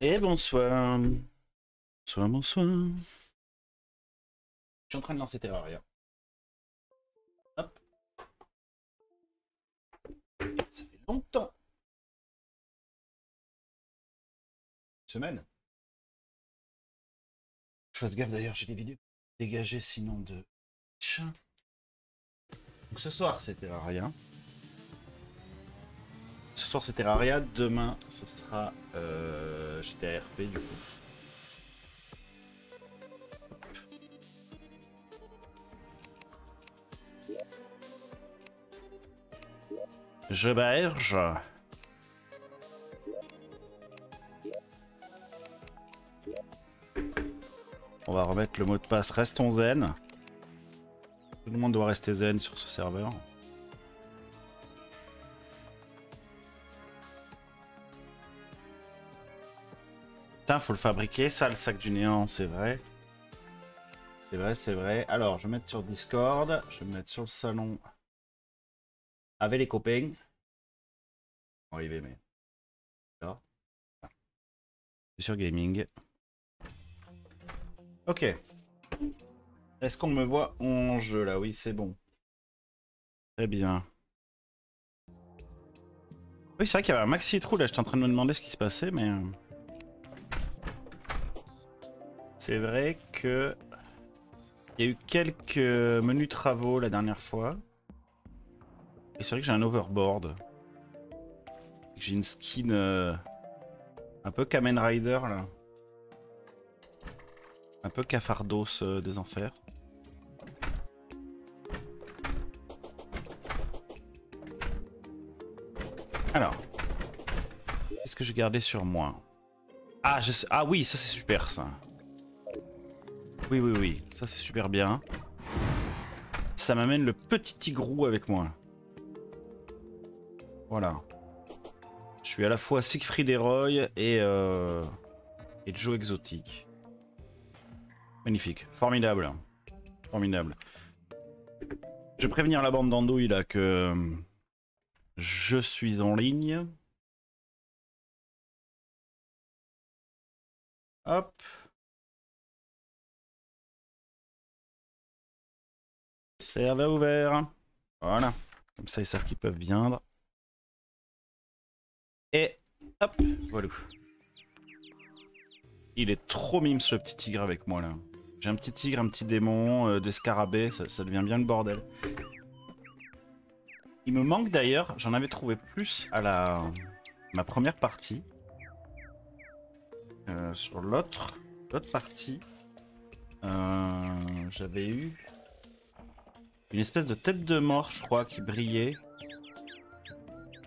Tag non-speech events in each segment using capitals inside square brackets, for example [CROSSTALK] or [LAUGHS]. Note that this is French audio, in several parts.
Et bonsoir. Bonsoir, bonsoir. Je suis en train de lancer Terraria. Hop. Ça fait longtemps. Une semaine. Je fasse gaffe d'ailleurs, j'ai des vidéos dégagées sinon de. Donc ce soir c'est Terraria. Ce soir c'est Terraria, demain ce sera euh, GTA RP du coup. Je berge. On va remettre le mot de passe restons zen. Tout le monde doit rester zen sur ce serveur. Putain, faut le fabriquer, ça, le sac du néant, c'est vrai. C'est vrai, c'est vrai. Alors, je vais mettre sur Discord, je vais me mettre sur le salon avec les copains. Arrivé, mais. Là. Sur gaming. Ok. Est-ce qu'on me voit en jeu là? Oui, c'est bon. Très bien. Oui, c'est vrai qu'il y avait un maxi trou là. J'étais en train de me demander ce qui se passait, mais. C'est vrai que. Il y a eu quelques menus travaux la dernière fois. Et c'est vrai que j'ai un overboard. J'ai une skin euh, un peu Kamen Rider là. Un peu Cafardos euh, des enfers. Alors. Qu'est-ce que j'ai gardé sur moi? Ah, ah oui, ça c'est super ça. Oui, oui, oui, ça c'est super bien. Ça m'amène le petit tigrou avec moi. Voilà. Je suis à la fois Siegfried et Roy et, euh, et Joe exotique. Magnifique, formidable. Formidable. Je vais prévenir la bande d'andouille là que euh, je suis en ligne. Hop. Serveur ouvert. Voilà. Comme ça, ils savent qu'ils peuvent viendre. Et hop, voilà. Il est trop mimes le petit tigre avec moi là. J'ai un petit tigre, un petit démon, euh, des scarabées, ça, ça devient bien le bordel. Il me manque d'ailleurs, j'en avais trouvé plus à la ma première partie. Euh, sur l'autre l'autre partie, euh, j'avais eu une espèce de tête de mort, je crois, qui brillait.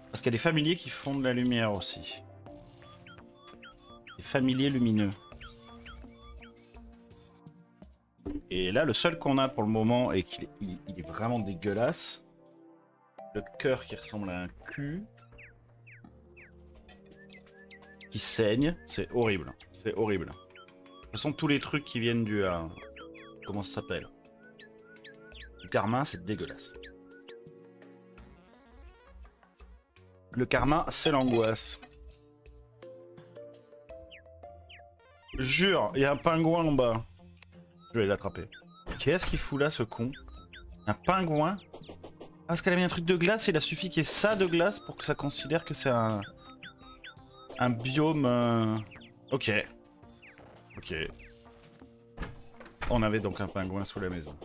Parce qu'il y a des familiers qui font de la lumière aussi. Des familiers lumineux. Et là, le seul qu'on a pour le moment, et qu'il il- il est vraiment dégueulasse, le cœur qui ressemble à un cul, qui saigne, c'est horrible. C'est horrible. De toute façon, tous les trucs qui viennent du... euh, comment ça s'appelle? Le karma, c'est dégueulasse. Le karma, c'est l'angoisse. Jure, il y a un pingouin en bas. Je vais l'attraper. Qu'est-ce qu'il fout là, ce con? Un pingouin? Ah, Parce qu'elle a mis un truc de glace, il a suffi qu'il y ait ça de glace pour que ça considère que c'est un... Un biome... euh, Ok. Ok. On avait donc un pingouin sous la maison.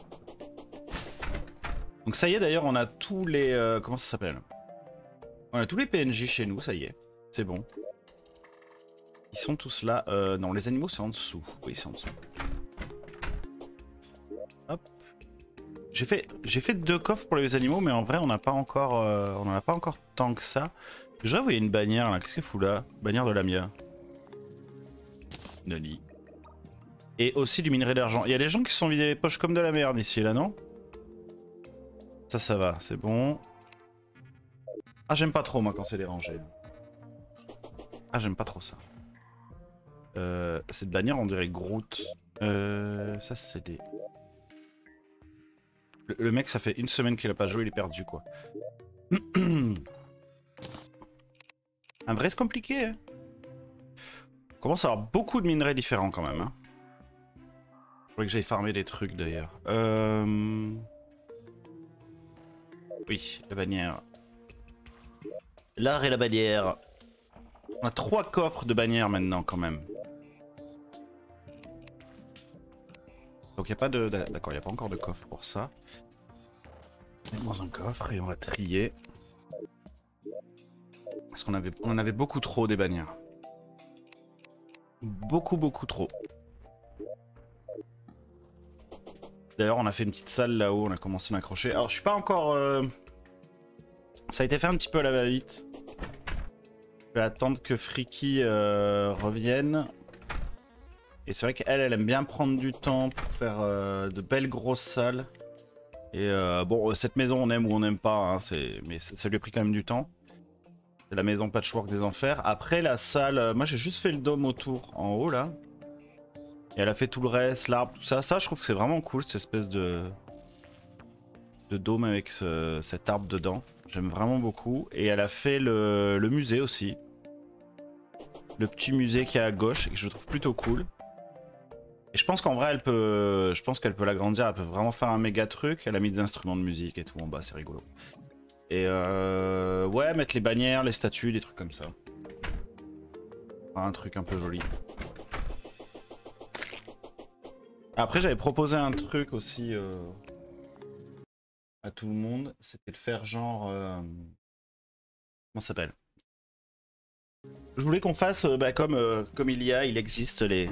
Donc ça y est d'ailleurs, on a tous les... euh, comment ça s'appelle? On a tous les PNJ chez nous, ça y est. C'est bon. Ils sont tous là. Euh, non, les animaux c'est en dessous. Oui, c'est en dessous. Hop. J'ai fait, deux coffres pour les animaux, mais en vrai, on n'a pas encore, euh, on a pas encore tant que ça. Vous voyez une bannière là. Qu'est-ce qu'elle fout là? Bannière de Lamia. Nani. Et aussi du minerai d'argent. Il y a des gens qui sont vidés les poches comme de la merde ici, là, non? Ça, va, c'est bon. Ah, j'aime pas trop, moi, quand c'est dérangé. Ah, j'aime pas trop ça. Euh, cette bannière, on dirait Groot. Euh, ça, c'est des... Le, mec, ça fait une semaine qu'il a pas joué, il est perdu, quoi. [CLEARS THROAT] Un vrai, c'est compliqué, hein. commence à avoir beaucoup de minerais différents quand même. Hein. Faudrait que j'aille farmer des trucs d'ailleurs. Euh... Oui, la bannière. L'art et la bannière. On a trois coffres de bannières maintenant quand même. Donc il n'y a pas de... D'accord, il a pas encore de coffre pour ça. Dans un coffre et on va trier. Parce qu'on avait... On en avait beaucoup trop des bannières. Beaucoup, beaucoup trop. D'ailleurs, on a fait une petite salle là-haut, on a commencé à accrocher. Alors, je suis pas encore... Euh, ça a été fait un petit peu à la va-vite. Je vais attendre que Freaky euh, revienne. Et c'est vrai qu'elle, elle aime bien prendre du temps pour faire euh, de belles grosses salles. Et bon, cette maison, on aime ou on n'aime pas, hein, mais ça, lui a pris quand même du temps. C'est la maison patchwork des enfers. Après, la salle, moi j'ai juste fait le dôme autour, en haut là. Et elle a fait tout le reste, l'arbre, tout ça. Ça, je trouve que c'est vraiment cool, cette espèce de, de dôme avec cet arbre dedans. J'aime vraiment beaucoup. Et elle a fait le, musée aussi. Le petit musée qui est à gauche et que je trouve plutôt cool. Et je pense qu'en vrai, elle peut, je pense qu'elle peut l'agrandir. Elle peut vraiment faire un méga truc. Elle a mis des instruments de musique et tout en bas, c'est rigolo. Et euh, ouais, mettre les bannières, les statues, des trucs comme ça. Un truc un peu joli. Après, j'avais proposé un truc aussi euh, à tout le monde. C'était de faire genre. Euh, comment ça s'appelle? Je voulais qu'on fasse euh, bah, comme, il y a, il existe les,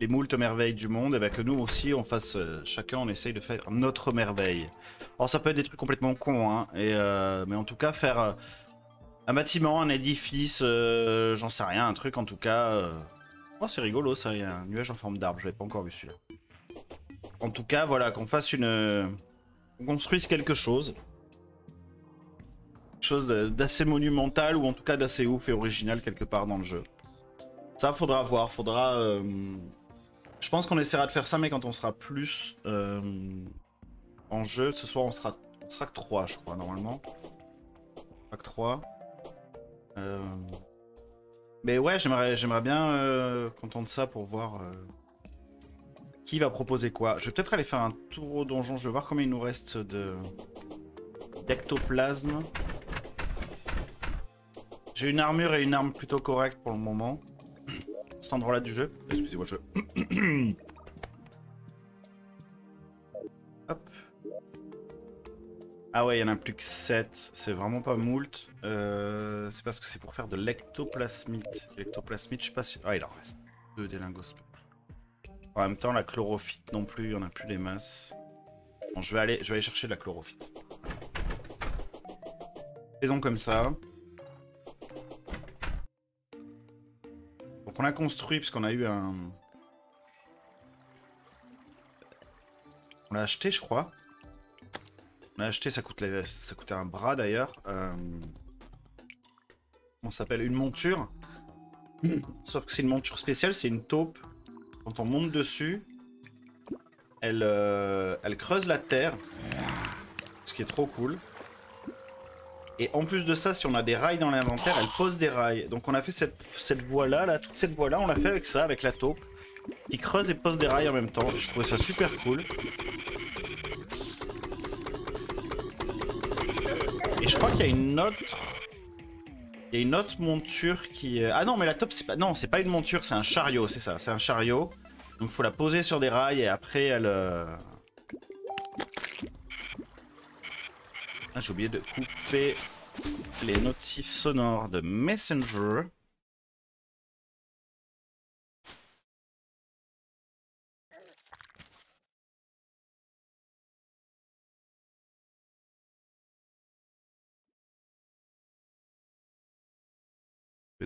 les moultes merveilles du monde. Et bah, que nous aussi, on fasse. chacun, on essaye de faire notre merveille. Alors, ça peut être des trucs complètement cons, hein, mais en tout cas, faire un bâtiment, un édifice, j'en sais rien, un truc en tout cas. Oh, c'est rigolo ça, il y a un nuage en forme d'arbre, je l'avais pas encore vu celui-là. En tout cas, voilà, qu'on fasse une... qu'on construise quelque chose. Quelque chose d'assez monumental, ou en tout cas d'assez ouf et original quelque part dans le jeu. Ça, faudra voir, faudra... Euh, je pense qu'on essaiera de faire ça, mais quand on sera plus euh, en jeu. Ce soir, on sera, sera que 3, je crois, normalement. Pas que 3. Euh, mais ouais, j'aimerais bien contenter ça pour voir qui va proposer quoi? Je vais peut-être aller faire un tour au donjon. Je vais voir combien il nous reste de d'ectoplasme. J'ai une armure et une arme plutôt correcte pour le moment. Cet endroit-là du jeu. Excusez-moi, je... Hop. Ah ouais, il y en a plus que 7. C'est vraiment pas moult. Euh, c'est parce que c'est pour faire de l'ectoplasmite. L'ectoplasmite, je sais pas si... Ah, il en reste deux des lingots en même temps, la chlorophyte non plus, il n'y en a plus les masses. Bon, je vais aller, je vais aller chercher de la chlorophyte. Faisons comme ça. Donc on a construit, puisqu'on a eu un... On l'a acheté, je crois. On l'a acheté, ça, coûte ça coûtait un bras d'ailleurs. Euh... On s'appelle? Une monture. Sauf que c'est une monture spéciale, c'est une taupe quand on monte dessus, elle, euh, elle creuse la terre, ce qui est trop cool. Et en plus de ça, si on a des rails dans l'inventaire, elle pose des rails. Donc on a fait cette, cette voie-là, là, toute cette voie-là, on l'a fait avec ça, avec la taupe. Qui creuse et pose des rails en même temps. Je trouvais ça super cool. Et je crois qu'il y a une autre il y a une autre monture qui... Ah non, mais la top, c'est pas... Non, c'est pas une monture, c'est un chariot, c'est ça. C'est un chariot. Donc faut la poser sur des rails et après elle... Euh, ah, j'ai oublié de couper les notifs sonores de Messenger.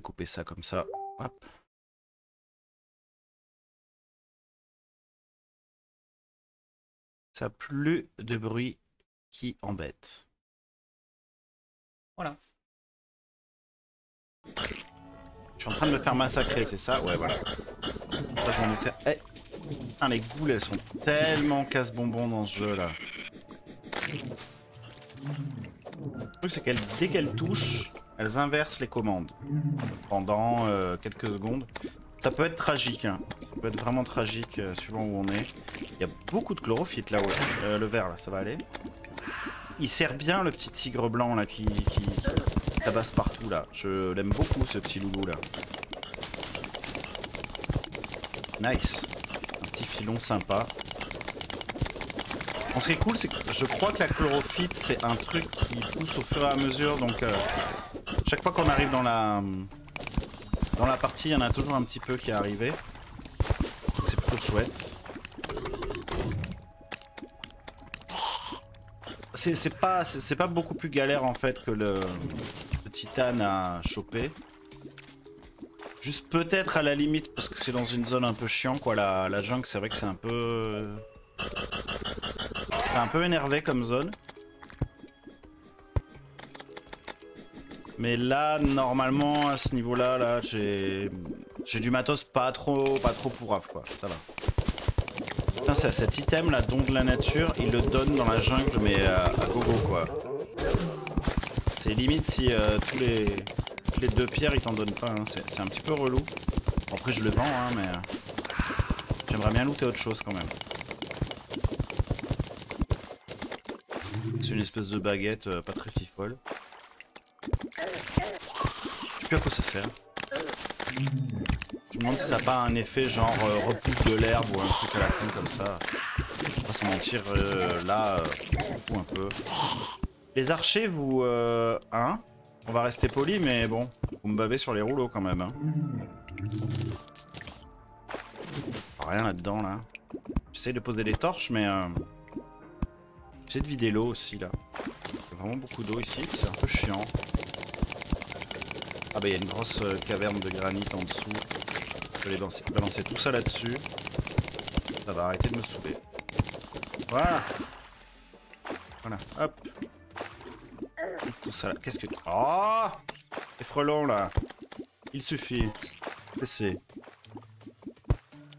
Vais couper ça comme ça. Hop. Ça plus de bruit qui embête. Voilà. Je suis en train de me faire massacrer, c'est ça? Ouais, voilà. Eh les goules, elles sont tellement casse-bonbons dans ce jeu, là. Le truc, c'est qu'elle, dès qu'elles touchent, elles inversent les commandes pendant euh, quelques secondes. Ça peut être tragique, hein. ça peut être vraiment tragique euh, suivant où on est. Il y a beaucoup de chlorophyte là-haut, euh, le vert là, ça va aller. Il sert bien le petit tigre blanc là qui, qui tabasse partout là. Je l'aime beaucoup ce petit loulou là. Nice. Un petit filon sympa. Ce qui est cool, c'est que je crois que la chlorophyte, c'est un truc qui pousse au fur et à mesure. Donc, euh, chaque fois qu'on arrive dans la, dans la partie, il y en a toujours un petit peu qui est arrivé. C'est plutôt chouette. C'est pas, pas beaucoup plus galère en fait que le, le titane à choper. Juste peut-être à la limite, parce que c'est dans une zone un peu chiant quoi, la, la jungle c'est vrai que c'est un peu... C'est un peu énervé comme zone. Mais là, normalement, à ce niveau-là, là, j'ai du matos pas trop, pas trop pourrave, quoi. Ça va. Putain, c'est cet item, là, don de la nature, il le donne dans la jungle, mais à, gogo, quoi. C'est limite si euh, tous les, les deux pierres, ils t'en donnent pas. Hein. C'est un petit peu relou. Après, je le vends, hein, mais... Euh, j'aimerais bien looter autre chose, quand même. C'est une espèce de baguette euh, pas très fifole plus à quoi ça sert. Je me demande si ça n'a pas un effet genre euh, repousse de l'herbe ou un truc à la con comme ça. Je vais pas s'en mentir, euh, là, on s'en fout un peu. Les archers, vous... hein? On va rester poli, mais bon, vous me bavez sur les rouleaux quand même. Hein. Rien là-dedans, là. J'essaye de poser des torches, mais... J'essaie de vider l'eau aussi, là. Il y a vraiment beaucoup d'eau ici, c'est un peu chiant. Ah bah il y a une grosse euh, caverne de granit en dessous. Je vais balancer, tout ça là-dessus. Ça va arrêter de me saouler. Voilà Voilà, hop Tout ça là. Qu'est-ce que... Oh Les frelons là Il suffit. Laissez.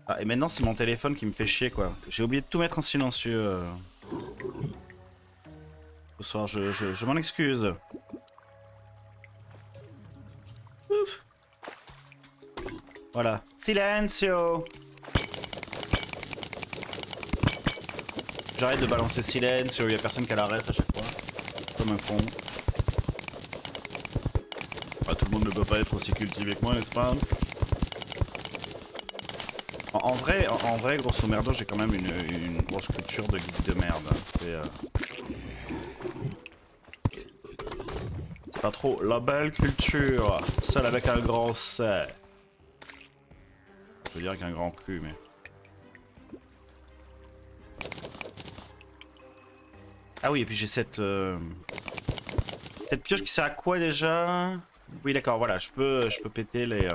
Ah et maintenant c'est mon téléphone qui me fait chier quoi. J'ai oublié de tout mettre en silencieux. Ce soir je, m'en excuse. Voilà. Silencio J'arrête de balancer Silencio, il y a personne qui l'arrête à chaque fois. Comme un con. Ah, tout le monde ne peut pas être aussi cultivé que moi, n'est-ce pas? En, vrai, en, vrai, grosso merdo, j'ai quand même une, grosse culture de geek de merde. Euh, c'est pas trop la belle culture, seule avec un grand C. Je veux dire qu'un grand cul, mais... Ah oui, et puis j'ai cette... Euh, cette pioche qui sert à quoi déjà? Oui, d'accord, voilà, je peux, je peux péter les... Euh,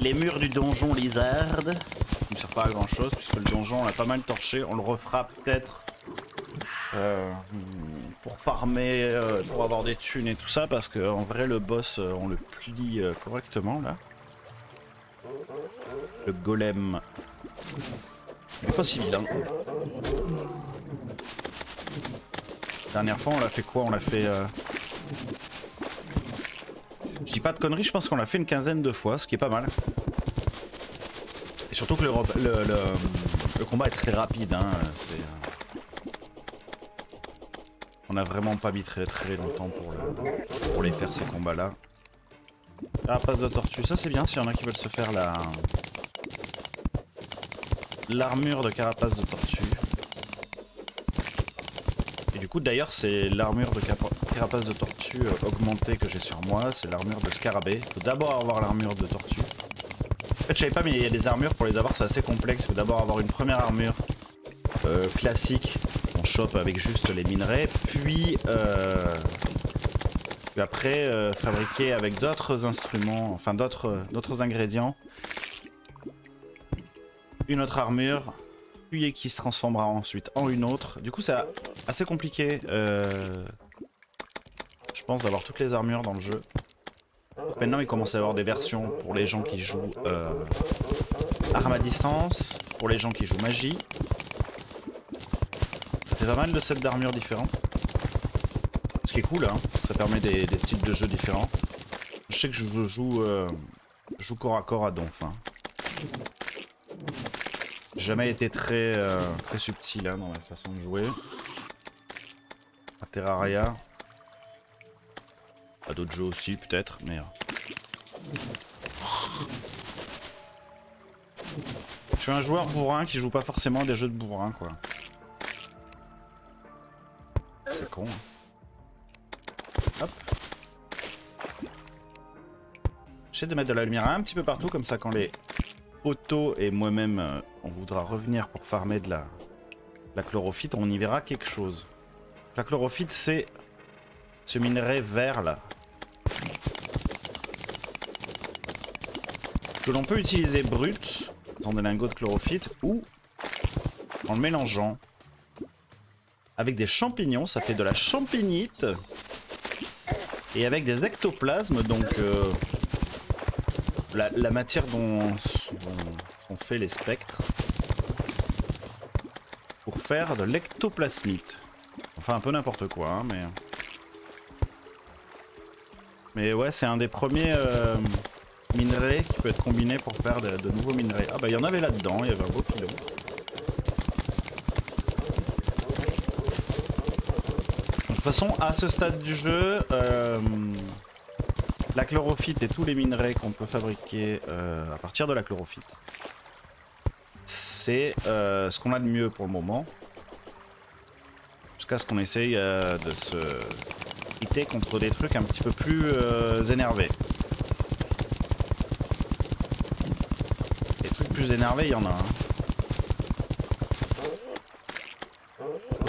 les murs du donjon lizard. Ça ne sert pas à grand chose, puisque le donjon on l'a pas mal torché. On le refera peut-être... Euh, pour farmer, pour avoir des thunes et tout ça, parce qu'en vrai le boss, on le plie correctement là. Le golem. Il est pas si vilain. Dernière fois, on l'a fait quoi? On l'a fait... Euh... Je dis pas de conneries, je pense qu'on l'a fait une quinzaine de fois, ce qui est pas mal. Et surtout que le, le, combat est très rapide. Hein. Euh, on a vraiment pas mis très longtemps pour, les faire ces combats là. Carapace de tortue, ça c'est bien s'il y en a qui veulent se faire la, l'armure de carapace de tortue. Et du coup d'ailleurs c'est l'armure de carapace de tortue euh, augmentée que j'ai sur moi, c'est l'armure de scarabée. Faut d'abord avoir l'armure de tortue. En fait je savais pas mais il y a des armures pour les avoir c'est assez complexe. Faut d'abord avoir une première armure euh, classique qu'on chope avec juste les minerais, puis, euh, après fabriquer avec d'autres instruments, enfin d'autres ingrédients une autre armure, puis qui se transformera ensuite en une autre. Du coup, c'est assez compliqué, euh, je pense, d'avoir toutes les armures dans le jeu. maintenant, il commence à y avoir des versions pour les gens qui jouent euh, arme à distance, pour les gens qui jouent magie. Fait pas mal de sets d'armures différents. Ce qui est cool, hein. ça permet des, styles de jeu différents. Je sais que je joue... Euh, corps à corps à donf. Hein. Jamais été très, euh, très subtil hein, dans la façon de jouer. À Terraria. À d'autres jeux aussi peut-être, mais... Euh. Je suis un joueur bourrin qui joue pas forcément des jeux de bourrin quoi. C'est con. Hein. Hop. J'essaie de mettre de la lumière un petit peu partout comme ça quand les Otto et moi-même euh, on voudra revenir pour farmer de la, la chlorophyte, on y verra quelque chose. La chlorophyte c'est ce minerai vert là. Que l'on peut utiliser brut dans des lingots de chlorophyte ou en le mélangeant avec des champignons, ça fait de la champignite et avec des ectoplasmes, donc euh, la, matière dont, sont faits les spectres pour faire de l'ectoplasmite. Enfin un peu n'importe quoi, hein, mais... Mais ouais, c'est un des premiers... Euh, minerai qui peut être combiné pour faire de, nouveaux minerais. Ah bah il y en avait là-dedans, il y avait un beau filon. Toute façon, à ce stade du jeu, euh, la chlorophyte et tous les minerais qu'on peut fabriquer euh, à partir de la chlorophyte, c'est euh, ce qu'on a de mieux pour le moment. Jusqu'à ce qu'on essaye de se hitter contre des trucs un petit peu plus énervés. énervé, il y en a. Hein.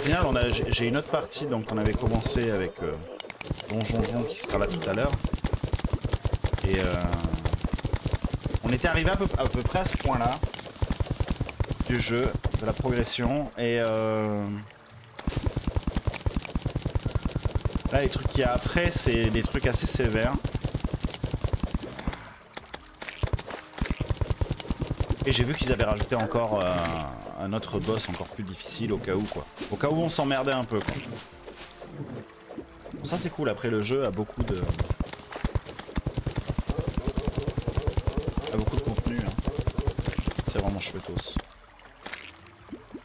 Final, j'ai une autre partie, donc on avait commencé avec euh, Donjonjon qui sera là tout à l'heure. Et euh, on était arrivé à peu, à peu près à ce point-là du jeu, de la progression. Et euh, là, les trucs qu'il y a après, c'est des trucs assez sévères. Et j'ai vu qu'ils avaient rajouté encore euh, un autre boss encore plus difficile au cas où quoi. Au cas où on s'emmerdait un peu quoi. ça c'est cool, après le jeu a beaucoup de... a beaucoup de contenu. Hein. C'est vraiment chouettos.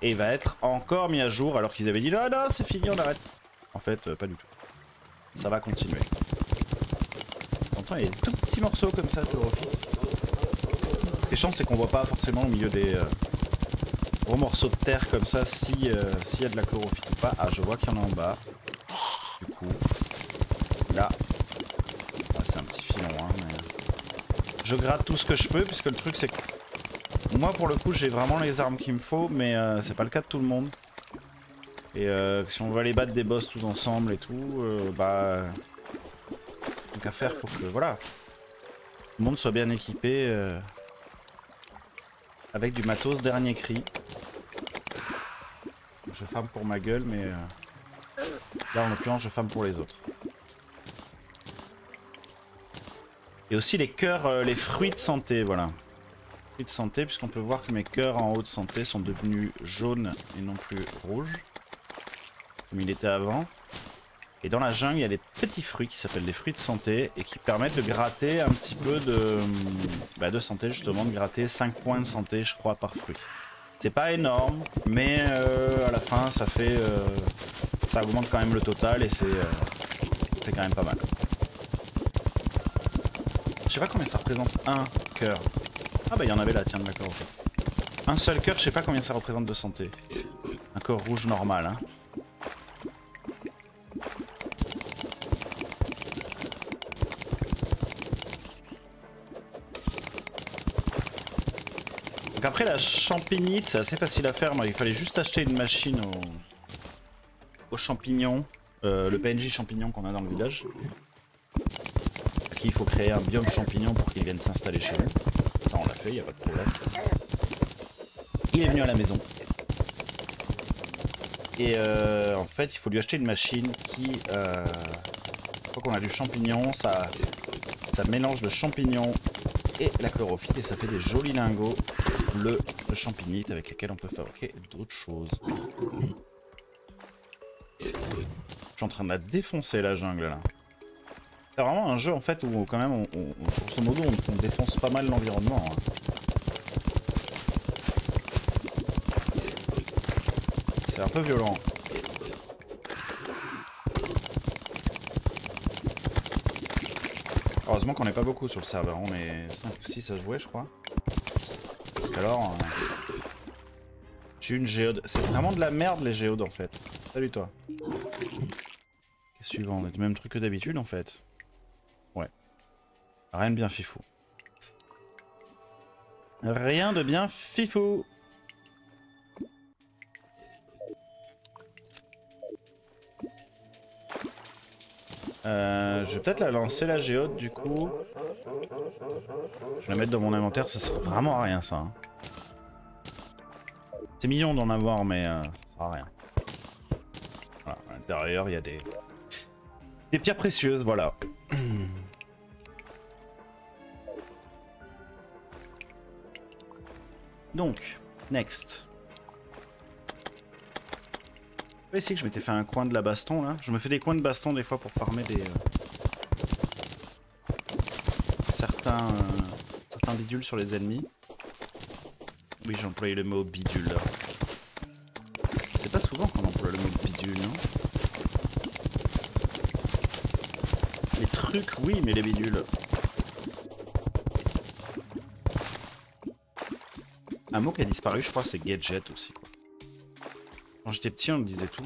Et il va être encore mis à jour alors qu'ils avaient dit non non c'est fini on arrête. En fait euh, pas du tout. Ça va continuer. T'entends il y a des tout petits morceaux comme ça de chance c'est qu'on voit pas forcément au milieu des euh, gros morceaux de terre comme ça si euh, s'il y a de la chlorophylle ou pas. Ah je vois qu'il y en a en bas. Du coup. Là. Ah, c'est un petit filon hein, mais... Je gratte tout ce que je peux puisque le truc c'est que moi pour le coup j'ai vraiment les armes qu'il me faut mais euh, c'est pas le cas de tout le monde. Et si on veut aller battre des boss tous ensemble et tout, bah... Donc à faire faut que voilà. Tout le monde soit bien équipé avec du matos dernier cri. Femme pour ma gueule, mais euh, là en l'occurrence je femme pour les autres. Et aussi les cœurs, euh, les fruits de santé, voilà. Fruits de santé, puisqu'on peut voir que mes cœurs en haut de santé sont devenus jaunes et non plus rouges. Comme il était avant. Et dans la jungle, il y a des petits fruits qui s'appellent des fruits de santé et qui permettent de gratter un petit peu de, bah, de santé, justement, de gratter 5 points de santé, je crois, par fruit. C'est pas énorme, mais euh, à la fin, ça fait. Euh, ça augmente quand même le total et c'est euh, quand même pas mal. Je sais pas combien ça représente un cœur. Ah bah il y en avait là, tiens, d'accord, Un seul cœur, je sais pas combien ça représente de santé. Un corps rouge normal, hein. Donc après la champignite, c'est assez facile à faire. Moi, il fallait juste acheter une machine aux, champignons, euh, le PNJ champignon qu'on a dans le village. Il faut créer un biome champignon pour qu'il vienne s'installer chez nous. Ça on l'a fait, il n'y a pas de problème. Il est venu à la maison. Et euh, en fait, il faut lui acheter une machine qui, euh, fois qu'on a du champignon, ça, ça mélange le champignon et la chlorophylle et ça fait des jolis lingots de champignite avec lesquels on peut fabriquer d'autres choses. Je suis en train de la défoncer la jungle là. C'est vraiment un jeu en fait où quand même, on, on, grosso modo, on, défonce pas mal l'environnement. Hein. C'est un peu violent. Heureusement qu'on n'est pas beaucoup sur le serveur, on est 5 ou 6 à jouer je crois. Qu'alors... Euh, j'ai une géode. C'est vraiment de la merde les géodes en fait. Salut toi. Qu'est-ce suivant On a le même truc que d'habitude en fait. Rien de bien fifou. Rien de bien fifou. Euh, je vais peut-être la lancer la géode du coup. Je vais la mettre dans mon inventaire, ça sert vraiment à rien ça. Hein. C'est mignon d'en avoir mais euh, ça sert à rien. Voilà, à l'intérieur il y a des... Des pierres précieuses, voilà. Donc, next. Ici que je m'étais fait un coin de la baston là. Je me fais des coins de baston des fois pour farmer des... Euh, certains, euh, certains bidules sur les ennemis. Oui, j'ai employé le mot bidule. C'est pas souvent qu'on emploie le mot bidule, non? Les trucs, oui, mais les bidules. Un mot qui a disparu, je crois, c'est gadget aussi. Quand j'étais petit, on me disait tout.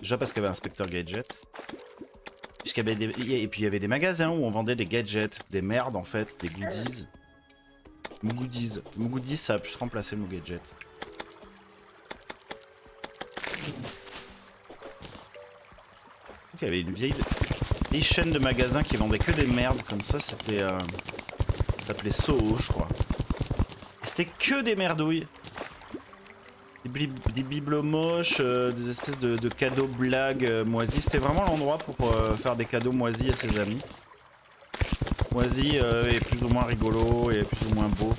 Déjà parce qu'il y avait Inspecteur Gadget. Puisqu'il y avait des... Et puis il y avait des magasins où on vendait des gadgets, des merdes en fait, des goodies. Mougoodies. Mougoodies, ça a pu se remplacer le gadget. Il y avait une vieille, chaîne de magasins qui vendait que des merdes comme ça, c'était... Euh... Ça s'appelait Soho, je crois. C'était que des merdouilles. Des, bibelots moches, euh, des espèces de, cadeaux blagues euh, moisis. C'était vraiment l'endroit pour euh, faire des cadeaux moisis à ses amis. Moisis et plus ou moins rigolo et plus ou moins beau.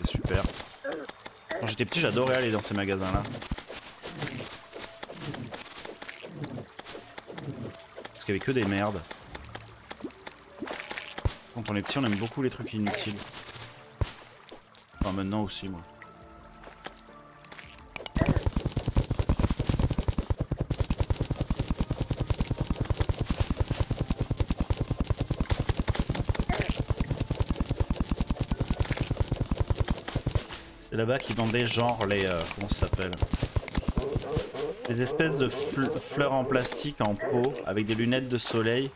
C'est super. Quand j'étais petit, j'adorais aller dans ces magasins-là. Parce qu'il y avait que des merdes. Quand on est petit, on aime beaucoup les trucs inutiles. Maintenant aussi, moi. C'est là-bas qu'ils vendaient genre les... Euh, comment ça s'appelle? Des espèces de fleurs en plastique en pot avec des lunettes de soleil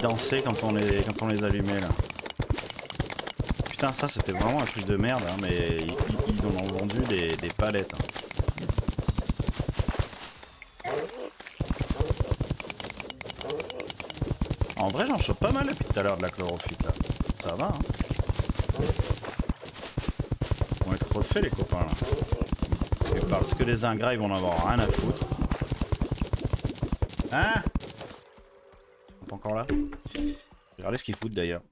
danser quand on les, quand on les allumait là. Putain ça c'était vraiment un truc de merde hein, mais ils, en ont vendu des, palettes. Hein. En vrai j'en chope pas mal depuis tout à l'heure de la chlorophyte là. Ça va hein. Ils vont être refaits les copains là. parce que les ingrats ils vont en avoir rien à foutre. Hein? Encore là? Regardez ce qu'ils foutent d'ailleurs.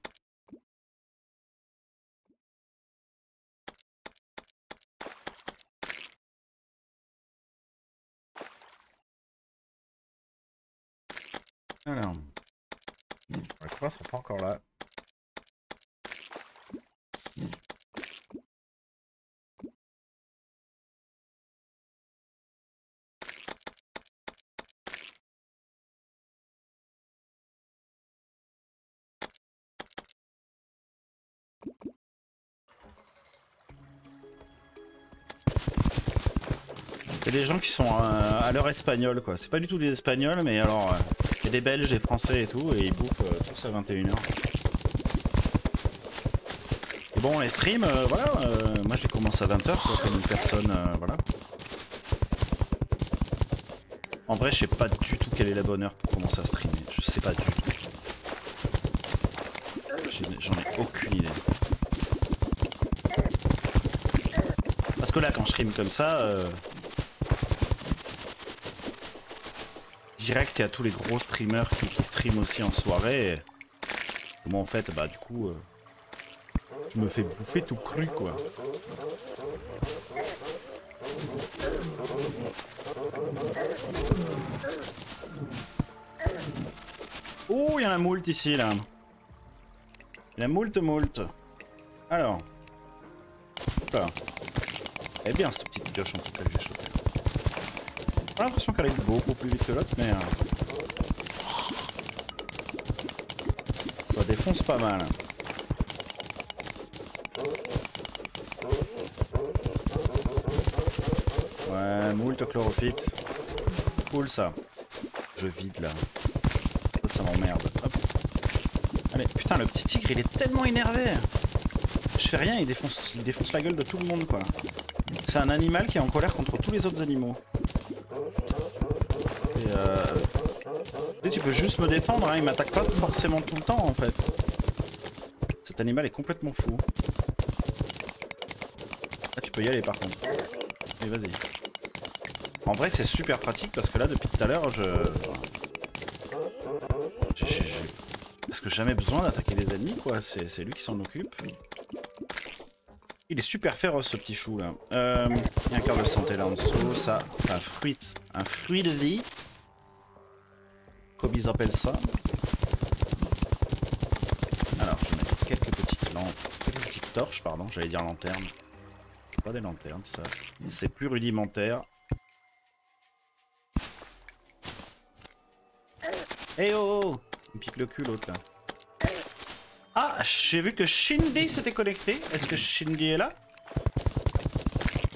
Alors, la croix sera pas encore là. Des gens qui sont euh, à l'heure espagnole quoi. C'est pas du tout des espagnols mais alors il y a des belges et français et tout et ils bouffent euh, tous à 21h. bon les streams euh, voilà moi j'ai commencé à 20h comme une personne voilà. En vrai je sais pas du tout quelle est la bonne heure pour commencer à streamer. Je sais pas du tout. J'en ai aucune idée. Parce que là quand je stream comme ça direct, a tous les gros streamers qui, qui streament aussi en soirée. moi en fait, bah du coup, euh, je me fais bouffer tout cru quoi. Oh, il y en a moult ici, là. Il y moult, moult. Alors. Est bien, cette petite pioche en tout cas j'ai l'impression qu'elle est beaucoup plus vite que l'autre, mais... Euh, ça défonce pas mal. Ouais, moult chlorophyte. Cool ça. Je vide là. Ça m'emmerde. Allez, putain, le petit tigre, il est tellement énervé. Je fais rien, il défonce, il défonce la gueule de tout le monde, quoi. C'est un animal qui est en colère contre tous les autres animaux. Tu peux juste me défendre, hein, il m'attaque pas forcément tout le temps, en fait. Cet animal est complètement fou. Ah, tu peux y aller, par contre. Allez, vas-y. En vrai, c'est super pratique parce que là, depuis tout à l'heure, je... J'ai presque jamais besoin d'attaquer les ennemis, quoi. C'est lui qui s'en occupe. Il est super féroce, ce petit chou, là. Euh, il y a un cœur de santé là en dessous. Ça, un fruit. Un fruit de vie. Comme ils appellent ça. Alors, je mettre quelques petites lampes. Quelques petites torches, pardon. J'allais dire lanterne. Pas des lanternes, ça. C'est plus rudimentaire. Eh oh, oh Il me pique le cul l'autre là. Ah, j'ai vu que Shindy s'était connecté. Est-ce que Shindy est là?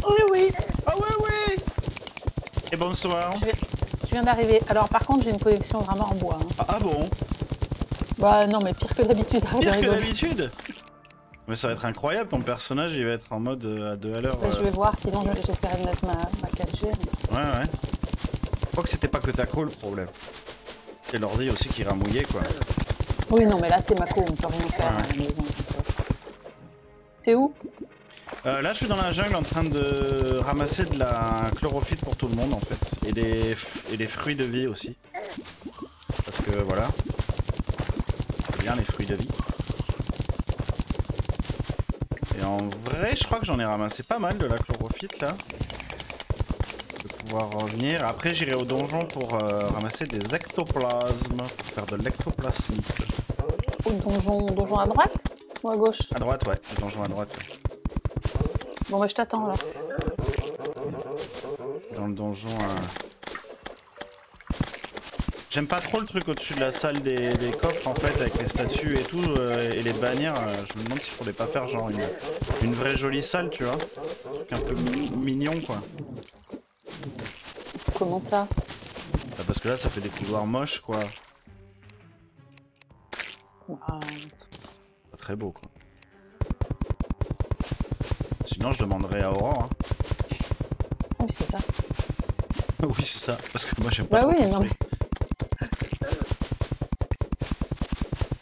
Oui, oui. Ah ouais, ouais Et bonsoir. Je, viens d'arriver. Alors par contre, j'ai une connexion vraiment en bois. Hein. Ah, ah, bon? Bah non, mais pire que d'habitude. Pire que d'habitude? Mais ça va être incroyable, ton personnage il va être en mode euh, à 2 à l'heure. Je vais euh. voir, sinon j'essaierai de mettre ma, ma 4G. Ouais, ouais. Je crois que c'était pas que ta call le problème. C'est l'ordi aussi qui ramouillait quoi. Oui, non, mais là c'est ma co, on peut rien faire à la maison. T'es où? Euh, Là je suis dans la jungle en train de ramasser de la chlorophyte pour tout le monde en fait. Et des, et des fruits de vie aussi. Parce que voilà. bien les fruits de vie. Et en vrai je crois que j'en ai ramassé pas mal de la chlorophyte là pouvoir revenir. Après, j'irai au donjon pour euh, ramasser des ectoplasmes, pour faire de l'ectoplasmite. Au donjon, donjon à droite ou à gauche? À droite, ouais. Le donjon à droite. Bon, bah, je t'attends là. Dans le donjon. Euh... J'aime pas trop le truc au-dessus de la salle des, coffres en fait, avec les statues et tout, euh, et les bannières. Euh, je me demande s'il faudrait pas faire genre une, une vraie jolie salle, tu vois. Un truc un peu mignon quoi. Comment ça? Bah Parce que là, ça fait des couloirs moches, quoi. Pas très beau, quoi. Sinon, je demanderais à Aurore. Hein. Oui, c'est ça. [LAUGHS] oui, c'est ça. Parce que moi, j'aime pas bah oui, non, mais...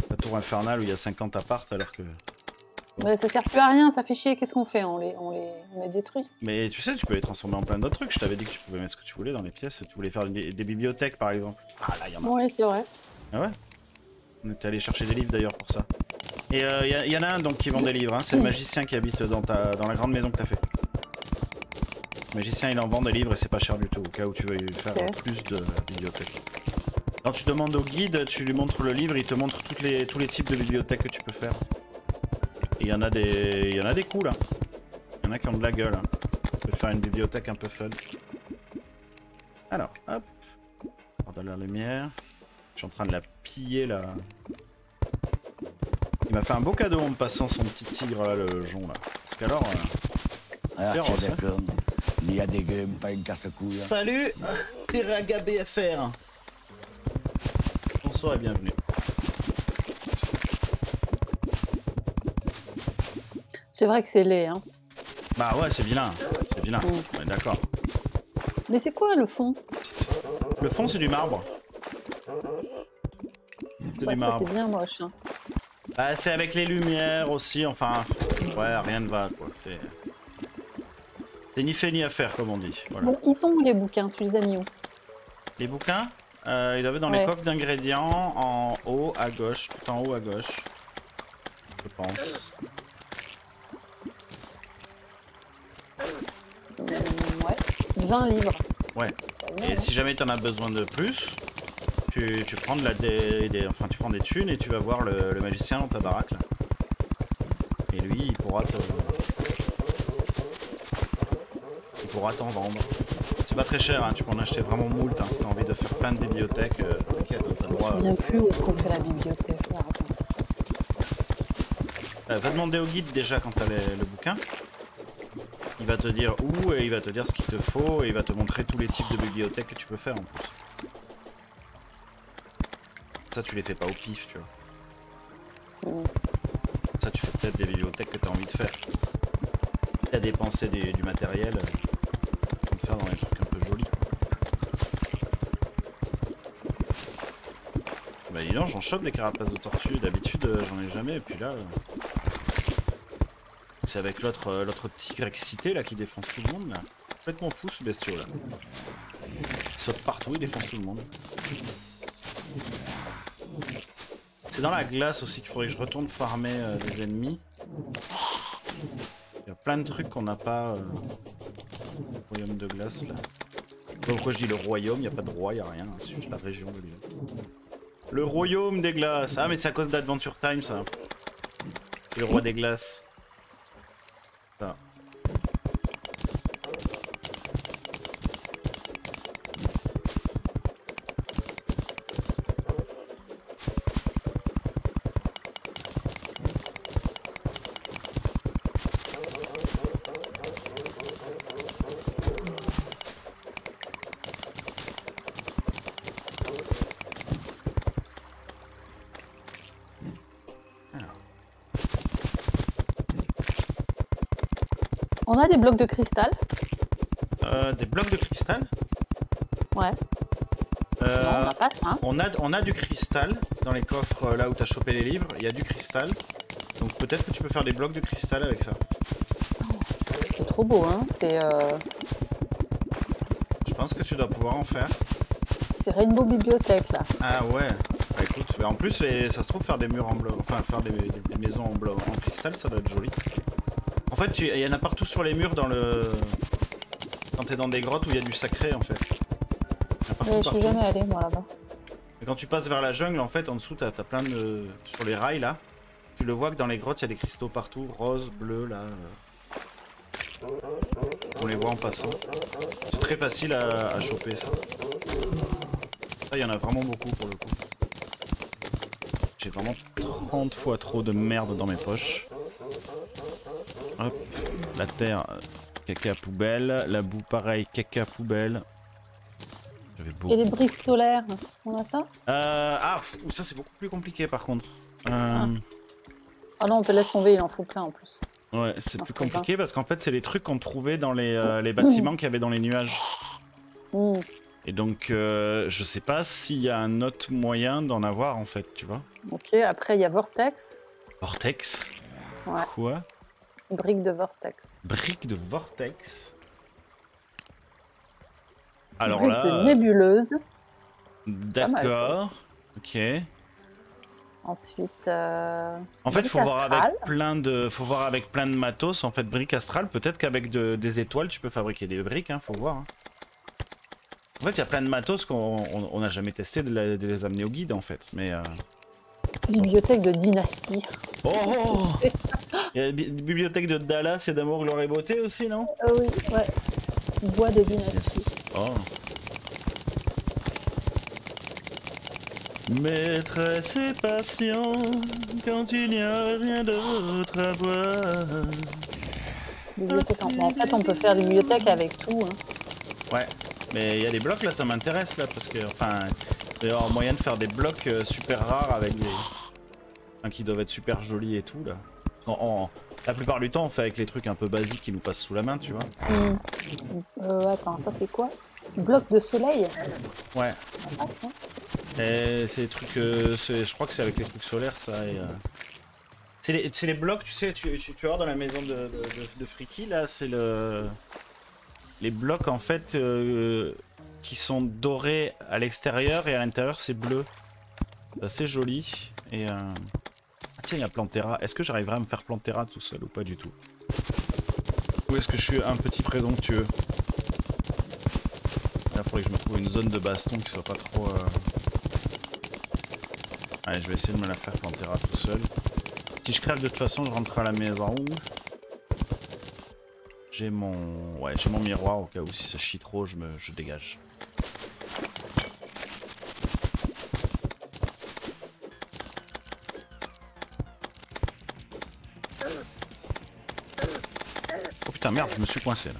La tour infernale où il y a 50 appartes alors que ça sert plus à rien, ça fait chier. Qu'est-ce qu'on fait? On les, on, les, on les détruit. Mais tu sais, tu peux les transformer en plein d'autres trucs. Je t'avais dit que tu pouvais mettre ce que tu voulais dans les pièces. Tu voulais faire des, bibliothèques par exemple. Ah là, il y en a. Ouais, c'est vrai. Ah ouais? On était allé chercher des livres d'ailleurs pour ça. Et il euh, y, en a un donc qui vend des livres. Hein. C'est le magicien qui habite dans, ta, dans la grande maison que t'as fait. Le magicien il en vend des livres et c'est pas cher du tout. Au cas où tu veux faire plus de bibliothèques. Quand tu demandes au guide, tu lui montres le livre, il te montre toutes les, tous les types de bibliothèques que tu peux faire il y en a des. Il y en a des coups là. Il y en a qui ont de la gueule. On peut faire une bibliothèque un peu fun. Alors, hop. On de la lumière. Je suis en train de la piller là. Il m'a fait un beau cadeau en me passant son petit tigre là, le jonc là. Parce qu'alors. Euh, ah, Il y a des games, pas une casse-couille. Salut Terraga BFR Bonsoir et bienvenue. C'est vrai que c'est laid, hein. Bah ouais, c'est vilain. C'est vilain. D'accord. Mais c'est quoi le fond? Le fond, c'est du marbre. C'est du marbre. C'est bien moche. Hein. Bah, c'est avec les lumières aussi, enfin. Ouais, rien ne va, quoi. C'est. Ni fait ni à faire, comme on dit. Bon, ils sont où les bouquins Tu les as mis où? Les bouquins? Euh, Ils doivent dans les coffres d'ingrédients, en haut à gauche, tout en haut à gauche. Je pense. 20 livres. Ouais. Et si jamais t'en as besoin de plus, tu, tu prends de la des, des- enfin tu prends des thunes et tu vas voir le, le magicien dans ta baraque là. Et lui il pourra te. Il pourra t'en vendre. C'est pas très cher, hein, tu peux en acheter vraiment moult hein, si t'as envie de faire plein de bibliothèques, euh, t'inquiète, t'as le Je me droit. euh. souviens plus où est-ce qu'on fait la bibliothèque. Euh, va demander au guide déjà quand t'as le, le bouquin. Il va te dire où et il va te dire ce qu'il te faut et il va te montrer tous les types de bibliothèques que tu peux faire en plus. Ça tu les fais pas au pif tu vois. Ça tu fais peut-être des bibliothèques que tu as envie de faire. T'as dépensé des- du matériel, euh, faut le faire dans des trucs un peu jolis. Bah dis donc, j'en chope des carapaces de tortue, d'habitude euh, j'en ai jamais et puis là... euh, C'est avec l'autre l'autre tigre excité là qui défonce tout le monde là. Complètement fou ce bestiau là. Il saute partout, il défonce tout le monde. C'est dans la glace aussi qu'il faudrait que je retourne farmer euh, des ennemis. Il y a plein de trucs qu'on n'a pas euh, au royaume de glace là. Pourquoi je dis le royaume, il n'y a pas de roi, il n'y a rien, hein, c'est juste la région de l'île. Le royaume des glaces. Ah mais c'est à cause d'Adventure Time ça. Le roi des glaces. Ça. Blocs de cristal. Euh, des blocs de cristal. Ouais. Euh, Non, on n'a pas ça. on, a, on a du cristal dans les coffres euh, là où t'as chopé les livres. Il y a du cristal. Donc peut-être que tu peux faire des blocs de cristal avec ça. C'est trop beau, hein. C'est euh, Je pense que tu dois pouvoir en faire. c'est Rainbow Bibliothèque là. Ah ouais. Bah écoute, en plus les- ça se trouve faire des murs en bloc, enfin faire des, des- des maisons en bloc, en cristal, ça doit être joli. En fait, il y en a partout sur les murs dans le. Quand t'es dans des grottes où il y a du sacré en fait. Partout, je suis partout. jamais allée moi là-bas. Et quand tu passes vers la jungle, en fait, en dessous, t'as as plein de. Sur les rails là, tu le vois que dans les grottes, il y a des cristaux partout, rose, bleu là. euh. On les voit en passant. C'est très facile à, à choper ça. Ça, il y en a vraiment beaucoup pour le coup. J'ai vraiment 30 fois trop de merde dans mes poches. Hop, la terre, euh, caca poubelle. La boue, pareil, caca poubelle. Et les briques solaires, on a ça Euh, ah, ça c'est beaucoup plus compliqué par contre. Euh, Ah non, on te laisse tomber, il en faut plein en plus. Ouais, c'est Ah, plus compliqué parce qu'en fait c'est les trucs qu'on trouvait dans les, euh, les bâtiments [COUGHS] qu'il y avait dans les nuages. Hmm. Et donc je je sais pas s'il y a un autre moyen d'en avoir en fait, tu vois. Ok, après il y a Vortex. Vortex? Ouais. Quoi? Briques de Vortex. Brique de Vortex Alors Briques là, de nébuleuse. d'accord. Ok. Ensuite. euh, En fait, brique faut voir avec plein de, faut voir avec plein de matos. En fait, briques astrales. Peut-être qu'avec de- des étoiles, tu peux fabriquer des briques. Hein, faut voir. hein. En fait, il y a plein de matos qu'on on- on n'a jamais testé de, la- de les amener au guide, en fait. Mais euh, Bibliothèque de dynastie. oh, Il y a la bi- bibliothèque de Dallas et d'amour, gloire et beauté aussi, non? Ah oui, ouais. Bois de dynastie. Oh. Maîtresse et patient quand il n'y a rien d'autre à voir. Bibliothèque en... en fait, on peut faire des bibliothèques avec tout. hein. Ouais, mais il y a des blocs là, ça m'intéresse là, parce que, enfin, il y avoir moyen de faire des blocs euh, super rares avec des. Enfin, qui doivent être super jolis et tout là. En, en- La plupart du temps, on fait avec les trucs un peu basiques qui nous passent sous la main, tu vois. Hmm. Euh, attends, ça c'est quoi? Bloc de soleil? Ouais, Ah, c'est des trucs. euh, je crois que c'est avec les trucs solaires ça. Et, euh, C'est les, c'est les blocs, tu sais, tu, tu, voir dans la maison de, de, de- de Friki là, c'est le. Les blocs en fait euh, qui sont dorés à l'extérieur et à l'intérieur c'est bleu. C'est assez joli. Et. euh, Ah tiens, il y a Plantera. Est-ce que j'arriverai à me faire Plantera tout seul ou pas du tout? Ou est-ce que je suis un petit présomptueux? Faudrait que je me trouve une zone de baston qui soit pas trop... euh, Allez, je vais essayer de me la faire Plantera tout seul. Si je crève de toute façon, je rentre à la maison. J'ai mon... Ouais, j'ai mon miroir au cas où si ça chie trop, je, me... je dégage. Putain, merde, je me suis coincé là.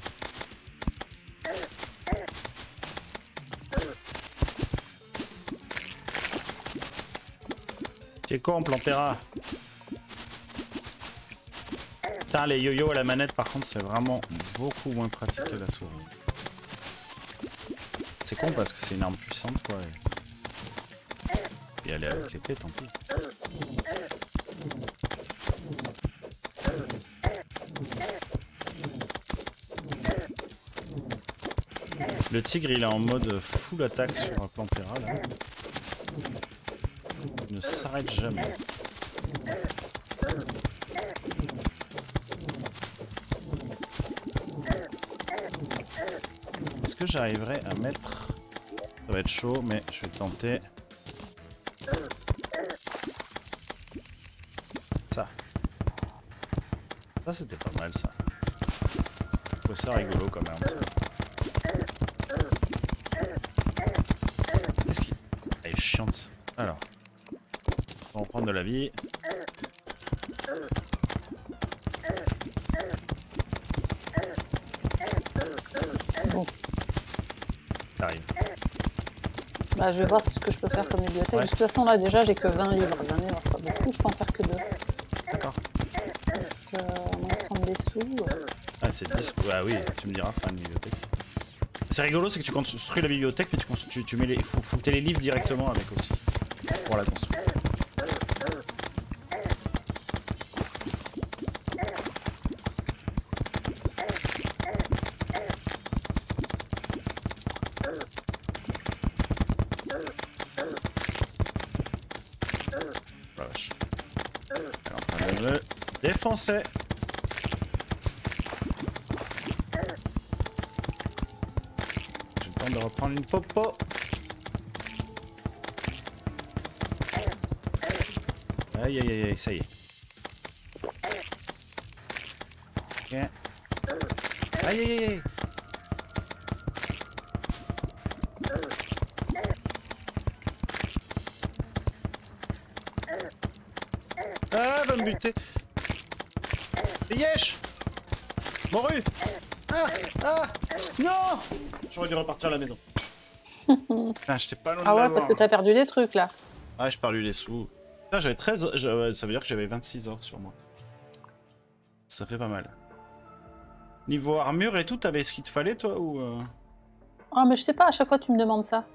T'es con, Plantera. Putain, les yo-yo à la manette, par contre, c'est vraiment beaucoup moins pratique que la souris. C'est con parce que c'est une arme puissante, quoi. Et, et aller avec l'épée, tant pis. Le tigre, il est en mode full attaque sur Plantera, là. Il ne s'arrête jamais. Est-ce que j'arriverai à mettre... Ça va être chaud, mais je vais tenter. Ça. Ça, c'était pas mal, ça. Je trouve ça rigolo, quand même, ça. Qu'est-ce qui... Elle est chiante. Alors. On va prendre de la vie. Bon. T'arrives. Bah, je vais voir ce que je peux faire comme bibliothèque. Ouais. De toute façon, là, déjà, j'ai que 20 livres. 20 livres, c'est pas beaucoup. Je peux en faire que deux. D'accord. Donc, euh, on va prendre des sous. euh. Ah, c'est 10. Ah oui, tu me diras, fin de bibliothèque. C'est rigolo, c'est que tu construis la bibliothèque, mais tu, tu, tu mets les. Faut, faut que les livres directement avec aussi. Pour la construire. La vache. Elle est en train de me défoncer. J'ai le temps de reprendre une popo. Aïe aïe aïe aïe, ça y est. Ok. Aïe aïe aïe aïe. Ah, va me buter. Yesh Morue Ah Ah Non J'aurais dû repartir à la maison. Putain, j'étais pas loin de Ah ouais, parce que t'as perdu des trucs, là. Ah, j'ai perdu les sous. Putain, j'avais 13... je- ouais, Ça veut dire que j'avais 26 or sur moi. Ça fait pas mal. Niveau armure et tout, t'avais ce qu'il te fallait, toi, ou... Euh... Ah, mais je sais pas, à chaque fois, tu me demandes ça.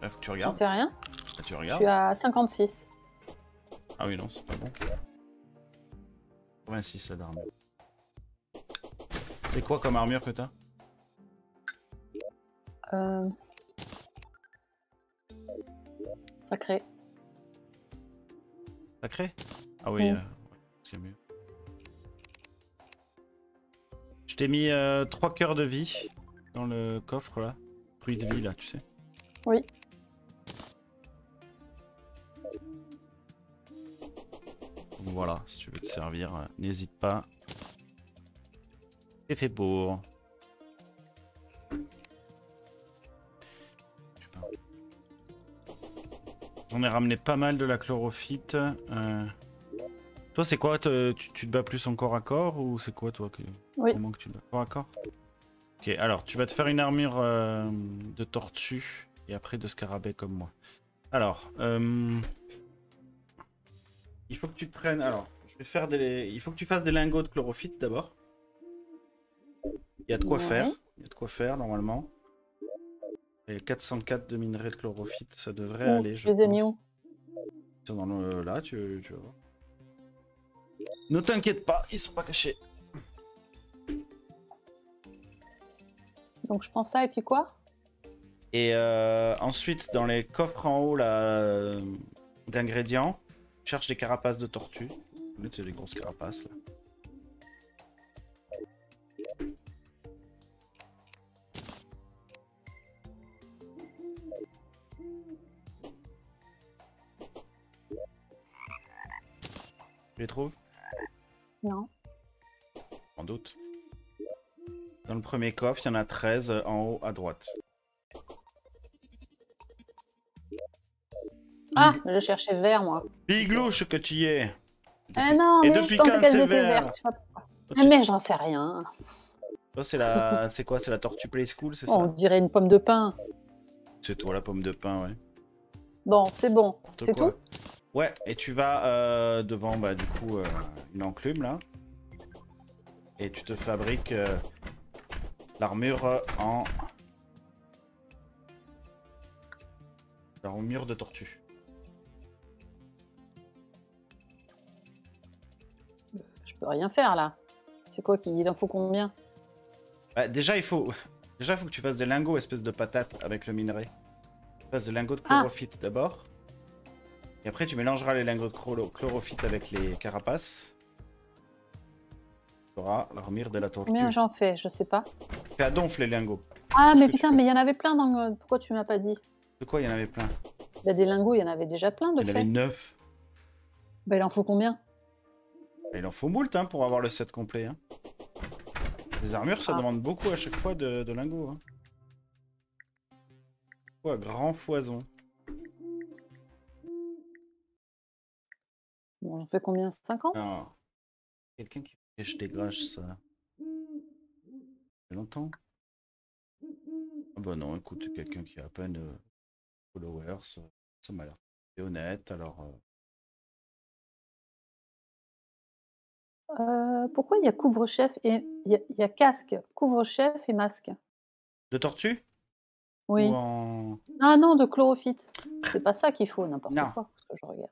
bah, faut que tu J'en regardes. sais rien. Ah, tu Je regardes. suis à 56. Ah oui, non, c'est pas bon. 86, là, d'armure. C'est quoi comme armure que t'as? Euh... Sacré. Sacré? Ah oui, euh, ouais, c'est mieux. Je t'ai mis 3 cœurs de vie dans le coffre là. Fruit de vie là, tu sais. Oui. Donc voilà, si tu veux te servir, euh, n'hésite pas. C'est fait pour. J'en ai ramené pas mal de la chlorophyte. euh. Toi, c'est quoi te- tu, tu te bats plus en corps à corps ou c'est quoi toi que... Oui. Comment que tu te bats Corps à corps? Ok, alors tu vas te faire une armure euh, de tortue et après de scarabée comme moi. Alors, euh, il faut que tu te prennes. Alors, je vais faire des. Il faut que tu fasses des lingots de chlorophyte d'abord. Il y a de quoi Ouais. faire. Il y a de quoi faire normalement. Et 404 de minerai de chlorophyte, ça devrait aller. je les ai mis où Ils sont dans le- Là, tu, tu vas voir. Ne t'inquiète pas, ils sont pas cachés. Donc je pense ça, et puis quoi? Et euh, ensuite, dans les coffres en haut là, euh, d'ingrédients, cherche des carapaces de tortue. As des grosses carapaces là. Les trouves Non. Sans doute. Dans le premier coffre, il y en a 13 en haut à droite. Ah, je cherchais vert, moi. Biglouche que tu y es Eh non, Et mais depuis je pensais quand qu'elles c'est étaient vert vertes. tu vois. Mais j'en sais rien. Toi, c'est la... c'est quoi? C'est la Tortue Play School, c'est Oh, on ça? dirait une pomme de pain. C'est toi la pomme de pain, ouais. Bon, c'est bon. C'est tout? Ouais, et tu vas euh, devant, bah, du coup, euh, une enclume, là. Et tu te fabriques euh, l'armure en... L'armure de tortue. Je peux rien faire, là. C'est quoi qu'il il en faut combien? Bah, déjà, il faut... Déjà, il faut que tu fasses des lingots, espèce de patate, avec le minerai. Tu fasses des lingots de Ah. chlorophyte d'abord. Et après, tu mélangeras les lingots de chloro- chlorophyte avec les carapaces. Tu auras l'armure de la tortue. Combien j'en fais? Je sais pas. Fais à donf les lingots. Ah, mais putain, mais il y en avait plein dans. le- Pourquoi tu m'as pas dit? De quoi il y en avait plein? Bah, Des lingots, il y en avait déjà plein de Il y en avait faits. neuf. Bah, il en faut combien? Et Il en faut moult hein, pour avoir le set complet. Hein. Les armures, ça Ah. demande beaucoup à chaque fois de, de lingots. Hein. Quoi, grand foison. Bon, j'en fais combien 50 Alors, quelqu'un qui fait je dégage ça. Ça fait longtemps? Ah bah non, écoute, quelqu'un qui a à peine euh, followers, ça, ça m'a l'air honnête, alors... euh, Euh, Pourquoi il y a couvre-chef et. Il y, a- il y a casque, couvre-chef et masque? De tortue? Oui. Ou en... Ah non, de chlorophyte. C'est pas ça qu'il faut, n'importe quoi. Parce que je regarde.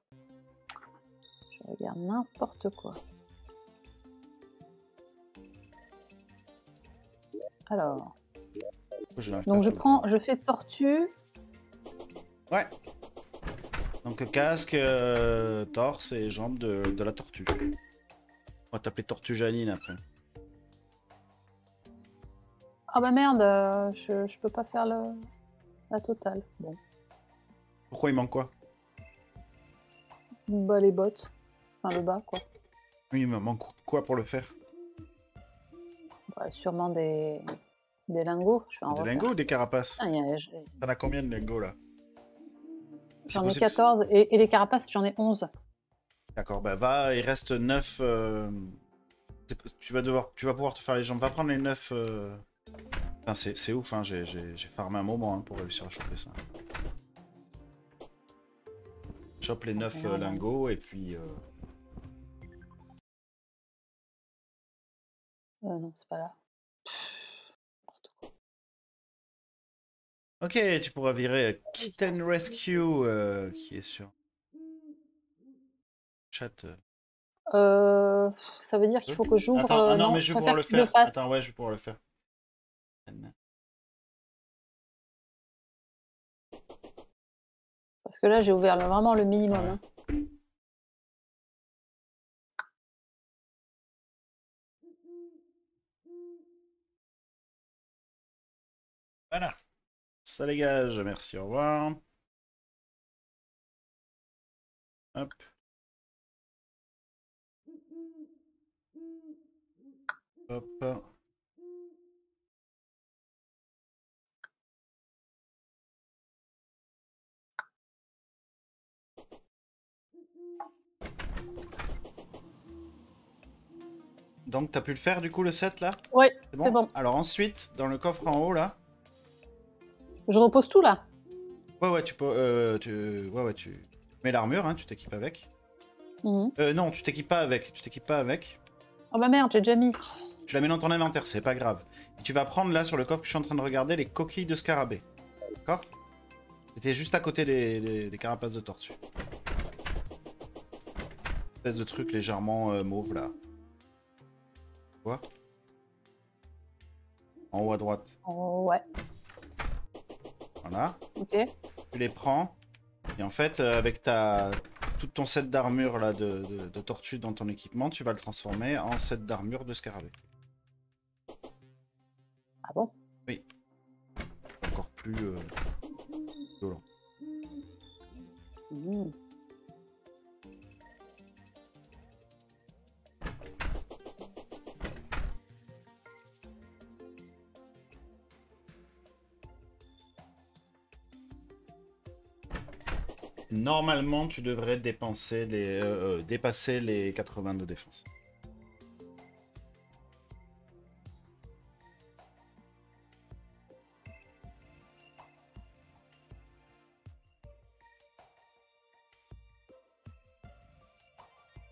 Je regarde n'importe quoi. Alors, donc je prends, je fais tortue. Ouais. Donc casque, euh, torse et jambes de, de la tortue. On va t'appeler Tortue Janine après. Ah bah merde, euh, je, je peux pas faire le, la totale. Bon, Pourquoi il manque quoi? Bah les bottes, enfin le bas quoi. Oui, il me manque quoi pour le faire? Bah, sûrement des, des lingots. Je vais en Des refaire. lingots ou des carapaces? Ah, a- T'en as combien de lingots là? J'en ai possible- 14 et, et les carapaces, j'en ai 11. D'accord, bah va, il reste 9. Tu vas devoir, tu vas pouvoir te faire les jambes. Va prendre les 9. Enfin, c'est ouf, hein. j'ai farmé un moment hein, pour réussir à choper ça. Chope les 9 Merde. lingots et puis. euh, Euh, non, c'est pas là. Ok, tu pourras virer euh, Kitten Rescue euh, qui est sur. Chat. euh. Euh, ça veut dire qu'il faut que j'ouvre. Attends, ah euh, non, mais je vais pouvoir le faire. Attends, ouais, je vais pouvoir le faire. Parce que là, j'ai ouvert le- vraiment le minimum. Ouais. hein. Voilà. Ça dégage, merci, au revoir. Hop. Hop. Donc t'as pu le faire du coup le set là? Ouais, c'est bon. Alors ensuite, dans le coffre en haut là, Je repose tout là. Ouais, ouais, tu peux. euh, tu... Ouais, ouais, tu mets l'armure, hein, tu t'équipes avec. Mhm. Euh, non, tu t'équipes pas avec. Tu t'équipes pas avec. Oh bah merde, j'ai déjà mis. Tu la mets dans ton inventaire, c'est pas grave. Et tu vas prendre là sur le coffre que je suis en train de regarder les coquilles de scarabée. D'accord? C'était juste à côté des, des- des carapaces de tortue. Espèce de truc légèrement euh, mauve là. Tu vois? En haut à droite. Oh, ouais, Voilà. ok. tu les prends et en fait euh, avec ta tout ton set d'armure là de, de, de tortue dans ton équipement tu vas le transformer en set d'armure de scarabée normalement, tu devrais dépenser les, euh, euh, dépasser les 80 de défense.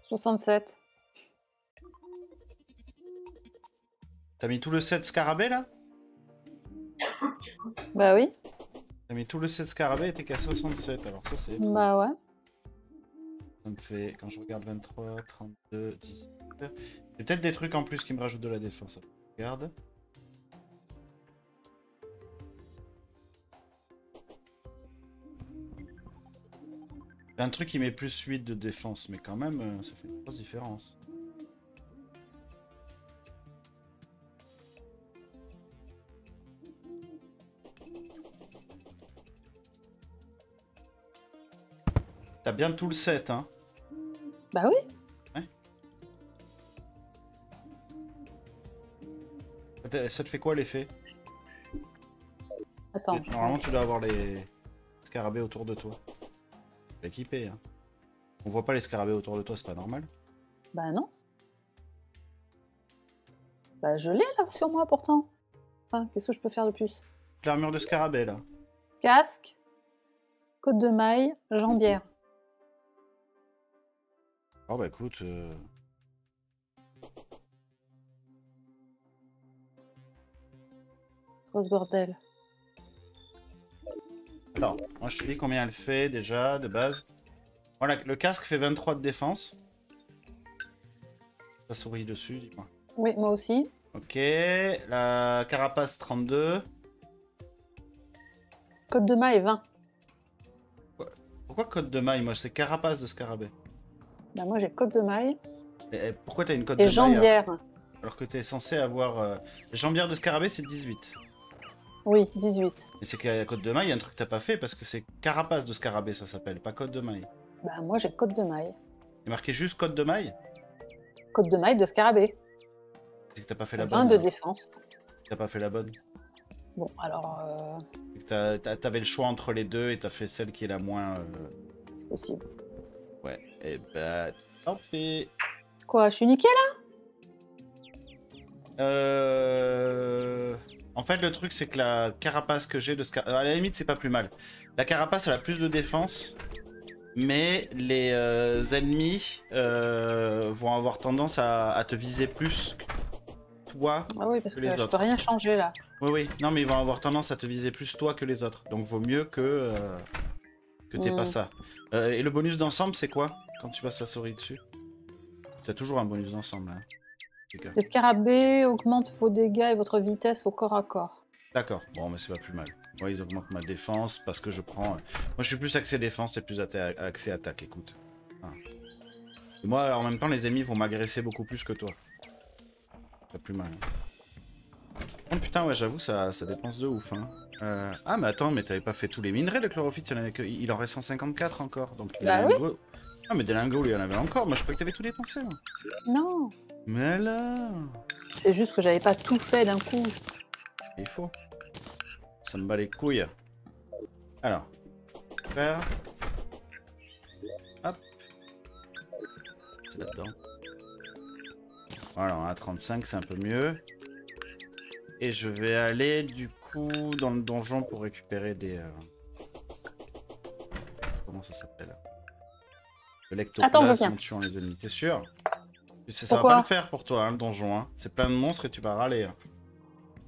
« 67. T'as mis tout le set scarabée là? Bah oui. T'as mis tout le set scarabée et t'es qu'à 67. Alors ça c'est. Bah ouais. Ça me fait, quand je regarde 23, 32, 18. Il y a peut-être des trucs en plus qui me rajoutent de la défense. Regarde. Un truc qui met plus 8 de défense, mais quand même, euh, ça fait une grosse différence. T'as bien tout le set, hein Bah oui. Ça te fait quoi l'effet? Attends. Normalement, tu dois avoir les scarabées autour de toi. Équipé, hein. On voit pas les scarabées autour de toi, c'est pas normal. Bah non. Bah je l'ai là sur moi pourtant. Enfin, qu'est-ce que je peux faire de plus? L'armure de scarabée, là. Casque, côte de maille, jambière. Oh bah écoute, euh, Grosse bordel. alors, moi je te dis combien elle fait déjà, de base. Voilà, le casque fait 23 de défense. Ta souris dessus, dis-moi. Oui, moi aussi. Ok, la carapace 32. Côte de maille 20. Pourquoi code de maille Moi, c'est carapace de scarabée. Bah moi j'ai côte de maille Et- pourquoi t'as une code et de maille jambière. alors que t'es censé avoir... euh, Les jambières de scarabée, c'est 18. Oui, 18. Et c'est qu'à la côte de maille, il y a un truc que t'as pas fait parce que c'est carapace de scarabée, ça s'appelle, pas côte de maille. Bah moi j'ai côte de maille. Il est marqué juste côte de maille? Côte de maille de scarabée. C'est que t'as pas fait la 20 bonne. de alors. défense. T'as pas fait la bonne. Bon, alors euh, T'avais le choix entre les deux et t'as fait celle qui est la moins. euh, c'est possible. Ouais. Et bah. Tant pis. Quoi, je suis niquée là? Euh... En fait, le truc, c'est que la carapace que j'ai de scarabée. À la limite, c'est pas plus mal. La carapace, elle a plus de défense. Mais les euh, ennemis euh, vont avoir tendance à, à te viser plus que toi Ah oui, parce Que que, les je autres. peux rien changer là. Oui, oui. Non, mais ils vont avoir tendance à te viser plus toi que les autres. Donc, vaut mieux que, euh, que t'aies pas ça. Euh, et le bonus d'ensemble, c'est quoi Quand tu passes la souris dessus T'as toujours un bonus d'ensemble. Hein. Les gars. Les scarabées augmentent vos dégâts et votre vitesse au corps à corps. D'accord. Bon, mais c'est pas plus mal. Moi, ils augmentent ma défense parce que je prends. euh, Moi, je suis plus axé défense et plus axé attaque. Écoute. Hein. Et moi, en même temps, les ennemis vont m'agresser beaucoup plus que toi. Pas plus mal. hein. Oh putain, ouais, j'avoue, ça, ça dépense de ouf. Hein. Euh, Ah, mais attends, mais t'avais pas fait tous les minerais de chlorophyte, il en, avait que... il en reste 154 encore. Donc, Bah oui. lingots- Ah, mais des lingots, il y en avait encore. Moi, je croyais que t'avais tout dépensé. moi. Non, Mais là, c'est juste que j'avais pas tout fait d'un coup. il faut. Ça me bat les couilles. Alors, faire. Hop. C'est là-dedans. Voilà, on a 35, c'est un peu mieux. Et je vais aller du coup dans le donjon pour récupérer des. euh, Comment ça s'appelle? Le Attends, je lectoplasme en tuant les ennemis. T'es sûr? Sais, Ça va pas le faire pour toi, hein, le donjon. Hein. C'est plein de monstres et tu vas râler. hein.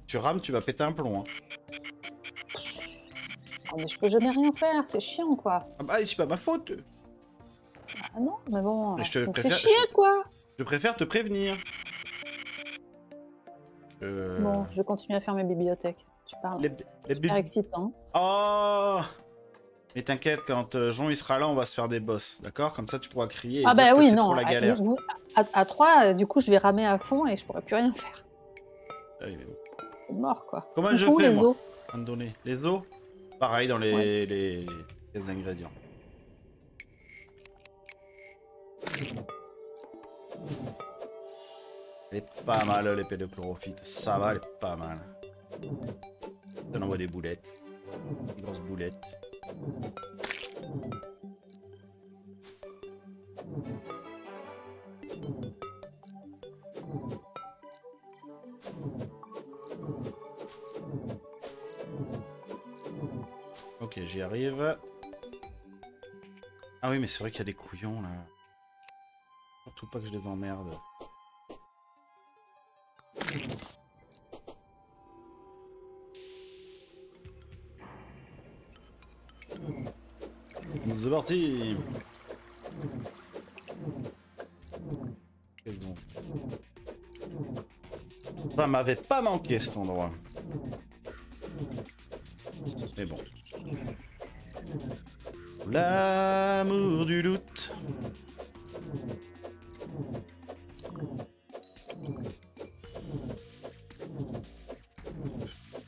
Tu rames, tu vas péter un plomb. Hein. Oh, mais je peux jamais rien faire, c'est chiant quoi. Ah bah, c'est pas ma faute. Ah non, mais bon, Mais je te ça préfère- chier quoi. Je préfère te prévenir. Euh, Bon, je continue à faire mes bibliothèques. Tu parles. Les, les Super excitant. Oh Mais t'inquiète, quand euh, Jean il sera là, on va se faire des boss, d'accord? Comme ça, tu pourras crier. Et Ah bah oui, non. trop la à- galère. À, à 3, du coup, je vais ramer à fond et je pourrai plus rien faire. Ah oui, mais bon. C'est mort quoi. Comment je fais, les moi os? À me donner. Les os? Pareil dans les, Ouais. les, les ingrédients. Elle est pas mal l'épée de chlorophyte. Ça va, elle est pas mal. Ça envoie des boulettes. Des grosses boulettes. Ok, j'y arrive. Ah oui, mais c'est vrai qu'il y a des couillons là. Surtout pas que je les emmerde. C'est parti Ça m'avait pas manqué cet endroit. Mais bon. L'amour du loot.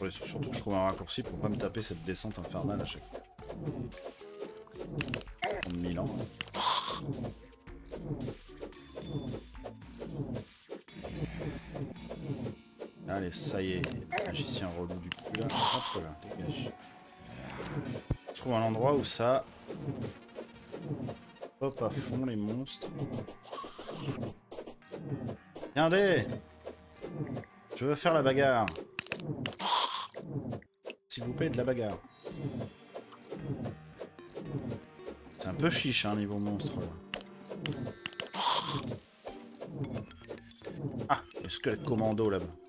Surtout je trouve un raccourci pour pas me taper cette descente infernale à chaque fois. Ça y est, magicien relou du cul là. Là, dégage. Je trouve un endroit où ça. Hop à fond les monstres. Regardez Je veux faire la bagarre. S'il vous plaît, de la bagarre. C'est un peu chiche, hein, niveau monstre. Là. Ah, le squelette commando là-bas.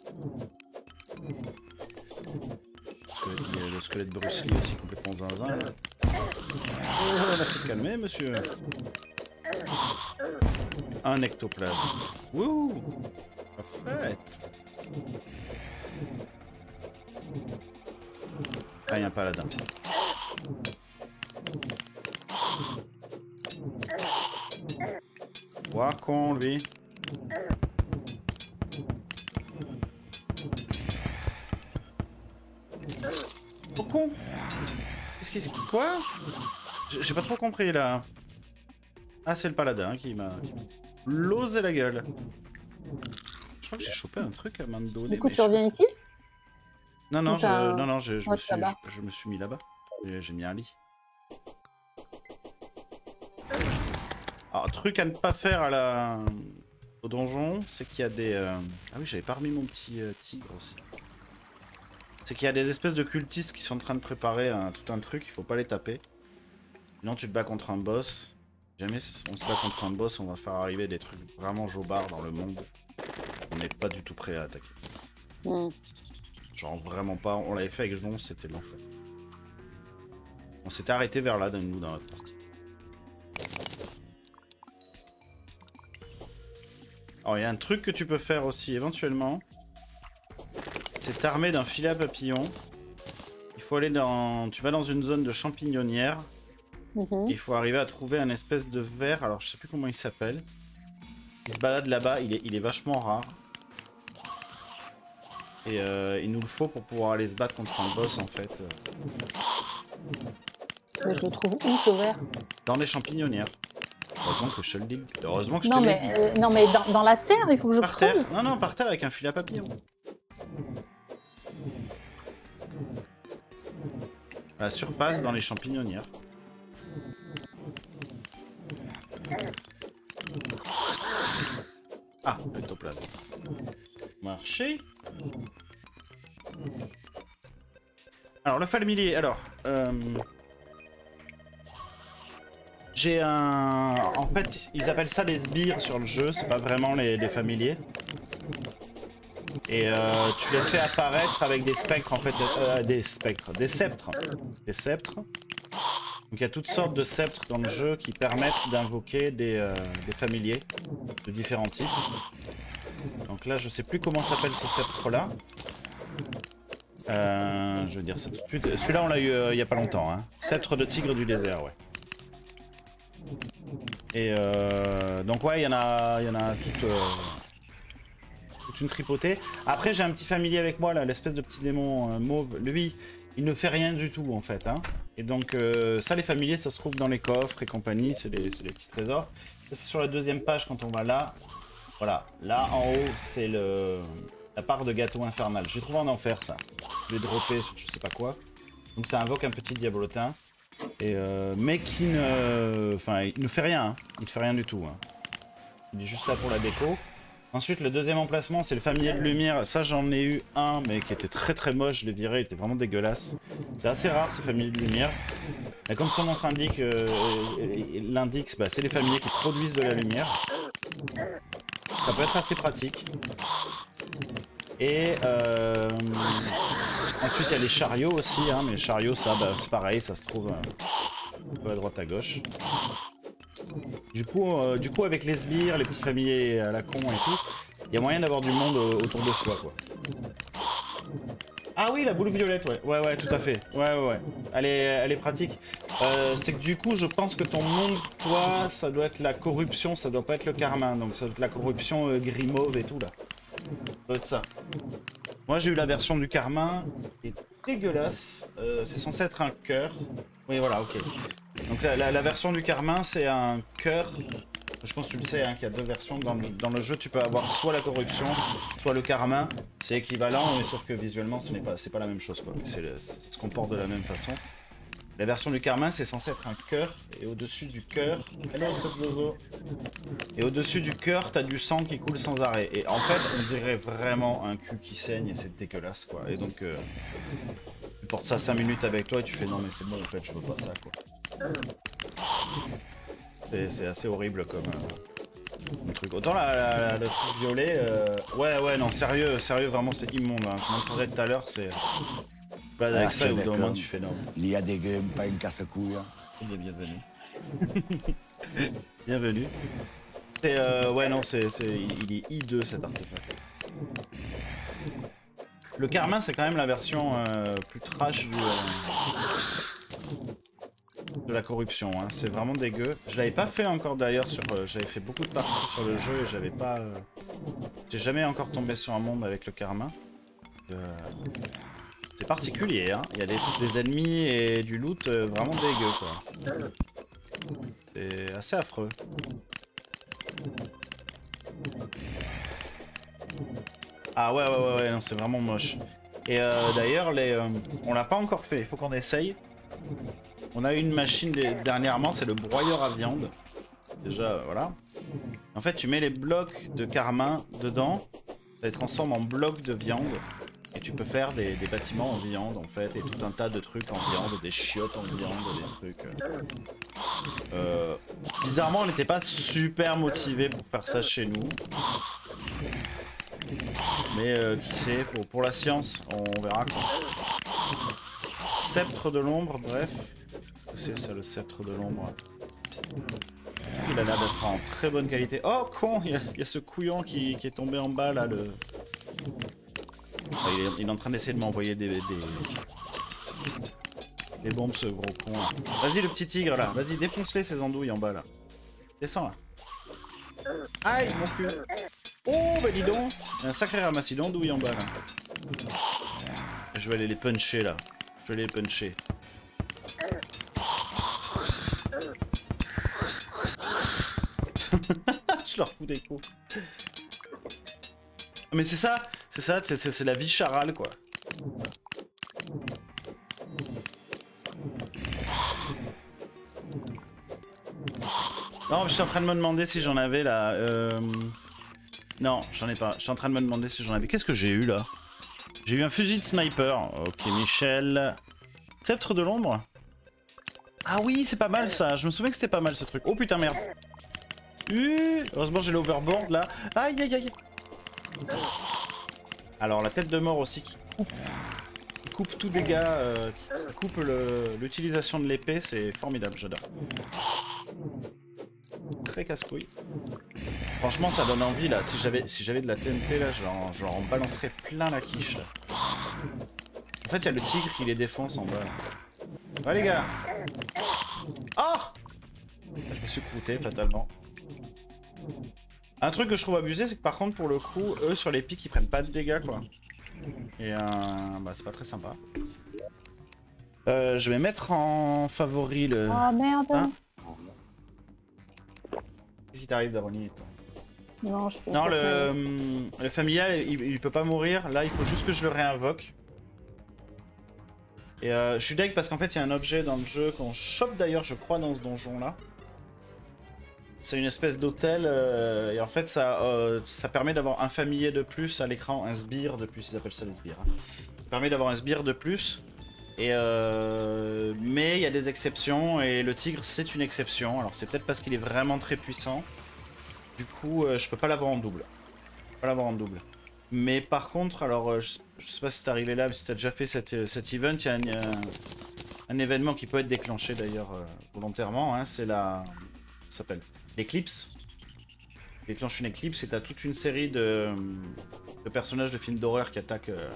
Squelette Bruce Lee aussi complètement zinzin. Là. Oh, on va se calmer, monsieur. Un ectoplasme. Wouh Parfait Ah, y a un paladin. Voir con, lui. Quoi J'ai pas trop compris, là. Ah, c'est le paladin qui m'a... Losé la gueule. Je crois que j'ai chopé un truc à main de donner. Du coup, tu reviens ici Non, non, je, non, non, je, me, suis, je, me suis mis là-bas. J'ai j'ai mis un lit. Alors, truc à ne pas faire à la... au donjon, c'est qu'il y a des... euh, Ah oui, j'avais pas remis mon petit euh, tigre aussi. C'est qu'il y a des espèces de cultistes qui sont en train de préparer un- tout un truc, il faut pas les taper. Sinon, tu te bats contre un boss. Jamais on se bat contre un boss, on va faire arriver des trucs vraiment jobards dans le monde. On n'est pas du tout prêt à attaquer. Hmm. Genre vraiment pas. On l'avait fait avec Jon, c'était l'enfer. On s'était arrêté vers là, de nous, dans notre partie. Alors, il y a un truc que tu peux faire aussi, éventuellement. C'est t'armer d'un filet à papillon. Il faut aller dans... Tu vas dans une zone de champignonnière. Mhm. Il faut arriver à trouver un espèce de verre. Alors, je sais plus comment il s'appelle. Il se balade là-bas. Il est, il est vachement rare. Et euh, il nous le faut pour pouvoir aller se battre contre un boss, en fait. Mais je le trouve où ce verre? Dans les champignonnières. Heureusement que je te le dis. Heureusement que je Non, te mais, dit. euh, non, mais dans, dans la terre, il faut que je Par terre. creuse. Non, non, par terre avec un fil à papillon. La surface dans les champignonnières. Ah, l'ectoplasme. Marché. Alors, le familier, alors... euh, J'ai un... En fait, ils appellent ça des sbires sur le jeu, c'est pas vraiment les, les familiers. Et euh, tu les fais apparaître avec des spectres, en fait, euh, des spectres, des sceptres. Des sceptres. Donc il y a toutes sortes de sceptres dans le jeu qui permettent d'invoquer des, euh, des familiers de différents types. Donc là, je sais plus comment s'appelle ce sceptre-là. Euh, je veux dire ça tout de suite. Celui-là, on l'a eu euh, il y a pas longtemps. Hein. Sceptre de tigre du désert, ouais. Et donc ouais, il y en a, il y en a toute, euh, une tripotée. Après, j'ai un petit familier avec moi là, l'espèce de petit démon euh, mauve. Lui, il ne fait rien du tout en fait. Hein. Et donc euh, ça, les familiers, ça se trouve dans les coffres et compagnie. C'est c'est des petits trésors. C'est sur la deuxième page quand on va là. Voilà, là en haut, c'est le la part de gâteau infernal. J'ai trouvé en enfer ça. Je l'ai droppé sur je sais pas quoi. Donc ça invoque un petit diablotin. Et euh, mais qui ne, enfin, il ne fait rien. hein. Il ne fait rien du tout. hein. Il est juste là pour la déco. Ensuite, le deuxième emplacement, c'est le familier de lumière. Ça, j'en ai eu un, mais qui était très très moche. Je l'ai viré, il était vraiment dégueulasse. C'est assez rare, ces familiers de lumière. Mais comme son nom s'indique, euh, l'indique, bah, c'est les familiers qui produisent de la lumière. Ça peut être assez pratique. Et euh, ensuite, il y a les chariots aussi. Hein, mais les chariots, ça, bah, c'est pareil, ça se trouve euh, un peu à droite à gauche. Du coup, euh, du coup, avec les sbires, les petits familiers à la con et tout, il y a moyen d'avoir du monde euh, autour de soi, quoi. Ah oui, la boule violette, ouais. Ouais, ouais, tout à fait. Ouais, ouais, ouais. Elle est, pratique. Euh, c'est que du coup, je pense que ton monde, toi, ça doit être la corruption, ça doit pas être le carmin. Donc ça doit être la corruption euh, et tout, là. Ça doit ça. Moi, j'ai eu la version du carmin, qui est dégueulasse. Euh, c'est censé être un cœur. Oui, voilà, ok. Donc la, version du carmin, c'est un cœur. Je pense que tu le sais, hein, qu'il y a deux versions. Dans le, jeu, tu peux avoir soit la corruption, soit le carmin. C'est équivalent, mais sauf que visuellement, ce n'est pas, pas la même chose. Quoi. Mais c'est se comporte de la même façon. La version du carmin, c'est censé être un cœur. Et au-dessus du cœur... Et au-dessus du cœur, t'as du sang qui coule sans arrêt. Et en fait, on dirait vraiment un cul qui saigne et c'est dégueulasse, quoi. Et donc, euh, tu portes ça 5 minutes avec toi et tu fais non mais c'est bon en fait, je veux pas ça, quoi. C'est- assez horrible comme, euh, truc. Autant la, la- la- le truc violet, euh, ouais ouais non sérieux, sérieux vraiment c'est immonde. Hein. Comme on parlait tout à l'heure, c'est. Avec Ah, ça, au bout c'est d'un moment tu fais non. Il y a des gars, pas une casse-couille. hein. Il est bienvenu. [LAUGHS] bienvenue. C'est euh, ouais non c'est c'est- il est I2 cet artefact. Le Carmin c'est quand même la version euh, plus trash du, euh, de la corruption. hein. C'est vraiment dégueu. Je l'avais pas fait encore d'ailleurs sur. euh, j'avais fait beaucoup de parties sur le jeu et j'avais pas. euh, J'ai jamais encore tombé sur un monde avec le Carmin. Euh, c'est particulier, hein. Il y a des, ennemis et du loot vraiment dégueu, quoi. C'est assez affreux. Ah ouais, ouais, ouais, ouais, non, c'est vraiment moche. Et d'ailleurs, les, on l'a pas encore fait, il faut qu'on essaye. On a eu une machine dernièrement, c'est le broyeur à viande. Déjà, euh, voilà. En fait, tu mets les blocs de carmin dedans, ça les transforme en blocs de viande. Et tu peux faire des, bâtiments en viande, en fait, et tout un tas de trucs en viande, des chiottes en viande, des trucs... euh. Euh, bizarrement, on n'était pas super motivé pour faire ça chez nous. Mais qui sait, pour, pour la science, on verra quoi. Sceptre de l'ombre, bref. C'est ça le sceptre de l'ombre. Il a l'air d'être en très bonne qualité. Oh con, il y a, ce couillon qui, est tombé en bas là, le... Ah, il, est, en train d'essayer de m'envoyer des, des, bombes ce gros con. Vas-y le petit tigre là, vas-y défonce-les ces andouilles en bas là. Descends là. Aïe mon cul. Oh bah dis donc, il y a un sacré ramassis d'andouilles en bas là. Je vais aller les puncher là. Je vais les puncher. [LAUGHS] Je leur fous des coups. Mais c'est ça, c'est ça, c'est- la vie charale quoi. Non, je suis en train de me demander si j'en avais là. euh, Non, j'en ai pas. Je suis en train de me demander si j'en avais. Qu'est-ce que j'ai eu là? J'ai eu un fusil de sniper. Ok, Michel. Sceptre de l'ombre? Ah oui, c'est pas mal ça. Je me souviens que c'était pas mal ce truc. Oh putain, merde. Uh, heureusement, j'ai l'overboard là. Aïe aïe aïe. Alors, la tête de mort aussi qui coupe, qui coupe tout dégât, euh, coupe l'utilisation de l'épée, c'est formidable, j'adore. Très casse-couille. Franchement, ça donne envie là. Si j'avais si j'avais de la TNT là, j'en balancerais plein la quiche là. En fait, il y a le tigre qui les défonce en bas. Ouais, les gars. Ah Je me suis croûté fatalement. Un truc que je trouve abusé, c'est que par contre, pour le coup, eux sur les pics, ils prennent pas de dégâts quoi. Et euh, bah, c'est pas très sympa. Euh, je vais mettre en favori le. Oh merde Hein Qu'est-ce qui t'arrive, Daroni toi Non, je fais Non, le, hum, le familial, il, il peut pas mourir. Là, il faut juste que je le réinvoque. Et euh, je suis deg parce qu'en fait, il y a un objet dans le jeu qu'on chope d'ailleurs, je crois, dans ce donjon-là. C'est une espèce d'hôtel euh, et en fait ça, euh, ça permet d'avoir un familier de plus à l'écran, un sbire de plus, ils appellent ça les sbires. hein. Ça permet d'avoir un sbire de plus. Et euh, mais il y a des exceptions et le tigre c'est une exception. Alors c'est peut-être parce qu'il est vraiment très puissant. Du coup je peux pas l'avoir en double. Pas l'avoir en double. Mais par contre, alors je, je sais pas si c'est arrivé là, mais si t'as déjà fait cet, cet event, il y a un, événement qui peut être déclenché d'ailleurs volontairement. hein, c'est la. S'appelle? L'éclipse. Tu déclenches une éclipse et t'as toute une série de, personnages de films d'horreur qui attaquent, euh,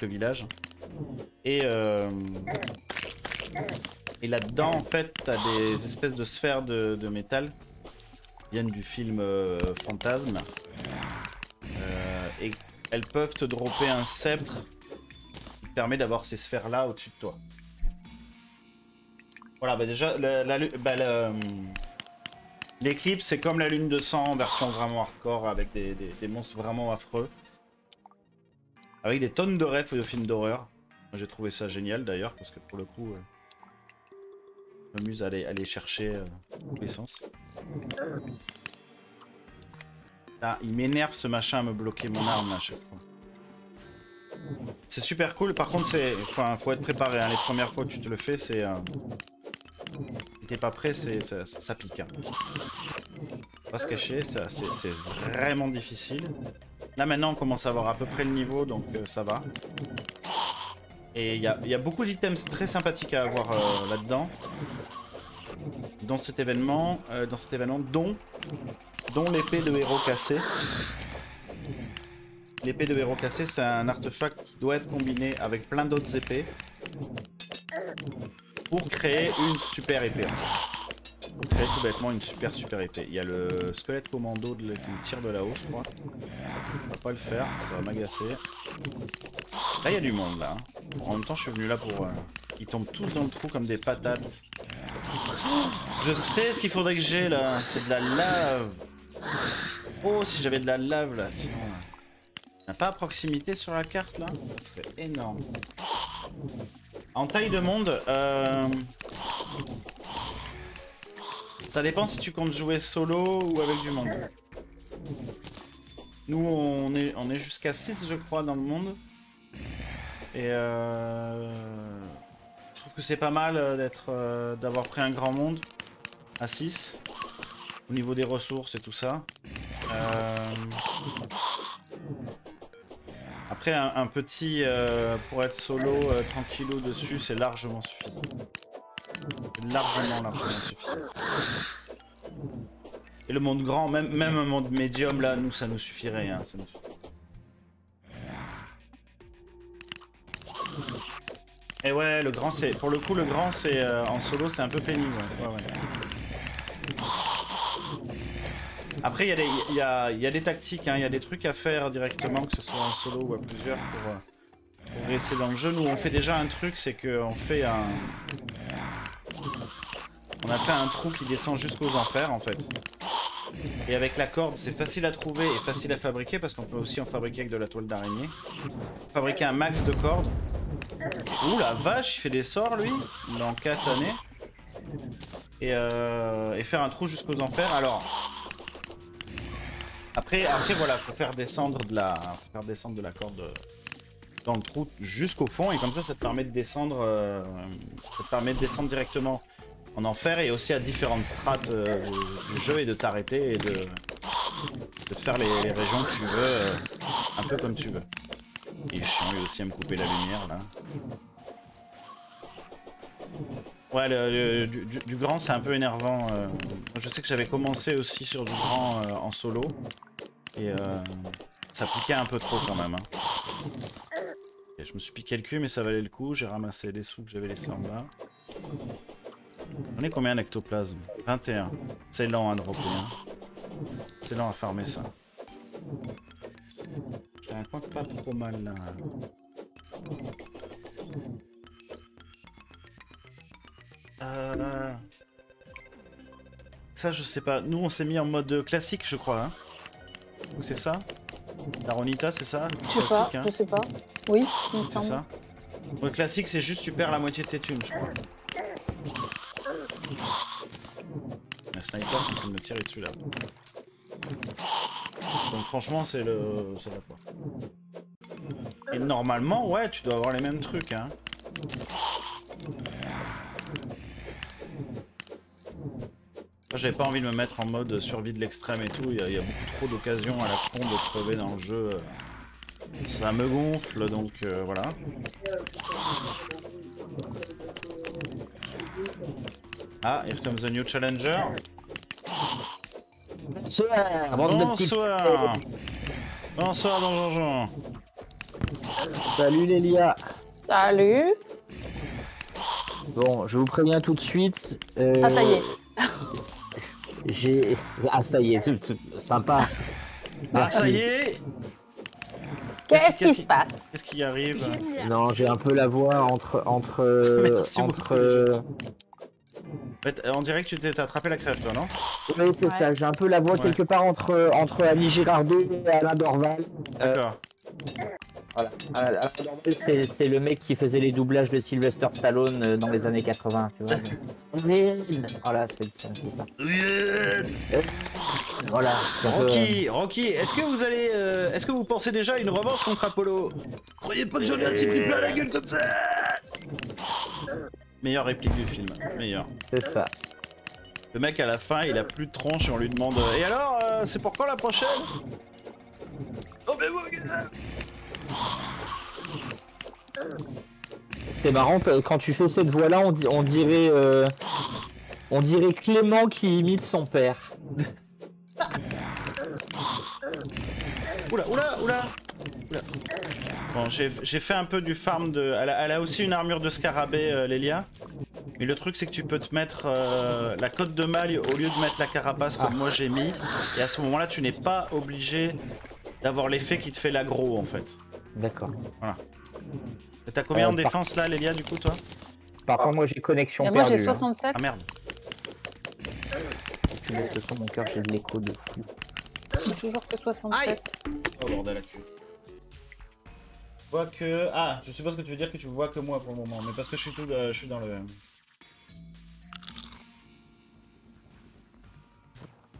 le village. Et, euh, et là-dedans, en fait, t'as des espèces de sphères de, métal qui viennent du film euh, Fantasme. Euh, et elles peuvent te dropper un sceptre qui permet d'avoir ces sphères-là au-dessus de toi. Voilà, bah déjà, bah, l'éclipse, c'est comme la lune de sang en version vraiment hardcore, avec des, des- monstres vraiment affreux. Avec des tonnes de refs de films d'horreur. J'ai trouvé ça génial d'ailleurs, parce que pour le coup, euh, je m'amuse à aller, aller chercher euh, tous les sens. Ah, il m'énerve ce machin à me bloquer mon arme à chaque fois. C'est super cool, par contre, c'est, enfin, faut être préparé. hein. Les premières fois que tu te le fais, c'est, euh, t'es pas prêt, c'est, ça, ça- pique. hein. Pas se cacher, c'est, vraiment difficile. Là maintenant, on commence à avoir à peu près le niveau, donc euh, ça va. Et il y a, il y a beaucoup d'items très sympathiques à avoir euh, là-dedans. Dans cet événement, euh, dans cet événement, dont, dont l'épée de héros cassé. L'épée de héros cassé, c'est un artefact qui doit être combiné avec plein d'autres épées pour créer une super épée. Pour créer tout bêtement une super super épée. Il y a le squelette commando de, qui tire de là-haut, je crois. On va pas le faire, ça va m'agacer. Là, il y a du monde là. hein. En même temps, je suis venu là pour. euh, Ils tombent tous dans le trou comme des patates. Je sais ce qu'il faudrait que j'ai là. C'est de la lave. Oh, si j'avais de la lave là, sinon. On n'a pas à proximité sur la carte là? Ça serait énorme. En taille de monde, euh... ça dépend si tu comptes jouer solo ou avec du monde. Nous, on est, on est jusqu'à 6, je crois, dans le monde. Et euh... je trouve que c'est pas mal euh, d'être, d'avoir pris un grand monde à 6 au niveau des ressources et tout ça. Après, un, petit euh, pour être solo euh, tranquillou dessus, c'est largement suffisant. Largement, largement suffisant. Et le monde grand, même, même un monde médium, là, nous, ça nous suffirait. Hein. Et ouais, le grand, c'est. Pour le coup, le grand, c'est. euh, en solo, c'est un peu pénible. ouais, ouais, ouais. Après, il y, a des- tactiques, hein, il y a des trucs à faire directement, que ce soit en solo ou à plusieurs, pour, euh, rester dans le jeu. Nous, on fait déjà un truc, c'est qu'on fait un. On a fait un trou qui descend jusqu'aux enfers, en fait. Et avec la corde, c'est facile à trouver et facile à fabriquer, parce qu'on peut aussi en fabriquer avec de la toile d'araignée. Fabriquer un max de cordes. Ouh la vache, il fait des sorts, lui. Est en katané. Et, euh, et faire un trou jusqu'aux enfers. Alors, après, après voilà, faut faire descendre de la, faut faire descendre de la corde euh, dans le trou jusqu'au fond et comme ça, ça te permet de descendre, euh, ça te permet de descendre directement en enfer et aussi à différentes strates euh, du jeu et de t'arrêter et de, de faire les, les régions que tu veux, euh, un peu comme tu veux. Il est chiant lui aussi à me couper la lumière là. Ouais, le, du, grand c'est un peu énervant. euh. Je sais que j'avais commencé aussi sur du grand euh, en solo. Et euh, ça piquait un peu trop quand même. hein. Je me suis piqué le cul mais ça valait le coup. J'ai ramassé les sous que j'avais laissés en bas. On est combien d'ectoplasme 21. C'est lent à dropper. hein. C'est lent à farmer ça. J'ai un coin pas trop mal là. Euh... Ça, je sais pas. Nous, on s'est mis en mode classique, je crois. Hein Ou c'est ça La Ronita, c'est ça Je sais pas, hein je sais pas. Oui, C'est ça Le classique, c'est juste tu perds la moitié de tes thunes, je crois. Laisse sniper quand il me tire dessus là. Donc franchement c'est le... ça va pas. Et normalement ouais tu dois avoir les mêmes trucs hein. J'avais pas envie de me mettre en mode survie de l'extrême et tout, il y, a beaucoup trop d'occasions à la con de crever dans le jeu. Ça me gonfle donc euh, voilà. Ah, here comes the new challenger. Bonsoir, bande de petits- Bonsoir Bonsoir Don Jean Salut Lélia. Salut Bon, je vous préviens tout de suite. euh, Ah, ça y est. J'ai. Ah, ça y est, c'est- c'est sympa. Ah ça y est Qu'est-ce qui se passe Qu'est-ce qui arrive Non, j'ai un peu la voix entre. entre. Merci entre. beaucoup. En fait, On dirait que tu t'es t'as attrapé la crève toi non Oui, c'est Ouais. ça, j'ai un peu la voix Ouais. quelque part entre, entre Annie Girardot et Alain Dorval. Euh, D'accord. Voilà. C'est le mec qui faisait les doublages de Sylvester Stallone euh, dans les années 80, tu vois. [LAUGHS] Voilà, c'est ça. Voilà. euh, Rocky, Rocky, est-ce que vous allez, euh, est-ce que vous pensez déjà à une revanche contre Apollo? Croyez pas que j'en ai un petit prix plein la gueule comme ça? Meilleure réplique du film, meilleur. C'est ça. Le mec à la fin, il a plus de tronche et on lui demande Et alors, euh, c'est pour quand la prochaine? Oh mais C'est marrant quand tu fais cette voix-là, on, on dirait, euh, on dirait Clément qui imite son père. [LAUGHS] Oula, oula, oula. Bon, j'ai fait un peu du farm de... Elle a, elle a aussi une armure de scarabée, euh, Lélia. Mais le truc, c'est que tu peux te mettre euh, la cote de maille au lieu de mettre la carapace comme moi j'ai mis. Et à ce moment-là, tu n'es pas obligé d'avoir l'effet qui te fait l'aggro, en fait. D'accord. Et T'as combien Euh, en par- défense, là, Lélia, du coup, toi Par contre, moi j'ai connexion Et Moi j'ai perdue. hein. 67. Ah merde. Tu laisses le son, mon cœur, j'ai de l'écho de fou. J'ai toujours fait 67. Oh bordel, la cul. Je vois que... Ah, je suppose que tu veux dire que tu vois que moi pour le moment. Mais parce que je suis, tout, euh, je suis dans le...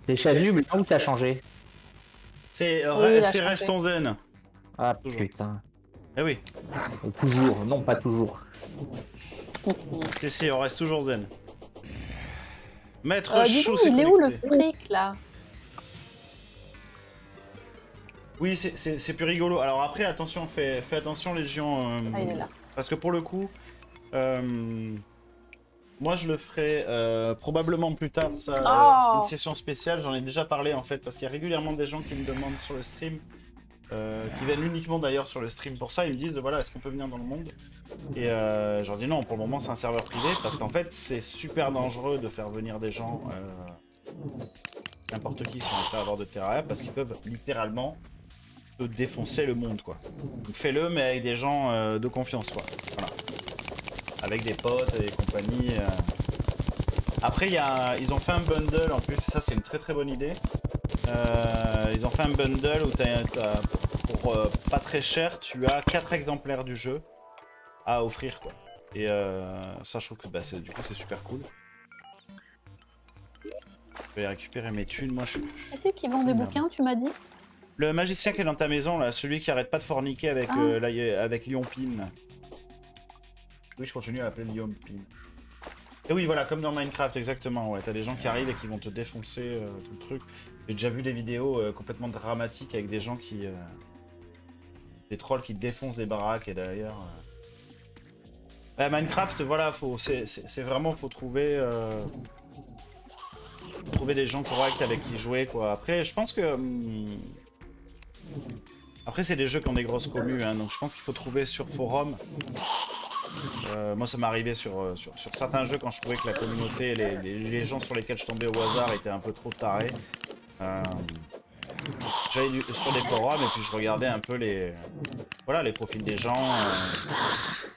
Là où t'as changé? C'est euh, Oui, re- Ah Toujours. putain. Eh oui. Toujours, non pas toujours. Si, si, on reste toujours zen. Maître Euh, dis Chou, donc, c'est il est où le fric là Oui, c'est- c'est c'est plus rigolo. Alors après, attention, fais, fais attention, Légion. euh, Ah, il est là. Parce que pour le coup, euh, moi je le ferai euh, probablement plus tard, ça, Oh. une session spéciale. J'en ai déjà parlé en fait, parce qu'il y a régulièrement des gens qui me demandent sur le stream, euh, qui viennent uniquement d'ailleurs sur le stream pour ça. Ils me disent de, voilà, est-ce qu'on peut venir dans le monde? Et euh, je dis non, pour le moment c'est un serveur privé, parce qu'en fait c'est super dangereux de faire venir des gens, euh, n'importe qui sur un serveur de Terraria, parce qu'ils peuvent littéralement te défoncer le monde quoi. Donc fais-le mais avec des gens euh, de confiance quoi. Voilà. Avec des potes et compagnie. Après il y a, ils ont fait un bundle en plus, ça c'est une très très bonne idée. Euh, ils ont fait un bundle où pour euh, pas très cher, tu as 4 exemplaires du jeu à offrir quoi. Et euh, ça je trouve que bah, du coup c'est super cool. Je vais récupérer mes thunes, moi je suis... Qui c'est qui vend des bouquins, tu m'as dit? Le magicien qui est dans ta maison, là, celui qui arrête pas de forniquer avec, Ah. euh, la- avec Lyon Pin. Oui, je continue à l'appeler Lyon Pin. Et oui, voilà, comme dans Minecraft, exactement. Ouais, t'as des gens qui arrivent et qui vont te défoncer euh, tout le truc. J'ai déjà vu des vidéos euh, complètement dramatiques avec des gens qui. euh, des trolls qui défoncent des baraques et euh. Ouais, Minecraft, voilà, c'est, vraiment, faut trouver. trouver des gens corrects avec qui jouer, quoi. Après, je pense que. hum, après, c'est des jeux qui ont des grosses communes, hein, donc je pense qu'il faut trouver sur forum. Euh, moi, ça m'est arrivé sur, euh, sur, sur certains jeux quand je trouvais que la communauté, les, les- les gens sur lesquels je tombais au hasard étaient un peu trop tarés. Euh, J'allais sur des forums et puis je regardais un peu les, voilà, les profils des gens, euh,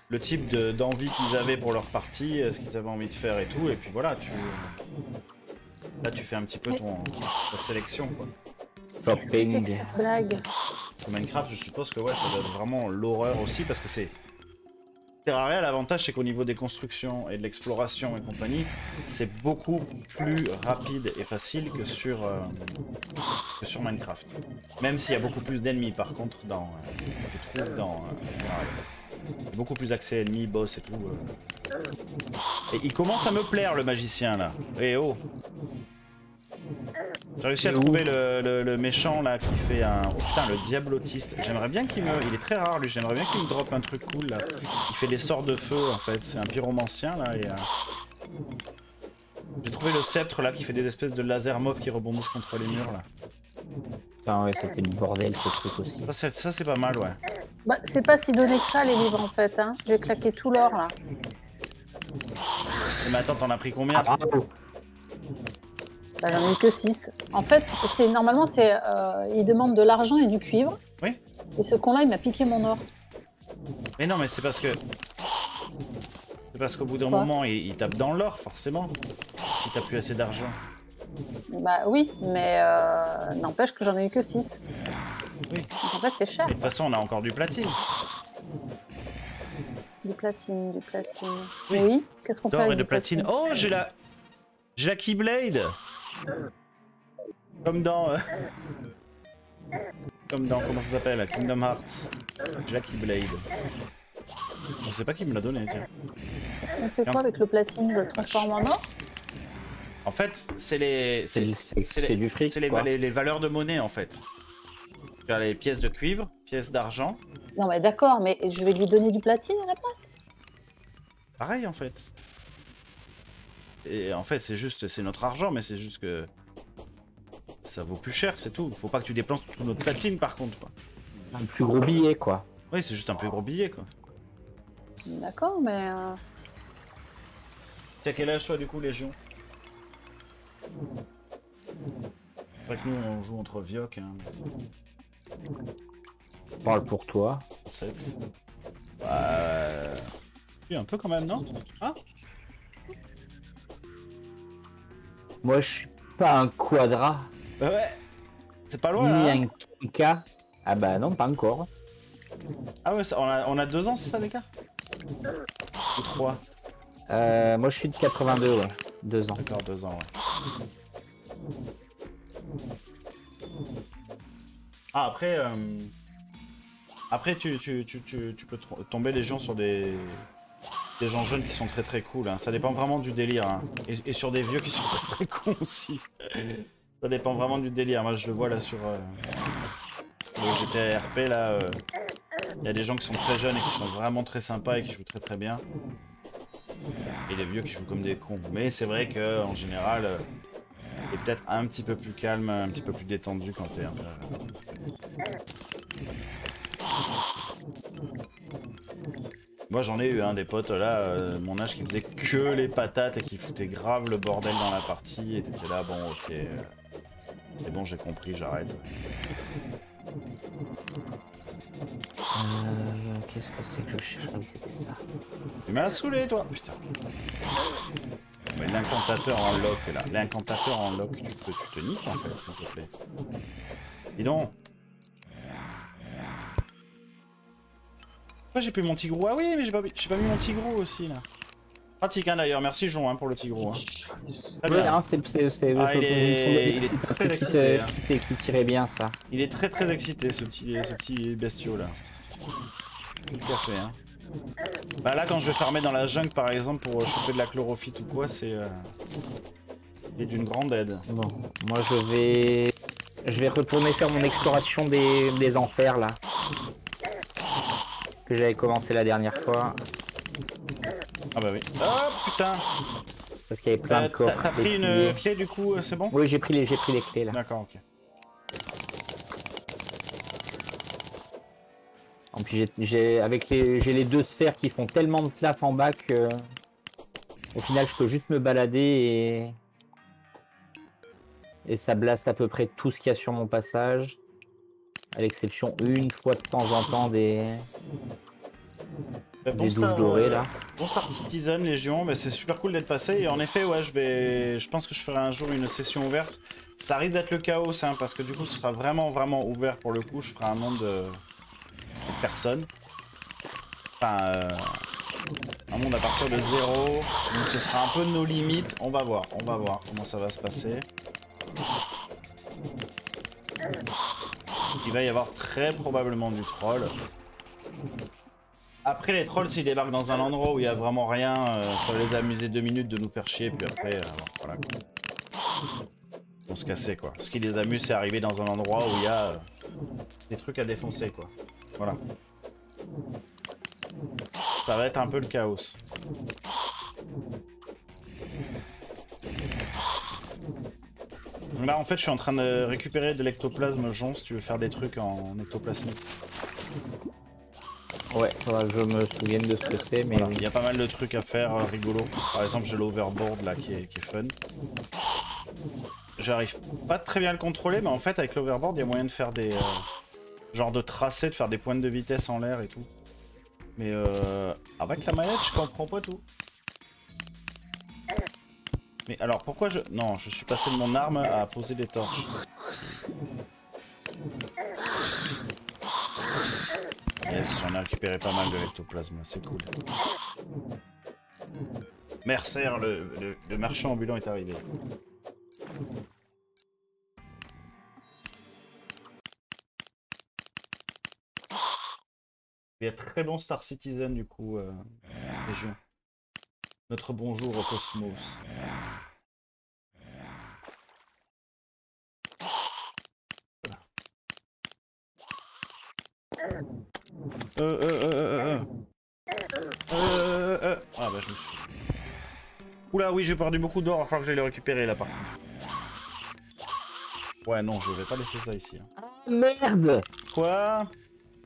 le type de- d'envie qu'ils avaient pour leur partie, ce qu'ils avaient envie de faire et tout. Et puis voilà, tu, là tu fais un petit peu ton, ta sélection. Quoi. Shopping. blague Minecraft, je suppose que ouais, ça doit être vraiment l'horreur aussi parce que c'est L'avantage c'est qu'au niveau des constructions et de l'exploration et compagnie, c'est beaucoup plus rapide et facile que sur, euh, que sur Minecraft. Même s'il y a beaucoup plus d'ennemis par contre dans, euh, euh. Beaucoup plus accès ennemis, boss et tout. Et il commence à me plaire le magicien là. Eh oh J'ai réussi à trouver le, le- le méchant là qui fait un... Oh putain, le diablotiste. J'aimerais bien qu'il me... Il est très rare lui, j'aimerais bien qu'il me drop un truc cool là. Il fait des sorts de feu en fait, c'est un pyromancien là et... euh, J'ai trouvé le sceptre là qui fait des espèces de laser mauves qui rebondissent contre les murs là. Putain, ouais, c'était le bordel ce truc aussi. Ça c'est pas mal ouais. Bah, c'est pas si donné que ça, les livres, en fait. Hein. J'ai claqué tout l'or, là. Mais attends, t'en as pris combien Ah, bravo. Bah, J'en ai eu que 6. En fait, c'est normalement, c'est euh, il demande de l'argent et du cuivre. Oui. Et ce con-là, il m'a piqué mon or. Mais non mais c'est parce que... C'est parce qu'au bout d'un moment il, il tape dans l'or forcément. Si t'as plus assez d'argent. Bah oui, mais euh, n'empêche que j'en ai eu que 6. Oui. En fait, c'est cher. De toute façon on a encore du platine. Du platine, du platine. Oui. Oui, qu'est-ce qu'on fait D'or et de du platine. Oh, j'ai la. J'ai la Keyblade Comme dans. euh, Comme dans. Comment ça s'appelle Kingdom Hearts. J'ai la Keyblade. Je sais pas qui me l'a donné, tiens. On fait quoi avec le platine Je le transforme en or? En fait, c'est les. C'est C'est du- fric. c'est les, quoi. les- les valeurs de monnaie en fait. Tu as les pièces de cuivre, pièces d'argent. Non, mais d'accord, mais je vais lui donner du platine à la place? Pareil en fait. Et en fait, c'est juste. C'est notre argent, mais c'est juste que. Ça vaut plus cher, c'est tout. Faut pas que tu dépenses toute notre platine par contre, quoi. Un plus gros billet, quoi. Oui, c'est juste un plus gros billet, quoi. D'accord, mais. euh, T'as quel âge, toi, du coup, Légion C'est vrai que nous, on joue entre Vioc, hein. Parle pour toi. 7. Bah... Oui, un peu quand même, non? Ah Moi, je suis pas un quadra, Bah ouais C'est pas loin, ni hein un K. Ah bah non, pas encore. Ah ouais, ça- on, a, on a deux ans, c'est ça, l'écart Ou trois Euh, moi, je suis de 82, ouais. Deux ans. D'accord, deux ans, ouais. Ah, après... euh, Après, tu, tu, tu, tu, tu peux tomber les gens sur des... Des gens jeunes qui sont très très cool, hein. ça dépend vraiment du délire. hein. Et, sur des vieux qui sont très, [LAUGHS] très cons aussi. Ça dépend vraiment du délire. Moi je le vois là sur euh, le GTRP là. euh, Il y a des gens qui sont très jeunes et qui sont vraiment très sympas et qui jouent très très bien. Et des vieux qui jouent comme des cons. Mais c'est vrai que en général, euh, t'es peut-être un petit peu plus calme, un petit peu plus détendu quand t'es un peu. Moi j'en ai eu un des potes là, euh, mon âge qui faisait que les patates et qui foutait grave le bordel dans la partie et t'étais là, bon ok, c'est bon j'ai compris, j'arrête. Euh, Qu'est-ce que c'est que je cherche Ah oui, c'était ça. Tu m'as saoulé toi, putain. Mais l'incantateur en lock là, l'incantateur en lock, tu, peux, tu te niques en fait, s'il te plaît. Dis donc. Pourquoi j'ai plus mon tigrou Ah oui, mais j'ai pas, pas mis mon tigrou aussi là. Pratique hein, d'ailleurs, merci Jon hein, pour le tigrou. Hein. Ouais, hein, c'est Ah, il est- il très excité, hein. qui te- qui tirait bien ça. Il est très très excité ce petit, ce petit bestiau là. Tout à fait hein. Bah là quand je vais farmer dans la jungle par exemple pour euh, choper de la chlorophyte ou quoi c'est... Euh... Il est d'une grande aide. Bon, moi je vais je vais retourner faire mon exploration des, des enfers là. Que j'avais commencé la dernière fois. Ah bah oui. Oh putain Parce qu'il y avait plein T'as de coffres. t'as pris une clé du coup, euh, c'est bon? Oui, j'ai pris les j'ai pris les clés là. D'accord, ok. En plus, j'ai- j'ai avec les j'ai les deux sphères qui font tellement de claf en bas que au final, je peux juste me balader et et ça blaste à peu près tout ce qu'il y a sur mon passage, à l'exception une fois de temps en temps des Bah, bon des douches dorées là. Bon Citizen, Légion, bah, c'est super cool d'être passé. Et en effet, ouais, je vais, je pense que je ferai un jour une session ouverte. Ça risque d'être le chaos, hein, parce que du coup, ce sera vraiment, vraiment ouvert pour le coup. Je ferai un monde de, de personnes. Enfin, euh, un monde à partir de zéro. Donc ce sera un peu nos limites. On va voir, on va voir comment ça va se passer. Il va y avoir très probablement du troll. Après les trolls, s'ils débarquent dans un endroit où il y a vraiment rien, euh, ça va les amuser deux minutes de nous faire chier, puis après, euh, voilà. On se casser quoi. Ce qui les amuse, c'est arriver dans un endroit où il y a euh, des trucs à défoncer quoi. Voilà. Ça va être un peu le chaos. Là en fait je suis en train de récupérer de l'ectoplasme Jon si tu veux faire des trucs en ectoplasmique. Ouais, faudra que je me souvienne de ce que c'est, mais Voilà, Il y a pas mal de trucs à faire euh, rigolos. Par exemple j'ai l'overboard là qui est, qui est fun. J'arrive pas très bien à le contrôler mais en fait avec l'overboard il y a moyen de faire des... euh, genre de tracés, de faire des pointes de vitesse en l'air et tout. Mais euh, avec la manette je comprends pas tout. Mais alors pourquoi je... Non, je suis passé de mon arme à poser des torches. Yes, j'en ai récupéré pas mal de l'ectoplasme, c'est cool. Mercer, le, le, marchand ambulant est arrivé. Il y a très bon Star Citizen du coup, euh, région. Notre bonjour au cosmos. Euh, euh, euh, euh, euh. Euh, euh, euh. Ah bah je me suis... Oula oui j'ai perdu beaucoup d'or, il va falloir que j'aille le récupérer là par contre. Ouais non je vais pas laisser ça ici. hein. Merde Quoi?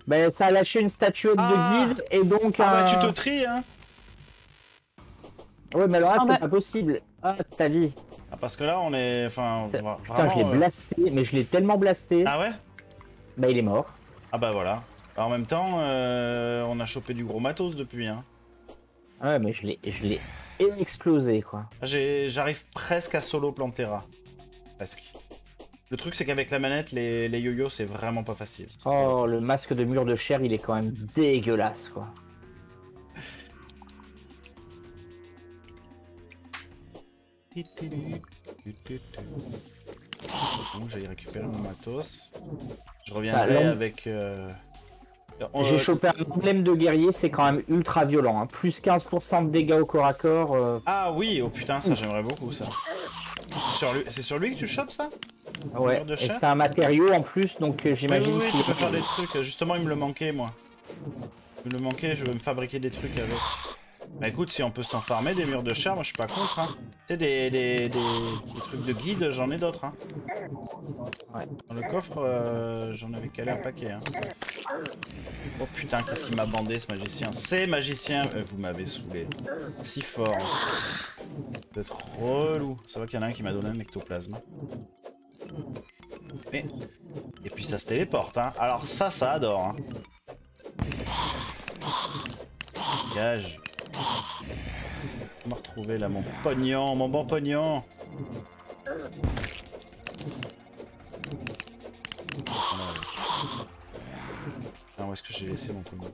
Bah ça a lâché une statuette Ah. de guide et donc Ah bah tu te tries hein Ouais mais alors là Ah, c'est bah- pas possible. Ah ta vie. ah, Parce que là on est... Enfin C'est- vra- Putain je l'ai vraiment... euh, blasté, mais je l'ai tellement blasté. Ah ouais? Bah il est mort. Ah bah voilà. En même temps euh, on a chopé du gros matos depuis hein. Ouais mais je l'ai je l'ai explosé quoi. J'arrive presque à solo Plantera. Presque. Le truc c'est qu'avec la manette les, les yo-yo c'est vraiment pas facile. Oh le masque de mur de chair il est quand même dégueulasse quoi. Donc j'allais récupérer mon matos. Je reviendrai on- avec... euh, on- J'ai chopé un emblème de guerrier, c'est quand même ultra violent. hein. Plus 15% de dégâts au corps à corps. euh, Ah oui, oh putain ça j'aimerais beaucoup ça. C'est sur lui que tu chopes ça? Ouais, c'est un matériau en plus, donc euh, j'imagine oui, oui, tu peux faire des trucs. Justement il me le manquait moi. Il me le manquait, je vais me fabriquer des trucs avec. Bah écoute, si on peut s'en farmer des murs de chair, moi je suis pas contre. Hein. Tu sais, des, des, des, des trucs de guide, j'en ai d'autres. Hein. Ouais. Dans le coffre, euh, j'en avais calé un paquet. Hein. Oh putain, qu'est-ce qu'il m'a bandé ce magicien. C'est magicien, Euh, vous m'avez saoulé. Si fort. Vous êtes relou. Ça va qu'il y en a un qui m'a donné un ectoplasme. Mais... Et puis ça se téléporte. Hein. Alors ça, ça adore. Hein. Gage. Je me retrouver là mon pognon, mon bon pognon. Ah, où est-ce que j'ai laissé mon pognon?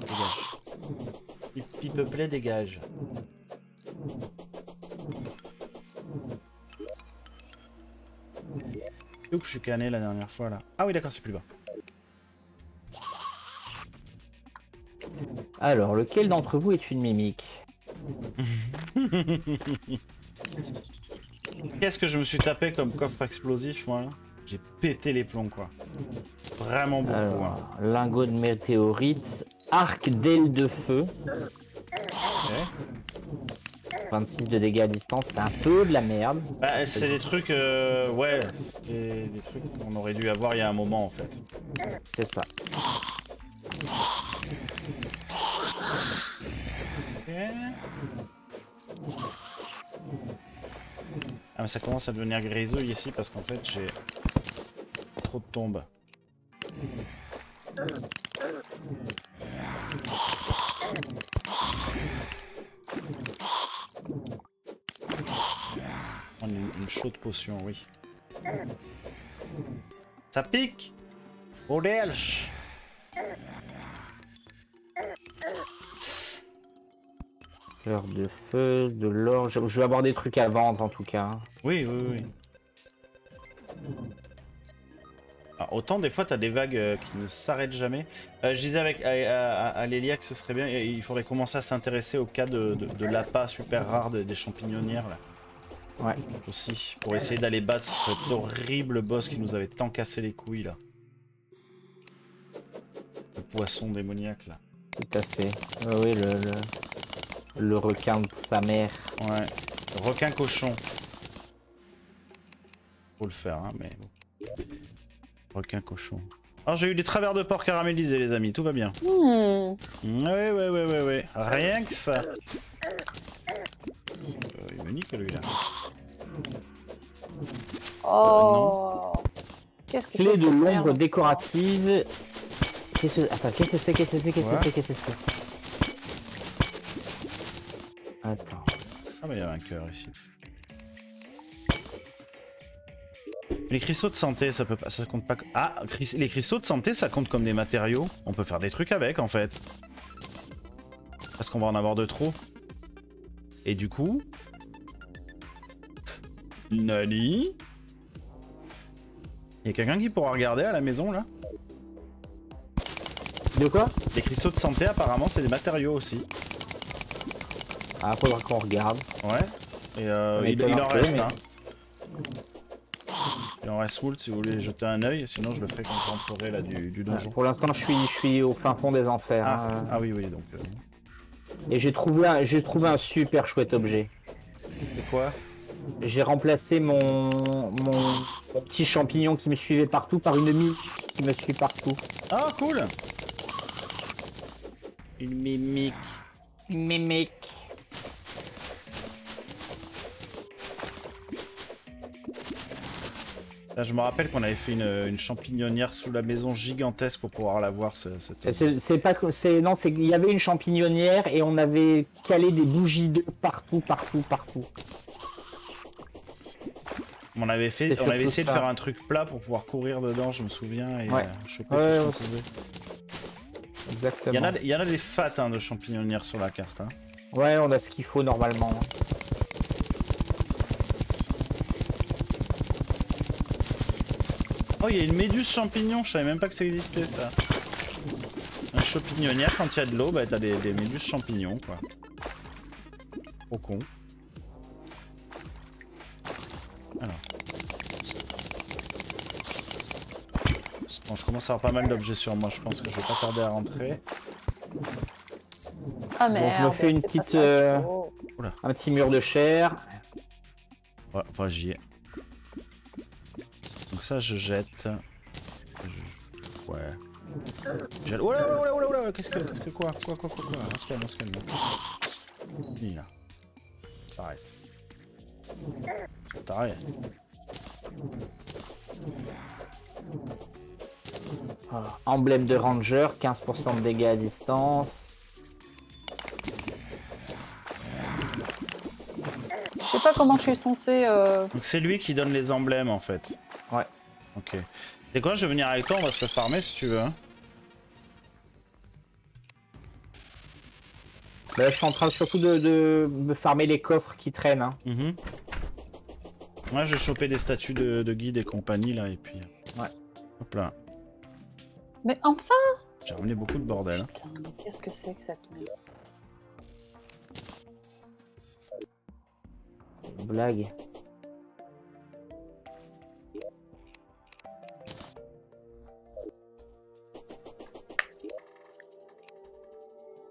Dégage. Pipi peuplé, dégage. Que je suis canné la dernière fois là? Ah oui d'accord c'est plus bas. Alors, lequel d'entre vous est une mimique [LAUGHS] Qu'est-ce que je me suis tapé comme coffre explosif moi J'ai pété les plombs quoi. Vraiment beaucoup. hein. Alors, lingot de météorite, arc d'aile de feu, Ok. 26 de dégâts à distance, c'est un peu de la merde. Bah, c'est des trucs, euh, ouais, c'est des trucs qu'on aurait dû avoir il y a un moment en fait. C'est ça. Ah mais ça commence à devenir grisouille ici parce qu'en fait j'ai trop de tombes. On a une, chaude potion, oui. Ça pique Au delche Fleur de feu, de l'or. Je, je vais avoir des trucs à vendre en tout cas. Oui, oui, oui. Alors, autant des fois t'as des vagues euh, qui ne s'arrêtent jamais. Euh, je disais avec à, à- à Lélia que ce serait bien, il faudrait commencer à s'intéresser au cas de, de, de l'appât super rare de- des champignonnières là Ouais, aussi, pour essayer d'aller battre cet horrible boss qui nous avait tant cassé les couilles là. Le poisson démoniaque là. tout à fait. Ouais, oui, le, le, le requin de sa mère. Ouais. Requin cochon. Faut le faire, hein, mais bon. Requin cochon. Alors j'ai eu des travers de porc caramélisés les amis, tout va bien. Hmm. Ouais, ouais, ouais, ouais, ouais. Rien que ça. Euh, il me nique lui là. Oh. Qu'est-ce que Clé c'est que de l'ombre décorative. Qu'est-ce que... C'est Qu'est-ce que c'est Qu'est-ce que c'est Qu'est-ce que c'est? Attends. Ah mais il y avait un cœur ici. Les cristaux de santé, ça peut pas, ça compte pas. Ah, les cristaux de santé, ça compte comme des matériaux. On peut faire des trucs avec en fait. Parce qu'on va en avoir de trop. Et du coup, Nani Il y a quelqu'un qui pourra regarder à la maison là De quoi? Les cristaux de santé, apparemment, c'est des matériaux aussi. Ah, faudra qu'on regarde. Ouais. Et euh, On il, en reste, mais- hein. Il en reste moult si vous voulez jeter un œil, sinon je le ferai quand je rentrerai là du, du donjon. Pour l'instant, je suis, je suis au fin fond des enfers. Ah, hein. ah oui, oui, donc. euh, Et j'ai trouvé, un- j'ai trouvé un super chouette objet. c'est quoi? J'ai remplacé mon, mon, mon petit champignon qui me suivait partout par une mie qui me suit partout. Ah, cool Une mimique. Une mimique. Là, je me rappelle qu'on avait fait une, une champignonnière sous la maison gigantesque pour pouvoir la voir. C'est pas que- c'est non, c'est qu'il y avait une champignonnière et on avait calé des bougies d'œufs partout, partout, partout. On avait, fait, on avait essayé de faire un truc plat pour pouvoir courir dedans, je me souviens, et Ouais. euh, choper Ouais, tout ouais. Exactement. Il y, en a, il y en a des fat hein, de champignonnières sur la carte. hein. Ouais, on a ce qu'il faut normalement. Oh, il y a une méduse champignon, je savais même pas que ça existait ça. Un champignonnière, quand il y a de l'eau, bah t'as des, des méduses champignons quoi. Au con. Alors. Bon, je commence à avoir pas mal d'objets sur moi, je pense que je vais pas tarder à rentrer. Ah merde. me fais une c'est pas petite, euh. Un petit mur de chair. Ouais, enfin j'y ai. Donc ça je jette. Je- Ouais. Je jette- Oh là oh là oh là oh là Qu'est-ce que qu'est-ce que quoi Quoi quoi quoi quoi On se calme, on se calme. Fini là. Pareil. Pareil. Voilà. Emblème de ranger, 15% de dégâts à distance. Je sais pas comment je suis censé. euh, Donc c'est lui qui donne les emblèmes en fait. Ok. Et quoi, je vais venir avec toi, on va se le farmer si tu veux. hein. Bah, là, je suis en train surtout de, de me farmer les coffres qui traînent. hein. Mhm. Moi j'ai chopé des statues de, de guide et compagnie là et puis. Ouais. Hop là. Mais enfin J'ai ramené beaucoup de bordel. hein. Putain, mais qu'est-ce que c'est que cette merde Blague. «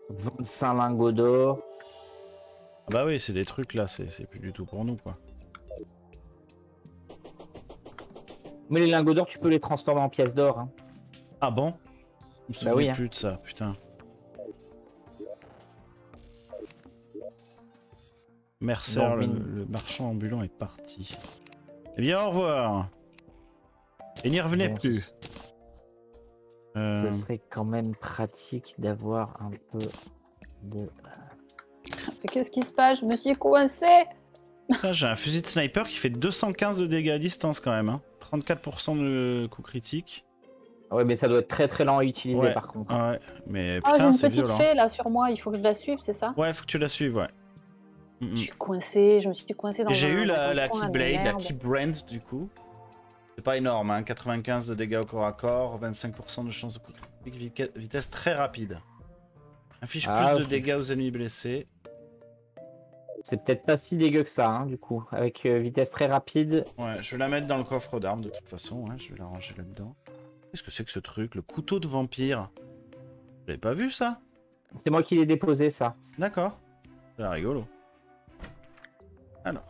25 lingots d'or. Ah bah oui, c'est des trucs là, c'est c'est plus du tout pour nous quoi. Mais les lingots d'or, tu peux les transformer en pièces d'or. hein. Ah bon? Je me souviens Bah oui, hein. plus de ça, putain. Mercer, le, marchand ambulant est parti. Eh bien, au revoir. Et n'y revenez Bon, plus. Ce- Euh, Ce serait quand même pratique d'avoir un peu de... Mais qu'est-ce qui se passe? Je me suis coincé J'ai un fusil de sniper qui fait 215 de dégâts à distance quand même. hein. 34% de coup critique. Ouais, mais ça doit être très très lent à utiliser Ouais. par contre. Ah ouais, mais Ah, j'ai putain, une c'est petite violent. fée là sur moi, il faut que je la suive, c'est ça? Ouais, faut que tu la suives, ouais. Mm, mm. Je suis coincée, je me suis coincée dans j'ai eu la, Keyblade, la. Keybrand du coup. C'est pas énorme, hein, 95 de dégâts au corps à corps, 25% de chance de coup critique, vitesse très rapide. Affiche Ah, plus de dégâts aux ennemis blessés. C'est peut-être pas si dégueu que ça, hein, du coup. Avec euh, vitesse très rapide. Ouais, je vais la mettre dans le coffre d'armes de toute façon, hein, je vais la ranger là-dedans. Qu'est-ce que c'est que ce truc Le couteau de vampire? Vous l'avez pas vu ça? C'est moi qui l'ai déposé, ça. D'accord. C'est rigolo. Alors.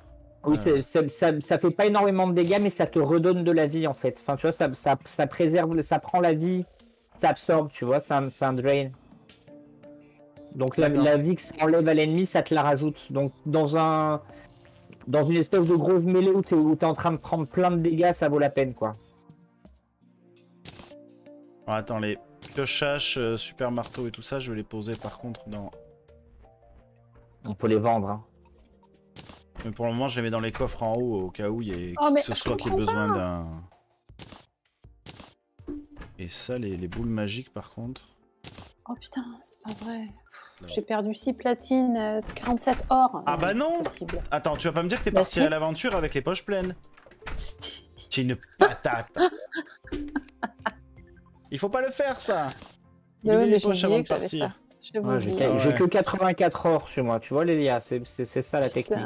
Oui, Euh. ça, ça fait pas énormément de dégâts, mais ça te redonne de la vie, en fait. Enfin, tu vois, ça, ça, ça préserve, ça prend la vie, ça absorbe, tu vois, c'est un, drain. Donc la, vie que ça enlève à l'ennemi, ça te la rajoute. Donc dans un dans une espèce de grosse mêlée où t'es t'es en train de prendre plein de dégâts, ça vaut la peine, quoi. Bon, attends, les piochaches, euh, super marteau et tout ça, je vais les poser par contre dans. On peut les vendre. hein. Mais pour le moment, je les mets dans les coffres en haut au cas où il y ait Oh, que ce soit qui ait besoin d'un. Et ça, les, les boules magiques par contre. Oh putain, c'est pas vrai. J'ai perdu 6 platines, euh, 47 or. Ah bah c'est non. Attends, tu vas pas me dire que t'es Bah parti si. à l'aventure avec les poches pleines [LAUGHS] es une patate Il faut pas le faire ça Mais oui, Vider mais les poches avant de partir. J'ai Ouais, ouais. que 84 or chez moi, tu vois, Lélia, c'est ça la technique.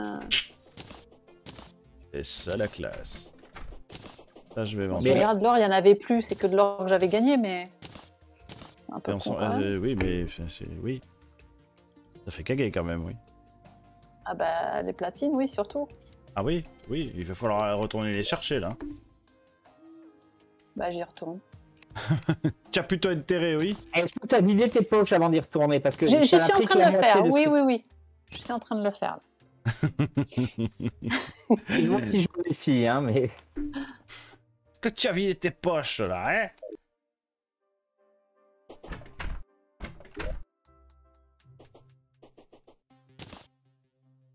C'est ça la classe. Ça, je vais vendre. Je regarde l'or, il y en avait plus, c'est que de l'or que j'avais gagné, mais. C'est un Et peu on con, s'en- quand même. euh, oui, mais oui. Ça fait caguer quand même, oui. Ah bah, les platines, oui, surtout. Ah oui, oui, il va falloir retourner les chercher là. Bah, j'y retourne. [LAUGHS] Tu as plutôt intérêt, oui. Est-ce que tu as vidé tes poches avant d'y retourner Parce que Je, je suis en train de le faire, oui, oui, oui. Je suis en train de le faire. [LAUGHS] Je vois si je me méfie, hein, mais. Est-ce que tu as vidé tes poches là, hein?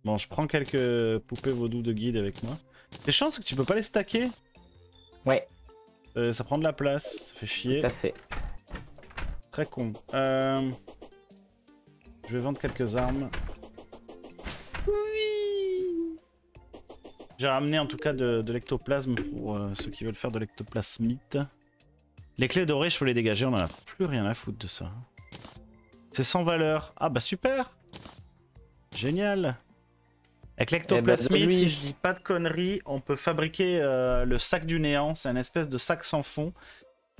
Bon, je prends quelques poupées vaudou de guide avec moi. Les chances, c'est que tu peux pas les stacker? Ouais, Euh, ça prend de la place, ça fait chier. tout à fait. Très con. Euh, Je vais vendre quelques armes. Oui J'ai ramené en tout cas de, de l'ectoplasme pour euh, ceux qui veulent faire de l'ectoplasmite. Les clés dorées, je peux les dégager, on en a plus rien à foutre de ça. C'est sans valeur. Ah bah super Génial Avec Eh ben, lui- si je dis pas de conneries, on peut fabriquer euh, le sac du néant. C'est un espèce de sac sans fond.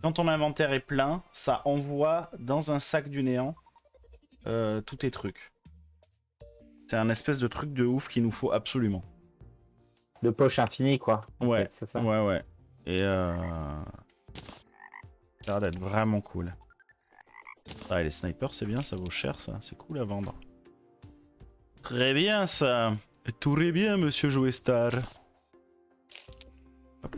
Quand ton inventaire est plein, ça envoie dans un sac du néant euh, tous tes trucs. C'est un espèce de truc de ouf qu'il nous faut absolument. De poche infinie, quoi. Ouais, fait, c'est ça. Ouais, ouais. Et euh... Ça a l'air d'être vraiment cool. Ah, et les snipers, c'est bien, ça vaut cher, ça. C'est cool à vendre. Très bien, ça. Tout très bien, monsieur Jouet Star. Hop.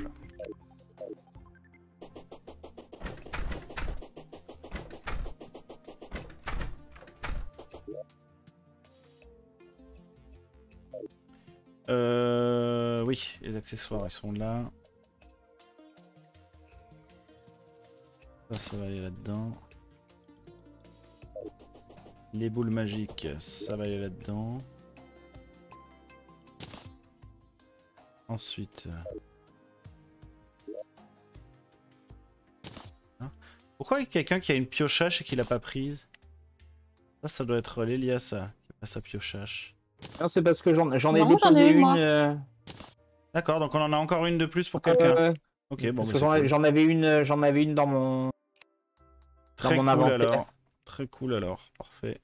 Euh, oui, les accessoires ils sont là. Ça, ça va aller là-dedans. Les boules magiques, ça va aller là-dedans. Ensuite. euh, hein Pourquoi il y a quelqu'un qui a une piochache et qui l'a pas prise? Ça, ça doit être l'Elia, ça, qui a pas sa piochache. Non, c'est parce que j'en j'en ai déposé ai une, euh, D'accord, donc on en a encore une de plus pour quelqu'un. euh, ok, bon, j'en cool. j'en avais une, j'en avais une dans mon. Très mon cool inventaire. alors. Très cool alors, parfait.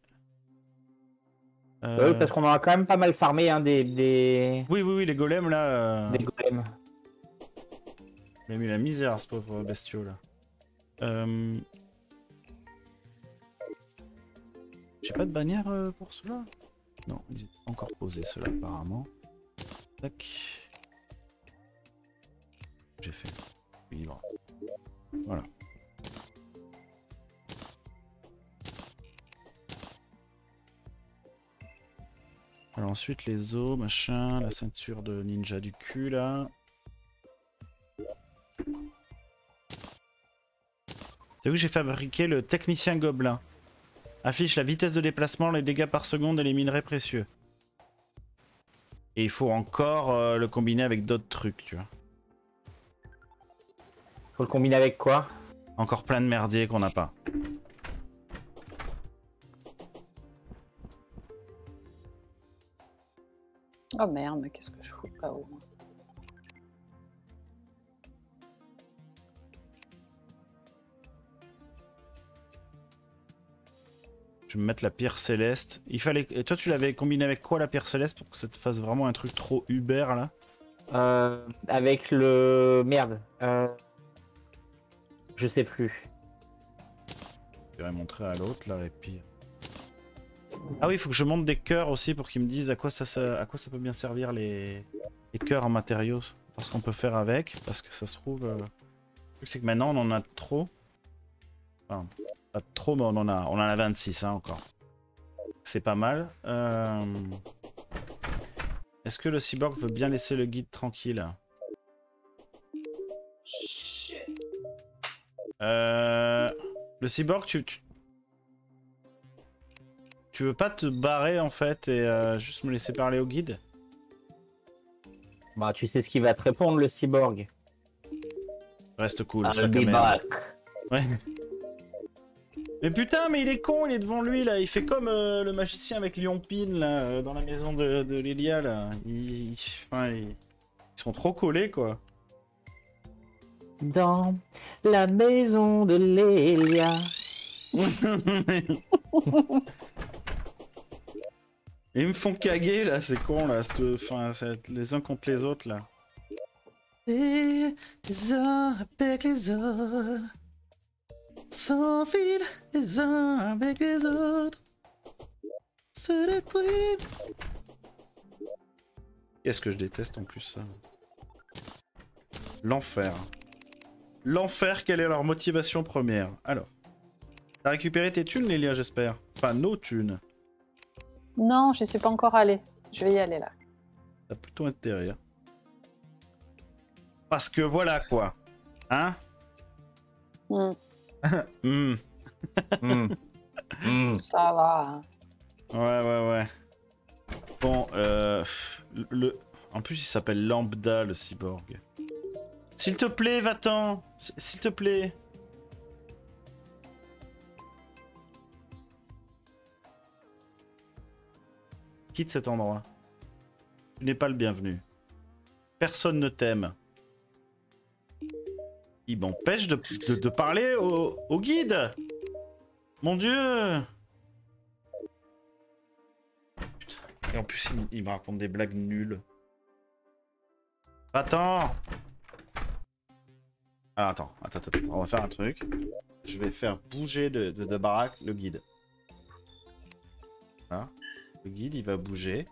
Euh, parce qu'on en a quand même pas mal farmé hein, des, des, Oui, oui, oui, les golems là. euh, des golems. Il a mis la misère ce pauvre bestiau là. Euh... J'ai pas de bannière euh, pour cela? Non, ils étaient pas encore posés ceux-là apparemment. Tac. J'ai fait. Vivre. Voilà. Alors ensuite les os, machin, la ceinture de ninja du cul là. T'as vu que j'ai fabriqué le technicien gobelin. Affiche la vitesse de déplacement, les dégâts par seconde et les minerais précieux. Et il faut encore euh, le combiner avec d'autres trucs, tu vois. Faut le combiner avec quoi? Encore plein de merdier qu'on n'a pas. Oh merde, mais qu'est-ce que je fous là-haut Je vais me mettre la pierre céleste. Il fallait. Et toi, tu l'avais combiné avec quoi la pierre céleste pour que ça te fasse vraiment un truc trop Uber là? Euh, Avec le... Merde. Euh... Je sais plus. Je vais montrer à l'autre là et puis. Ah oui, il faut que je monte des cœurs aussi pour qu'ils me disent à quoi ça, peut bien servir les, cœurs en matériaux. Parce qu'on peut faire avec, parce que ça se trouve. euh, Le truc c'est que maintenant on en a trop. Enfin, pas trop, mais on en a, on en a 26 hein, encore. C'est pas mal. Euh, Est-ce que le cyborg veut bien laisser le guide tranquille? Euh, Le cyborg, tu, tu veux pas te barrer en fait et euh, juste me laisser parler au guide? Bah, tu sais ce qu'il va te répondre, le cyborg. Reste cool. I'll be back. Ouais. Mais putain, mais il est con, il est devant lui là. Il fait comme euh, le magicien avec Lion Pin là, euh, dans la maison de, de Lélia là. Enfin, ils... ils sont trop collés quoi. Dans la maison de Lélia. [LAUGHS] Ils me font caguer là, c'est con là, enfin, les uns contre les autres là. Et les uns avec les autres, s'enfilent les uns avec les autres, se. Qu'est-ce que je déteste en plus ça? L'enfer. L'enfer, quelle est leur motivation première? Alors, t'as récupéré tes thunes, Lélia, j'espère? Enfin, nos thunes. Non, je suis pas encore allée. Je vais y aller là. T'as plutôt intérêt. hein. Parce que voilà quoi. Hein? Hmm. [LAUGHS] Hmm. ça va. Ouais, ouais, ouais. Bon, euh... Le... En plus, il s'appelle Lambda, le cyborg. S'il te plaît, va-t'en S'il te plaît Quitte cet endroit. Tu n'es pas le bienvenu. Personne ne t'aime. Il m'empêche de, parler au, guide Mon dieu. Et en plus, il, me raconte des blagues nulles. Attends Alors attends, attends, attends, on va faire un truc. Je vais faire bouger de, baraque le guide. Voilà. Le guide, il va bouger.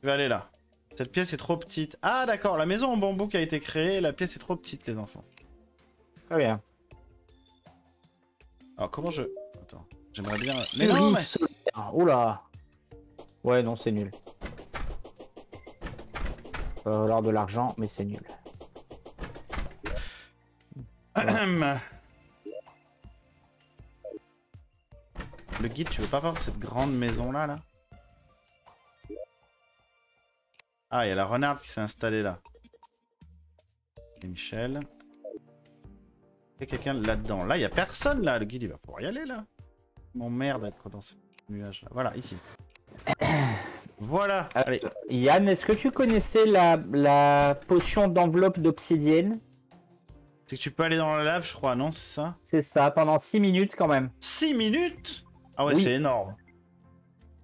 Je vais aller là. Cette pièce est trop petite. Ah d'accord, la maison en bambou qui a été créée, la pièce est trop petite les enfants. Très bien. Alors comment je... Attends, j'aimerais bien... Mais non, mais... Oula. Ouais, non, c'est nul. Va valoir de l'argent, mais c'est nul. [CLEARS THROAT] [CLEARS THROAT] Le guide, tu veux pas voir cette grande maison là, là Ah, il y a la renarde qui s'est installée là. Et Michel. Il y a quelqu'un là-dedans. Là, il y a personne là. Le guide, il va pouvoir y aller là. Mon merde d'être dans ce nuage là. Voilà, ici. [COUGHS] Voilà. Euh, Allez. Yann, est-ce que tu connaissais la, la potion d'enveloppe d'obsidienne? C'est que tu peux aller dans la lave, je crois, non? C'est ça? C'est ça, pendant 6 minutes quand même. 6 minutes? Ah ouais, Oui. c'est énorme.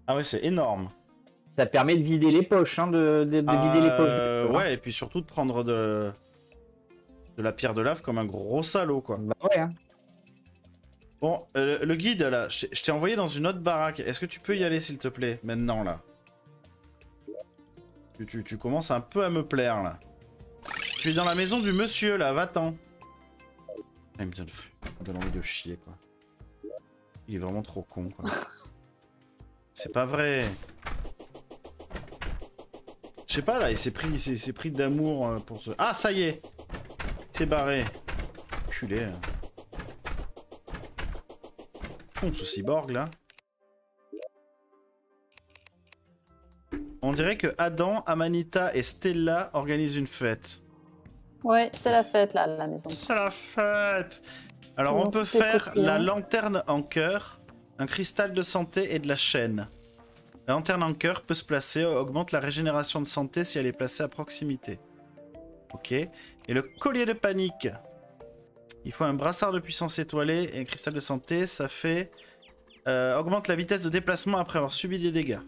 Ah ouais, c'est énorme. Ça permet de vider les poches, hein, de, de- de vider les poches. de- Euh, ouais, et puis surtout de prendre de... de la pierre de lave comme un gros salaud, quoi. Bah ouais, hein. Bon, euh, le guide, là, je t'ai- je envoyé dans une autre baraque. Est-ce que tu peux y aller, s'il te plaît, maintenant, là? Tu, tu, tu commences un peu à me plaire, là. Tu es dans la maison du monsieur, là, va-t'en. Ah, il me donne envie de chier, quoi. Il est vraiment trop con, quoi. [LAUGHS] C'est pas vrai. Je sais pas, là, il s'est pris, il s'est- pris d'amour euh, pour ce... Ah, ça y est Il s'est barré. Culé. Con, ce cyborg, là. On dirait que Adam, Amanita et Stella organisent une fête. Ouais, c'est la fête là, à la maison. C'est la fête Alors on peut faire la lanterne en cœur, un cristal de santé et de la chaîne. La lanterne en cœur peut se placer, augmente la régénération de santé si elle est placée à proximité. Ok. Et le collier de panique. Il faut un brassard de puissance étoilée et un cristal de santé. Ça fait... euh, augmente la vitesse de déplacement après avoir subi des dégâts.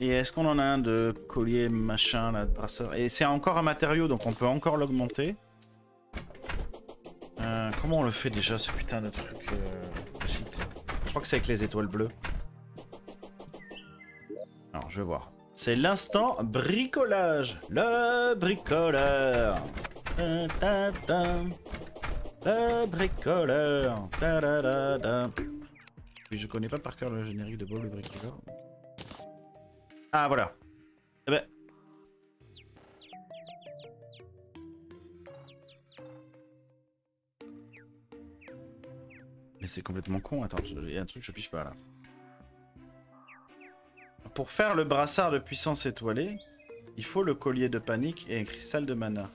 Et est-ce qu'on en a un de collier machin là, de brasseur? Et c'est encore un matériau donc on peut encore l'augmenter. Euh, comment on le fait déjà ce putain de truc euh, Je crois que c'est avec les étoiles bleues. Alors je vais voir. C'est l'instant bricolage. Le bricoleur. Le bricoleur. Oui, je connais pas par cœur le générique de Bob le bricoleur. Ah voilà. Eh ben. Mais c'est complètement con. Attends, il y a un truc que je piche pas là. Pour faire le brassard de puissance étoilée, il faut le collier de panique et un cristal de mana.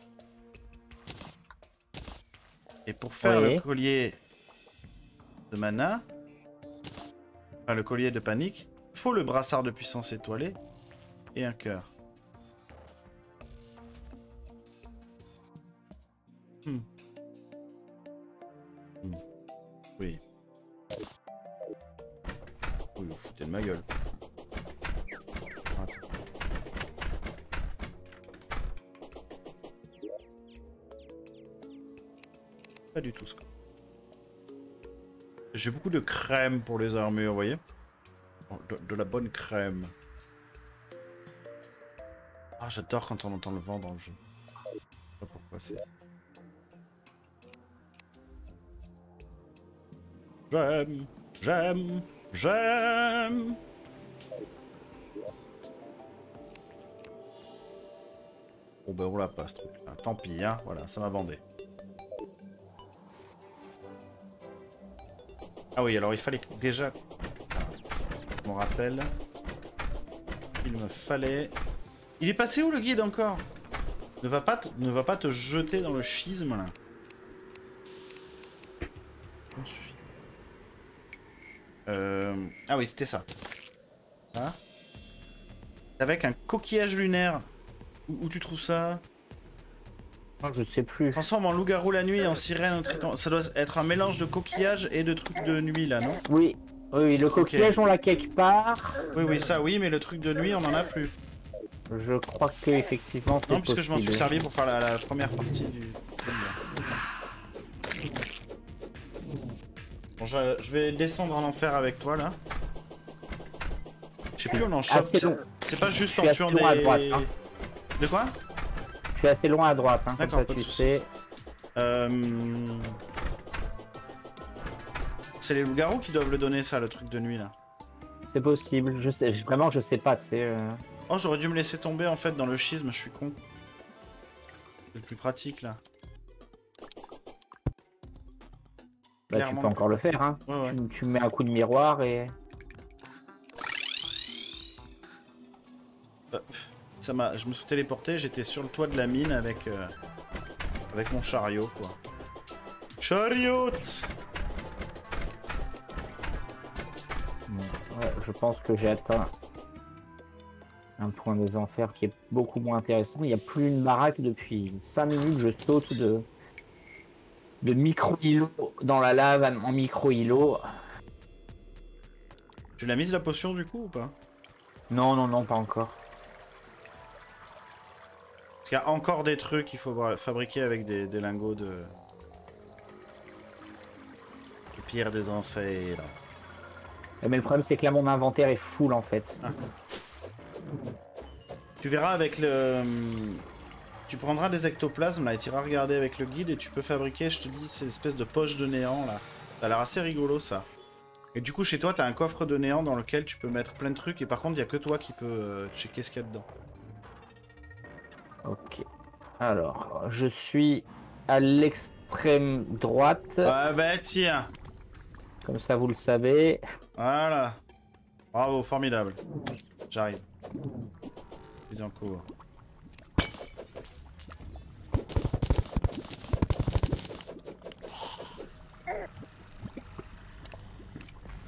Et pour faire Oui. le collier de mana, enfin le collier de panique, il faut le brassard de puissance étoilée et un cœur. Oui. Oui, vous foutez de ma gueule. Pas du tout ce J'ai beaucoup de crème pour les armures, vous voyez Oh, de, de la bonne crème. Ah, j'adore quand on entend le vent dans le jeu. Je sais pas pourquoi c'est. J'aime, j'aime, j'aime. Bon ben on l'a pas ce truc là. Tant pis hein, voilà, ça m'a bandé. Ah oui, alors il fallait déjà... Je me rappelle. Il me fallait... Il est passé où le guide encore? Ne va, pas ne va pas te jeter dans le schisme là. Euh... Ah oui, c'était ça. Ça. Avec un coquillage lunaire. Où, où tu trouves ça Ah, Je sais plus. Transforme en loup-garou la nuit et en sirène au triton. Ça doit être un mélange de coquillage et de trucs de nuit là, non Oui, oui, oui, le coquillage on l'a quelque part. Oui, oui, ça oui, mais le truc de nuit on en a plus. Je crois que effectivement c'est Non, puisque je m'en suis servi pour faire la, la première partie du. Bon, je, je vais descendre en enfer avec toi là. Je sais plus où on en chope. C'est pas juste en tuant à des. droite, hein. De quoi? Je suis assez loin à droite, hein, comme ça tu sais. Euh... C'est les loups-garous qui doivent le donner ça, le truc de nuit là. C'est possible. Je sais, vraiment je sais pas. C'est. euh, Oh, j'aurais dû me laisser tomber en fait dans le schisme, je suis con. C'est le plus pratique là. Bah, tu peux encore le faire. Hein. Ouais, ouais. Tu, tu mets un coup de miroir et. Ça m'a, je me suis téléporté, j'étais sur le toit de la mine avec euh, avec mon chariot quoi. Chariot Ouais, je pense que j'ai atteint un point des enfers qui est beaucoup moins intéressant. Il n'y a plus une baraque depuis 5 minutes. Je saute de, de micro-îlot dans la lave en micro-îlot. Tu l'as mise la potion du coup ou pas? Non, non, non, pas encore. Parce qu'il y a encore des trucs qu'il faut fabriquer avec des, des lingots de... de pierre des enfers. Mais le problème, c'est que là, mon inventaire est full en fait. Tu verras avec le... Tu prendras des ectoplasmes là et tu iras regarder avec le guide et tu peux fabriquer, je te dis, ces espèces de poches de néant là. Ça a l'air assez rigolo ça. Et du coup chez toi t'as un coffre de néant dans lequel tu peux mettre plein de trucs et par contre il y a que toi qui peux euh, checker ce qu'il y a dedans. Ok. Alors, je suis à l'extrême droite, Ah bah tiens comme ça vous le savez. Voilà. Bravo, formidable. J'arrive. En cours.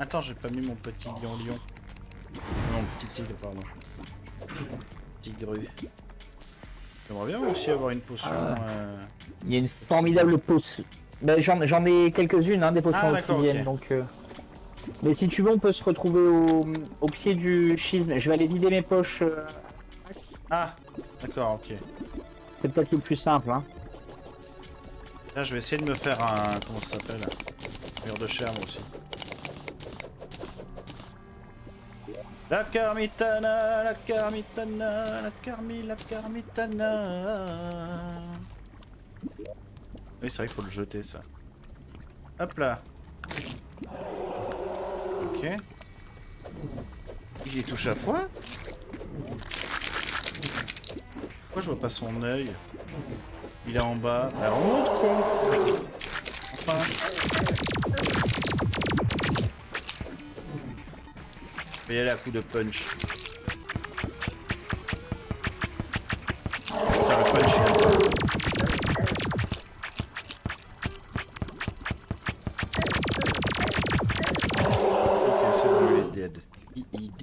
Attends, j'ai pas mis mon petit lion lion. Non, petit tigre, pardon. Tigre. J'aimerais bien aussi avoir une potion. Ah. euh, Il y a une formidable potion. Ben, J'en ai quelques-unes, hein, des potions Ah, d'accord, obsidiennes, ok. donc... euh, Mais si tu veux, on peut se retrouver au, au pied du schisme. Je vais aller vider mes poches. euh, Ah, d'accord, ok. C'est peut-être le plus simple. Hein. Là, je vais essayer de me faire un. Comment ça s'appelle un Mur de chair, moi aussi. La Carmitana, la Carmitana, la Carmi, la Carmitana. Oui, c'est vrai qu'il faut le jeter, ça. Hop là. Ok. Il y touche à fois Pourquoi je vois pas son œil? Il est en bas. Bah remonte con Enfin Je vais y aller à coup de punch. Putain, le punch pas. Ok, c'est bon, il est dead. EED.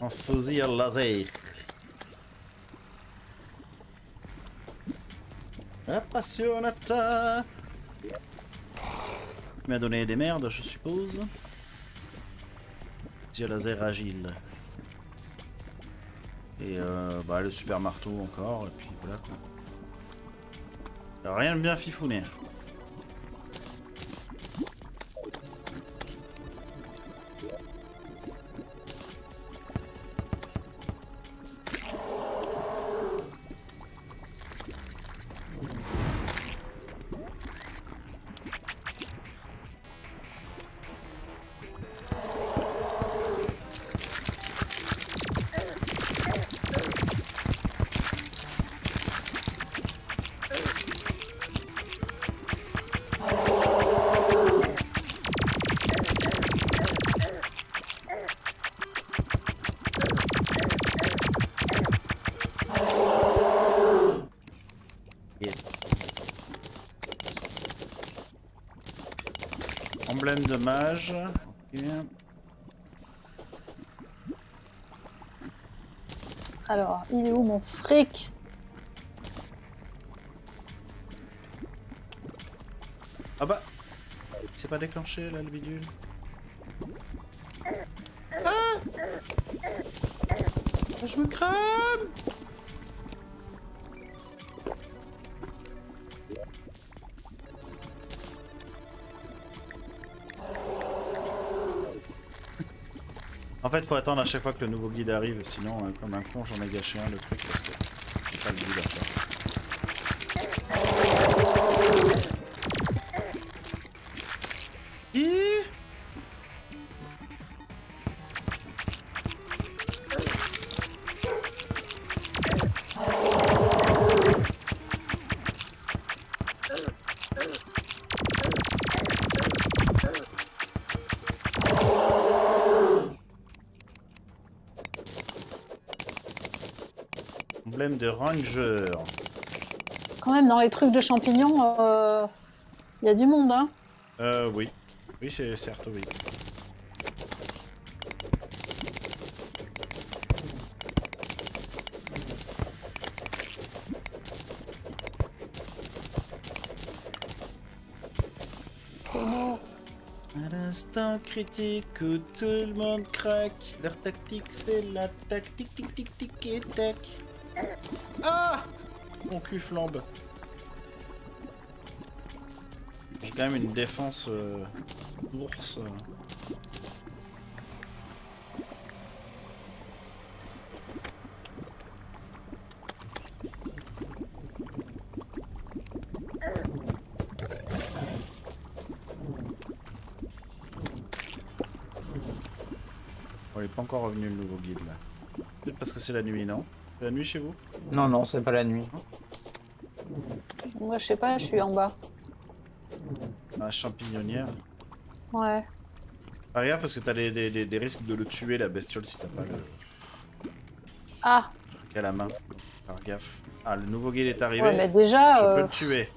Un fusil à laser. Appassionata. Il m'a donné des merdes, je suppose. À laser agile. Et euh, bah, le super marteau encore, et puis voilà quoi. Rien de bien fifouné. Ok. Alors, il est où mon fric? Ah bah C'est pas déclenché là le bidule. Ah! Je me crame fait, faut attendre à chaque fois que le nouveau guide arrive, sinon, euh, comme un con, j'en ai gâché un le truc parce De ranger. Quand même, dans les trucs de champignons, euh, il y a du monde, hein Euh, oui. Oui, c'est certes, oui. À l'instant critique où tout le monde craque, leur tactique c'est la tactique tic tic tic et tac. Ah Mon cul flambe. J'ai quand même une défense euh, d'ours. euh. Bon, il est pas encore revenu le nouveau guide là. Peut-être parce que c'est la nuit, non? C'est la nuit chez vous Non, non, c'est pas la nuit. Moi, je sais pas, je suis en bas. la champignonnière. Ouais. Pas gaffe parce que t'as des, risques de le tuer la bestiole si t'as pas le Ah, truc à la main. Faire gaffe. Ah, le nouveau guide est arrivé. ouais, mais déjà, Je peux euh, le tuer.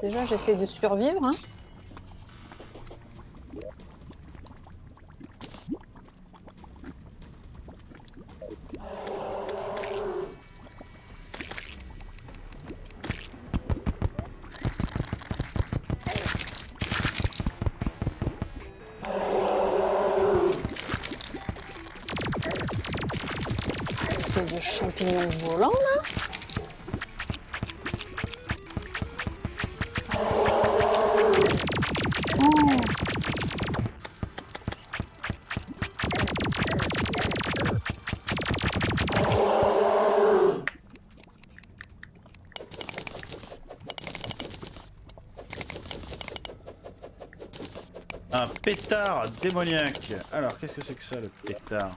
déjà j'essaie de survivre. Hein. Démoniaque. Alors, qu'est-ce que c'est que ça, le pétard?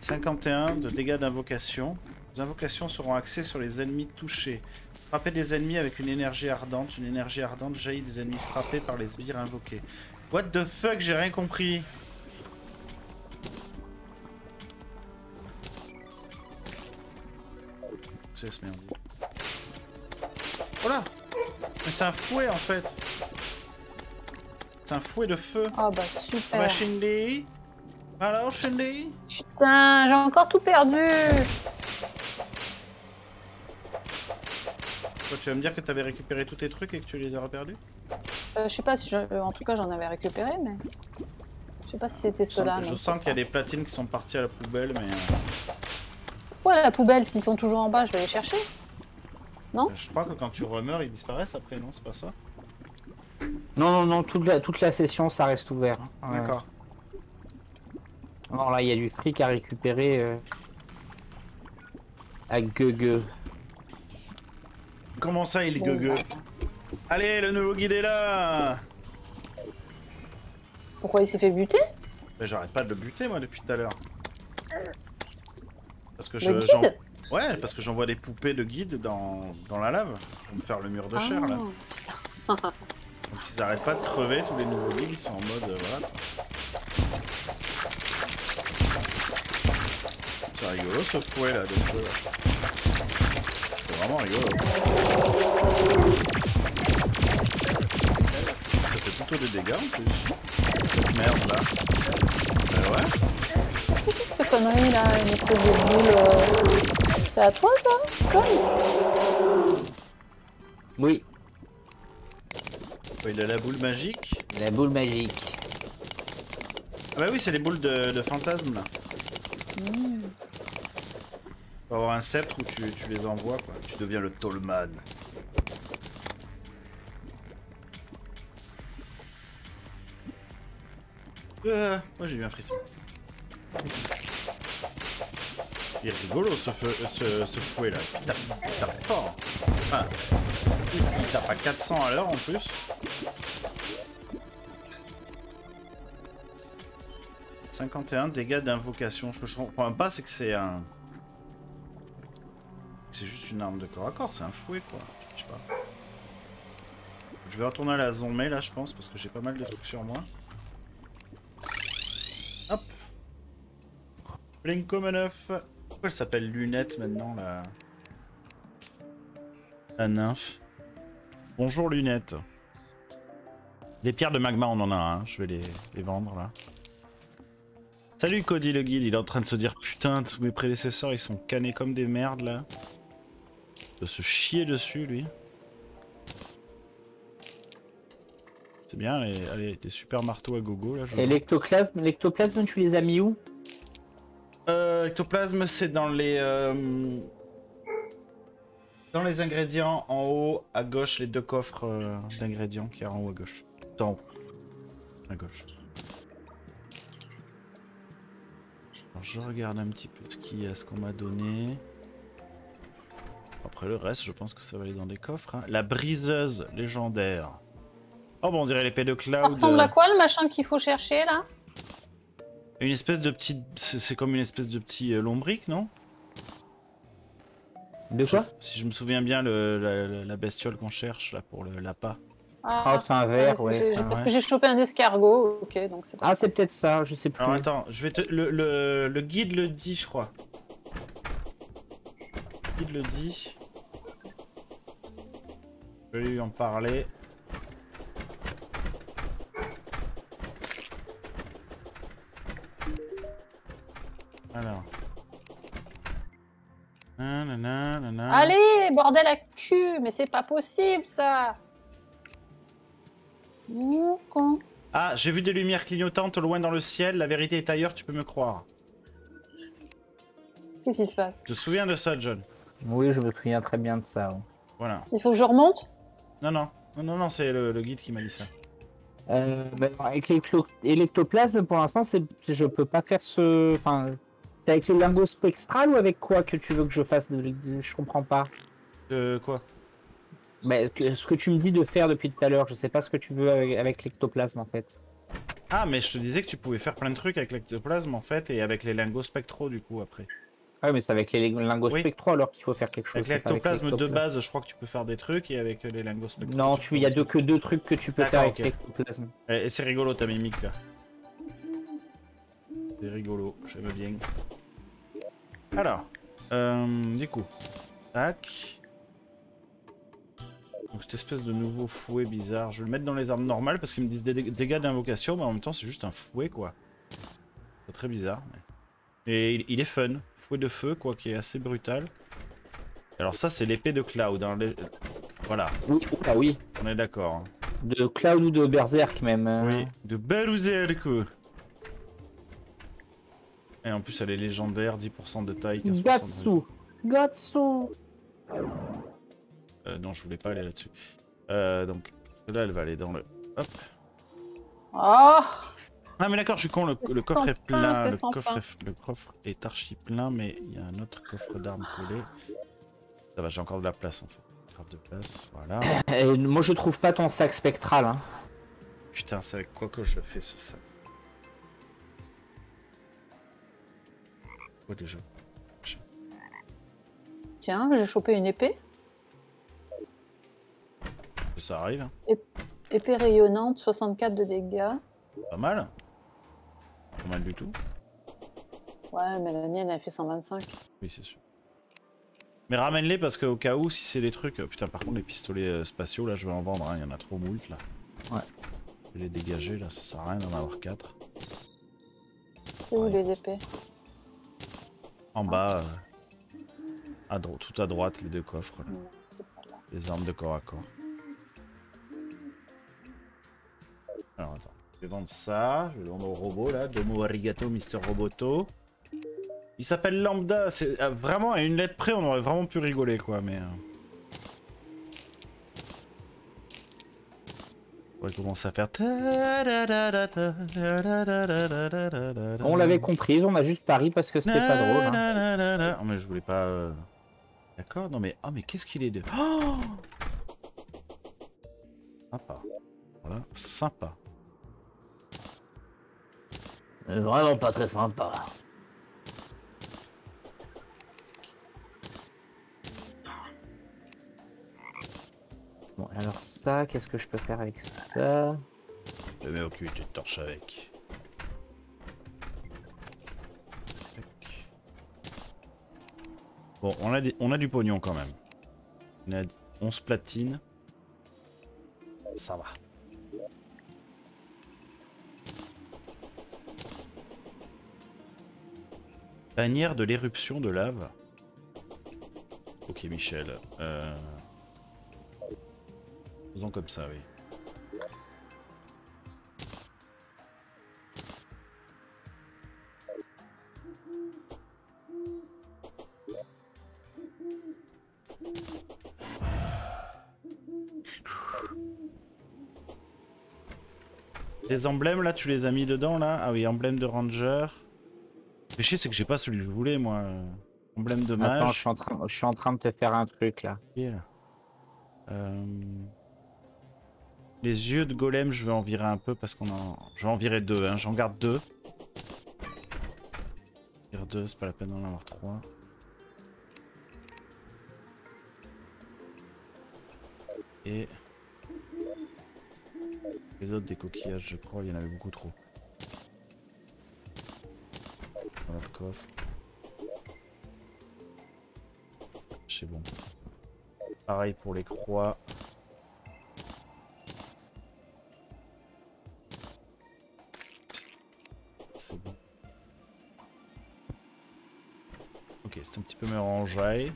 51 de dégâts d'invocation. Les invocations seront axées sur les ennemis touchés. Frappez des ennemis avec une énergie ardente. Une énergie ardente jaillit des ennemis frappés par les sbires invoqués. What the fuck, j'ai rien compris. C'est ce merde. Voilà Mais c'est un fouet en fait C'est un fouet de feu Ah bah Ah super. bah Shindy Alors Shindy Putain, j'ai encore tout perdu. Toi, tu vas me dire que t'avais récupéré tous tes trucs et que tu les as reperdus Euh, je sais pas si je... euh, en tout cas j'en avais récupéré, mais je sais pas si c'était cela. je sens qu'il y a des platines qui sont parties à la poubelle, mais euh, Pourquoi la poubelle S'ils sont toujours en bas, je vais les chercher? je crois que quand tu remeurs, ils disparaissent après, non? C'est pas ça? Non, non, non, toute la, toute la session, ça reste ouvert. Ouais. D'accord. Non, là, il y a du fric à récupérer. Euh... À gueugue. Comment ça, il gueugue Allez, le nouveau guide est là Pourquoi il s'est fait buter? Mais j'arrête pas de le buter, moi, depuis tout à l'heure. Parce que Le je... guide? j'en- Ouais, parce que j'envoie des poupées de guide dans, dans la lave pour me faire le mur de chair, là. [LAUGHS] Donc ils arrêtent pas de crever, tous les nouveaux guides, ils sont en mode... euh, voilà. C'est rigolo ce fouet là de feu. là. C'est vraiment rigolo. Ça fait plutôt des dégâts en plus. Cette merde là. Euh, ouais. Qu'est-ce que cette connerie là Une espèce de boule. euh, C'est à toi ça Toi Oui, Il a la boule magique. la boule magique. Ah bah oui, c'est les boules de, de fantasmes là. Faut avoir un sceptre où tu, tu les envoies quoi. Tu deviens le Tolman. Euh, moi j'ai eu un frisson. Il est rigolo ce, feu, ce, fouet là. Il tape, il fort. Enfin, il, tape à 400 à l'heure en plus. « 51 dégâts d'invocation. Ce que je comprends pas, c'est que c'est un... C'est juste une arme de corps à corps, c'est un fouet quoi. Je sais pas. Je vais retourner à la zombie là, je pense, parce que j'ai pas mal de trucs sur moi. Hop. Blinko neuf. Pourquoi elle s'appelle Lunette maintenant la... La nymphe? Bonjour Lunette. Les pierres de magma, on en a un. Je vais les, les vendre là. Salut Cody le guide, il est en train de se dire putain, tous mes prédécesseurs ils sont canés comme des merdes là. De se chier dessus lui. C'est bien, les, allez, des super marteaux à gogo là. L'ectoplasme, l'ectoplasme, tu les as mis où? Euh, ectoplasme, c'est dans les. euh, Dans les ingrédients en haut à gauche, les deux coffres euh, d'ingrédients qui y a en haut à gauche. En haut. À gauche. Alors je regarde un petit peu ce qu'il y a, ce qu'on m'a donné. Après le reste, je pense que ça va aller dans des coffres. hein. La briseuse légendaire. Oh bon, on dirait l'épée de Ça Cloud. ressemble euh, à quoi le machin qu'il faut chercher là? Une espèce de petit. C'est comme une espèce de petit euh, lombric, non? De quoi? Si je me souviens bien, le, la, la bestiole qu'on cherche là pour le l'appât. Ah, c'est un ver, c'est- ouais, Parce que j'ai chopé un escargot, ok, donc c'est pas Ah, c'est peut-être ça, je sais plus. Alors attends, je vais te. Le, le, le guide le dit, je crois. Le guide le dit. Je vais lui en parler. Alors. Nanana, nanana. Allez, bordel à cul, mais c'est pas possible ça. Ah, j'ai vu des lumières clignotantes au loin dans le ciel. La vérité est ailleurs, tu peux me croire. Qu'est-ce qui se passe? Tu te souviens de ça, John? Oui, je me souviens très bien de ça. ouais. Voilà. Il faut que je remonte? Non, non. Non, non, non, c'est le, le guide qui m'a dit ça. Euh, ben, avec l'électoplasme, pour l'instant, je peux pas faire ce. Enfin, c'est avec le lingot spectral ou avec quoi que tu veux que je fasse de... Je comprends pas. Euh, quoi? Que- ce que tu me dis de faire depuis tout à l'heure, je sais pas ce que tu veux avec, avec l'ectoplasme en fait. Ah, mais je te disais que tu pouvais faire plein de trucs avec l'ectoplasme en fait, et avec les lingots spectraux du coup après. Ah mais c'est avec les lingots Oui. spectraux alors qu'il faut faire quelque chose. Avec l'ectoplasme de base, je crois que tu peux faire des trucs, et avec les lingots spectraux. Non, tu il y a deux, que deux trucs que tu peux faire avec ok. l'ectoplasme. Et, et c'est rigolo ta mimique là. C'est rigolo, j'aime bien. Alors, euh, du coup, tac. Donc cette espèce de nouveau fouet bizarre, je vais le mettre dans les armes normales parce qu'ils me disent dé- dégâts d'invocation, mais en même temps c'est juste un fouet quoi. C'est très bizarre. Mais... Et il, il est fun, fouet de feu quoi, qui est assez brutal. Alors ça c'est l'épée de Cloud. hein, les- Voilà, Oui, ah oui. on est d'accord. hein. De Cloud ou de Berserk même. euh. Oui, de Berserk. Et en plus, elle est légendaire, 10% de taille, 15% de... Gatsu. Gatsu. Euh, non, je voulais pas aller là-dessus. Euh, donc, celle-là, elle va aller dans le... Hop. Oh Ah, mais d'accord, je suis con, le, coffre est plein. Le coffre, est, le coffre est archi plein, mais il y a un autre coffre d'armes collé. Ça va, j'ai encore de la place, en fait. Grave de place, voilà. [LAUGHS] Et moi je trouve pas ton sac spectral. Hein. Putain, c'est avec quoi que je fais ce sac? Quoi déjà? Tiens, j'ai chopé une épée. Ça arrive, hein. Épée rayonnante, 64 de dégâts. Pas mal. Pas mal du tout. Ouais, mais la mienne, elle fait 125. Oui, c'est sûr. Mais ramène-les parce qu'au cas où, si c'est des trucs. euh, Putain, par contre, les pistolets euh, spatiaux, là, je vais en vendre. hein, Il y en a trop moult, là. Ouais. Je vais les dégager, là, ça sert à rien d'en avoir 4. C'est où Ouais. les épées? En bas, euh, à tout à droite, les deux coffres, là. Non, c'est pas là. Les armes de corps à corps. Alors, attends. Je vais vendre ça. Je vais vendre au robot, là. Domo Arigato, Mister Roboto. Il s'appelle Lambda. C'est euh, vraiment à une lettre près, on aurait vraiment pu rigoler, quoi, mais. euh. On va commencer à faire. On l'avait comprise, on a juste pari parce que c'était pas drôle. hein. Oh, mais je voulais pas. D'accord, non mais. Oh, mais qu'est-ce qu'il est de. Oh Sympa. Voilà, sympa. Vraiment pas très sympa. Bon, alors qu'est-ce que je peux faire avec ça? Je mets au cul, tu te torches avec. Bon, on a, des- on a du pognon quand même. On a 11 platines. Ça va. Bannière de l'éruption de lave. Ok Michel. Euh... Faisons comme ça, oui. Les emblèmes là, tu les as mis dedans là? Ah oui, emblème de ranger. Le chier, c'est que j'ai pas celui que je voulais moi. Emblème de Attends, je mage. suis, en train, je suis en train de te faire un truc là? Euh, les yeux de golem, je vais en virer un peu parce qu'on en... Je vais en virer deux, hein. j'en garde deux. Vire deux, c'est pas la peine d'en avoir trois. Et... Les autres des coquillages, je crois, il y en avait beaucoup trop. Dans leur coffre. C'est bon. Pareil pour les croix. Un petit peu mélangé.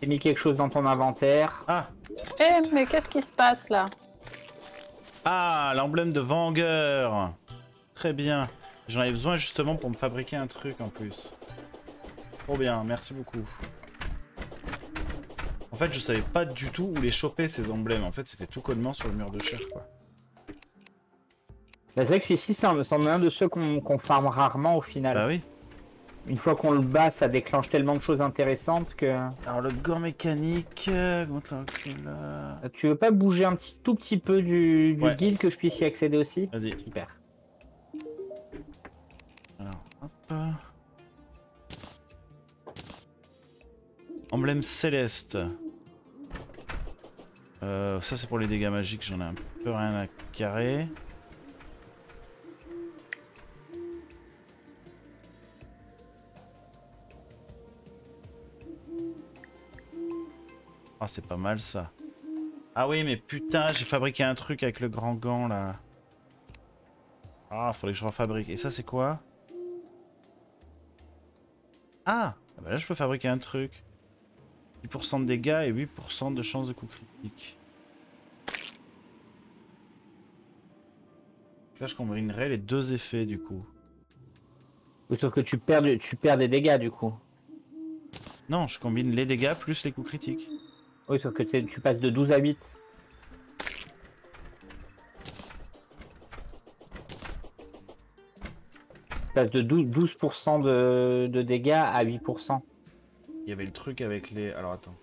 J'ai mis quelque chose dans ton inventaire. Ah Eh, mais qu'est-ce qui se passe là? Ah, l'emblème de Vanger Très bien. J'en avais besoin justement pour me fabriquer un truc en plus. Trop bien, merci beaucoup. En fait, je savais pas du tout où les choper ces emblèmes. En fait, c'était tout connement sur le mur de chair, quoi. Bah, c'est vrai que celui-ci, c'en est un de ceux qu'on qu'on farme rarement au final. Bah oui. Une fois qu'on le bat, ça déclenche tellement de choses intéressantes que. Alors, le gant mécanique... euh, la- Tu veux pas bouger un petit, tout petit peu du, du Ouais. guild que je puisse y accéder aussi? Vas-y. Super. Alors, hop. Emblème céleste. Euh, ça c'est pour les dégâts magiques, j'en ai un peu rien à carrer. Ah c'est pas mal ça. Ah oui mais putain j'ai fabriqué un truc avec le grand gant là. Ah faudrait que je refabrique. Et ça c'est quoi? Ah ah bah Là je peux fabriquer un truc. 10% de dégâts et 8% de chance de coup critique. Là je combinerai les deux effets du coup. Sauf que tu perds, tu perds des dégâts du coup. Non, je combine les dégâts plus les coups critiques. Oui, sauf que tu passes de 12 à 8. Tu passes de 12%, 12% de, de dégâts à 8%. Il y avait le truc avec les... Alors attends.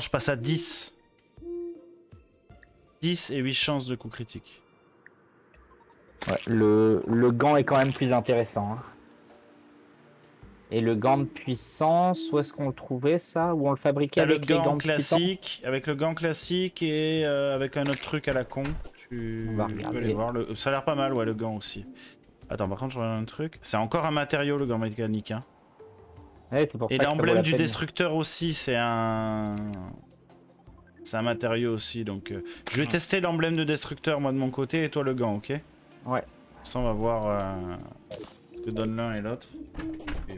Je passe à 10. 10 et 8 chances de coup critique. Ouais, le, le gant est quand même plus intéressant. hein. Et le gant de puissance, où est-ce qu'on le trouvait ça? Où on le fabriquait le avec les gant gants classique, avec le gant classique et euh, avec un autre truc à la con. Tu On va tu peux regarder. aller voir. Le... Ça a l'air pas mal, ouais, le gant aussi. Attends, par contre, je regarde un truc. C'est encore un matériau, le gant mécanique. Hein. Ouais, c'est pour Et l'emblème du destructeur aussi, c'est un. C'est un matériau aussi, donc euh, je vais tester l'emblème de destructeur moi de mon côté et toi le gant, ok? Ouais. Ça on va voir euh, ce que donne l'un et l'autre. Euh,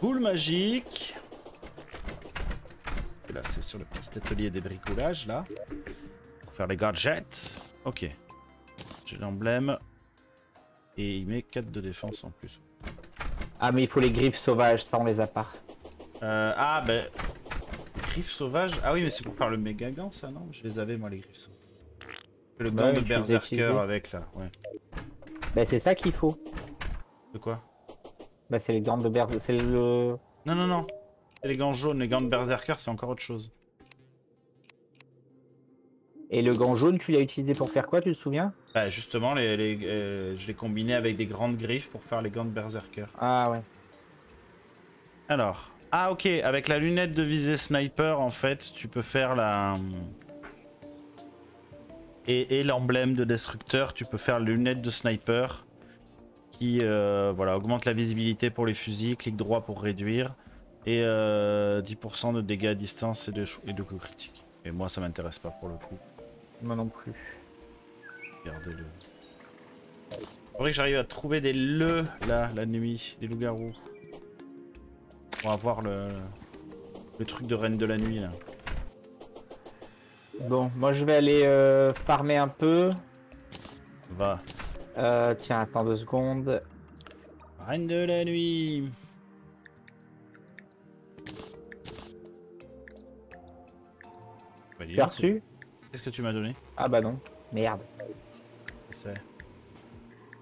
Boule magique. Et là c'est sur le petit atelier des bricolages là. Pour faire les gadgets. Ok. J'ai l'emblème. Et il met 4 de défense en plus. Ah, mais il faut les griffes sauvages, ça on les a pas. Euh, ah, ben. Griffes sauvages Ah oui, mais c'est pour faire le méga gant, ça, non? Je les avais, moi, les griffes sauvages. Le gant Ouais, de berserker avec, là, ouais. Bah, c'est ça qu'il faut. De quoi? Bah, c'est les gants de berserker. C'est le. Non, non, non. C'est les gants jaunes, les gants de berserker, c'est encore autre chose. Et le gant jaune, tu l'as utilisé pour faire quoi, tu te souviens Bah, justement, les, les, euh, je l'ai combiné avec des grandes griffes pour faire les gants de berserker. Ah ouais. Alors. Ah, ok, avec la lunette de visée sniper, en fait, tu peux faire la. Et, et l'emblème de destructeur, tu peux faire la lunette de sniper qui euh, voilà, augmente la visibilité pour les fusils, clic droit pour réduire, et euh, 10% de dégâts à distance et de, et de coups critiques. Et moi, ça m'intéresse pas pour le coup. Moi non plus. Regardez-le. Faudrait que j'arrive à trouver des le là, la nuit, des loups-garous. Pour avoir le, le truc de reine de la nuit là. Bon, moi je vais aller euh, farmer un peu. Va. Euh, tiens, attends deux secondes. Reine de la nuit. Bah, Qu'est-ce que tu m'as donné Ah bah non. Merde. C'est-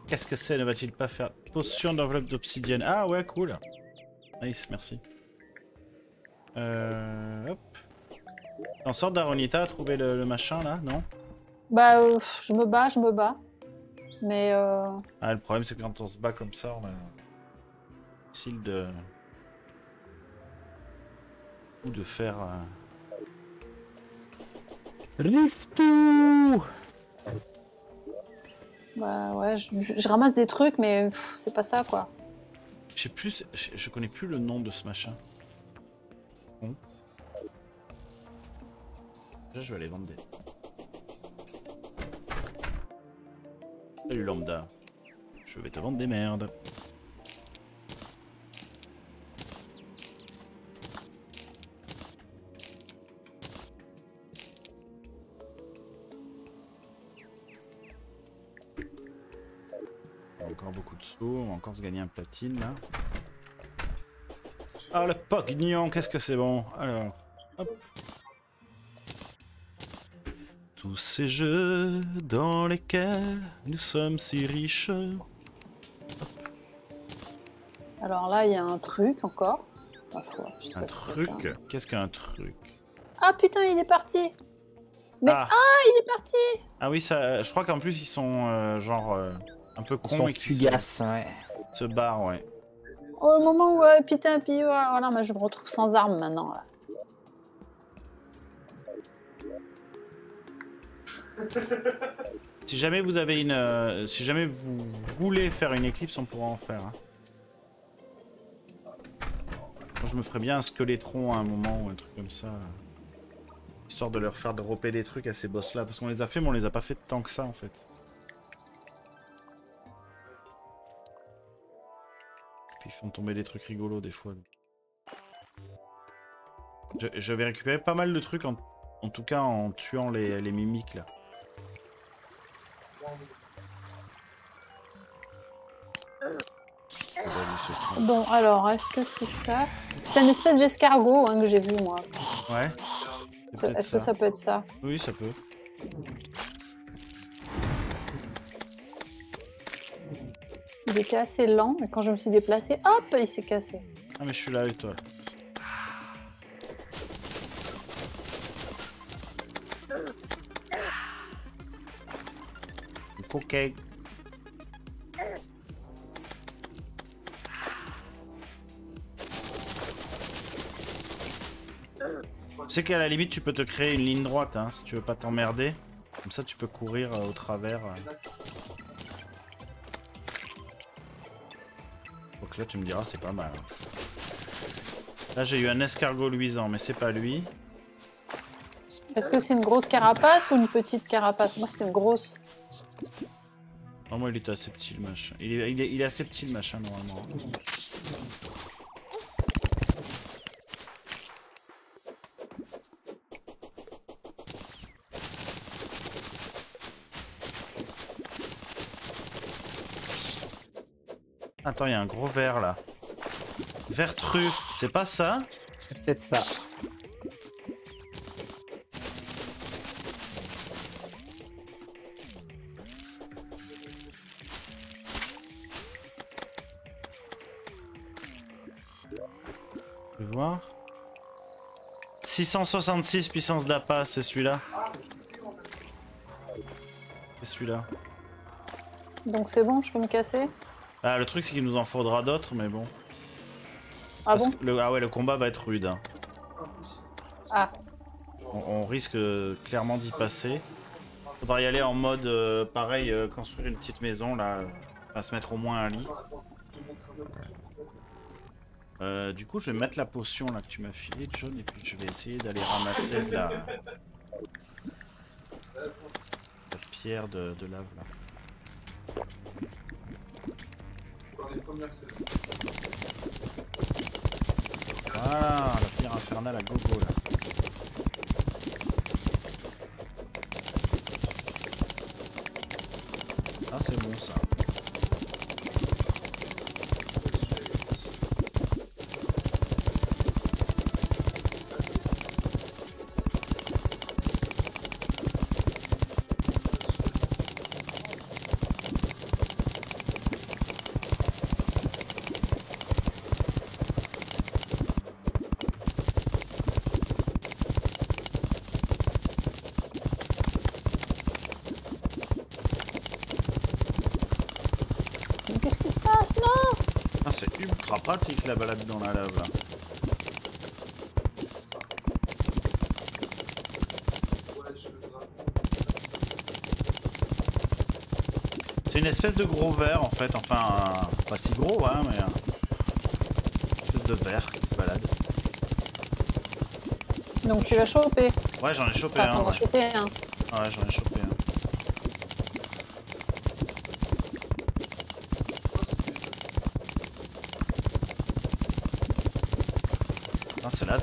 Qu'est-ce que c'est Ne va-t-il pas faire potion d'enveloppe d'obsidienne? Ah ouais, cool. Nice, merci. Euh, hop. En sorte d'Aronita à trouver le, le machin là, non? Bah, euh, je me bats, je me bats. Mais euh, Ah, le problème c'est que quand on se bat comme ça, on a. Difficile de. Ou de faire. euh, Riftou bah ouais, je, je- je ramasse des trucs, mais c'est pas ça quoi. Je sais plus. Je, je connais plus le nom de ce machin. Bon. Déjà, je vais aller vendre des. Salut lambda. Je vais te vendre des merdes. On va encore se gagner un platine là. Ah le pognon, qu'est-ce que c'est bon Alors, hop. Tous ces jeux dans lesquels nous sommes si riches. Alors là, il y a un truc encore. Je sais Un pas truc? Qu'est-ce qu'un truc? Ah putain, il est parti Mais- ah. Il est parti Ah oui, ça, je crois qu'en plus ils sont euh, genre euh, un peu sont et qui se, fugaces, ouais. Se barrent, ouais. Au moment où, ouais, putain, puis voilà, voilà, moi je me retrouve sans armes maintenant. Là. [LAUGHS] Si jamais vous avez une, euh, si jamais vous voulez faire une éclipse, on pourra en faire. hein. Moi, je me ferais bien un squelettron à un moment ou un truc comme ça. Histoire de leur faire dropper des trucs à ces boss là. Parce qu'on les a fait, mais on les a pas fait tant que ça en fait. Font tomber des trucs rigolos des fois. Je, je vais récupérer pas mal de trucs en, en tout cas en tuant les, les mimiques là. Bon, alors, est-ce que c'est ça? C'est une espèce d'escargot hein, que j'ai vu moi. Ouais. Est-ce que ça peut être ça? Oui, ça peut. Il était assez lent, et quand je me suis déplacée, hop, il s'est cassé. Ah, mais je suis là avec toi. Ok. Tu sais qu'à la limite, tu peux te créer une ligne droite, hein, si tu veux pas t'emmerder. Comme ça, tu peux courir euh, au travers. euh. Donc là, tu me diras, c'est pas mal. Là, j'ai eu un escargot luisant, mais c'est pas lui. Est-ce que c'est une grosse carapace ou une petite carapace? Moi, c'est une grosse. Oh, moi, il était assez petit, le machin. Il est, il est, il est assez petit, le machin, normalement. Attends, il y a un gros verre, là. Vert truffe, c'est pas ça C'est peut-être ça. Je vais voir. 666 puissance d'appât, c'est celui-là. C'est celui-là. Donc c'est bon, je peux me casser? Ah, le truc, c'est qu'il nous en faudra d'autres, mais bon. Ah Parce bon que le, ah ouais, le combat va être rude. hein. Ah, On, on risque euh, clairement d'y passer. Faudra y aller en mode euh, pareil, euh, construire une petite maison là, à se mettre au moins un lit. Euh, du coup, je vais mettre la potion là que tu m'as filée, John, et puis je vais essayer d'aller ramasser de la... la pierre de, de lave là. Voilà, la pierre infernale à gogo là. Ah, c'est bon ça. c'est ultra pratique la balade dans la lave là. C'est une espèce de gros ver en fait, enfin pas si gros hein mais un... une espèce de ver qui se balade. Donc tu l'as chopé. Ouais j'en ai un. Ouais, chopé un. Ouais, j'en ai chopé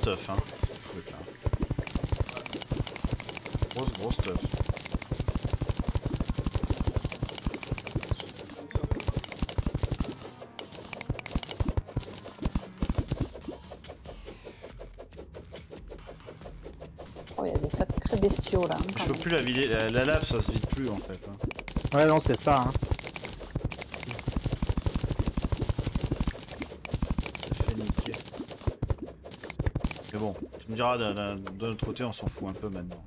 teuf, hein. ce truc, là. Grosse, grosse teuf. Oh, il y a des sacrés bestiaux là. hein, Je peux plus la vider. La, la lave, ça se vide plus en fait. hein. Ouais, non, c'est ça. Hein. Ça se fait niquer. De notre côté, on s'en fout un peu maintenant.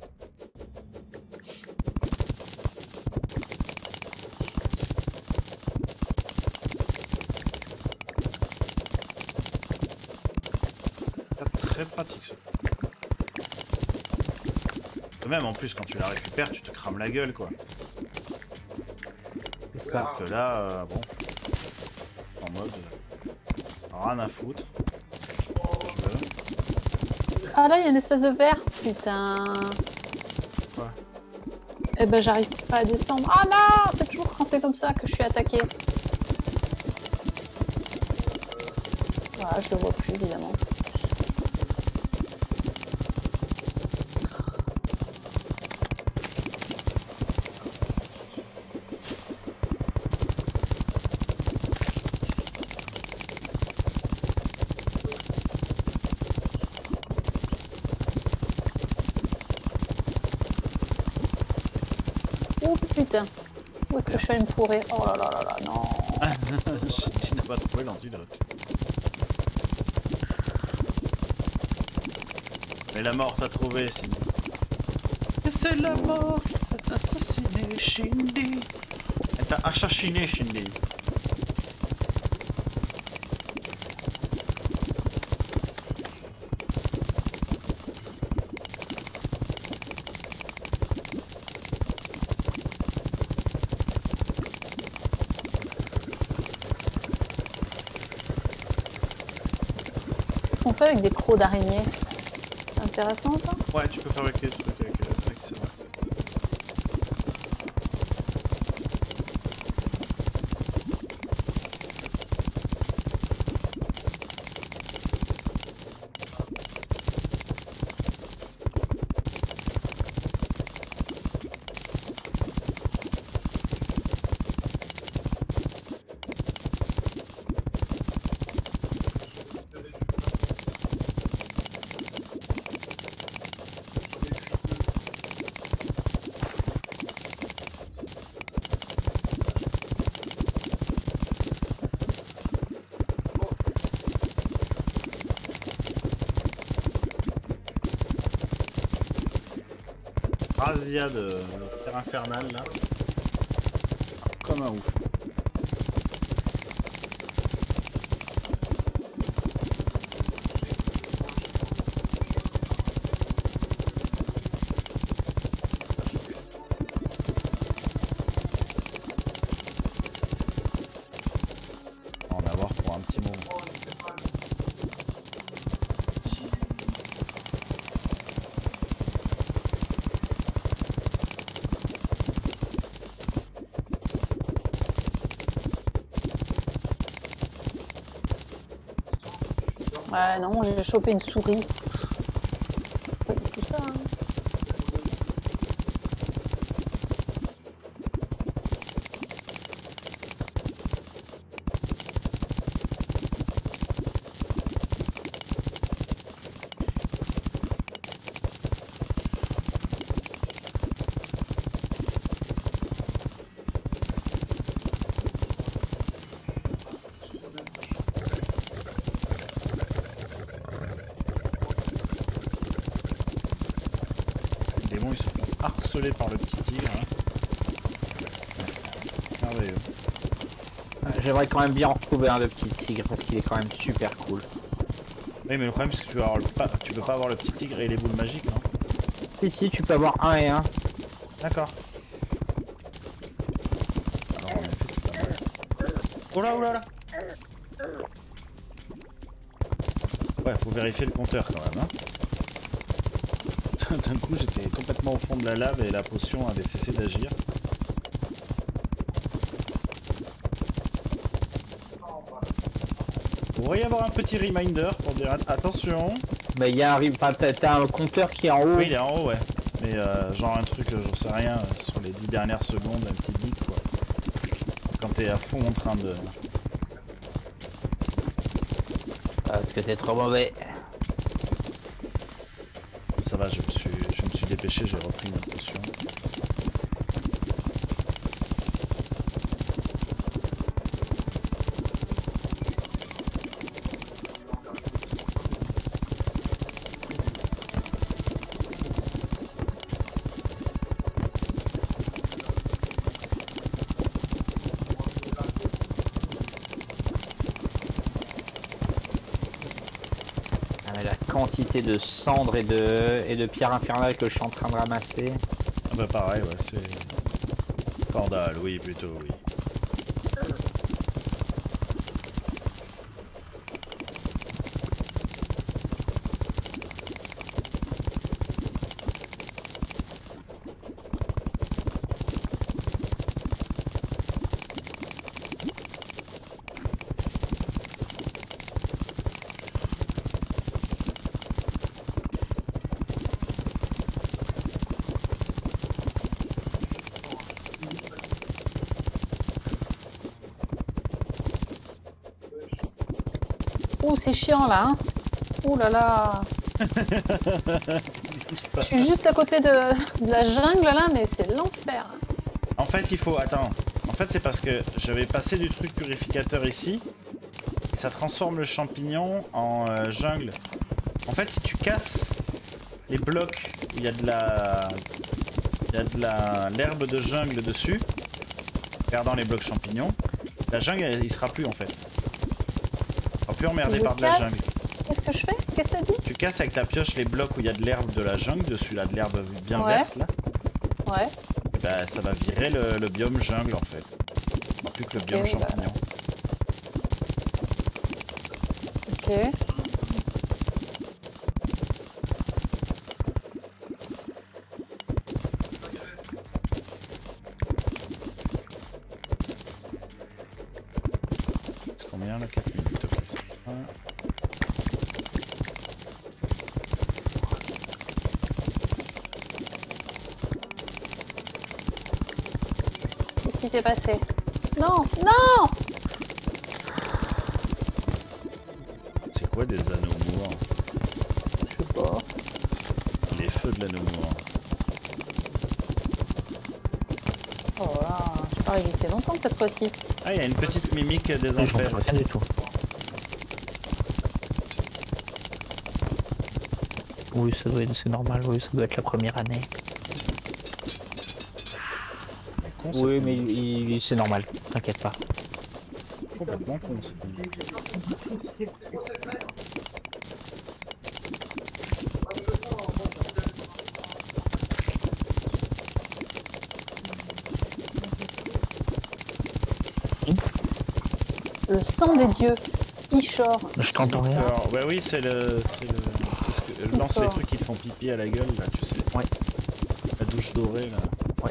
Très pratique ça. Et Même en plus, quand tu la récupères, tu te crames la gueule quoi. Alors que là, euh, bon, en mode euh, rien à foutre. Ah là, il y a une espèce de verre. Putain. Quoi Eh ben, j'arrive pas à descendre. Ah non C'est toujours quand c'est comme ça que je suis attaquée. Voilà, je le vois plus évidemment. Oh putain Où Oh là là là là, non tu n'as pas trouvé l'antidote. Mais la mort t'a trouvé, sinon. Et c'est la mort qui t'a assassiné, Shindy. Elle t'a assassiné, Shindy. Avec des crocs d'araignée. C'est intéressant ça? Ouais, tu peux fabriquer des trucs avec, euh, avec ça. De terre infernale là. Comme un ouf. On va en avoir pour un petit moment. Ouais, non, j'ai chopé une souris. Pas du tout ça. hein. Les démons ils se font harceler par le petit tigre. hein. Merveilleux. Allez. J'aimerais quand même bien en retrouver un de petit tigre parce qu'il est quand même super cool. Oui, mais le problème, c'est que tu, vas avoir le pas- tu peux pas avoir le petit tigre et les boules magiques, non? Si, si, tu peux avoir un et un. D'accord. Oh là, oh là là Ouais, faut vérifier le compteur quand même, hein. [LAUGHS] D'un coup, j'étais complètement au fond de la lave et la potion avait cessé d'agir. Il pourrait y avoir un petit reminder pour dire attention. Mais il y a un, t'as un compteur qui est en haut. Oui, il est en haut, ouais. Mais euh, genre un truc, euh, j'en sais rien, euh, sur les 10 dernières secondes, un petit bip, quoi. Quand t'es à fond en train de... Parce que t'es trop mauvais. Ça va, je me suis, je me suis dépêché, j'ai repris ma potion. Ah, mais la quantité de cendres et de, et de que je suis en train de ramasser. Ah bah pareil, ouais, c'est... Cordal, oui, plutôt, oui. Ouh, c'est chiant là. Hein Ouh là là. [LAUGHS] Je suis juste à côté de, de la jungle là, mais c'est l'enfer. En fait, il faut... Attends. En fait, c'est parce que j'avais passé du truc purificateur ici. Et ça transforme le champignon en euh, jungle. En fait, si tu casses les blocs où il y a de la... Il y a de la l'herbe de jungle dessus, regardant les blocs champignons, la jungle, il sera plus en fait. Par de la jungle. Qu'est-ce que je fais? Qu'est-ce que t'as dit? Tu casses avec ta pioche les blocs où il y a de l'herbe de la jungle dessus, là, de l'herbe bien Ouais. verte là. Ouais. Et bah, ça va virer le, le biome jungle en fait. Plus que le biome bah. champignon. Ok. Oh là, je vais pas résister longtemps cette fois-ci. Ah, il y a une petite mimique des Je enfers. rien du tout. Oui, ça doit être, c'est normal, oui, ça doit être la première année. Con, Oui, mais mimique. il- il- c'est normal, t'inquiète pas. Complètement con cette sang des dieux. Ishor. Je t'entends rien. Ouais, oui, c'est le. C'est le. C'est ce que. Lance les trucs qui te font pipi à la gueule là, tu sais. Ouais. La douche dorée là. Ouais.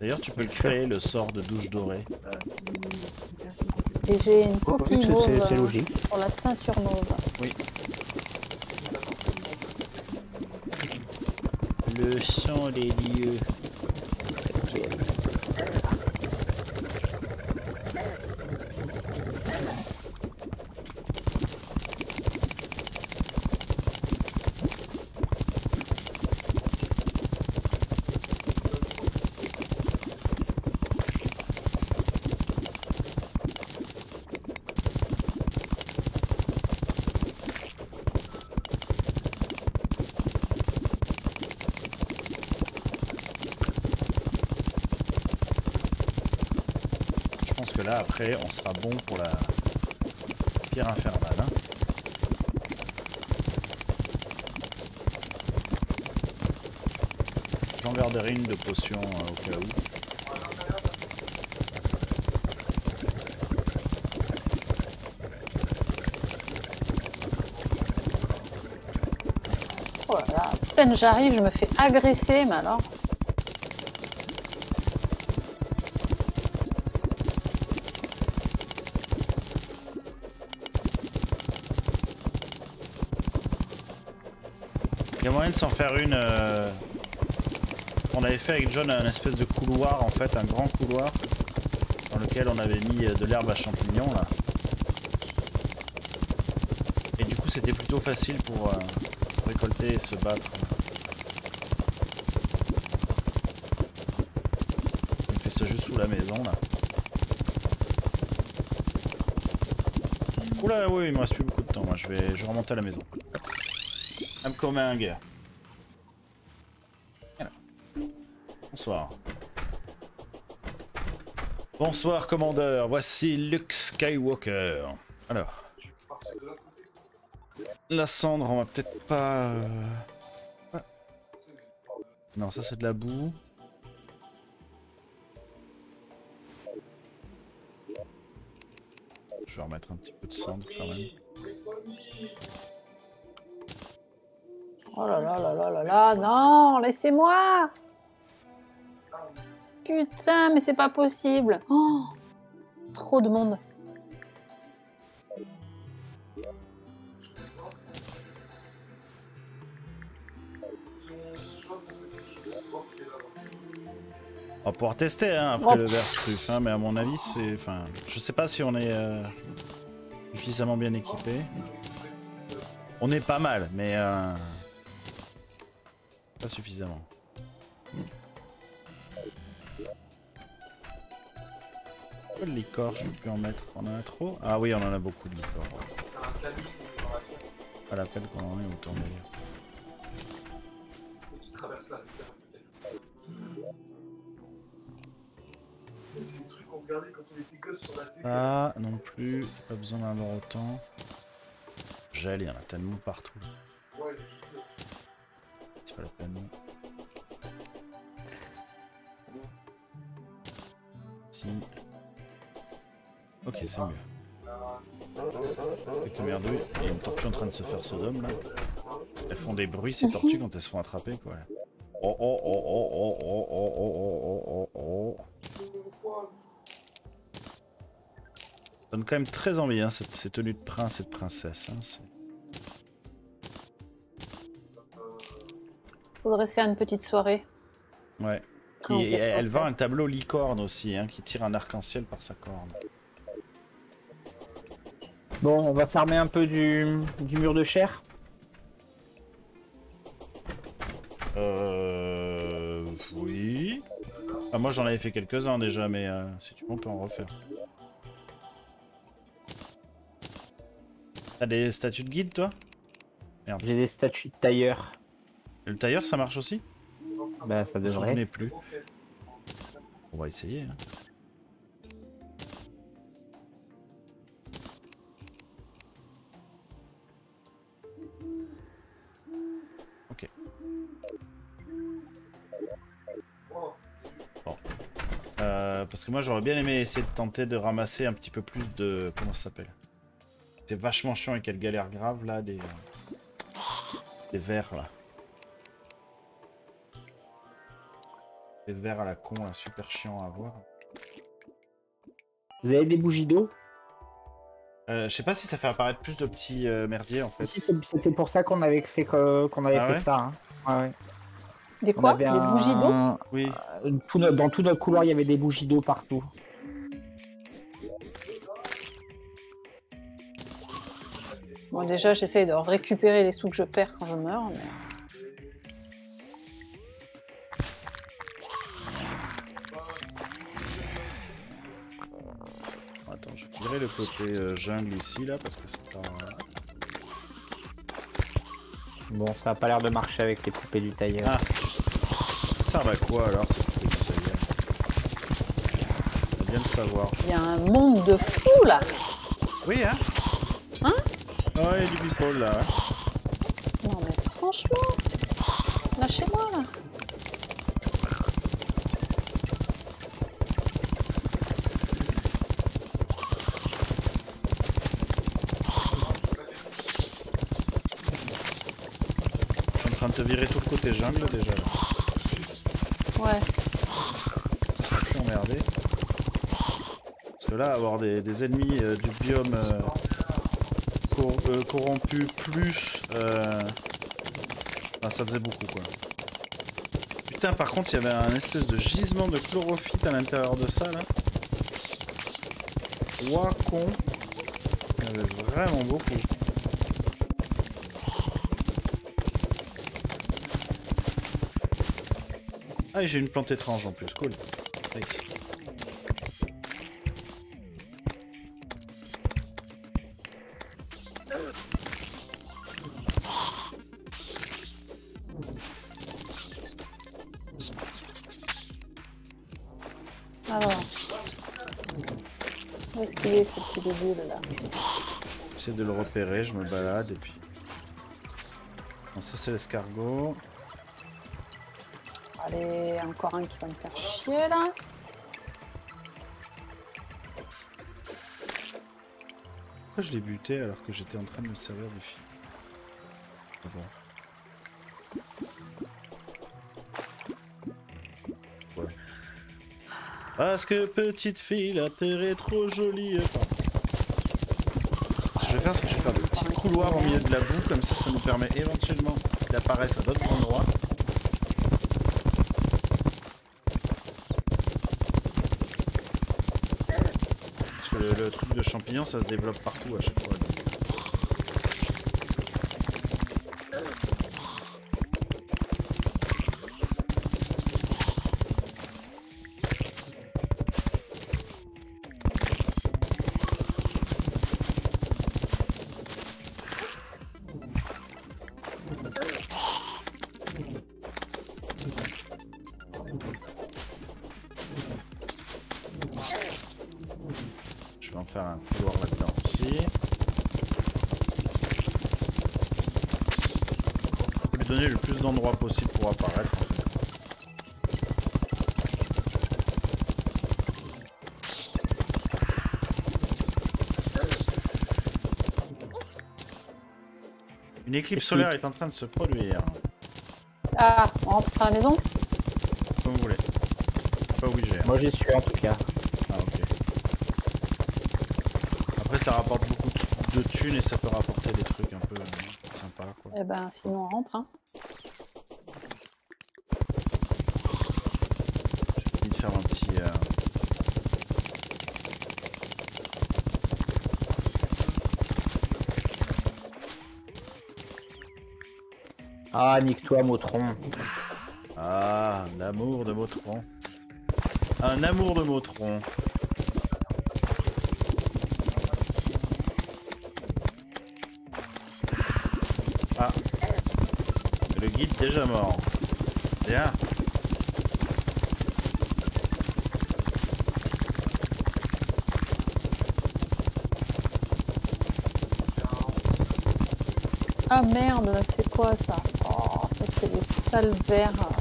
D'ailleurs, tu peux le créer le sort de douche dorée. Et j'ai une Oh, coquille mauve c'est- euh, logique. pour la teinture mauve. Le sang des dieux. On sera bon pour la pierre infernale. hein. J'en garderai une de potion euh, au cas où. Oh là là, à peine j'arrive, je me fais agresser, mais alors. De s'en faire une. euh, On avait fait avec John un espèce de couloir, en fait, un grand couloir, dans lequel on avait mis euh, de l'herbe à champignons, là. Et du coup, c'était plutôt facile pour euh, récolter et se battre. On fait ça juste sous la maison, là. Oula, oui, il me reste plus beaucoup de temps, moi, je vais, je vais remonter à la maison. I'm coming. Bonsoir. Bonsoir, commandeur. Voici Luke Skywalker. Alors. La cendre, on va peut-être pas... euh. Non, ça c'est de la boue. Je vais remettre un petit peu de cendre quand même. Oh là là là là là là, non, laissez-moi Putain, mais c'est pas possible Oh, Trop de monde. On va pouvoir tester hein, après Oh. le verre truffe, hein, mais à mon avis, c'est. Enfin, je sais pas si on est euh, suffisamment bien équipé. On est pas mal, mais euh, pas suffisamment. Le licor, je peux en mettre. On en a trop Ah oui, on en a beaucoup de licor. ouais. Pas la peine qu'on en ait autant d'ailleurs. Ah non plus, pas besoin d'en avoir autant. Gel, il y en a tellement partout. C'est pas la peine. Ok, c'est mieux. Avec le merdouille, il y a une tortue en train de se faire sodome là. Elles font des bruits ces tortues quand elles se font attraper quoi. Oh oh oh oh oh oh oh oh oh oh oh oh. Ça donne quand même très envie hein, cette- ces tenues de prince et de princesse. hein, Faudrait se faire une petite soirée. Ouais. Qui- et elle vend un tableau licorne aussi, hein, qui tire un arc-en-ciel par sa corne. Bon, on va fermer un peu du, du mur de chair. Euh. Oui. Ah, moi j'en avais fait quelques-uns déjà, mais euh, si tu veux, on peut en refaire. T'as des statues de guide toi? J'ai des statues de tailleur. Le tailleur ça marche aussi? Bah, ça Je devrait. souvenais plus. On va essayer. hein. Parce que moi j'aurais bien aimé essayer de tenter de ramasser un petit peu plus de... Comment ça s'appelle? C'est vachement chiant et quelle galère grave là, des... Des vers là. Des verres à la con, là, super chiant à voir. Vous avez des bougies d'eau? Euh, je sais pas si ça fait apparaître plus de petits euh, merdiers en fait. Si, c'était pour ça qu'on avait fait, qu'on avait Ah fait ouais? ça. hein. Ouais. Des quoi Des un- bougies d'eau Oui. Tout Dans tout notre couloir, il y avait des bougies d'eau partout. Bon, déjà, j'essaye de récupérer les sous que je perds quand je meurs. mais- Attends, je vais virer le côté euh, jungle ici là parce que c'est pas. Bon, ça a pas l'air de marcher avec les poupées du tailleur. Ah. Ça servent à quoi alors cette petite tailleur bien le savoir. Il y a un monde de fou là. Oui, hein? Hein? Ouais, il y a du people là. ouais. Non mais franchement, lâchez-moi là. Je suis en train de te virer tout le côté jungle déjà. Là. Ouais. Emmerder. Parce que là, avoir des, des ennemis euh, du biome euh, cor- euh, corrompu plus. Enfin, ça faisait beaucoup quoi. Putain, par contre, il y avait un espèce de gisement de chlorophyte à l'intérieur de ça là. Ouah, con. Il y avait vraiment beaucoup. Ah, et j'ai une plante étrange en plus, cool. Nice. Alors. Où est-ce qu'il est ce petit début là J'essaie de le repérer, je me balade et puis. Bon, ça c'est l'escargot. Allez, encore un qui va me faire chier là. Pourquoi je l'ai buté alors que j'étais en train de me servir du fil Ah bon. Parce que petite fille, la terre est trop jolie. Ce que je vais faire, c'est que je vais faire des petits couloirs au milieu de la boue, comme ça, ça nous permet éventuellement qu'il apparaisse à d'autres endroits. Le, truc de champignon, ça se développe partout à chaque fois. Faire un couloir là-dedans aussi. Je vais lui donner le plus d'endroits possible pour apparaître. Une éclipse solaire est en train de se produire. Ah, on rentre à la maison? Comme vous voulez. Pas obligé. hein. Moi j'y suis en tout cas. Ah ok. Après ça rapporte beaucoup de, thunes et ça peut rapporter des trucs un peu euh, sympas quoi. Eh ben, sinon on rentre. Hein. J'ai envie de faire un petit... euh, Ah, nique-toi, Motron. Ah, l'amour de Motron. Un amour de Motron. Ah. Le guide déjà mort. Bien. Ah merde, c'est quoi ça? Oh, c'est des sales vers.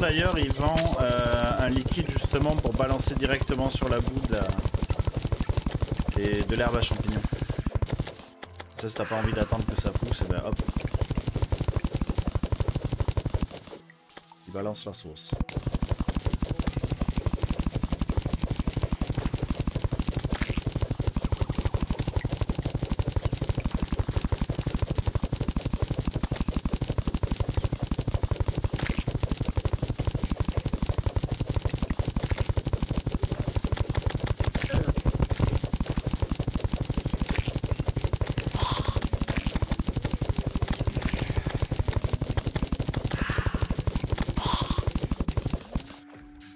D'ailleurs, il vend euh, un liquide justement pour balancer directement sur la boue de, et de l'herbe à champignons. Ça, si t'as pas envie d'attendre que ça pousse, et ben hop. Il balance la sauce.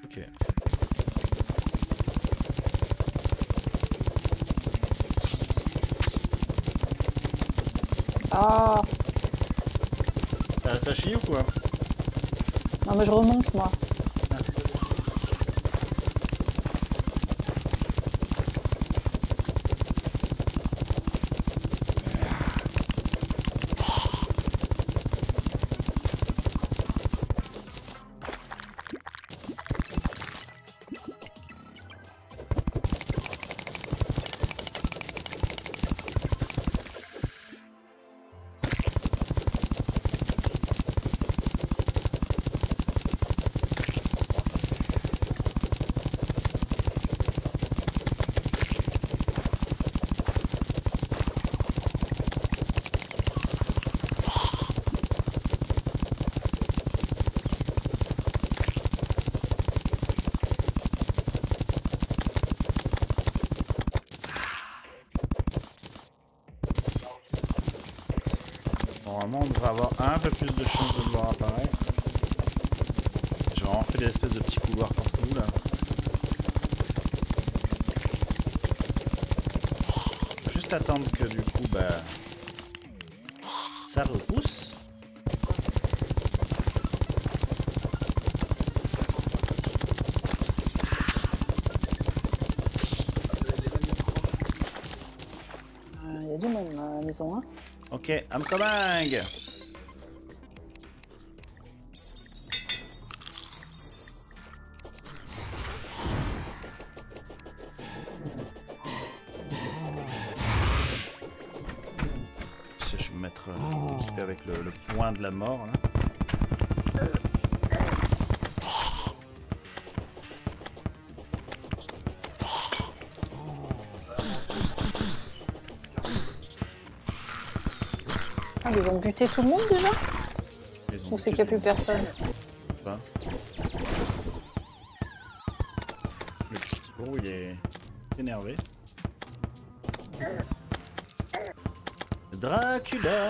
Ok. Ah, T'as ça chie ou quoi je remonte moi. Normalement, on devrait avoir un peu plus de chance de le voir apparaître. J'ai vraiment fait des espèces de petits couloirs partout là. Attendre que du coup, bah. Ça repousse. Euh, Il y a du monde à la maison. Hein. Ok, I'm coming! Buté tout le monde déjà Ou c'est qu'il n'y a plus personne pas. Le petit gros il est énervé. Dracula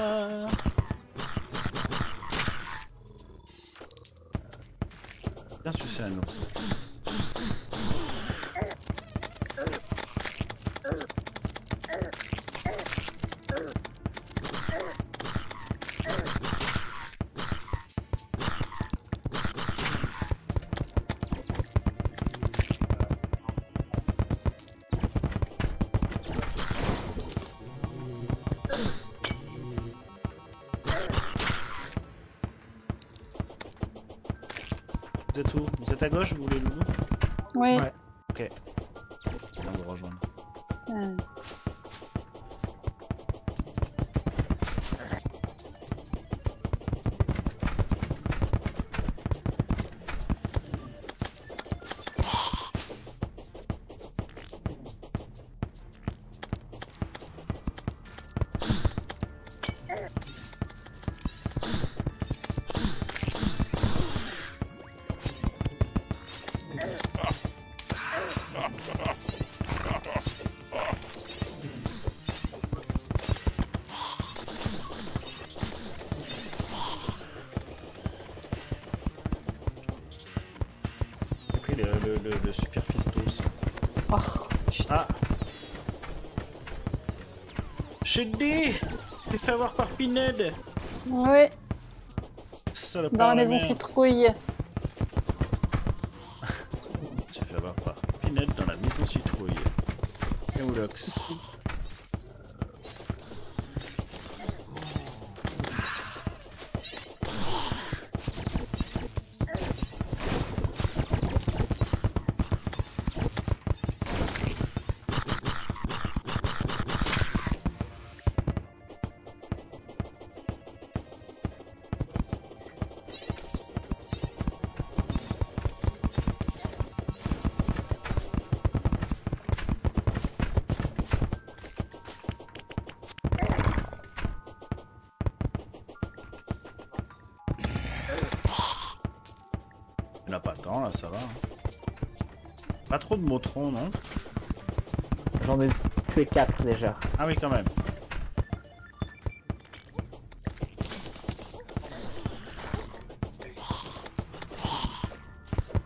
gauche, vous voulez Je te dis T'es fait avoir par Oui, Salopard dans la maison merde. citrouille. Trop non? J'en ai tué 4 déjà. Ah oui, quand même.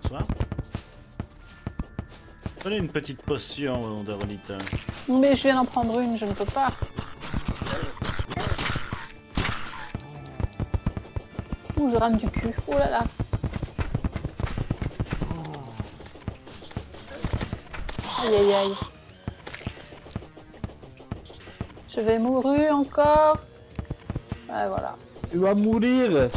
Bonsoir. Donnez une petite potion, Dorolita. Mais je viens d'en prendre une, je ne peux pas. Ouh, je rame du cul. Oh là là. Aïe aïe aïe. Je vais mourir encore. Ouais, voilà. Tu vas mourir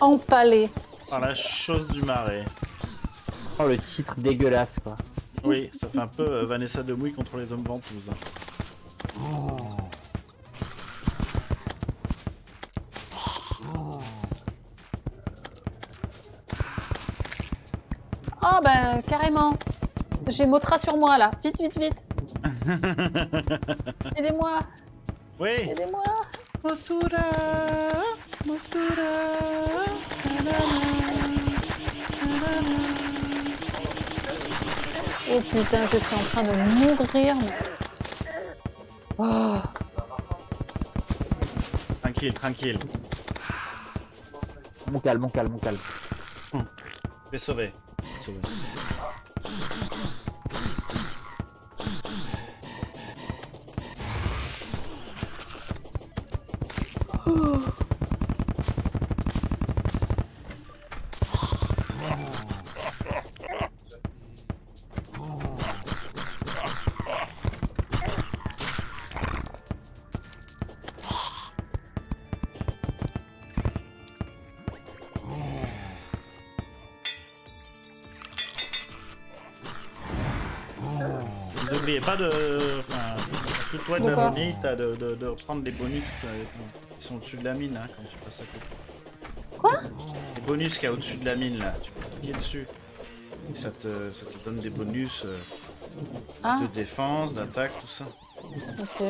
Empalé. Par la chose du marais. Oh, le titre dégueulasse, quoi. Oui, ça fait un peu euh, Vanessa Demouy contre les hommes ventouses. Oh ben carrément. J'ai Motra sur moi là. Vite, vite, vite. [LAUGHS] Aidez-moi. Oui Aidez-moi. Mosura Mosura Oh putain, je suis en train de mourir. Oh. Tranquille, tranquille. Mon calme, mon calme, mon calme. Je vais sauver. sauver. De. Enfin, tout toi de De la t'as de, de, de prendre les bonus qui qui sont au-dessus de la mine hein, quand tu passes à côté. Quoi Les bonus qu'il y a au-dessus de la mine là, tu peux cliquer dessus. Et ça te, ça te donne des bonus euh, Ah, de défense, d'attaque, tout ça. ok.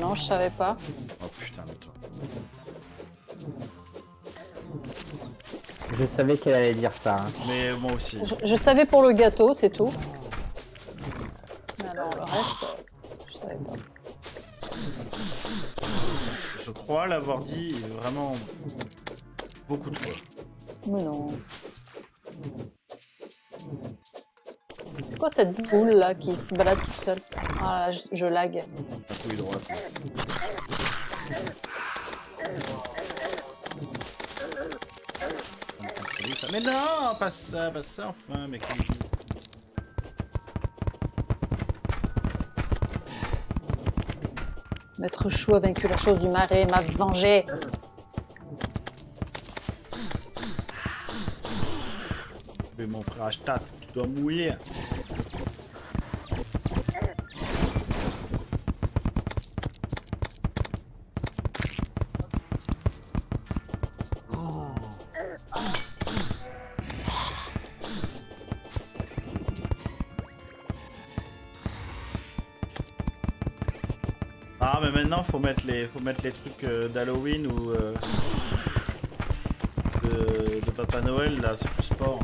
Non, je savais pas. Oh putain de toi. Je savais qu'elle allait dire ça. hein. Mais moi aussi. Je, je savais pour le gâteau, c'est tout. Mais alors le reste, euh, je savais pas. Je crois l'avoir dit vraiment beaucoup de fois. Mais non. C'est quoi cette boule là qui se balade toute seule? Ah là, je, je lag. La couille droite. Mais non, pas ça, pas ça enfin, mec. Maître Chou a vaincu la chose du marais, m'a vengé. Mais mon frère Ashtat, tu dois mouiller. Faut mettre les faut mettre les trucs euh, d'Halloween ou euh, de, de Papa Noël là, c'est plus sport.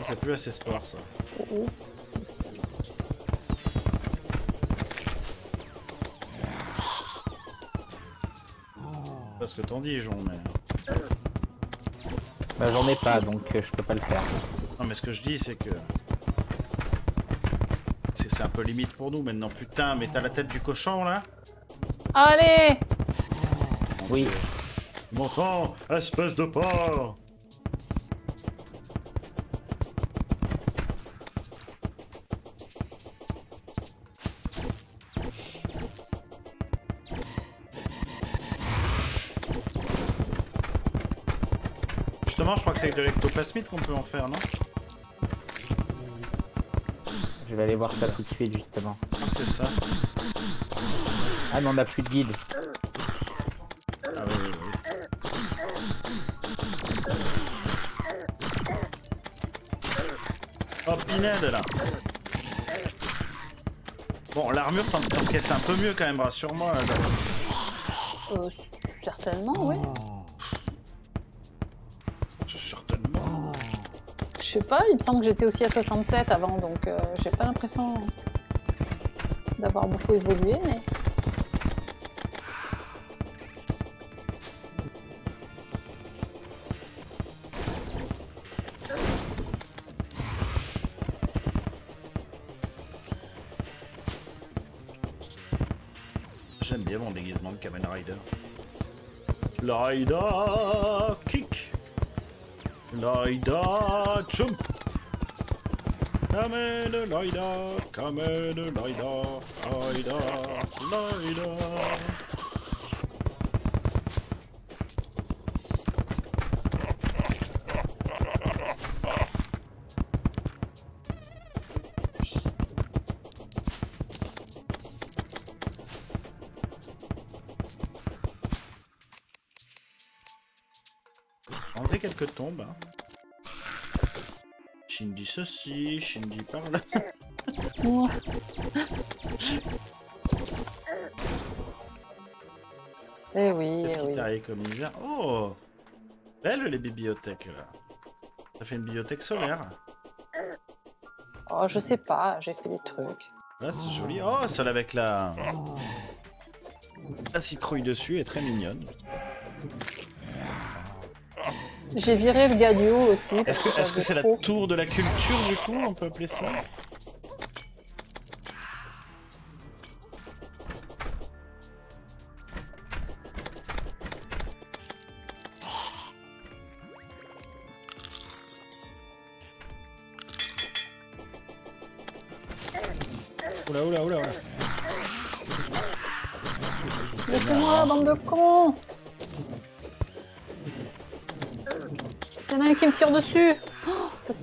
C'est plus assez sport ça. Oh, Parce que t'en dis Jon mais. Bah, j'en ai pas, donc euh, je peux pas le faire. Non mais ce que je dis c'est que. Peu limite pour nous maintenant. Putain mais t'as la tête du cochon là Allez Oui, Mon sang, espèce de porc Justement, je crois que c'est avec de l'ectoplasmide qu'on peut en faire, non? Je vais aller voir ça tout de suite, justement. C'est ça. Ah, mais on a plus de guide. Ah oui, oui, oui. Oh, Pinède là Bon, l'armure t'en- t'encaisse un peu mieux quand même, rassure-moi. là, d'abord. Euh, certainement, oui. C'est il me semble que j'étais aussi à 67 avant, donc euh, j'ai pas l'impression d'avoir beaucoup évolué, mais. J'aime bien mon déguisement de Kamen Rider. Rider kick. Rider. Rider, Kamen Rider, Rider, Rider. Ceci, Shindy par là. Eh oui, Qu'est-ce eh qui oui. t'arrive comme hiver Oh Belle les bibliothèques là. Ça fait une bibliothèque solaire. Oh, je sais pas, j'ai fait des trucs. Là c'est joli. Oh celle avec la... La citrouille dessus est très mignonne. J'ai viré le gars du haut aussi. Est-ce que c'est la tour de la culture du coup on peut appeler ça?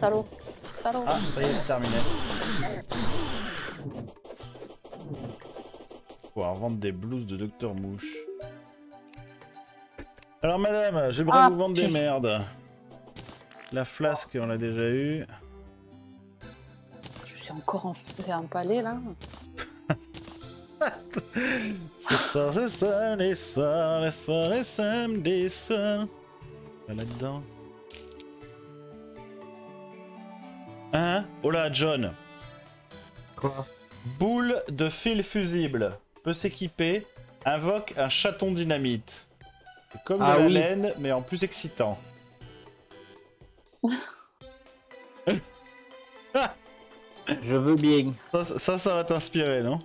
Salaud Salaud Ah ça y est c'est terminé. Pouvoir vendre des blouses de Docteur Mouche. Alors madame, j'aimerais Ah, vous vendre des merdes. La flasque on l'a déjà eu. Je suis encore en fait empalé là. C'est ça, c'est ça, les soirs, les soirs, les samedis soirs. Pas là-dedans. Hein? Oh là, John. Quoi? Boule de fil fusible. Peut s'équiper. Invoque un chaton dynamite. C'est comme Ah de la oui. laine, mais en plus excitant. Je veux bien. Ça, ça, ça va t'inspirer, non?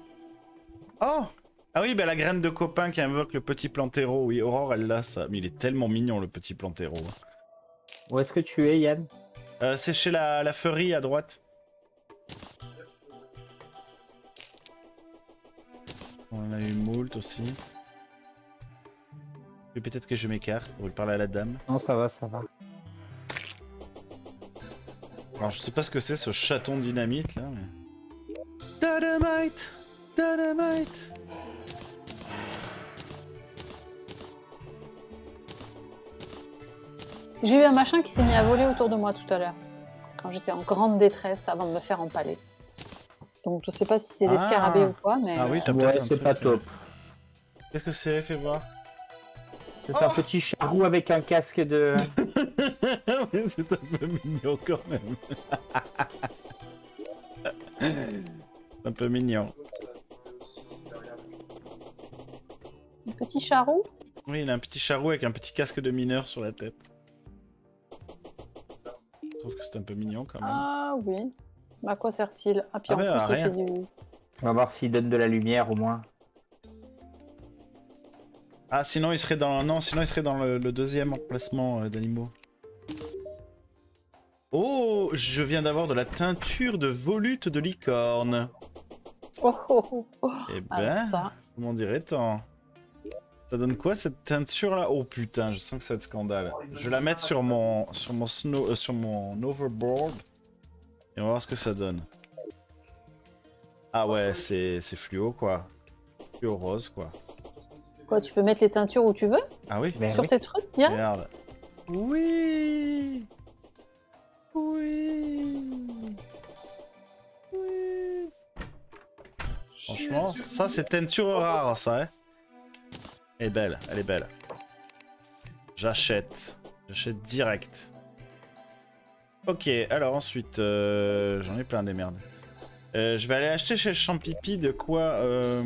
Oh Ah oui, bah la graine de copain qui invoque le petit plantéro. Oui, Aurore, elle l'a, ça. Mais il est tellement mignon, le petit plantéro. Où est-ce que tu es, Yann? Euh, c'est chez la, la Furry à droite. On a eu moult aussi. Et peut-être que je m'écarte pour lui parler à la dame. Non, ça va, ça va. Alors je sais pas ce que c'est ce chaton dynamite là, mais... Dynamite Dynamite J'ai eu un machin qui s'est mis à voler autour de moi tout à l'heure. Quand j'étais en grande détresse avant de me faire empaler. Donc je sais pas si c'est les Ah. scarabées ou quoi, mais. Ah oui, Ouais, c'est pas top. Qu'est-ce que c'est Fais voir. C'est un petit charou avec un casque de. [LAUGHS] Oui, c'est un peu mignon quand même. c'est [LAUGHS] un peu mignon. Un petit charou? Oui, il a un petit charou avec un petit casque de mineur sur la tête. Je trouve que c'est un peu mignon quand même. Ah oui. Mais à quoi sert-il? Ah, puis Ah en ben, plus, à il rien. fait du. On va voir s'il donne de la lumière au moins. Ah, sinon il serait dans non, sinon il serait dans le, le deuxième emplacement euh, d'animaux. Oh, je viens d'avoir de la teinture de volute de licorne. Oh oh oh, oh. Eh Alors ben, ça. comment dirait-on? Ça donne quoi cette teinture là Oh putain, je sens que c'est scandale. Je vais la mettre sur mon sur mon snow euh, sur mon overboard et on va voir ce que ça donne. Ah ouais, c'est c'est fluo quoi. Fluo rose quoi. Quoi, tu peux mettre les teintures où tu veux? Ah oui. Ben Sur oui. tes trucs, direct Regarde. Oui. Oui. Oui. Franchement, ça c'est teinture rare, ça. Hein Elle est belle, elle est belle. J'achète. J'achète direct. Ok, alors ensuite, euh, j'en ai plein des merdes. Euh, je vais aller acheter chez Champipi de quoi... euh,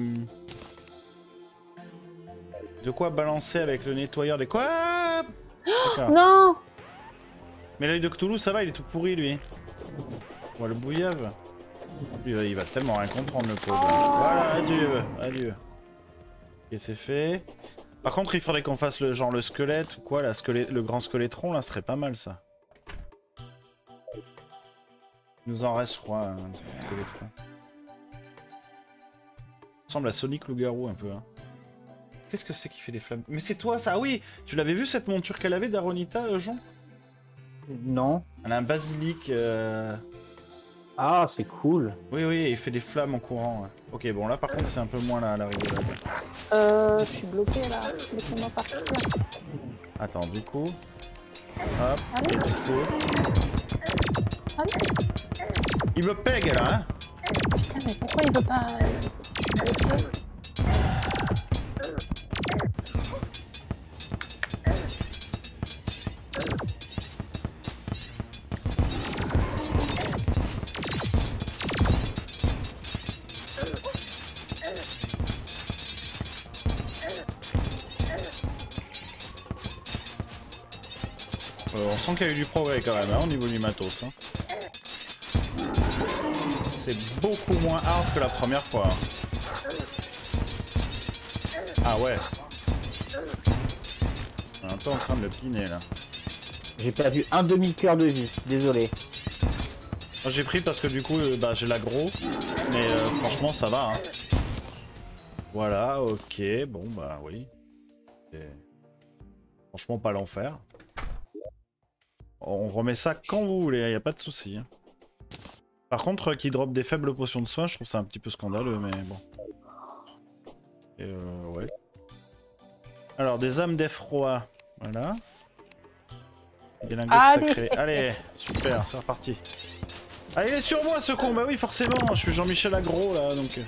de quoi balancer avec le nettoyeur des... Quoi. [GASPS] Non Mais l'œil de Cthulhu, ça va, il est tout pourri, lui. Va le bouillave. Lui, il va tellement rien comprendre, le pauvre. Voilà, adieu, adieu. Ok, c'est fait. Par contre, il faudrait qu'on fasse le genre le squelette ou quoi, la squelette, le grand squelettron, là, ce serait pas mal, ça. Il nous en reste, je crois, un squelettron. Ressemble à Sonic Loup-Garou, un peu, hein. Qu'est-ce que c'est qui fait des flammes? Mais c'est toi, ça Ah oui Tu l'avais vu, cette monture qu'elle avait, Daronita, euh, Jean? Non. Elle a un basilic... euh, Ah, c'est cool. Oui, oui, il fait des flammes en courant. ouais. Ok, bon, là par contre, c'est un peu moins la, la rigolade. Euh, je suis bloquée là. Laissez-moi partir. Attends, du coup. Hop, Allez. et du coup. Allez. Il me pègue là, hein Putain, mais pourquoi il veut pas. Je suis sent qu'il y a eu du progrès quand même, hein, au niveau du matos. hein. C'est beaucoup moins hard que la première fois. hein. Ah ouais. On est un peu en train de le piner là. J'ai perdu un demi-cœur de vie. Désolé. J'ai pris parce que du coup euh, bah, j'ai l'aggro, mais euh, franchement ça va. Voilà, ok, bon bah oui. Franchement pas l'enfer. On remet ça quand vous voulez, y a pas de souci. hein. Par contre, euh, qui drop des faibles potions de soin, je trouve ça un petit peu scandaleux, mais bon. Et euh, ouais. Alors, des âmes d'effroi, voilà. Des lingots Allez. sacrés. Allez, super, c'est reparti. Ah, il est sur moi ce con, bah oui, forcément, je suis Jean-Michel Agro là, donc. euh.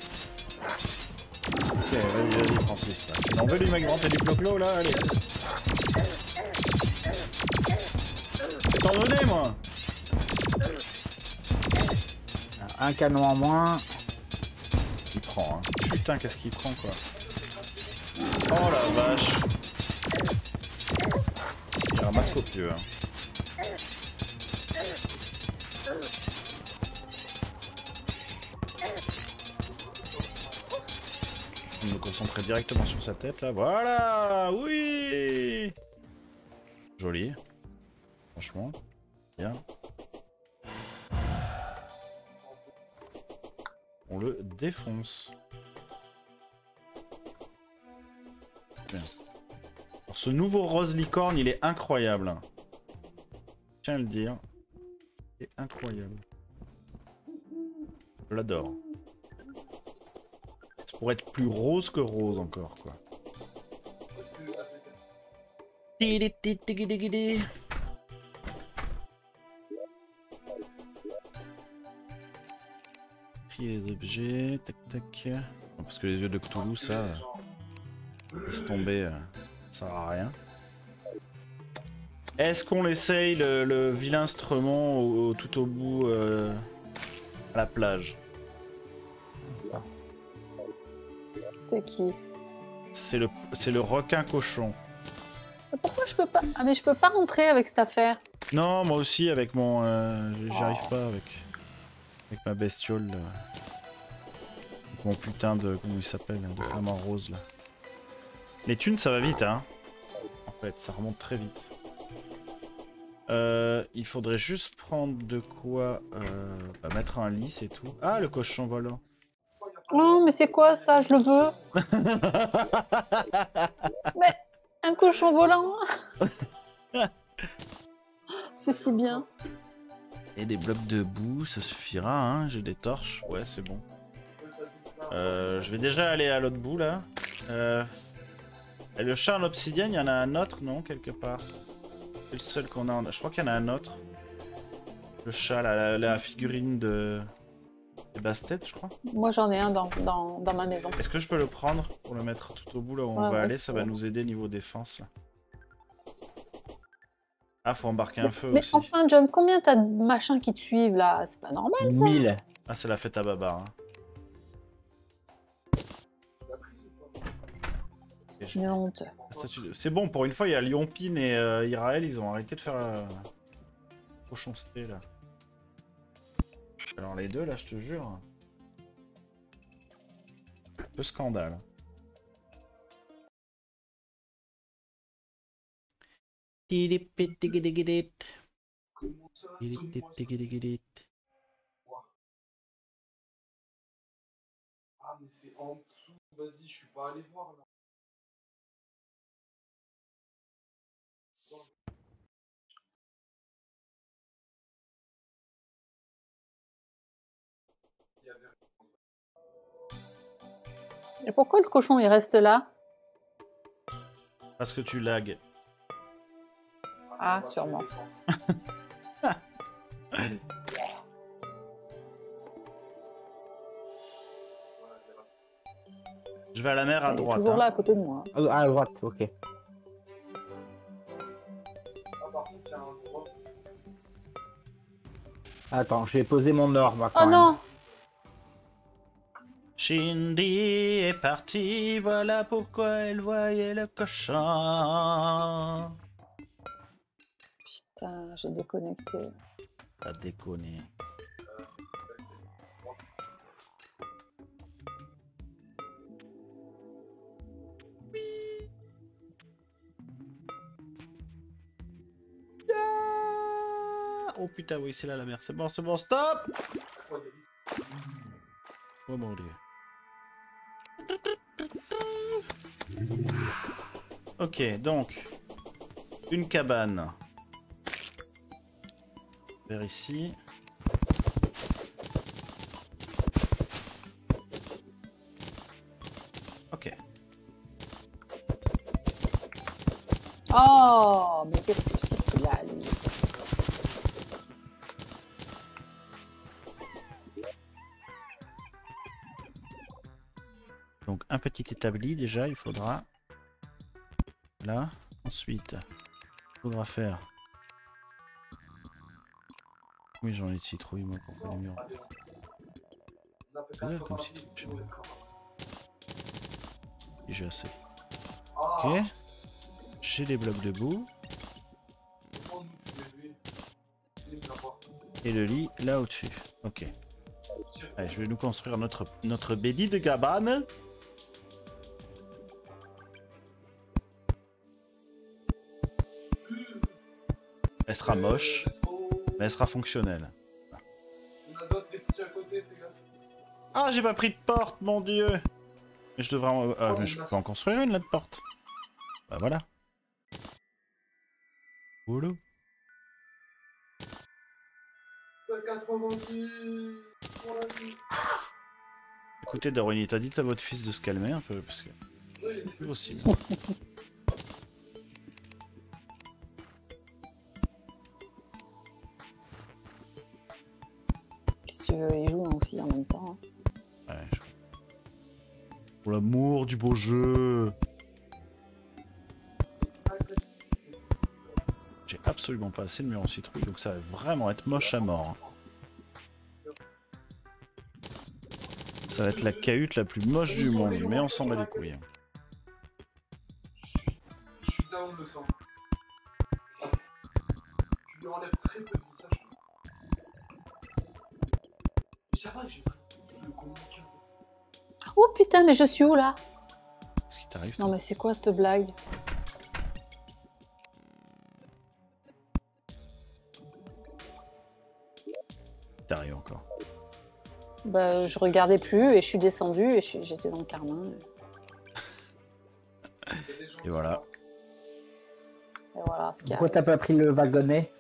Ok, vas-y, vas-y, Francis. là. Tu m'en veux du mec grand, t'as du clo là, allez. T'en donner, moi Un canon en moins. Il prend, hein. Putain, qu'est-ce qu'il prend, quoi. Oh la vache. Il ramasse copieux, hein. Je vais me concentrer directement sur sa tête, là. Voilà Oui Joli. Franchement. Bien. On le défonce. Bien. Alors, ce nouveau rose licorne, il est incroyable. Je tiens à le dire. Il est incroyable. Je l'adore. Ça pourrait être plus rose que rose encore, quoi. Les objets, tac tac. Non, parce que les yeux de Cthulhu, ça, laisse tomber, euh, ça sert à rien. Est-ce qu'on essaye le, le vilain instrument au- au- tout au bout euh, à la plage? C'est qui? C'est le, c'est le requin cochon. Mais Pourquoi je peux pas Ah, mais je peux pas rentrer avec cette affaire? Non, moi aussi avec mon, euh, j'y arrive pas avec, avec ma bestiole. là. Avec mon putain de, comment il s'appelle, de flamant rose là. Les thunes, ça va vite, hein. En fait, ça remonte très vite. Euh, il faudrait juste prendre de quoi euh, bah, mettre un lit, c'est tout. Ah, le cochon volant. Non, mais c'est quoi ça? Je le veux. [LAUGHS] mais un cochon volant. [LAUGHS] c'est si bien. Et des blocs de boue, ça suffira, hein. J'ai des torches, ouais, c'est bon. Euh, je vais déjà aller à l'autre bout là. Euh, et le chat en obsidienne, il y en a un autre, non, quelque part? C'est le seul qu'on a. en- Je crois qu'il y en a un autre. Le chat, la, la- figurine de. Et Bastet, je crois. Moi j'en ai un dans, dans, dans ma maison. Est-ce que je peux le prendre pour le mettre tout au bout là où on va ouais, aller? Ça va nous aider niveau défense là. Ah, faut embarquer un feu mais aussi. enfin, John, combien t'as de machins qui te suivent là? C'est pas normal ça 1000. Ah, c'est la fête à Babar. hein. C'est une honte. De- C'est bon, pour une fois, il y a Lyon-Pin et euh, Iraël, ils ont arrêté de faire la cochonceté là. Alors les deux là, je te jure. Un peu scandale. Ah, mais c'est en dessous. Vas-y, je suis pas allé voir là. Et pourquoi le cochon il reste là Parce que tu lags. Ah, tu sûrement. [LAUGHS] Je vais à la mer à Il est droite. toujours hein. là à côté de moi. Ah, à droite, ok. Ah, par contre, il y a un drop. Attends, je vais poser mon or, moi. quand Oh même. non Shindy est partie, voilà pourquoi elle voyait le cochon. Putain, j'ai déconnecté. Pas déconner. Ah Oh putain, oui, c'est là la mer. C'est bon, c'est bon, stop Oh mon dieu. Ok, donc, une cabane. Vers ici. Ok. Oh, mais qu'est-ce que- qu'est-ce qu'il a, lui? Donc un petit établi déjà, il faudra. Là. Ensuite, il faudra faire. Oui, j'en ai de citrouilles moi pour les murs. J'ai assez. Ok. J'ai les blocs de boue. Et le lit là au-dessus. Ok. Allez, je vais nous construire notre, notre de cabane. Elle sera moche. Mais elle sera fonctionnelle. On a d'autres des petits à côté, fais gaffe. Ah, j'ai pas pris de porte, mon dieu Mais je devrais en... ah, mais je peux en construire une, là, de porte. Bah voilà. Voilà. Ouais, 90 pour la vie. Écoutez, Darwin, t'as dit à votre fils de se calmer un peu, parce que c'est possible. [LAUGHS] Qu'est-ce que tu veux Il joue aussi en même temps. hein. Ouais, je... Pour l'amour du beau jeu J'ai absolument pas assez de murs en citrouille, donc ça va vraiment être moche à mort. hein. Ça va être la cahute la plus moche du monde, mais on s'en bat les couilles. Je suis down le sang. Tu lui enlèves très peu Oh putain, mais je suis où là Qu'est-ce qui t'arrive Non mais c'est quoi cette blague T'arrives encore. Bah je regardais plus et je suis descendue et j'étais dans le carmin. Et voilà. Et voilà ce qu'il y a. Pourquoi t'as pas pris le wagonnet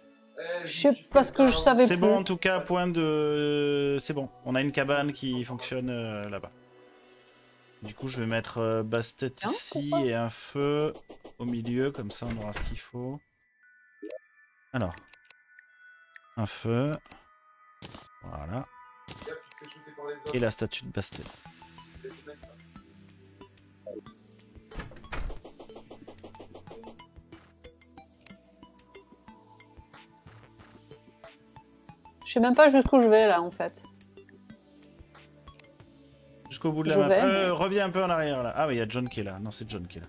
Je sais parce fait que je savais C'est bon en tout cas, point de... C'est bon, on a une cabane qui fonctionne euh, là-bas. Du coup, je vais mettre euh, Bastet Hein, ici et un feu au milieu, comme ça on aura ce qu'il faut. Alors, un feu. Voilà. Et la statue de Bastet. Je sais même pas jusqu'où je vais là en fait. Jusqu'au bout de la Je map. vais, Euh, reviens un peu en arrière là. Ah oui, il y a John qui est là. Non, c'est John qui est là.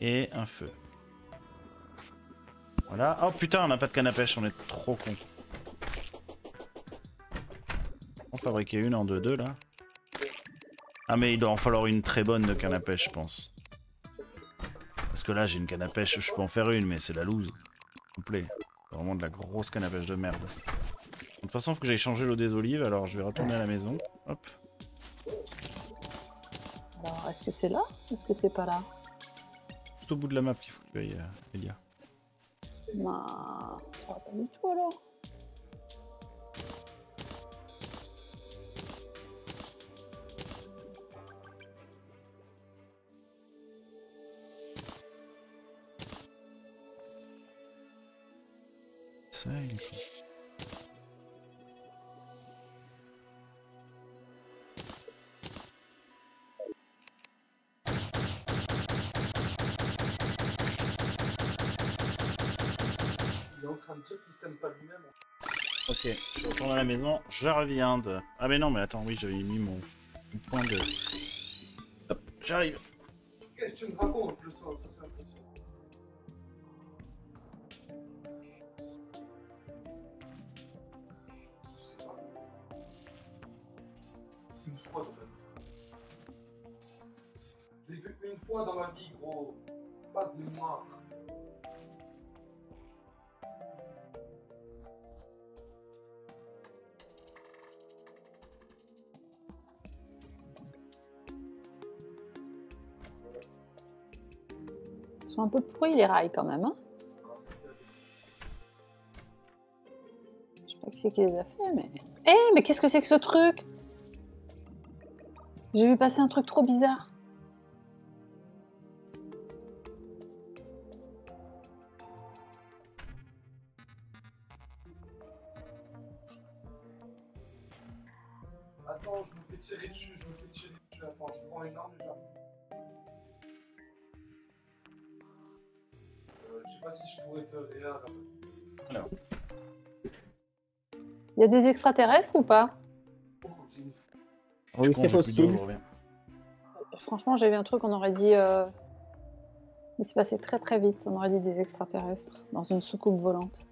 Et un feu. Voilà. Oh putain, on n'a pas de canne à pêche, on est trop con. On fabriquait une en 2-2 là. Ah mais il doit en falloir une très bonne de canne à pêche, je pense. Parce que là, j'ai une canne à pêche, je peux en faire une, mais c'est la loose. Complet. C'est Vraiment de la grosse canne à pêche de merde. De toute façon, il faut que j'aille changer l'eau des olives, alors je vais retourner à la maison. Hop. Est-ce que c'est là Est-ce que c'est pas là tout au bout de la map qu'il faut que tu ailles, euh, Elia. Bah, ça va pas du tout alors. Ça, Il est je retourne à la maison, je reviens de... Ah mais non, mais attends, oui, j'avais mis mon, point de... Hop, j'arrive. Qu'est-ce que tu me racontes le soir Ça, c'est. Je l'ai vu une fois dans ma vie, gros. Pas de mémoire. Un peu pourris les rails quand même. Hein je sais pas qui c'est qui les a fait, mais. Eh, mais qu'est-ce que c'est que ce truc? J'ai vu passer un truc trop bizarre. Attends, je me fais tirer dessus, je me fais tirer dessus. Attends, je prends une arme déjà. Je sais pas si je pourrais te réa. Il y a des extraterrestres ou pas? Oh, Oui, c'est possible. je reviens. Franchement, j'ai vu un truc, on aurait dit. Euh... Il s'est passé très très vite. On aurait dit des extraterrestres dans une soucoupe volante.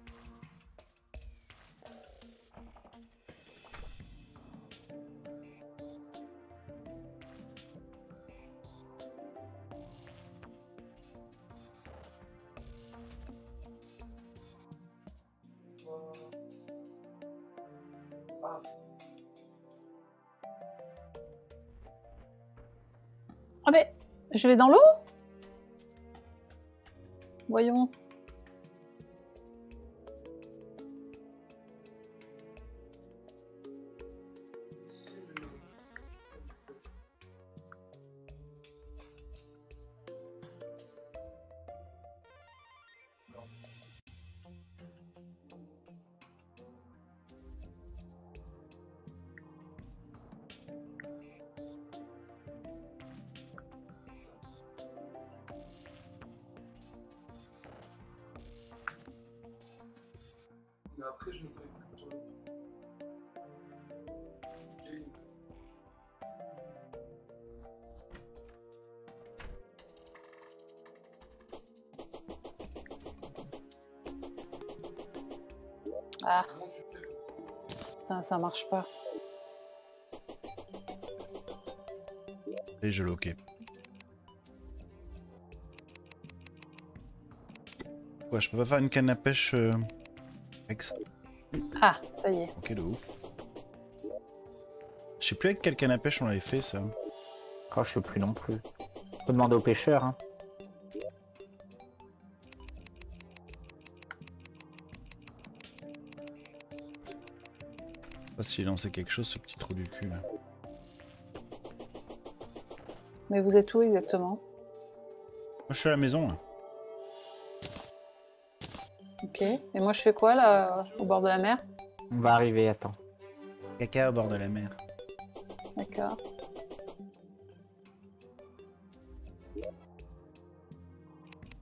Je vais dans l'eau? Voyons. Ça, marche pas. Et je loquais. Ouais, je peux pas faire une canne à pêche euh, avec ça. Ah, ça y est. Ok, de ouf. Je sais plus avec quelle canne à pêche on avait fait ça. Oh, je sais plus non plus. Faut demander aux pêcheurs. Hein. S'il lançait quelque chose, ce petit trou du cul là. Mais vous êtes où exactement? Moi je suis à la maison là. Ok. Et moi, je fais quoi là, au bord de la mer? On va arriver, attends. Caca au bord de la mer. D'accord.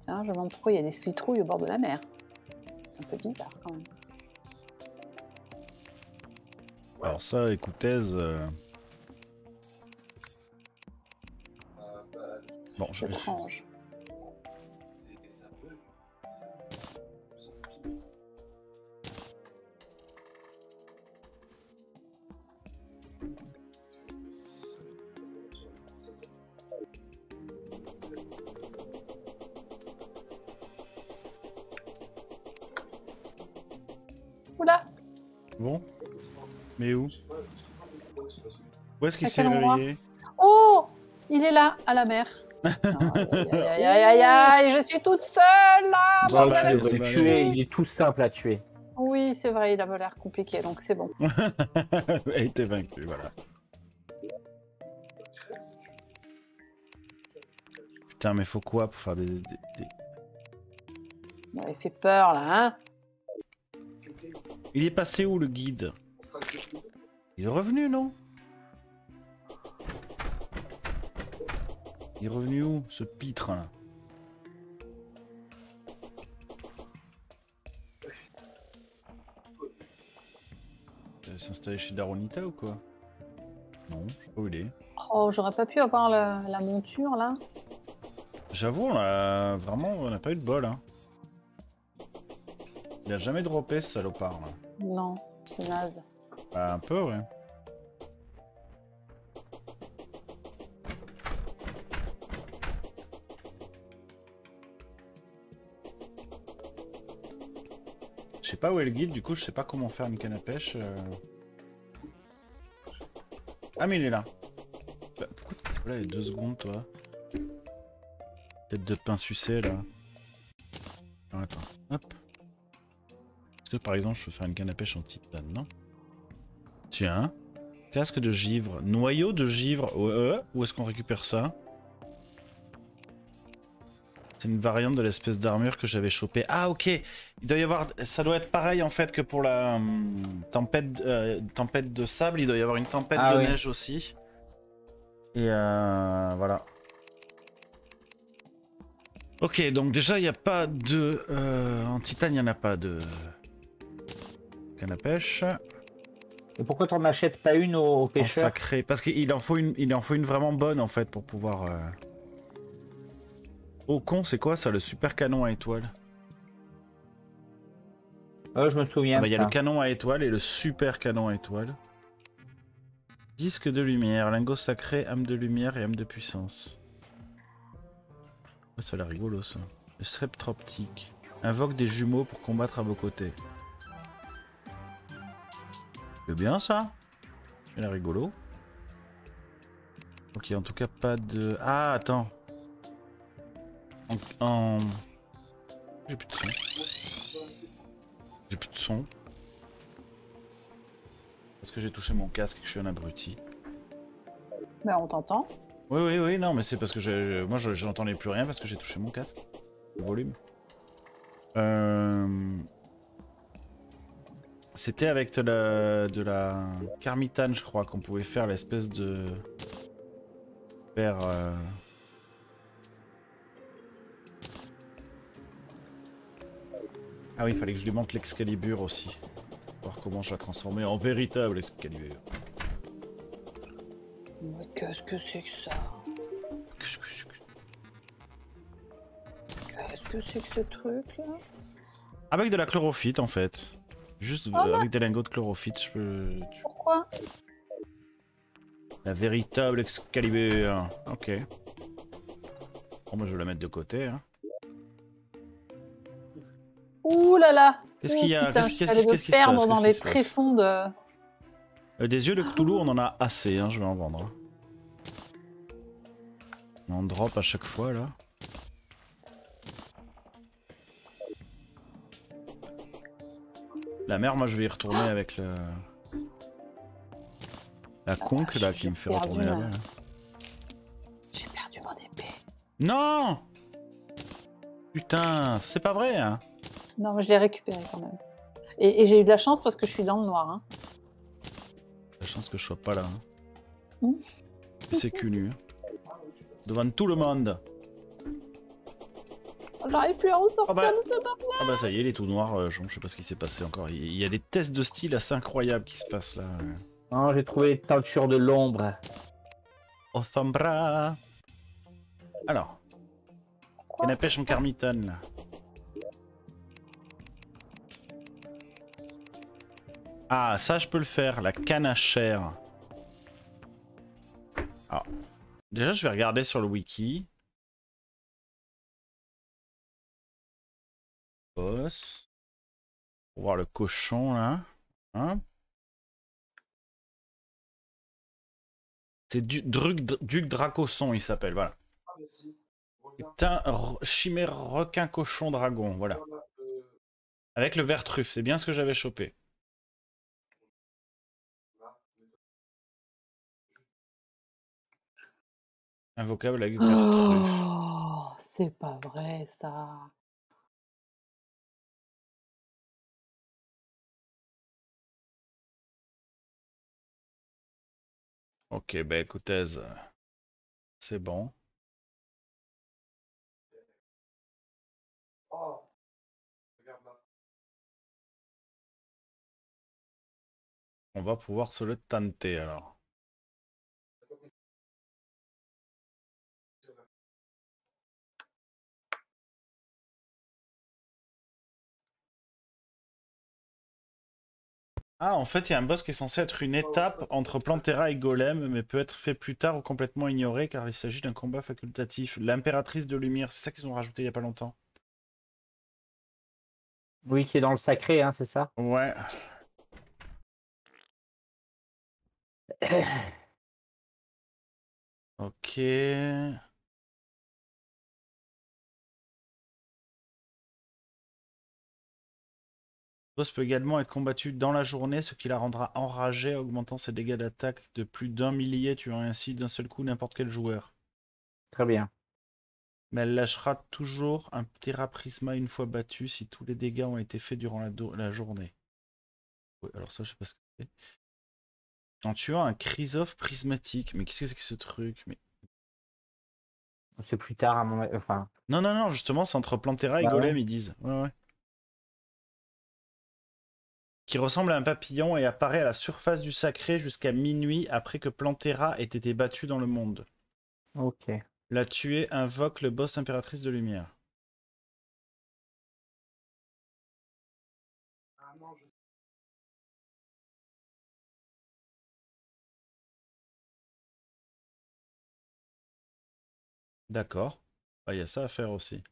Tiens, je me demande pourquoi il y a des citrouilles au bord de la mer. C'est un peu bizarre quand même. Alors ça, écoutez, euh, Euh, bah, bon, je Où est-ce qu'il s'est réveillé Oh Il est là, à la mer. [LAUGHS] aïe, aïe, aïe, aïe, aïe, je suis toute seule là le tuer, aller. il est tout simple à tuer. Oui, c'est vrai, il avait l'air compliqué, donc c'est bon. [LAUGHS] Elle était vaincue, voilà. Putain, mais faut quoi pour faire des... des- des- Bon, il fait peur là, hein Il est passé où, le guide? Il est revenu, non? Il est revenu où, ce pitre, là? Il va s'installer chez Daronita ou quoi? Non, je sais pas où il est. Oh, j'aurais pas pu avoir la, la monture là J'avoue, on a vraiment, on n'a pas eu de bol. Hein. Il a jamais droppé ce salopard. Là. Non, c'est naze. Bah, un peu, ouais. Sais pas où est le guide, du coup, je sais pas comment faire une canne à pêche. euh. Ah, mais il est là. Bah, pourquoi là les deux secondes, toi? Tête de pain sucé, là. Attends, hop. Est-ce que par exemple je peux faire une canne à pêche en titane, non Tiens. Casque de givre. Noyau de givre. Ouais. Où est-ce qu'on récupère ça? C'est une variante de l'espèce d'armure que j'avais chopé. Ah ok. Il doit y avoir. Ça doit être pareil en fait que pour la hum, tempête, euh, tempête de sable. Il doit y avoir une tempête Ah de oui. neige aussi. Et euh, voilà. Ok, donc déjà il n'y a pas de. euh, en titane, il n'y en a pas de. Canne à pêche. Et pourquoi t'en achètes pas une au, pêcheur sacré. Parce qu'il en faut une, il en faut une vraiment bonne en fait pour pouvoir. Oh con, c'est quoi ça, le super canon à étoile Euh, Je me souviens Ah bah, Il y a le canon à étoile et le super canon à étoile. Disque de lumière, lingot sacré, âme de lumière et âme de puissance. Ah, ça a l'air rigolo ça. Le sceptre optique. Invoque des jumeaux pour combattre à vos côtés. C'est bien ça Il a l'air rigolo. Ok, en tout cas pas de... Ah, attends. En... en- J'ai plus de son. J'ai plus de son. Parce que j'ai touché mon casque et que je suis un abruti. Mais on t'entend. Oui, oui, oui, non, mais c'est parce que je, moi je j'entendais plus rien parce que j'ai touché mon casque. Le volume. Euh... C'était avec de la, de la carmitane, je crois, qu'on pouvait faire l'espèce de. Faire. euh, Ah oui, il fallait que je lui montre l'Excalibur aussi. Voir comment je la transformer en véritable Excalibur. Mais qu'est-ce que c'est que ça Qu'est-ce que c'est que ce truc là Avec de la chlorophyte en fait. Juste Ah euh, bah. avec des lingots de chlorophyte, je peux. Pourquoi La véritable Excalibur. Ok. Bon, moi je vais la mettre de côté. Hein. Ouh là là Qu'est-ce qu'il y a putain, Qu'est-ce je qu'est-ce- suis allée me qu'est-ce qui se passe perdre dans Qu'est-ce les qui se passe tréfonds de... Euh, Des yeux de Cthulhu, on en a assez, hein, je vais en vendre. On en drop à chaque fois là. La mer, moi je vais y retourner avec le. La conque là qui me fait perdu, retourner là. là-bas. là. J'ai perdu mon épée. Non Putain, c'est pas vrai hein Non, mais je l'ai récupéré quand même. Et, et j'ai eu de la chance parce que je suis dans le noir. Hein. chance que je sois pas là. Hein. Mm. C'est cul nu. hein. Devant tout le monde. J'arrive plus à ressortir bah. de ce bar. Ah bah ça y est, il est tout noir, euh, Jean, je sais pas ce qui s'est passé encore. Il il y a des tests de style assez incroyables qui se passent là. Non, j'ai trouvé les teintures de l'ombre. Othombra Alors, Quoi canne à pêche en carmitane là. Ah, ça je peux le faire, la canne à chair. Alors, déjà je vais regarder sur le wiki. Boss. Pour voir le cochon là. C'est du Duc Dracosson, il s'appelle, voilà. Ah, mais si. Re- chimère requin cochon dragon, voilà. Avec le vert truffe, c'est bien ce que j'avais chopé. Un vocable avec. Oh, c'est pas vrai ça. Ok, bah écoutez, c'est bon. Oh. Regarde là. On va pouvoir se le tenter alors. Ah, en fait, il y a un boss qui est censé être une étape entre Plantera et Golem, mais peut être fait plus tard ou complètement ignoré car il s'agit d'un combat facultatif. L'impératrice de lumière, c'est ça qu'ils ont rajouté il y a pas longtemps. Oui, qui est dans le sacré, hein, c'est ça? Ouais. [COUGHS] Ok. Boss peut également être combattu dans la journée, ce qui la rendra enragée, augmentant ses dégâts d'attaque de plus d'un millier, tuant ainsi d'un seul coup n'importe quel joueur. Très bien. Mais elle lâchera toujours un Terra Prisma une fois battu si tous les dégâts ont été faits durant la, journée. Alors ça, je sais pas ce que c'est. En tuant un Chrysophe prismatique. Mais qu'est-ce que c'est que ce truc? Mais... C'est plus tard à mon. Enfin, Non, non, non, justement, c'est entre Plantera et Bah ouais. Golem, ils disent. Ouais, ouais. Qui ressemble à un papillon et apparaît à la surface du sacré jusqu'à minuit après que Plantera ait été battu dans le monde. ok. La tuer invoque le boss impératrice de lumière. D'accord. Ah, Il y a ça à faire aussi.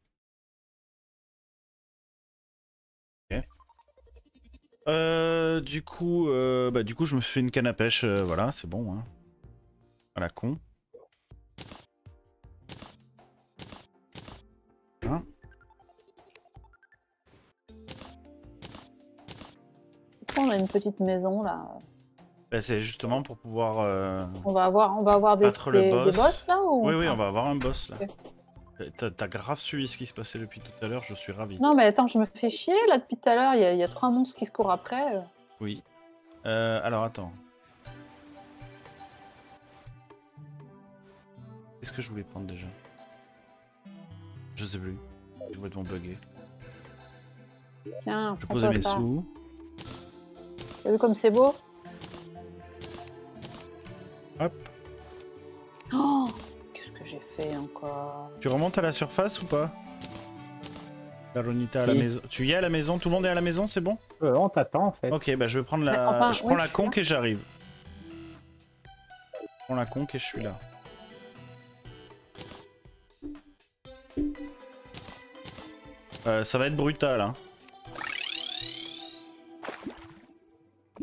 Euh, du coup, euh, bah, du coup, je me fais une canne à pêche. euh, voilà, c'est bon. Hein. À la con. Hein Pourquoi on a une petite maison là? Bah, c'est justement pour pouvoir. On va avoir, on va avoir des, des- boss. là ou Oui, oui, on va avoir un boss là. Euh, T'as grave suivi ce qui se passait depuis tout à l'heure, je suis ravi. Non mais attends, je me fais chier là depuis tout à l'heure. Il y, a- il y a trois monstres qui se courent après. euh. Oui. Euh, alors attends. Qu'est-ce que je voulais prendre déjà? Je sais plus. J'ai complètement bugué. Tiens, Je posais mes ça. sous. T'as vu comme c'est beau? Hop. Oh j'ai fait encore Tu remontes à la surface ou pas? À la Oui. maison. Tu y es à la maison? Tout le monde est à la maison, c'est bon? Euh, on t'attend en fait. Ok, bah je vais prendre la. Enfin, je oui, prends la je conque et j'arrive. Je prends la conque et je suis là. Euh, ça va être brutal, hein.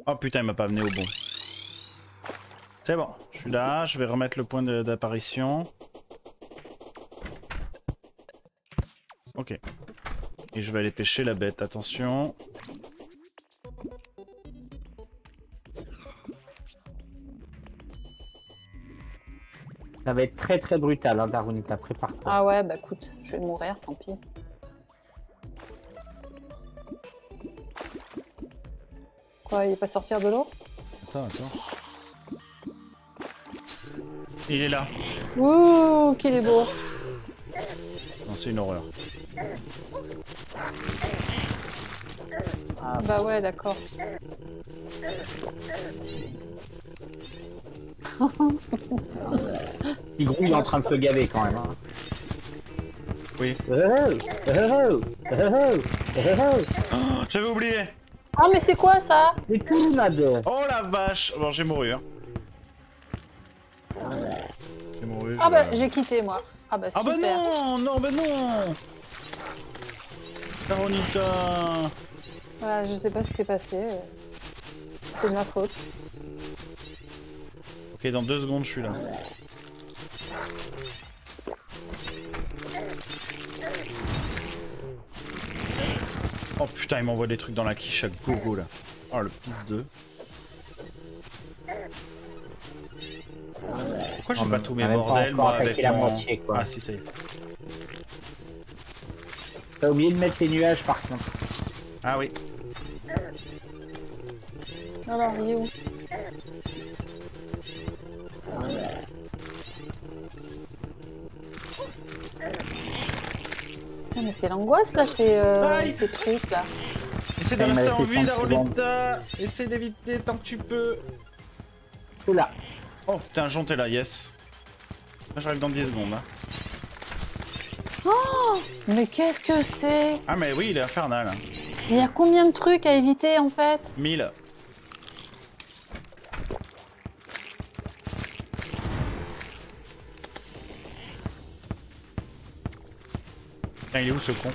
Oh putain, il m'a pas amené au bon. C'est bon, je suis là, je vais remettre le point de- d'apparition. Ok. Et je vais aller pêcher la bête, attention. Ça va être très très brutal, hein, Darunita, prépare-toi. Ah ouais, bah écoute, je vais mourir, tant pis. Quoi, il est pas sortir de l'eau? Attends, attends. Il est là. Ouh, qu'il est beau. Non, c'est une horreur. Ah bah ouais, d'accord. Tigrou, [LAUGHS] il est en train de se gaver quand même. Hein. Oui. Oh, oh, oh. [GASPS] J'avais oublié. Ah mais c'est quoi ça? C'est tout, Nad. Oh la vache. Bon, j'ai mouru. Hein. J'ai mouru. Ah bah j'ai quitté moi. Ah bah Ah bah non, non, bah non. Caronita. Voilà, je sais pas ce qui s'est passé. C'est de ma faute. Ok, dans deux secondes, je suis là. Oh putain, il m'envoie des trucs dans la quiche à gogo là. Oh le pisse 2. Pourquoi j'ai pas tous mes bordels moi avec la mon- moitié, quoi. Ah si, ça y est. T'as oublié de mettre les nuages par contre. Ah oui. Alors, il est où Ah, mais c'est l'angoisse là, ces, euh, ces trucs là. Essaie de rester en vie. Darolita. Essaie d'éviter tant que tu peux. C'est là. Oh putain, Jean t'es là, yes. J'arrive dans 10 secondes. hein. Mais qu'est-ce que c'est? Ah mais oui, il est infernal. hein. Il y a combien de trucs à éviter en fait? 1000. Putain, il est où ce con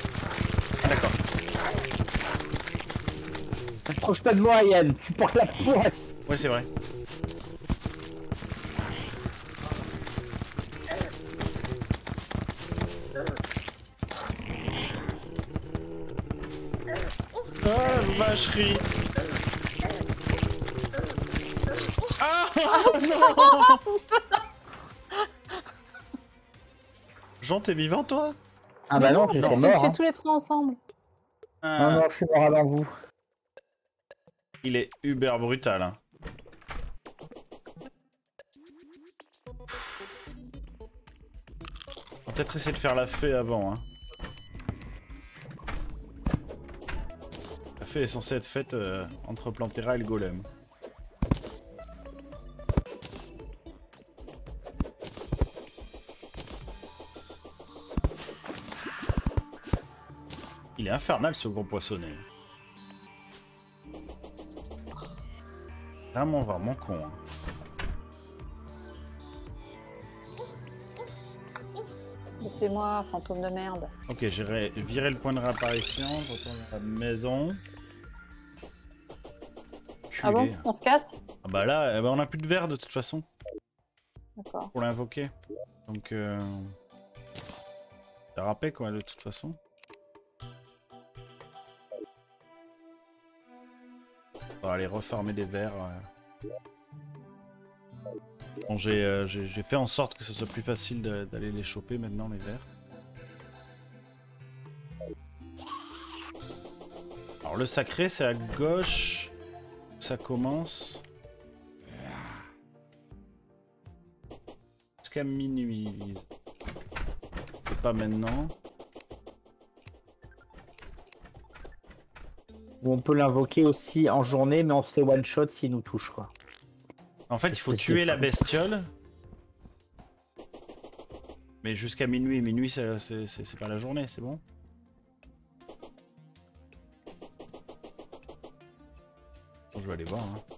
Ah d'accord. Approche pas de moi, Yann. Tu portes la poisse. Ouais, c'est vrai. Ah, vacherie Ah [LAUGHS] non [LAUGHS] Jean, t'es vivant, toi? Ah bah non, on j'étais mort. hein. tous les trois ensemble. Non, non, je suis mort avant vous. Il est uber brutal. Hein. On va peut-être essayer de faire la fée avant. Hein. La fée est censée être faite euh, entre Plantera et le golem. Il est infernal ce gros poissonnet. Vraiment, vraiment con. hein. C'est moi, fantôme de merde. Ok, j'ai ré- viré le point de réapparition, je retourne à la maison. Ah bon. On se casse? Ah bah là, eh ben, on a plus de verre de toute façon D'accord. pour l'invoquer. Donc, euh... c'est râpé quoi de toute façon. Va aller refarmer des verres. euh. Bon, j'ai euh, j'ai- fait en sorte que ce soit plus facile d'aller les choper maintenant, les verres. Alors le sacré, c'est à gauche. Ça commence. Jusqu'à minuit. C'est pas maintenant. Ou on peut l'invoquer aussi en journée, mais on se fait one shot s'il nous touche quoi. En fait, il faut tuer la bestiole. Mais jusqu'à minuit. Minuit, c'est c'est- c'est- c'est pas la journée, c'est bon Bon, je vais aller voir. hein.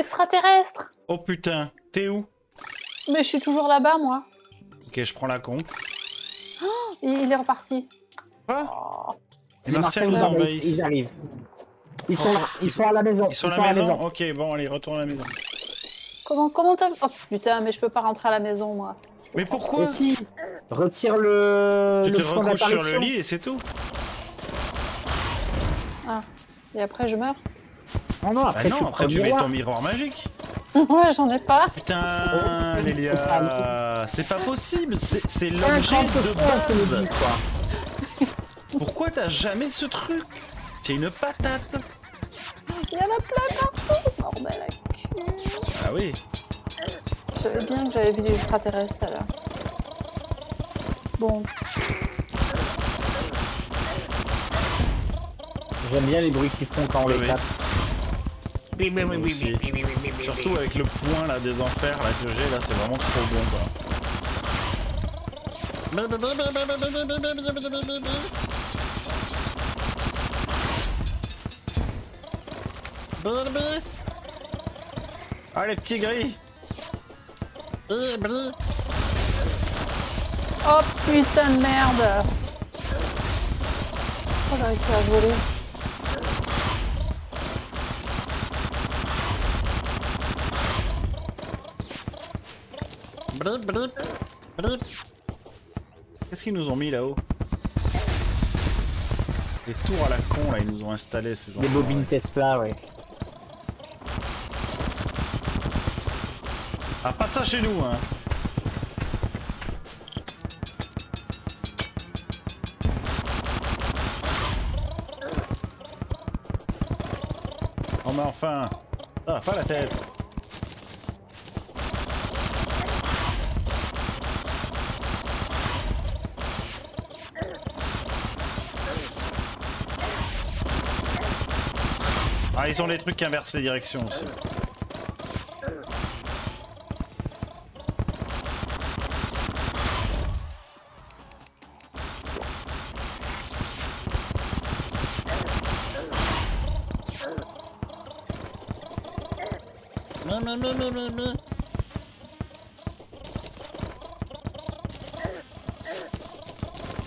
Extraterrestres Oh putain, t'es où? Mais je suis toujours là-bas, moi. Ok, je prends la compte. Il, il est reparti. Quoi? Les Les martiens nous envahissent. Ils arrivent. Ils sont là, ils sont à la maison. Ils sont à la maison? Ok, bon, allez, retourne à la maison. Comment comment t'as... Oh putain, mais je peux pas rentrer à la maison, moi. Mais pourquoi? Si Retire le. Tu le te recouches sur le lit et c'est tout Et après, je meurs Oh non, Ah après, non, tu après tu mets ton miroir magique. Ouais, j'en ai pas. Putain, Oh, Lélia, c'est pas possible, c'est c'est l'objet de base. quoi. [LAUGHS] Pourquoi t'as jamais ce truc? T'es une patate. Il y a la plaque partout Bordel à cul Ah oui. Je savais bien que j'avais vu des extraterrestres tout à l'heure. Bon, J'aime bien les bruits qu'ils font quand on Oui, les tape. Surtout avec le point là des enfers que j'ai là, c'est vraiment trop bon quoi. Ah les petits gris Oh putain de merde Oh. Qu'est-ce qu'ils nous ont mis là-haut Des tours à la con là, ils nous ont installé ces enfants. Des bobines Tesla, ouais. Ah pas de ça chez nous hein Oh mais enfin Ah pas la tête ils ont les trucs qui inversent les directions aussi.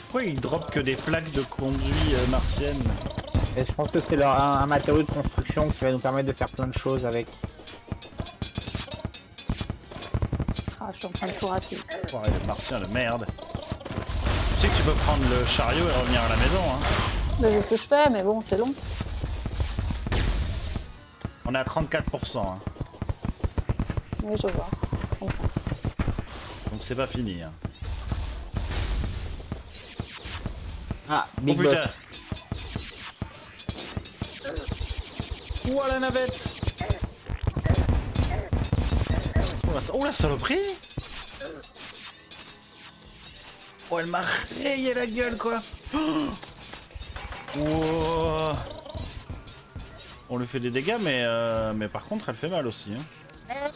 Pourquoi ils dropent que des plaques de conduit euh, martiennes? Et je pense que c'est un, un matériau de construction qui va nous permettre de faire plein de choses avec. Ah, je suis en train de tout rater. Oh, le martien de merde. Tu sais que tu peux prendre le chariot et revenir à la maison, hein. Mais c'est ce que je fais, mais bon, c'est long. On est à 34%, hein. Oui, je vois. Donc c'est pas fini. Hein. Ah, Oh Big putain Boss. La navette oh la, oh la saloperie Oh elle m'a rayé la gueule quoi Ouah. On lui fait des dégâts mais, euh, mais par contre elle fait mal aussi. Hein.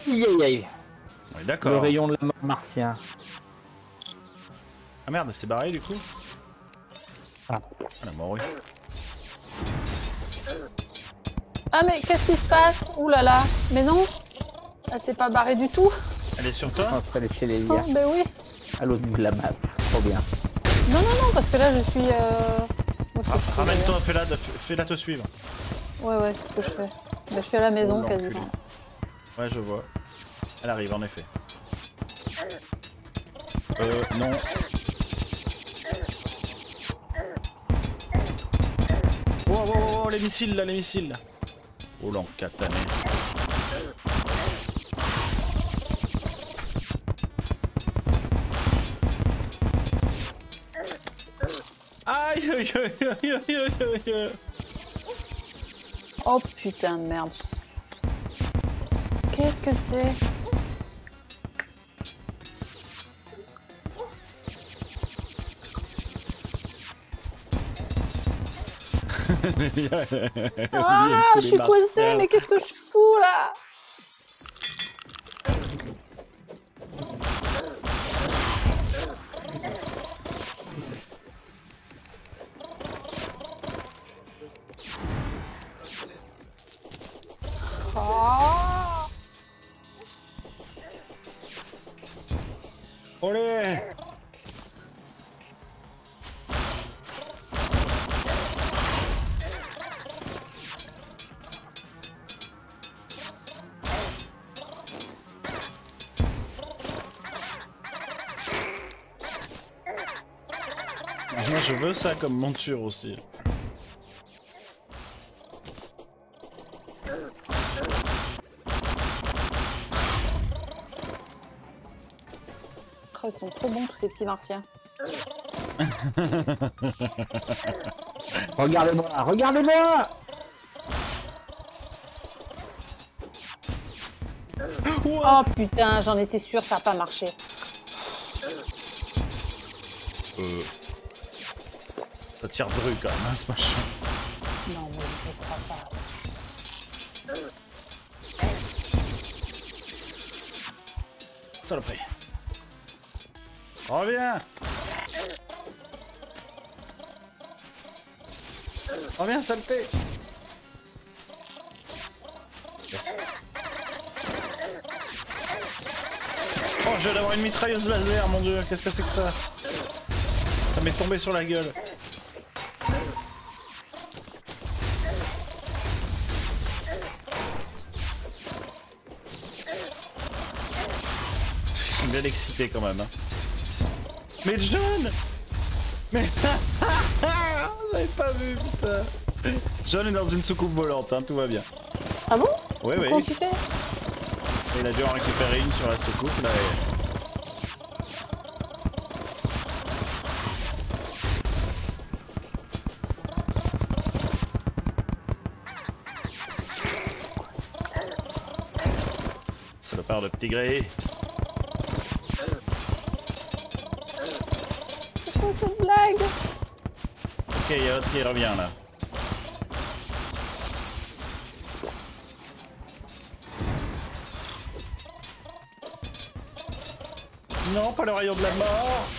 Aïe aïe aïe. On est Le d'accord. rayon de la mort martien. Ah merde, c'est barré du coup Ah. Elle a mouru. Ah, mais qu'est-ce qui se passe? Ouh là là Mais non Elle s'est pas barrée du tout Elle est sur toi? On serait chez les Oh, liens. ben oui À l'autre bout de la map. Trop bien. Non, non, non, parce que là, je suis... Euh... suis, Ramène-toi, fais-la fais-la te suivre. Ouais, ouais, c'est ce que je fais. Ben, je suis à la maison, Oh, quasiment. Ouais, je vois. Elle arrive en effet. Euh, non. Oh, oh, oh, oh, les missiles là, les missiles. Oh l'encatané. Aïe aïe aïe aïe aïe aïe aïe Oh putain de merde. Qu'est-ce que c'est? [LAUGHS] Ah, je suis coincée, mais qu'est-ce que je fous là? Veux ça comme monture aussi. Oh, ils sont trop bons tous ces petits martiens. [LAUGHS] Regardez-moi, regardez-moi Oh putain, j'en étais sûre, ça a pas marché. Euh... Tire dru quand même, hein, ce machin. Non, mais je crois pas. Saloperie. Reviens Reviens, saleté Yes. Oh, je viens d'avoir une mitrailleuse laser, mon dieu, qu'est-ce que c'est que ça? Ça m'est tombé sur la gueule. Bien excités quand même. Hein. Mais John Mais... [LAUGHS] J'avais pas vu, putain John est dans une soucoupe volante, hein, tout va bien. Ah bon? Oui, oui. Comment tu fais? Il a dû en récupérer une sur la soucoupe, là. et- Salopard de petit gré. Il y a l'autre qui revient là. Non, pas le rayon de la mort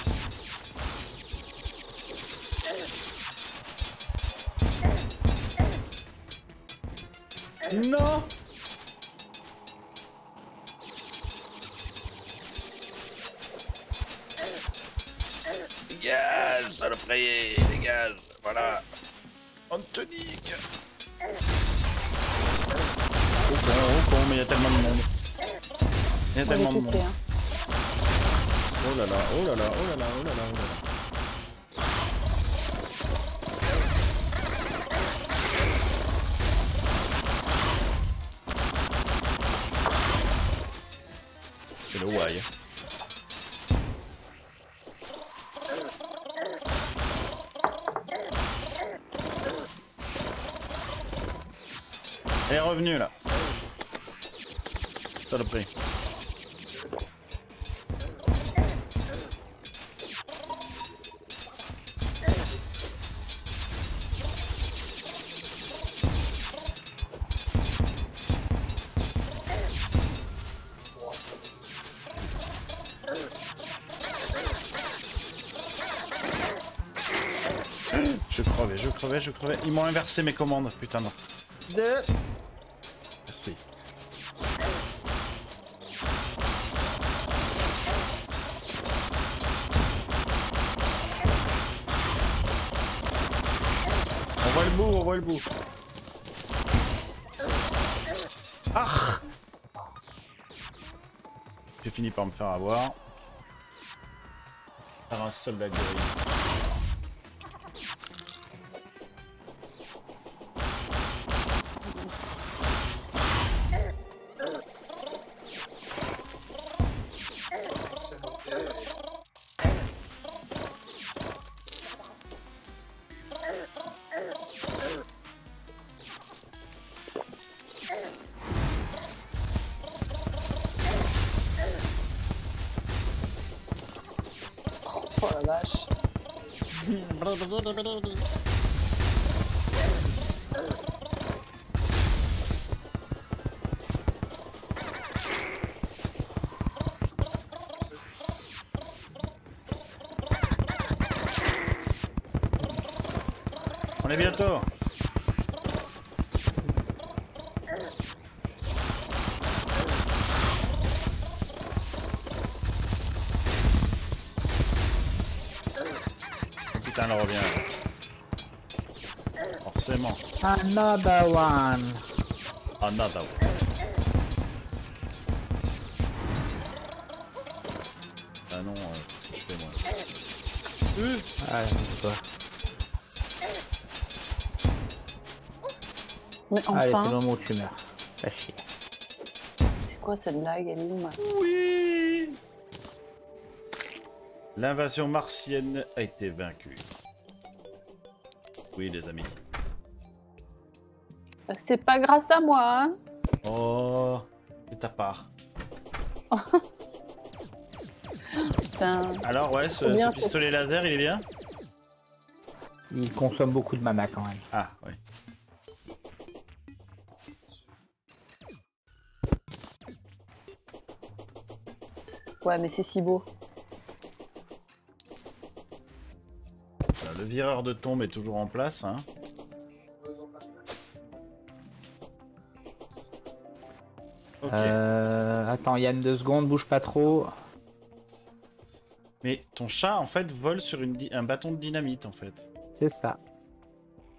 crevais, je crevais, je crevais. Ils m'ont inversé mes commandes, putain non. Merci. On voit le bout, on voit le bout. Ah J'ai fini par me faire avoir. Par un seul blague de On est bientôt. Putain, elle revient. Another one Another one. Ah non, euh, qu'est-ce que je fais moi Ah, je sais pas. Mais Allez, enfin, c'est le moment où tu meurs. Fais chier. c'est quoi cette blague ma- Oui L'invasion martienne a été vaincue. Oui, les amis. C'est pas grâce à moi, hein Oh, c'est ta part. Putain. Alors, ouais, ce, pistolet laser, il est bien? Il consomme beaucoup de mana quand même. Ah, oui. Ouais, mais c'est si beau. Voilà, le vireur de tombe est toujours en place. Hein. Euh, attends, Yann, deux secondes, bouge pas trop. Mais ton chat, en fait, vole sur une un bâton de dynamite, en fait. C'est ça.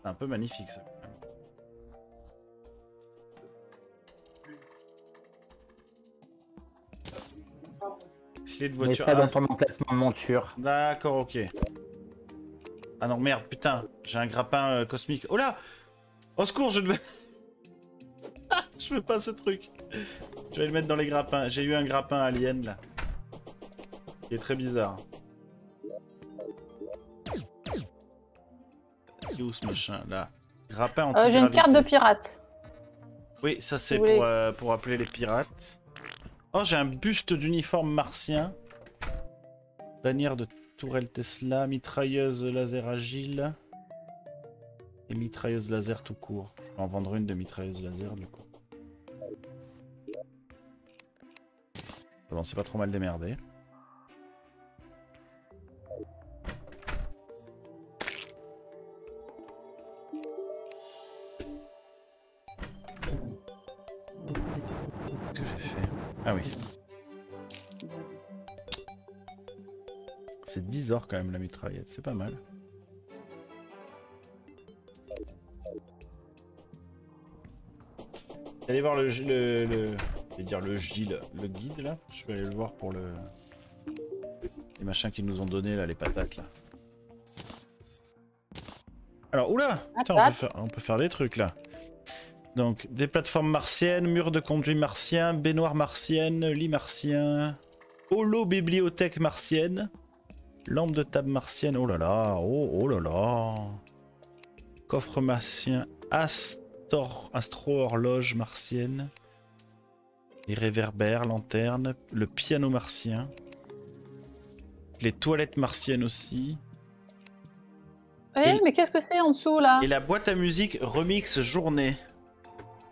C'est un peu magnifique, ça. Clé de voiture. ça dans ton emplacement de monture. D'accord, ok. Ah non, merde, putain, j'ai un grappin euh, cosmique. Oh là Au secours, je devais... Ah, [LAUGHS] je veux pas ce truc. Je vais le mettre dans les grappins. J'ai eu un grappin alien, là. Qui est très bizarre. C'est où ce machin, là? Grappin anti Euh, J'ai une carte de pirate. Oui, ça c'est pour, voulez. euh, pour appeler les pirates. Oh, j'ai un buste d'uniforme martien. Bannière de tourelle Tesla, mitrailleuse laser agile. Et mitrailleuse laser tout court. Je vais en vendre une de mitrailleuse laser du coup. Bon, c'est pas trop mal démerdé. Qu'est-ce que j'ai fait? Ah oui. C'est 10 heures quand même la mitraillette, c'est pas mal. Allez voir le, le, le- vais dire le Gilles, le guide là. Je vais aller le voir pour le les machins qu'ils nous ont donné là, les patates là. Alors oula, Putain, on, peut faire, on peut faire des trucs là. Donc des plateformes martiennes, murs de conduit martien, baignoire martienne, lit martien, holo bibliothèque martienne, lampe de table martienne. Oh là là, oh, oh là là. Coffre martien, astor, astro horloge martienne. Les réverbères, lanterne, le piano martien. Les toilettes martiennes aussi. Eh, Et- mais qu'est-ce que c'est en dessous là? Et la boîte à musique remix journée.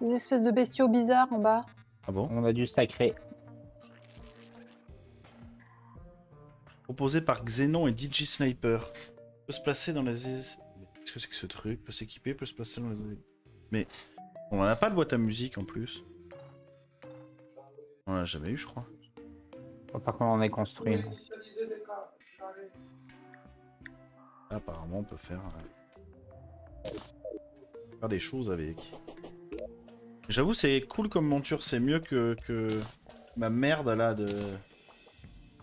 Des espèces de bestiaux bizarres en bas. Ah bon? On a du sacré. Proposé par Xenon et DJ Sniper. Peut se placer dans les... Qu'est-ce que c'est que ce truc? Peut s'équiper, peut se placer dans les... Mais on en a pas de boîte à musique en plus. On en a jamais eu je crois. Pas qu'on en ait construit. Apparemment on peut faire... euh, Faire des choses avec. J'avoue c'est cool comme monture, c'est mieux que, que ma merde là de...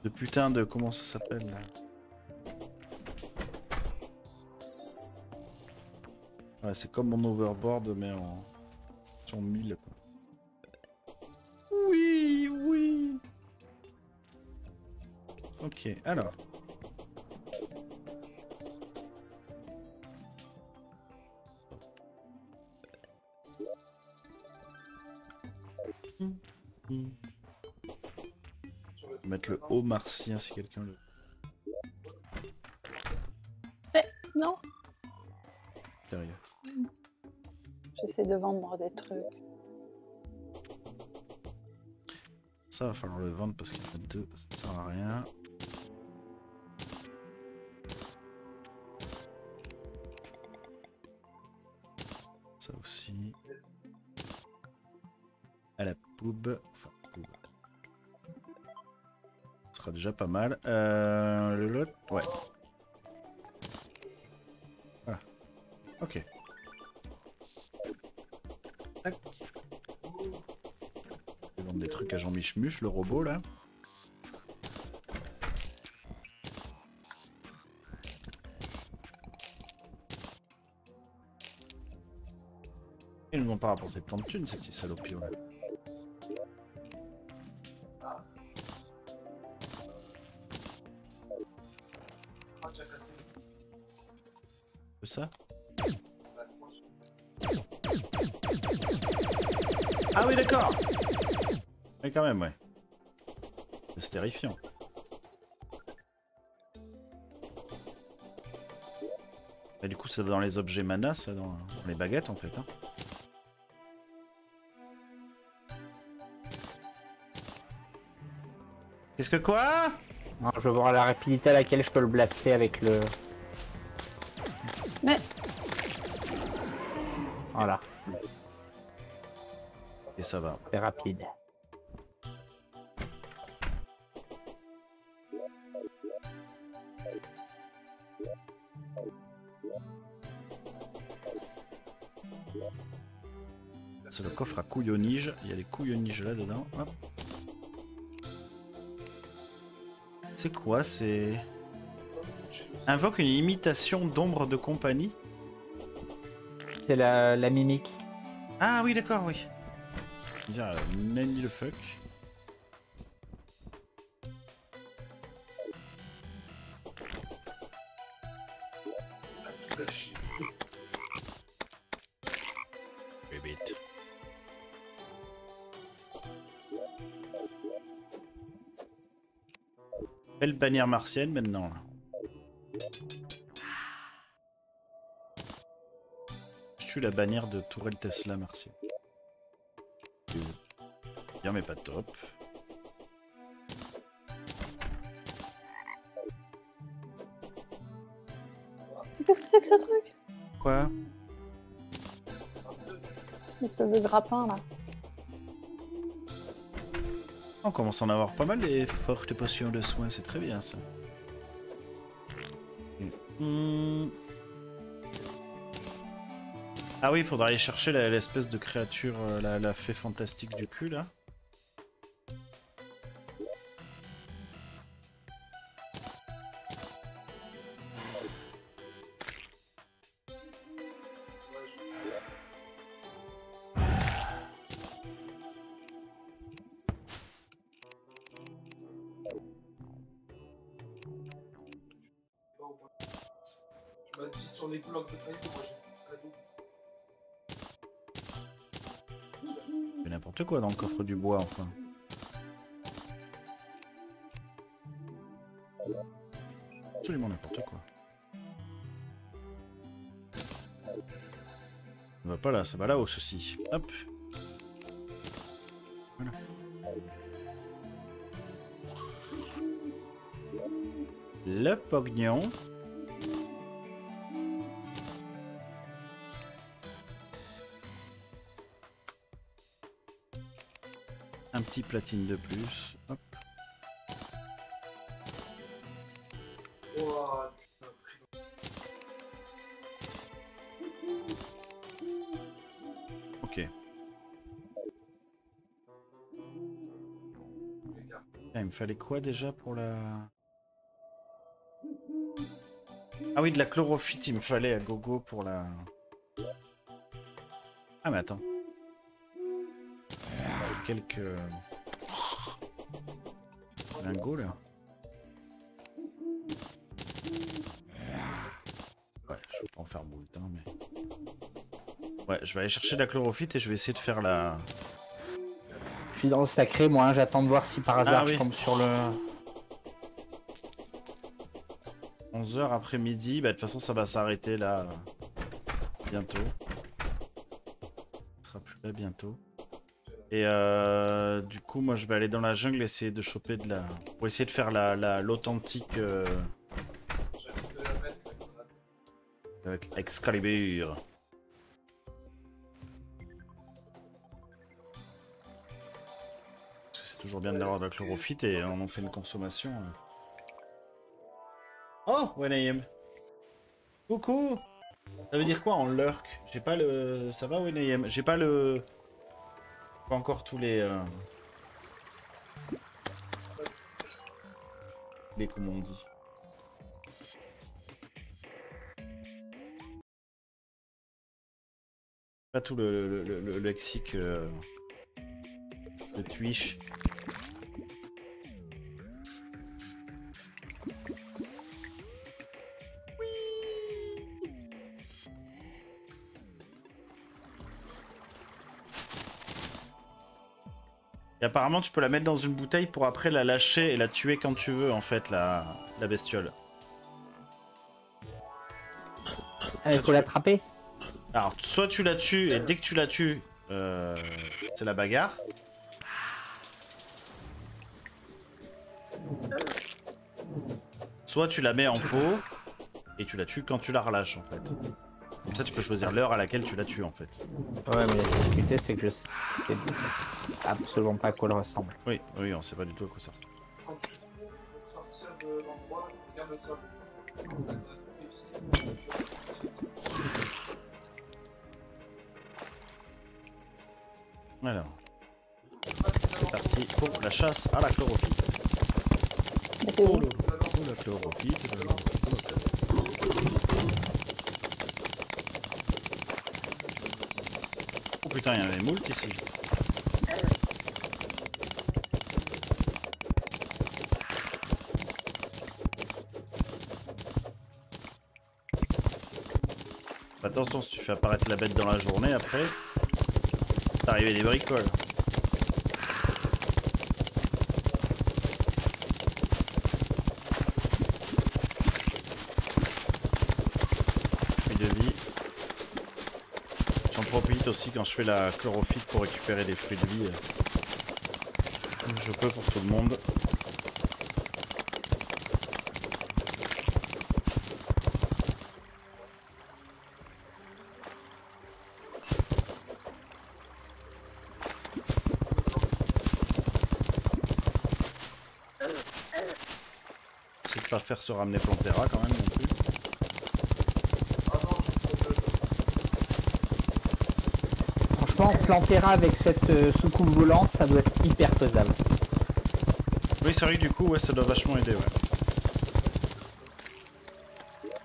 De putain de... Comment ça s'appelle là? Ouais, c'est comme mon overboard, mais en. sur 1000. Quoi. Ok, alors. Mettre le haut martien si quelqu'un le. Non Derrière. J'essaie de vendre des trucs. Ça va falloir le vendre parce qu'il y en a deux, ça ne sert à rien. Aussi. À la poube. Enfin, poube. Ce sera déjà pas mal. Euh, le lot, ouais. Voilà. Ok. Tac. Je vais vendre des trucs à Jean Michmuche, le robot là. M'ont pas rapporté tant de thunes, ces petits salopios là. Ça? Ah oui, d'accord Mais quand même, ouais. C'est terrifiant. Du coup, ça va dans les objets mana, ça, dans les baguettes, en fait. Hein. Qu'est-ce que quoi Non, je veux voir la rapidité à laquelle je peux le blaster avec le. Mais Voilà, Et ça va. c'est rapide. C'est le coffre à couillonnige. Il y a des couillonniges là-dedans. Hop. C'est quoi C'est... Invoque une imitation d'ombre de compagnie C'est la, la mimique. Ah oui, d'accord, oui. Dire, nanny le fuck. Belle bannière martienne maintenant. là. Je tue la bannière de Tourelle Tesla martienne. Bien mais pas top. qu'est-ce que c'est que ce truc? Quoi? Une espèce de grappin là. On commence à en avoir pas mal des fortes potions de soins, c'est très bien ça. Hmm. Ah oui, il faudra aller chercher l'espèce de créature, euh, la, la fée fantastique du cul là. Quoi dans le coffre du bois enfin. Absolument n'importe quoi. Ça va pas là, ça va là-haut ceci. Hop. Voilà. Le pognon. Un petit platine de plus. Hop. Ok. il me fallait quoi déjà pour la... Ah oui, de la chlorophyte, il me fallait à gogo pour la... Ah mais attends. Euh, Quelques... lingots là. Ouais, je vais pas en faire beaucoup de temps, mais... Ouais, je vais aller chercher de la chlorophyte et je vais essayer de faire la... Je suis dans le sacré, moi, hein, j'attends de voir si par hasard Ah oui. je tombe sur le. 11h après-midi, bah de toute façon ça va s'arrêter là euh, bientôt. Ce sera plus là bientôt. Et euh, du coup moi je vais aller dans la jungle essayer de choper de la... Pour essayer de faire la la- l'authentique euh, la mettre, mais on a- avec Excalibur. C'est toujours bien de la chlorophyte et on en fait une consommation. euh. Oh, Wenayem. Coucou Ça veut dire quoi en lurk? J'ai pas le... Ça va Wenayem J'ai pas le... Pas encore tous les... euh, Les comment on dit Pas tout le, le- le- le lexique euh, de Twitch. Et apparemment, tu peux la mettre dans une bouteille pour après la lâcher et la tuer quand tu veux, en fait, la, la bestiole. Ah, il faut l'attraper. Alors, soit tu la tues et dès que tu la tues, euh, c'est la bagarre. Soit tu la mets en pot et tu la tues quand tu la relâches en fait. Comme ça, tu peux choisir l'heure à laquelle tu la tues en fait. Ouais, mais la difficulté, c'est que je sais absolument pas à quoi elle ressemble. Oui, oui, on sait pas du tout à quoi ça ressemble. Quand tu veux sortir de l'endroit, regarde le sol. Alors, c'est parti pour la chasse à la où Pour la chlorophylle. Putain, il y avait moult ici. Attention, si tu fais apparaître la bête dans la journée, après, c'est arrivé des bricoles. Fruits de vie. J'en profite aussi quand je fais la chlorophyte pour récupérer des fruits de vie. Je peux pour tout le monde. C'est de pas faire se ramener Plantera quand même non plus. Franchement, Plantera avec cette euh, soucoupe volante, ça doit être hyper faisable. Oui, c'est vrai du coup, ouais, ça doit vachement aider, ouais.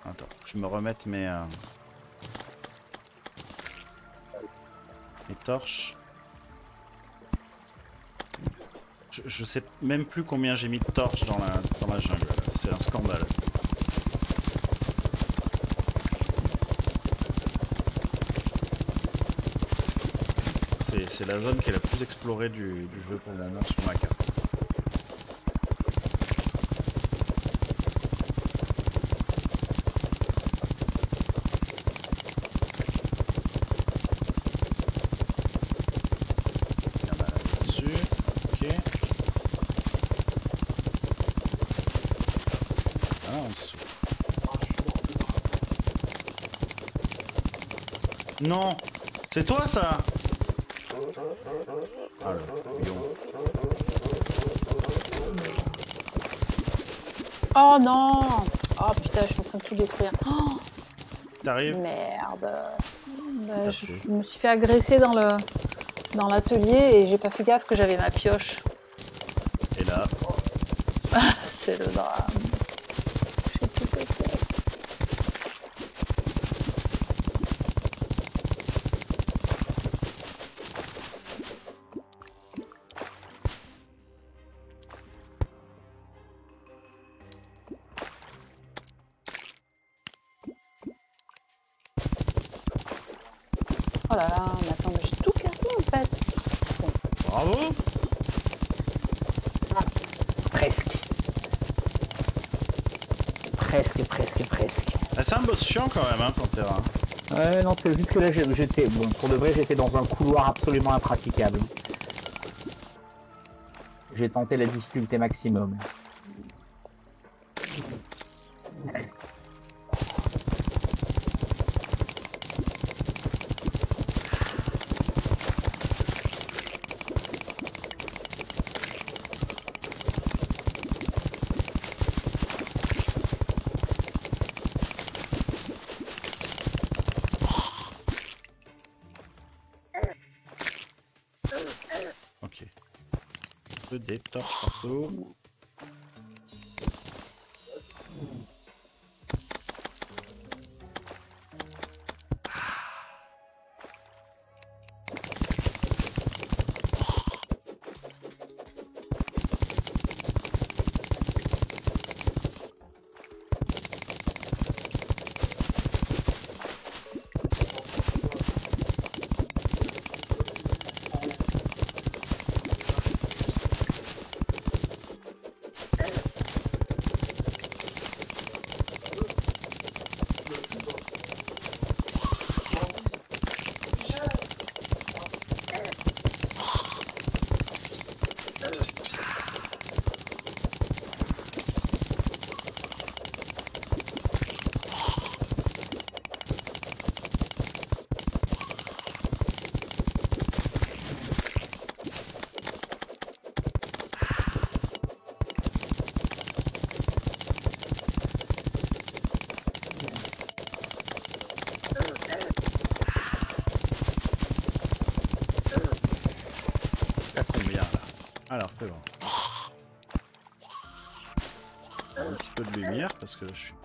Attends, je me remette mes... euh, mes torches. Je, je sais même plus combien j'ai mis de torches dans la, dans la jungle. C'est un scandale. C'est- la zone qui est la plus explorée du, jeu pour le moment sur ma carte. Ah. Non C'est toi ça Oh non Oh putain, je suis en train de tout détruire. Oh, T'arrives merde Bah, je, je me suis fait agresser dans le dans l'atelier et j'ai pas fait gaffe que j'avais ma pioche. Hein, Pantera. Ouais, non, c'est juste que là, j'étais, bon, pour de vrai, j'étais dans un couloir absolument impraticable. J'ai tenté la difficulté maximum.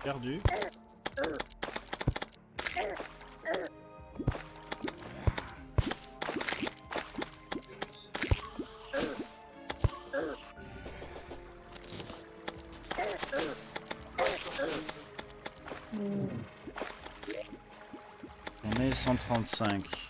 Perdu. Hmm. On est 135.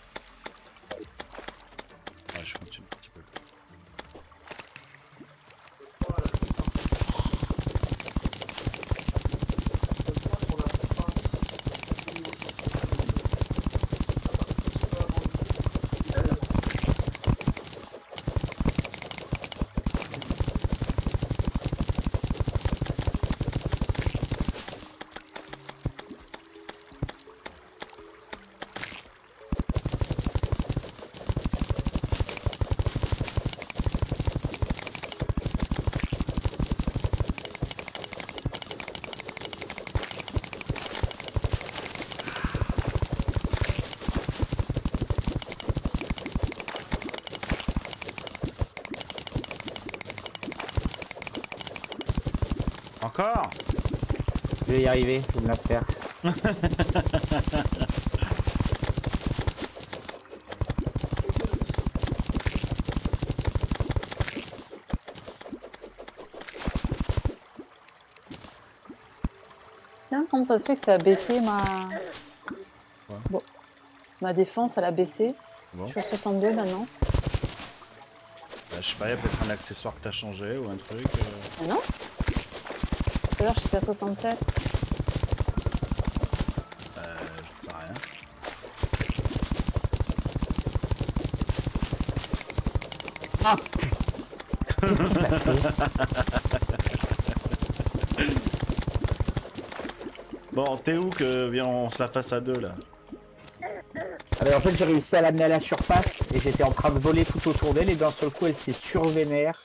Vais y arriver, je vais me la faire. Tiens, comment ça se fait que ça a baissé ma. Bon. Ma défense, elle a baissé. Bon. Je suis à 62 maintenant. Bah, je sais pas, il y a peut-être un accessoire que t'as changé ou un truc. euh. Ah non Tout à l'heure, j'étais à 67. Euh, je sais rien. Ah Bon, t'es où que viens on se la passe à deux là? Alors en fait j'ai réussi à l'amener à la surface et j'étais en train de voler tout autour d'elle et d'un seul coup elle s'est survénère.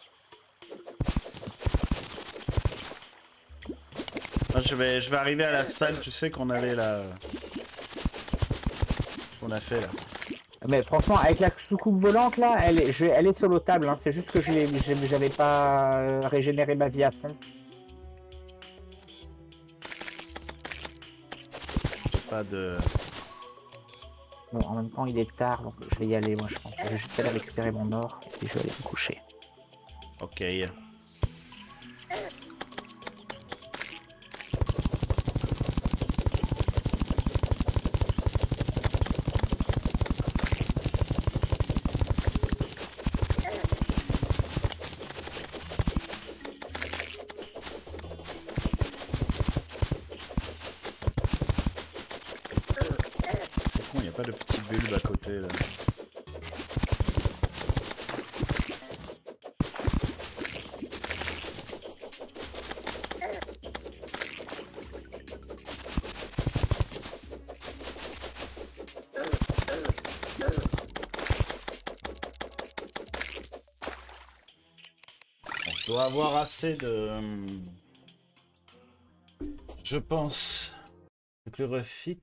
Je vais, je vais arriver à la salle, tu sais qu'on avait là. Qu'on a fait là. Mais franchement avec la soucoupe volante là, elle est, je- elle est solotable, hein. c'est juste que je j'avais pas euh, régénéré ma vie à fond. Pas de. Bon en même temps il est tard donc je vais y aller moi je pense. Je vais juste aller récupérer mon or et je vais aller me coucher. Ok. De. Je pense. Avec le refit.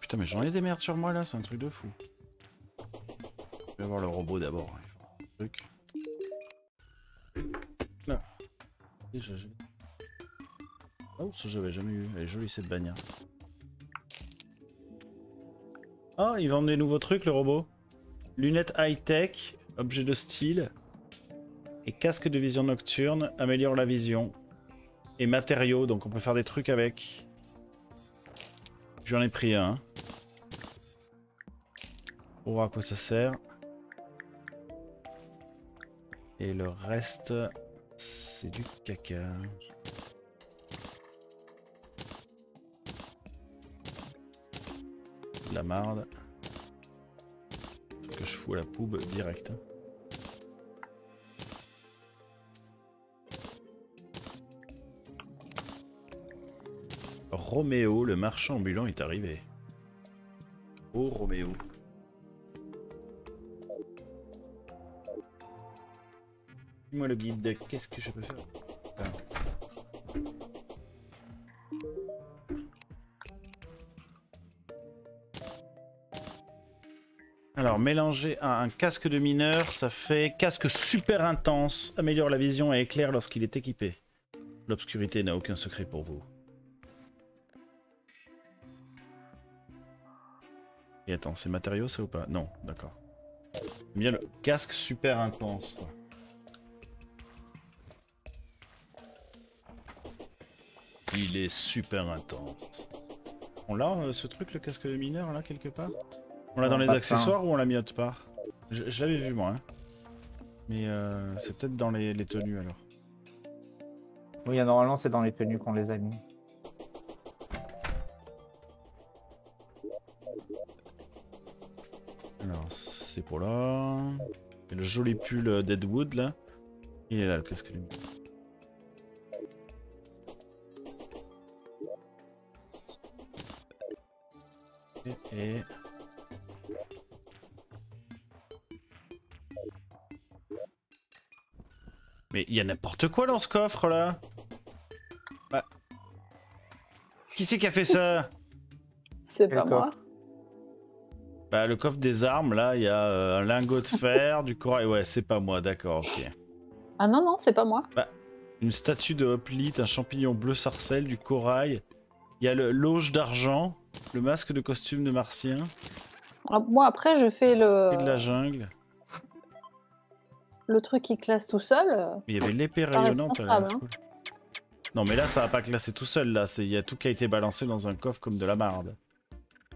Putain, mais j'en ai des merdes sur moi là, c'est un truc de fou. Je vais voir le robot d'abord. un truc. Là. Déjà, j'ai- Oh, ça j'avais jamais eu. Elle est jolie cette bannière. Ah, il vend des nouveaux trucs le robot. Lunettes high-tech, objet de style. Et casque de vision nocturne, améliore la vision. Et matériaux, donc on peut faire des trucs avec. J'en ai pris un. Pour voir à quoi ça sert. Et le reste, c'est du caca. Marde. Que je fous à la poube direct. hein. Roméo, le marchand ambulant, est arrivé. Oh Roméo. Dis-moi le guide, qu'est-ce que je peux faire? Mélanger un, un casque de mineur, ça fait casque super intense, améliore la vision et éclaire lorsqu'il est équipé. L'obscurité n'a aucun secret pour vous. Et attends, c'est matériaux ça ou pas? Non, d'accord. Bien le casque super intense. Il est super intense. On l'a euh, ce truc, le casque de mineur là quelque part? On l'a dans les accessoires ou on l'a mis autre part Je, je l'avais vu moi. hein. Mais euh, c'est peut-être dans les, les tenues alors. Oui, normalement, c'est dans les tenues qu'on les a mis. Alors, c'est pour là. Et le joli pull euh, Deadwood là. Il est là le casque. Et, et- Mais il y a n'importe quoi dans ce coffre là. Bah. Qui c'est qui a fait ça? C'est pas moi. Bah le coffre des armes là, il y a euh, un lingot de fer, du corail. Ouais, c'est pas moi, d'accord, ok. Ah non, non, c'est pas moi. Une statue de hoplite, un champignon bleu sarcelle, du corail. Il y a le l'auge d'argent, le masque de costume de martien Ah, Moi, après, je fais et de le, la jungle. Le truc qui classe tout seul. euh, il y avait l'épée rayonnante. cool. Non mais là ça va pas classer tout seul là, il y a tout qui a été balancé dans un coffre comme de la marde.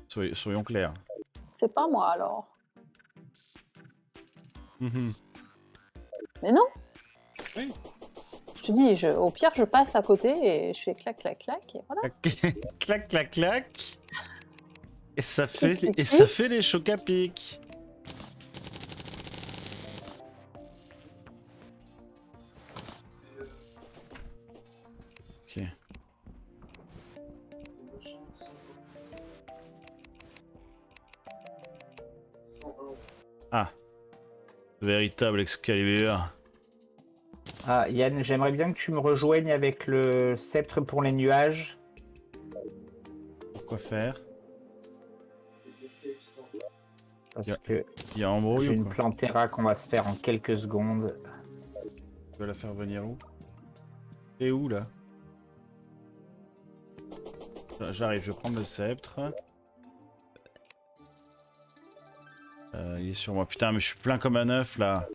Soyons, soyons clairs. C'est pas moi alors. Mhm. Mais non Oui. Je te dis, je, au pire, je passe à côté et je fais clac, clac, clac. Et voilà. clac [LAUGHS] clac clac. Et ça fait et ça fait les chocs à pic. 101. Véritable Excalibur. Ah, Yann, j'aimerais bien que tu me rejoignes avec le sceptre pour les nuages. Pourquoi faire? Escape 100. Parce que Il y a embrouille j'ai une plantera qu'on va se faire en quelques secondes. Tu vas la faire venir où? Et où là? J'arrive, je vais prendre le sceptre. Euh, il est sur moi. Putain, mais je suis plein comme un œuf là.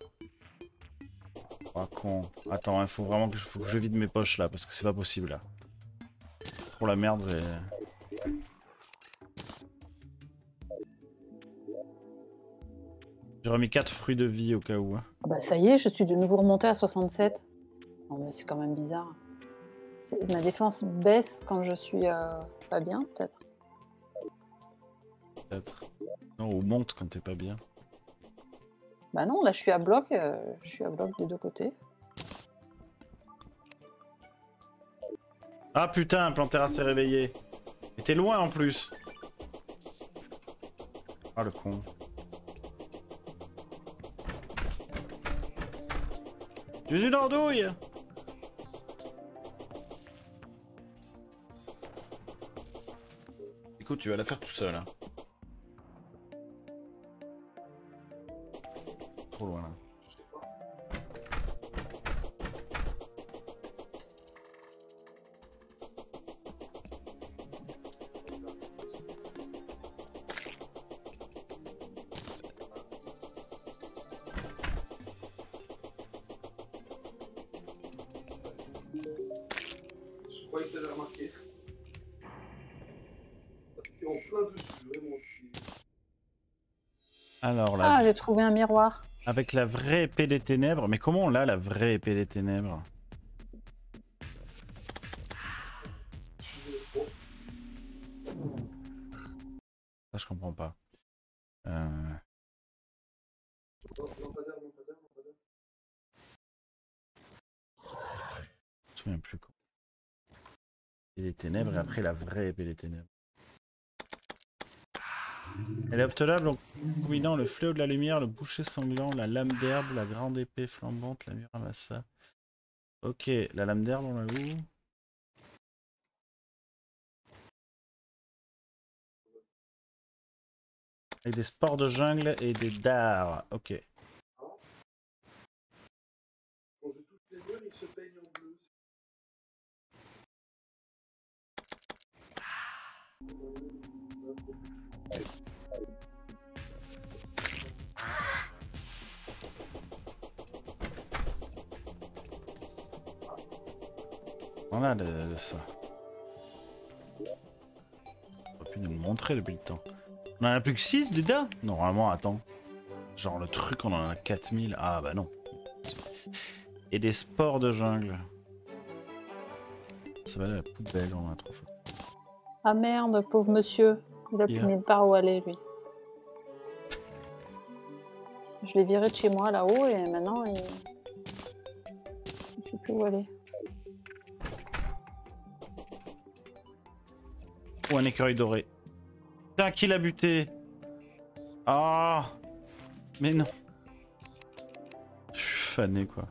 Oh con. Attends, il faut vraiment que je, faut que je vide mes poches là parce que c'est pas possible là. Trop la merde. et- J'ai remis 4 fruits de vie au cas où. hein. Ah Bah, ça y est, je suis de nouveau remontée à 67. Non, mais c'est quand même bizarre. Ma défense baisse quand je suis euh, pas bien, peut-être. Peut-être. Non, ou monte quand t'es pas bien. Bah non, là, je suis à bloc. euh, je suis à bloc des deux côtés. Ah putain, Plantera s'est réveillé. Et t'es loin en plus. Ah le con. Suis une andouille Écoute, tu vas la faire tout seul. Hein. J'ai trouvé un miroir. avec la vraie épée des ténèbres. Mais comment on l'a la vraie épée des ténèbres? Ça, je comprends pas. Euh... Je me souviens plus. Et les ténèbres et après la vraie épée des ténèbres. Elle est obtenable en combinant le fléau de la lumière, le boucher sanglant, la lame d'herbe, la grande épée flambante, la muramasa. Ok, la lame d'herbe, on l'a où Avec des sports de jungle et des dards. Ok. Voilà de, de ça. On aurait pu nous le montrer depuis le temps. On en a plus que 6 des dards Normalement, attends. Genre le truc, on en a 4000. Ah bah non. Et des sports de jungle. Ça va la poubelle, on en a trop fait. Ah merde, pauvre monsieur. Il a plus nulle part où aller, lui. Je l'ai viré de chez moi là-haut et maintenant il. Il sait plus où aller. Ou un écureuil doré. Putain, qui l'a buté? Ah Mais non. Je suis fané, quoi.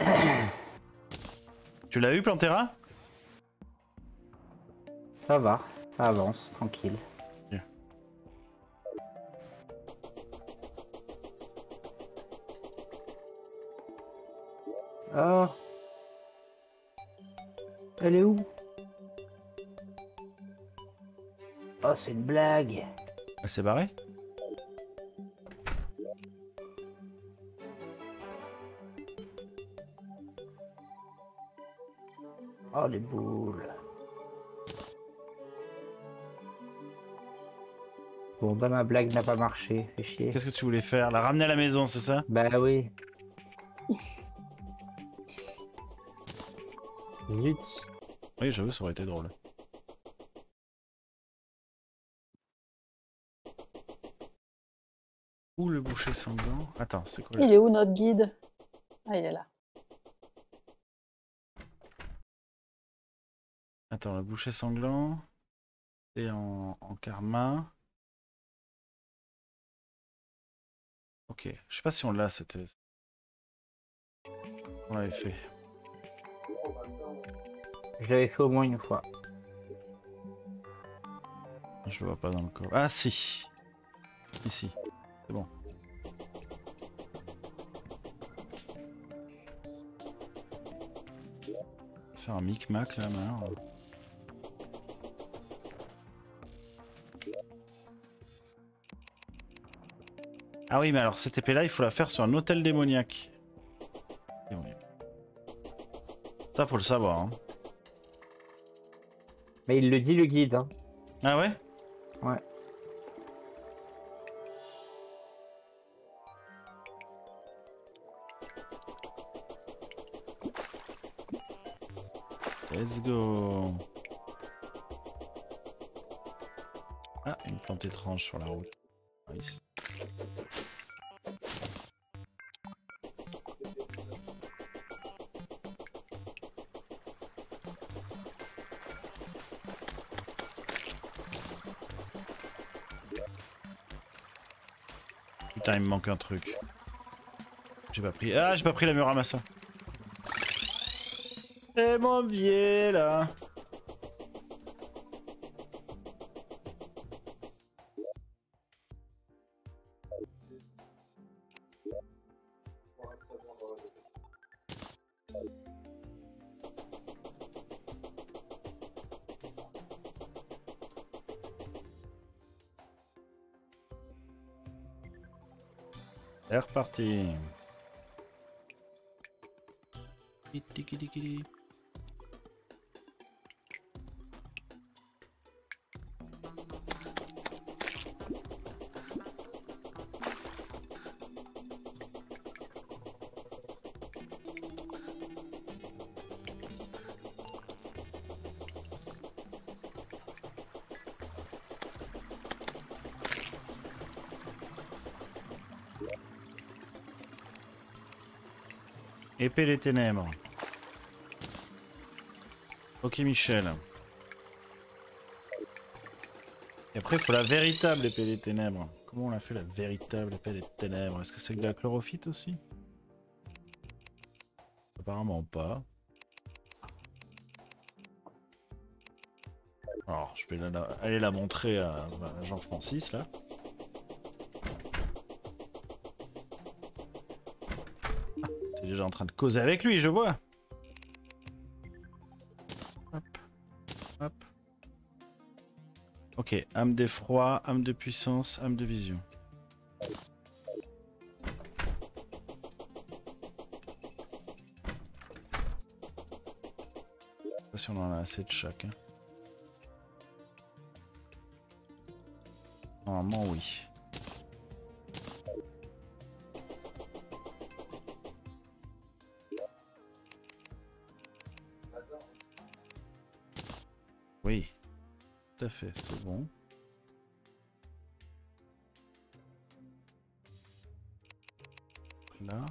[COUGHS] tu l'as eu, Plantera? Ça va, ça avance, tranquille. Bien. Oh Elle est où? Oh, c'est une blague Elle s'est barrée Oh, les boules Bon, bah ma blague n'a pas marché, fait chier. Qu'est-ce que tu voulais faire? La ramener à la maison, c'est ça? Bah oui. Zut. Oui, j'avoue, ça aurait été drôle. Où le boucher sanglant Attends, c'est quoi Il est où notre guide? Ah, il est là. Attends, le boucher sanglant. C'est en, en karma. Ok, je sais pas si on l'a, c'était. On l'avait fait. Je l'avais fait au moins une fois. Je le vois pas dans le corps. Ah si Ici. C'est bon. Faire un micmac là maintenant. Ah oui mais alors cette épée là il faut la faire sur un hôtel démoniaque. Démoniaque. Ça faut le savoir hein. Mais il le dit le guide. Hein. Ah ouais? Ouais. Let's go. Ah, une plante étrange sur la route. Putain, il me manque un truc. J'ai pas pris. Ah, j'ai pas pris la Muramasa. C'est mon biais là. C'est reparti. Épée des ténèbres. Ok Michel. Et après faut la véritable épée des ténèbres. Comment on a fait la véritable épée des ténèbres? Est-ce que c'est de la chlorophyte aussi? Apparemment pas. Alors je vais la- la- aller la montrer à à Jean-Francis là. Est déjà en train de causer avec lui, je vois. Hop. Hop. Ok, âme d'effroi, âme de puissance, âme de vision. Je sais pas si on en a assez de chacun. Normalement, oui. Oui, tout à fait, c'est bon. Là.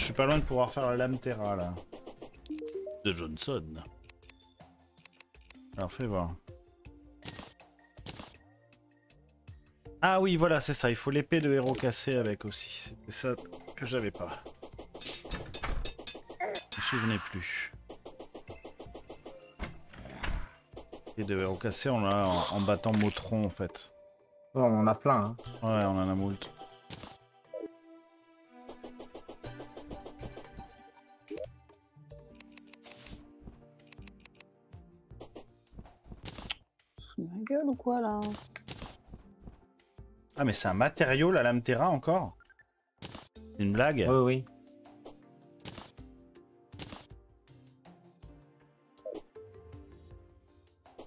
Je suis pas loin de pouvoir faire la lame Terra là. De Johnson. Alors, fais voir. Ah oui, voilà, c'est ça. Il faut l'épée de héros cassé avec aussi. C'était ça que j'avais pas. Je me souvenais plus. Et de héros cassé, on l'a en, en battant Motron en fait. Bon, on en a plein. Hein. Ouais, on en a moult. Quoi là Ah, mais c'est un matériau la lame Terra encore C'est une blague Oui, oui.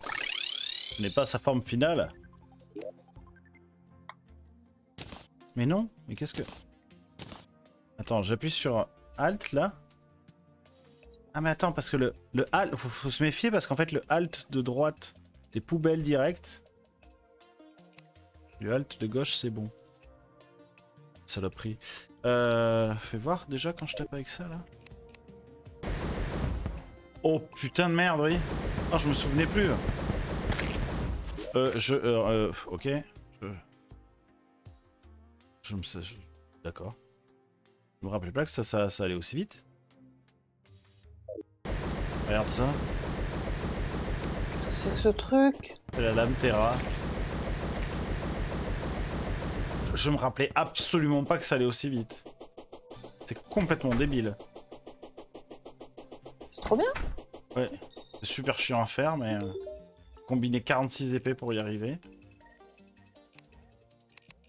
Ce n'est pas sa forme finale. Mais non, mais qu'est-ce que... Attends, j'appuie sur Alt là. Ah mais attends, parce que le, le Alt, faut, faut se méfier parce qu'en fait le Alt de droite, c'est poubelle direct. Le Alt de gauche, c'est bon. Saloperie. Euh, fais voir déjà quand je tape avec ça là. Oh putain de merde, oui. Oh, je me souvenais plus. Euh, je... euh, euh, ok. Je... Je me sais... je- D'accord. Je me rappelais pas que ça, ça, ça allait aussi vite. Regarde ça. Qu'est-ce que c'est que ce truc? C'est la lame Terra. Je, me rappelais absolument pas que ça allait aussi vite. C'est complètement débile. C'est trop bien. Ouais. C'est super chiant à faire, mais... euh, combiner 46 épées pour y arriver.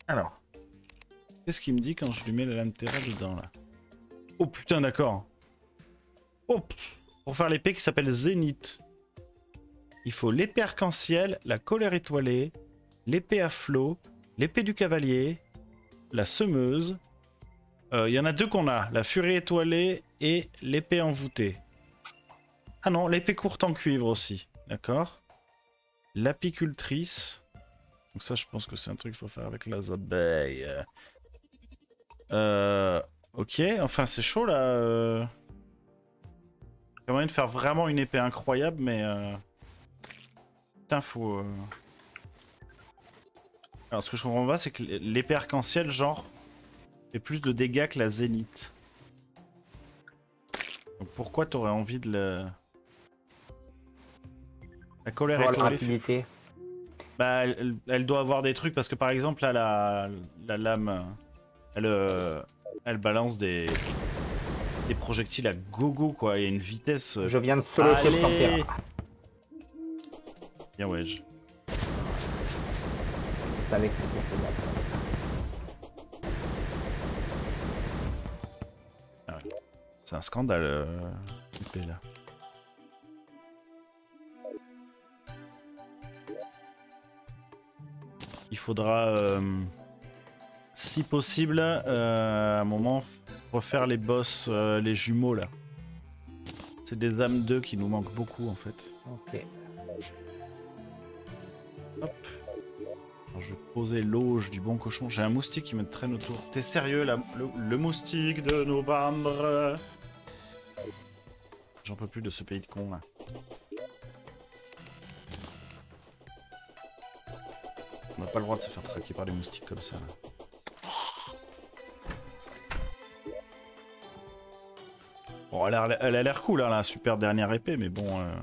Alors. Qu'est-ce qu'il me dit quand je lui mets la lame Terra dedans, là? Oh putain, d'accord. Oh, pour faire l'épée qui s'appelle Zénith. Il faut l'épée arc-en-ciel, la colère étoilée, l'épée à flot, l'épée du cavalier, la semeuse. Euh, Il y en a deux qu'on a, la furie étoilée et l'épée envoûtée. Ah non, l'épée courte en cuivre aussi. D'accord. L'apicultrice. Donc ça, je pense que c'est un truc qu'il faut faire avec les abeilles. Euh... Ok, enfin c'est chaud là. euh. Il y moyen de faire vraiment une épée incroyable, mais... Euh... Putain, faut... euh. Alors ce que je comprends pas, c'est que l'épée arc-en-ciel, genre, fait plus de dégâts que la zénith. Donc pourquoi t'aurais envie de le... La colère Pour la rapidité. Bah, elle, elle doit avoir des trucs parce que par exemple là la, la lame, elle, euh, elle balance des des projectiles à gogo quoi. Il y a une vitesse. euh, Je viens de solo Bien ouais. Je savais que c'était faisable. C'est un scandale. Euh, là. Il faudra, euh, si possible, euh, à un moment, refaire les boss, les jumeaux là. C'est des âmes 2 qui nous manquent beaucoup en fait. Ok. Hop. Je vais poser l'auge du bon cochon. J'ai un moustique qui me traîne autour. T'es sérieux, le, moustique de novembre? J'en peux plus de ce pays de cons, là. On n'a pas le droit de se faire traquer par des moustiques comme ça. là. Bon, elle a l'air- elle a l'air cool, hein, la super dernière épée, mais bon... euh,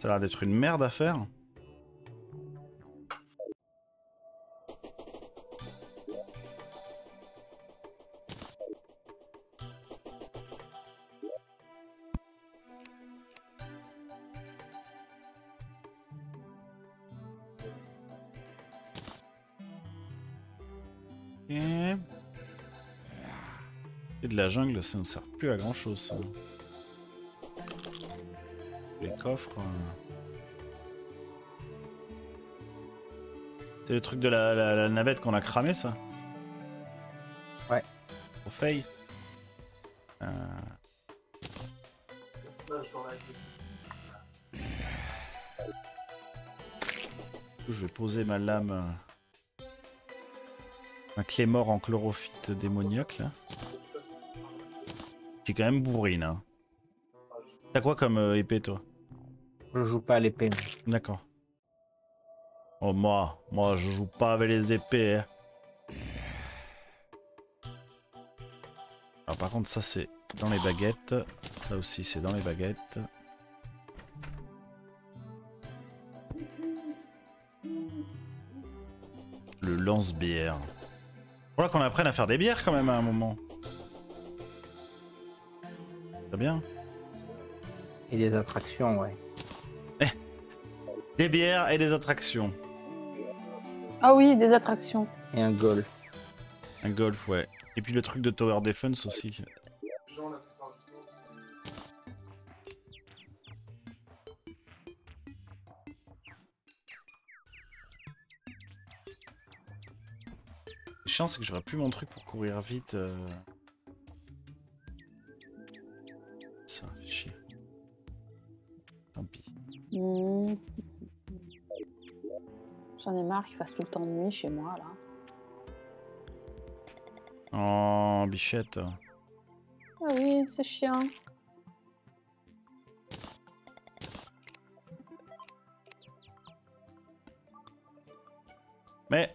Ça a l'air d'être une merde à faire. De la jungle, ça ne sert plus à grand chose, ça. Les coffres. euh. C'est le truc de la, la- la navette qu'on a cramé, ça? Ouais. Au fail. Euh, je vais poser ma lame. euh, Ma clé mort en chlorophyte démoniaque, là. Qui est quand même bourrine, hein. T'as quoi comme euh, épée, toi? Je joue pas à l'épée. D'accord. Oh, moi, moi, je joue pas avec les épées. hein. Alors, par contre, ça, c'est dans les baguettes. Ça aussi, c'est dans les baguettes. Le lance-bière. Voilà qu'on apprenne à faire des bières quand même à un moment. Bien. Et des attractions, ouais. [LAUGHS] Des bières et des attractions. Ah oui, des attractions. Et un golf. Un golf, ouais. Et puis le truc de Tower Defense aussi. Chiant, c'est que j'aurais plus mon truc pour courir vite. euh. J'en ai marre qu'il fasse tout le temps de nuit chez moi, là. Oh, bichette. Ah oui, c'est chiant. Mais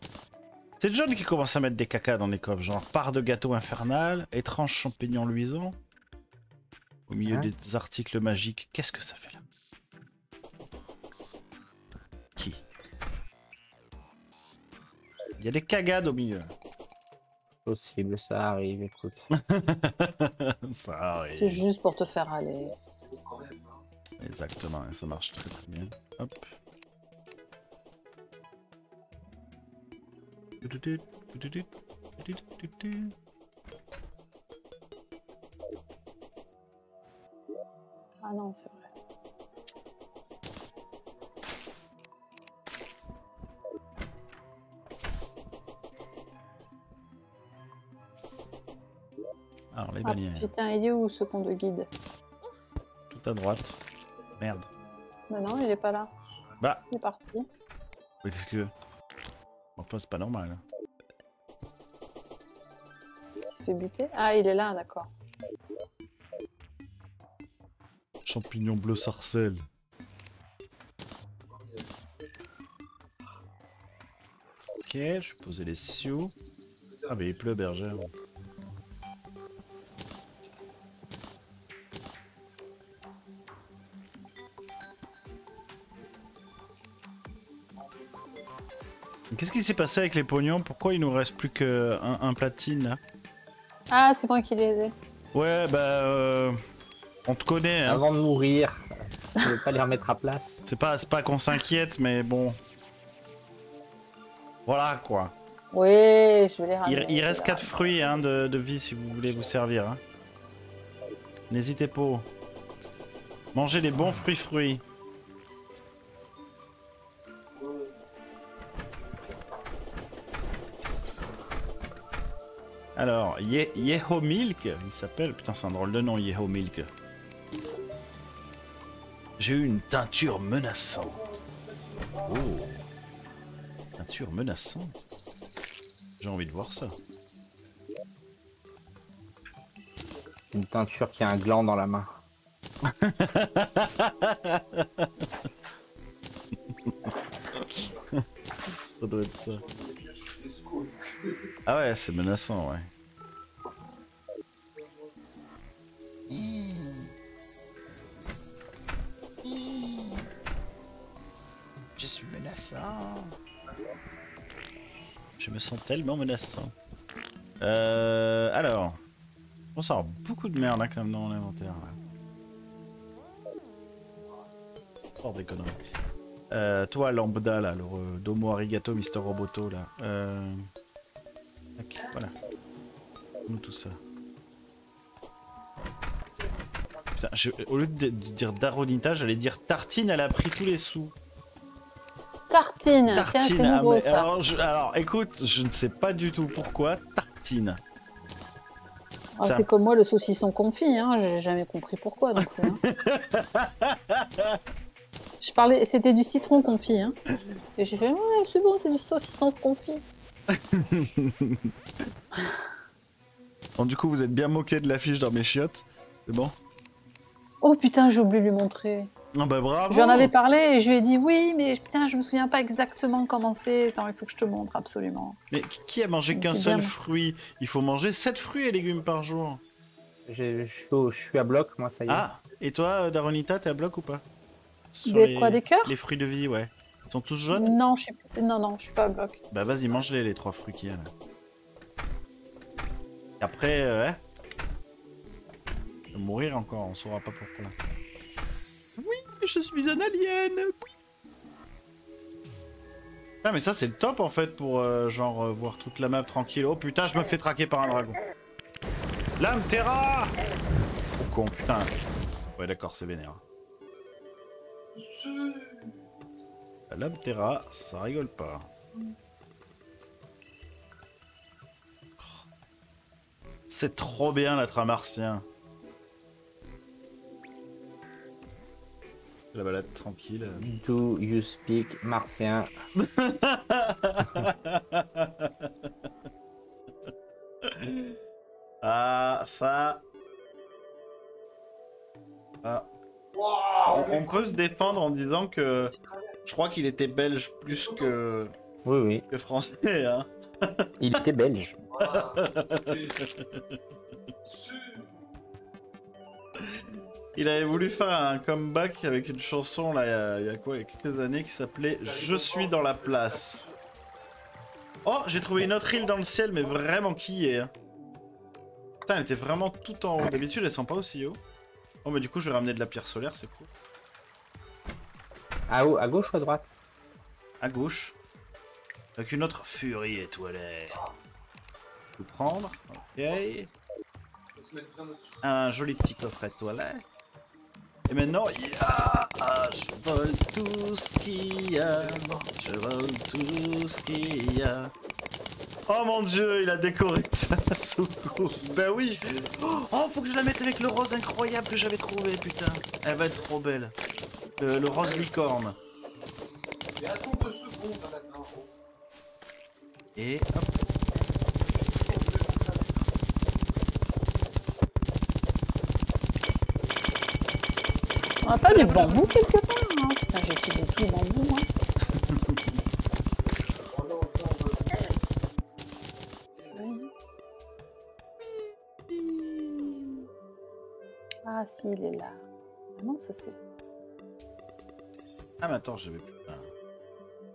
c'est John qui commence à mettre des cacas dans les coffres. Genre part de gâteau infernal, étrange champignon luisant. Au milieu Hein des articles magiques. Qu'est-ce que ça fait là? Il y a des cagades au milieu. Possible, ça arrive, écoute. [LAUGHS] ça arrive. C'est juste pour te faire aller. Exactement, et ça marche très très bien. Hop. Ah non, c'est vrai. Les Ah, bannières, putain, il est où ce con de guide tout à droite. Merde. Bah non, il est pas là. Bah, Il est parti. mais qu'est-ce que... Enfin, c'est pas normal. Il se fait buter. Ah, il est là, d'accord. Champignon bleu sarcelle. Ok, je vais poser les sioux. Ah mais il pleut bergère. S'est passé avec les pognons Pourquoi il nous reste plus qu'un un platine là? Ah, c'est moi qui les ai. Ouais bah euh, on te connaît hein. Avant de mourir, je vais pas les remettre à place. [LAUGHS] C'est pas, c'est pas qu'on s'inquiète mais bon. Voilà quoi. Oui, je vais les ramener. Il, il reste je vais 4 les fruits hein, de, de vie si vous voulez vous servir. hein. N'hésitez pas. Mangez des bons fruits fruits. Alors, Ye- Yeho Milk, il s'appelle. Putain, c'est un drôle de nom, Yeho Milk. J'ai eu une teinture menaçante. Oh. Un Peinture menaçante. J'ai envie de voir ça. Une teinture qui a un gland dans la main. [LAUGHS] Ça doit être ça. Ah ouais, c'est menaçant, ouais. Je suis menaçant. Je me sens tellement menaçant. Euh, alors. On sort beaucoup de merde là quand même dans l'inventaire. Hors des conneries. Euh, toi, lambda, là, le Domo Arigato, Mister Roboto, là. Euh... tac, voilà. Tout ça. Putain, je- au lieu de, dire Daronita, j'allais dire Tartine, elle a pris tous les sous. Tartine, tiens, c'est Tartine, ah, nouveau ça. alors, je- alors, écoute, je ne sais pas du tout pourquoi. Tartine. Ah, c'est comme moi le saucisson confit, hein. j'ai jamais compris pourquoi. Donc, hein. [LAUGHS] Je parlais, c'était du citron confit, hein. Et j'ai fait, ouais, c'est bon, c'est du saucisson confit. [LAUGHS] Bon, du coup, vous êtes bien moqué de l'affiche dans mes chiottes. C'est bon? Oh putain, j'ai oublié de lui montrer. Ah bah bravo J'en avais parlé et je lui ai dit oui, mais putain, je me souviens pas exactement comment c'est. Attends, il faut que je te montre absolument. Mais qui a mangé qu'un seul bien. fruit? Il faut manger 7 fruits et légumes par jour. Je suis à bloc, moi, ça y est. Ah Et toi, euh, Daronita, t'es à bloc ou pas? Sur Des les- quoi, des cœurs? Les fruits de vie, ouais. Ils sont tous jaunes Non, je suis non, non, je suis pas à bloc. Bah vas-y, mange-les, les trois fruits qu'il y a là. Et après, euh, ouais. Je vais mourir encore, on saura pas pourquoi. Oui, je suis un alien Oui Ah mais ça c'est le top en fait pour euh, genre euh, voir toute la map tranquille. Oh putain, je me fais traquer par un dragon. Lame Terra Oh con, putain. Ouais d'accord, c'est vénère. La Lame Terra, ça rigole pas. C'est trop bien l'être un martien. La balade tranquille. Do you speak martien [LAUGHS] Ah, ça. Ah. On, on peut se défendre en disant que je crois qu'il était belge plus que, Oui, oui. que français. Hein. [LAUGHS] Il était belge. [LAUGHS] Il avait voulu faire un comeback avec une chanson là, il y a, il y a quoi, il y a quelques années qui s'appelait Je suis dans la place. Oh, j'ai trouvé une autre île dans le ciel, mais vraiment qui est. hein. Putain, elle était vraiment tout en haut. D'habitude, elles sont pas aussi haut. Oh, mais du coup, je vais ramener de la pierre solaire, c'est cool. À, à gauche ou à droite À gauche. Avec une autre furie étoilée. Tout prendre. Ok. Un joli petit coffret de toilette. Et maintenant, ah, je vole tout ce qu'il y a. Je vole tout ce qu'il y a. Oh mon dieu, il a décoré sa [LAUGHS] soucoupe. Ben oui. Oh, faut que je la mette avec le rose incroyable que j'avais trouvé, putain. Elle va être trop belle. Le, le rose licorne. Et hop. On a pas du bambou quelque part hein Putain, j'ai utilisé tout le bambou, moi. Non, Ah si, il est là. Ah non, ça c'est. Ah mais attends, j'avais plus. Ah,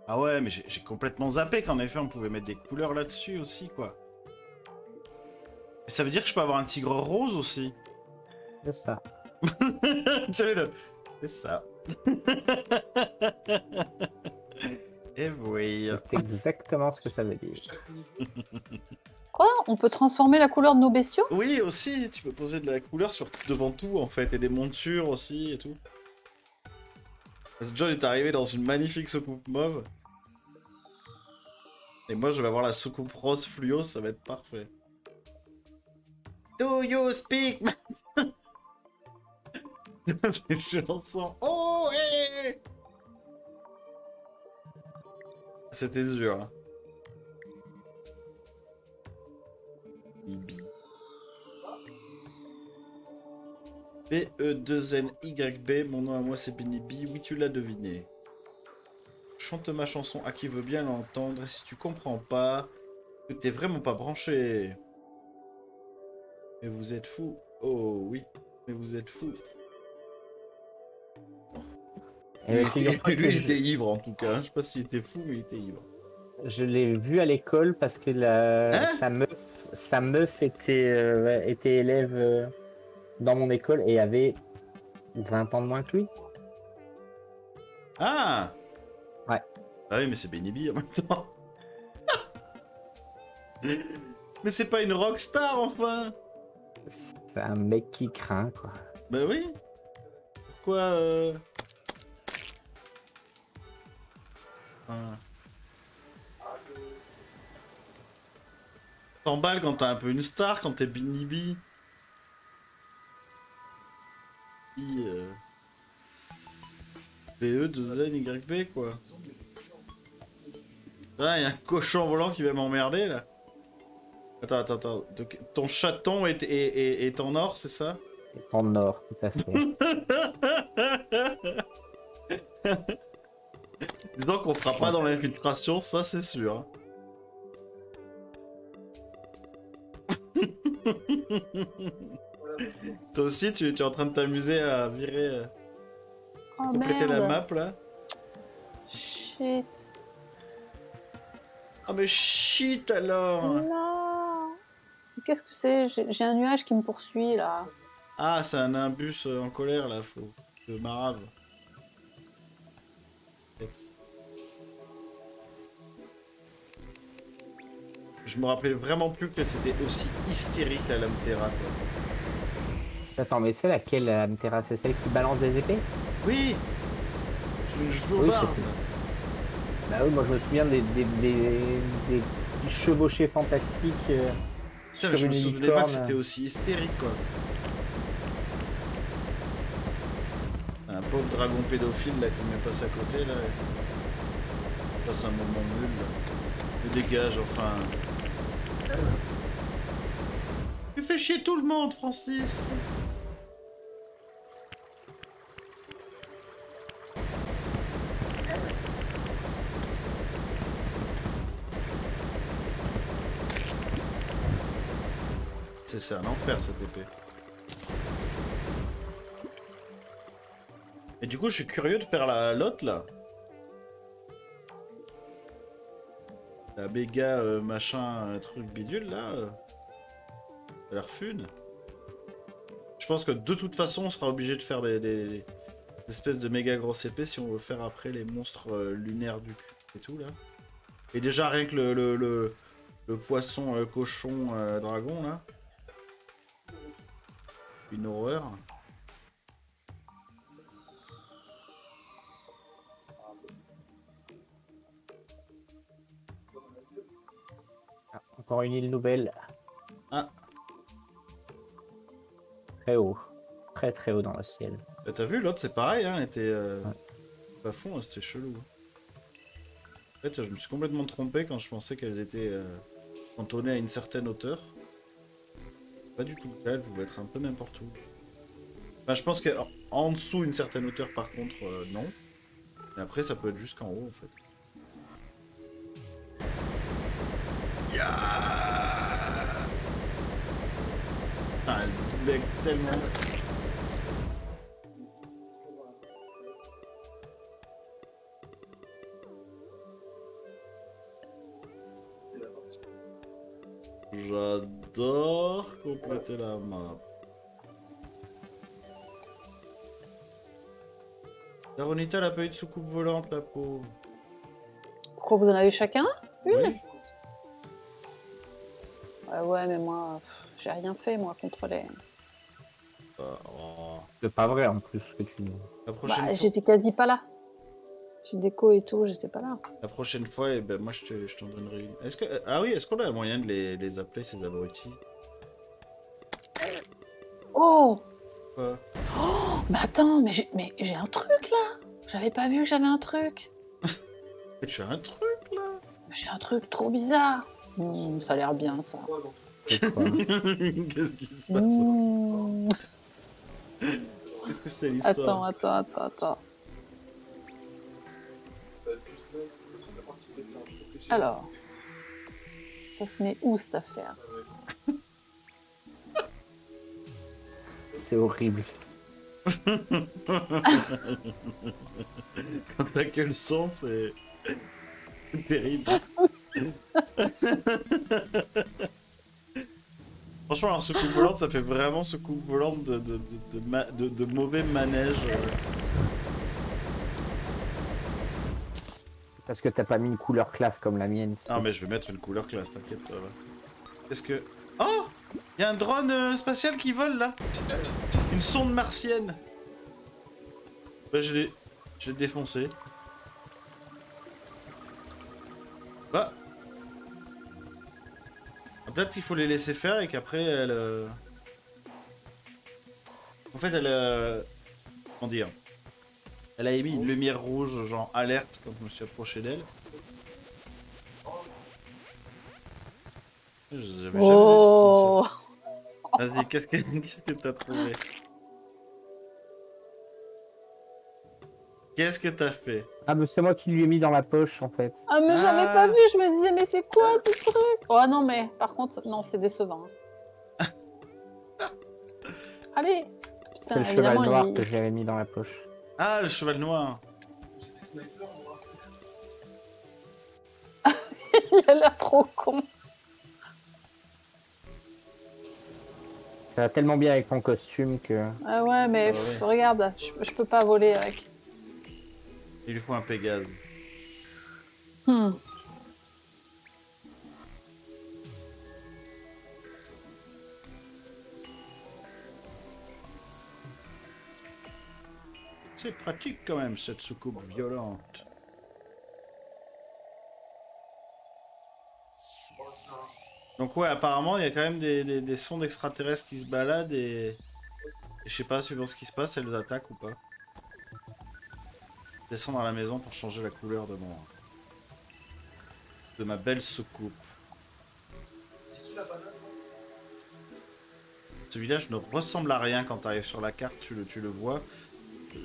Ah ouais, mais j'ai complètement zappé qu'en effet on pouvait mettre des couleurs là-dessus aussi, quoi. Et ça veut dire que je peux avoir un tigre rose aussi. C'est ça. [LAUGHS] Le- C'est ça. [LAUGHS] Et oui. C'est exactement ce que ça veut dire. Quoi? On peut transformer la couleur de nos bestiaux? Oui, aussi, tu peux poser de la couleur sur devant tout en fait, et des montures aussi et tout. John est arrivé dans une magnifique soucoupe mauve. Et moi je vais avoir la soucoupe rose fluo, ça va être parfait. Do you speak [LAUGHS] C'est chanson. Oh hey c'était dur. hein. B-E-2-N-Y-B, mon nom à moi c'est Binibi, oui tu l'as deviné. Chante ma chanson à qui veut bien l'entendre, et si tu comprends pas, que t'es vraiment pas branché. Mais vous êtes fou. Oh oui, mais vous êtes fou. Et Lui, figure-toi lui, que il je- était ivre en tout cas. Je sais pas s'il était fou, mais il était ivre. Je l'ai vu à l'école parce que la... Hein? sa, meuf, sa meuf était, euh, était élève euh, dans mon école et avait 20 ans de moins que lui. Ah Ouais. Ah oui, mais c'est Benibi en même temps. [LAUGHS] mais c'est pas une rockstar enfin C'est un mec qui craint, quoi. Bah oui Pourquoi euh... ah. T'emballes quand t'es un peu une star, quand t'es Binibi. I. BE, 2N, YB quoi. Ah, y a un cochon volant qui va m'emmerder là. Attends, attends, attends. Donc, ton chaton est, est, est, est en or, c'est ça? En nord, tout à fait. [LAUGHS] Disons qu'on fera pas dans l'infiltration, ça c'est sûr. [LAUGHS] Toi aussi, tu, tu es en train de t'amuser à virer, euh, Oh compléter la map là Shit. Ah mais shit alors Non. Qu'est-ce que c'est? J'ai un nuage qui me poursuit là. Ah, c'est un imbus euh, en colère là, faut. De marave. Je me rappelais vraiment plus que c'était aussi hystérique à l'Amtera. Attends, mais c'est laquelle la Mtera C'est celle qui balance des épées? Oui Je joue au Oui. Bah oui, moi je me souviens des, des, des, des petits chevauchés fantastiques. euh, mais je une me souvenais pas que c'était aussi hystérique quoi. Un pauvre dragon pédophile là qui me passe à côté là. Il passe un moment nul là. Dégage enfin. Tu fais chier tout le monde Francis C'est un enfer cette épée. Et du coup, je suis curieux de faire la l'autre là. La béga euh, machin euh, truc bidule là. euh. Ça l'air fun. Je pense que de toute façon, on sera obligé de faire des, espèces de méga grosses épées si on veut faire après les monstres lunaires du cul et tout là. Et déjà rien que le, poisson cochon dragon là. Une horreur. Ah, encore une île nouvelle. Ah. Très haut. Très très haut dans le ciel. Bah, T'as vu, l'autre c'est pareil, hein, elle était euh, Ouais. pas fond, hein, c'était chelou. En fait, je me suis complètement trompé quand je pensais qu'elles étaient euh, cantonnées à une certaine hauteur. Pas du tout le cas, pouvaient être un peu n'importe où. Enfin, je pense qu'en en dessous une certaine hauteur, par contre, euh, non. Et après, ça peut être jusqu'en haut, en fait. Ah, elle tellement. J'adore compléter la map. Daronita, elle a pas eu de soucoupe volante, la pauvre. Pourquoi vous en avez chacun Oui. Ouais, ouais, mais moi, j'ai rien fait moi contre les. Ah, oh. C'est pas vrai en plus ce que tu dis. La prochaine Bah, fois, j'étais quasi pas là. J'ai déco et tout, j'étais pas là. la prochaine fois, eh ben, moi je te- je t'en donnerai une. Est-ce que ah oui, est-ce qu'on a moyen de les, les appeler ces abrutis? Oh Quoi? Mais attends, mais j'ai mais j'ai un truc là J'avais pas vu que j'avais un truc. [LAUGHS] J'ai un truc là. J'ai un truc trop bizarre. Hmm, ça a l'air bien ça. [LAUGHS] Qu'est-ce qui se passe? Hmm. Qu'est-ce que c'est Attends, l'histoire? Attends, attends, attends. Bah, Alors. Ça se met où cette affaire [LAUGHS] C'est horrible. [LAUGHS] Quand t'as que le son, c'est [LAUGHS] terrible. Franchement, alors ce coup volante, ça fait vraiment ce coup volante de, de, de, de, ma- de- de mauvais manège. euh. Parce que t'as pas mis une couleur classe comme la mienne. Non, mais je vais mettre une couleur classe, t'inquiète. Est-ce que. Oh Il y a un drone euh, spatial qui vole là Une sonde martienne Bah, je l'ai. Je l'ai défoncé. Bah. Ah, Peut-être qu'il faut les laisser faire et qu'après elle. euh, En fait, elle. euh, Comment dire? Elle a émis une lumière rouge, genre alerte, quand je me suis approché d'elle. J'avais jamais vu ce Oh Vas-y, [LAUGHS] qu'est-ce que t'as trouvé? Qu'est-ce que t'as fait? Ah, mais c'est moi qui lui ai mis dans la poche en fait. Ah mais j'avais Ah. pas vu, je me disais mais c'est quoi ce truc? Oh non mais par contre non c'est décevant. [LAUGHS] Allez Putain C'est le cheval noir il... que j'avais mis dans la poche. Ah, le cheval noir J'ai des snipers, moi. il a l'air trop con. Ça va tellement bien avec mon costume que. Ah ouais mais Ah pff, ouais. regarde, je, je peux pas voler avec. Il lui faut un Pégase. Hmm. Pratique quand même, cette soucoupe violente. Donc ouais, apparemment, il y a quand même des, des, des sondes extraterrestres qui se baladent et... je sais pas, suivant ce qui se passe, elles attaquent ou pas. Descends dans la maison pour changer la couleur de mon... de ma belle soucoupe. Ce village ne ressemble à rien quand tu arrives sur la carte, tu le, tu le vois. Euh,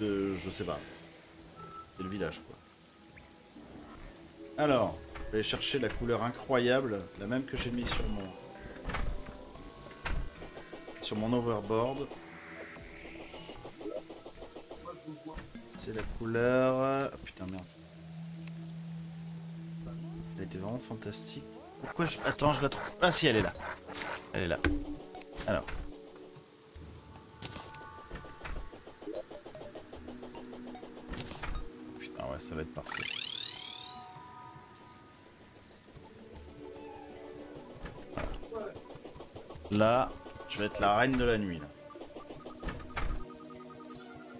de- je sais pas. C'est le village quoi. Alors, je vais chercher la couleur incroyable, la même que j'ai mis sur mon sur mon overboard. C'est la couleur. Ah, putain merde. Elle était vraiment fantastique. Pourquoi je. Attends, je la trouve. Ah si, elle est là. Elle est là. Alors. Ça va être parfait. Là, je vais être la reine de la nuit. Là.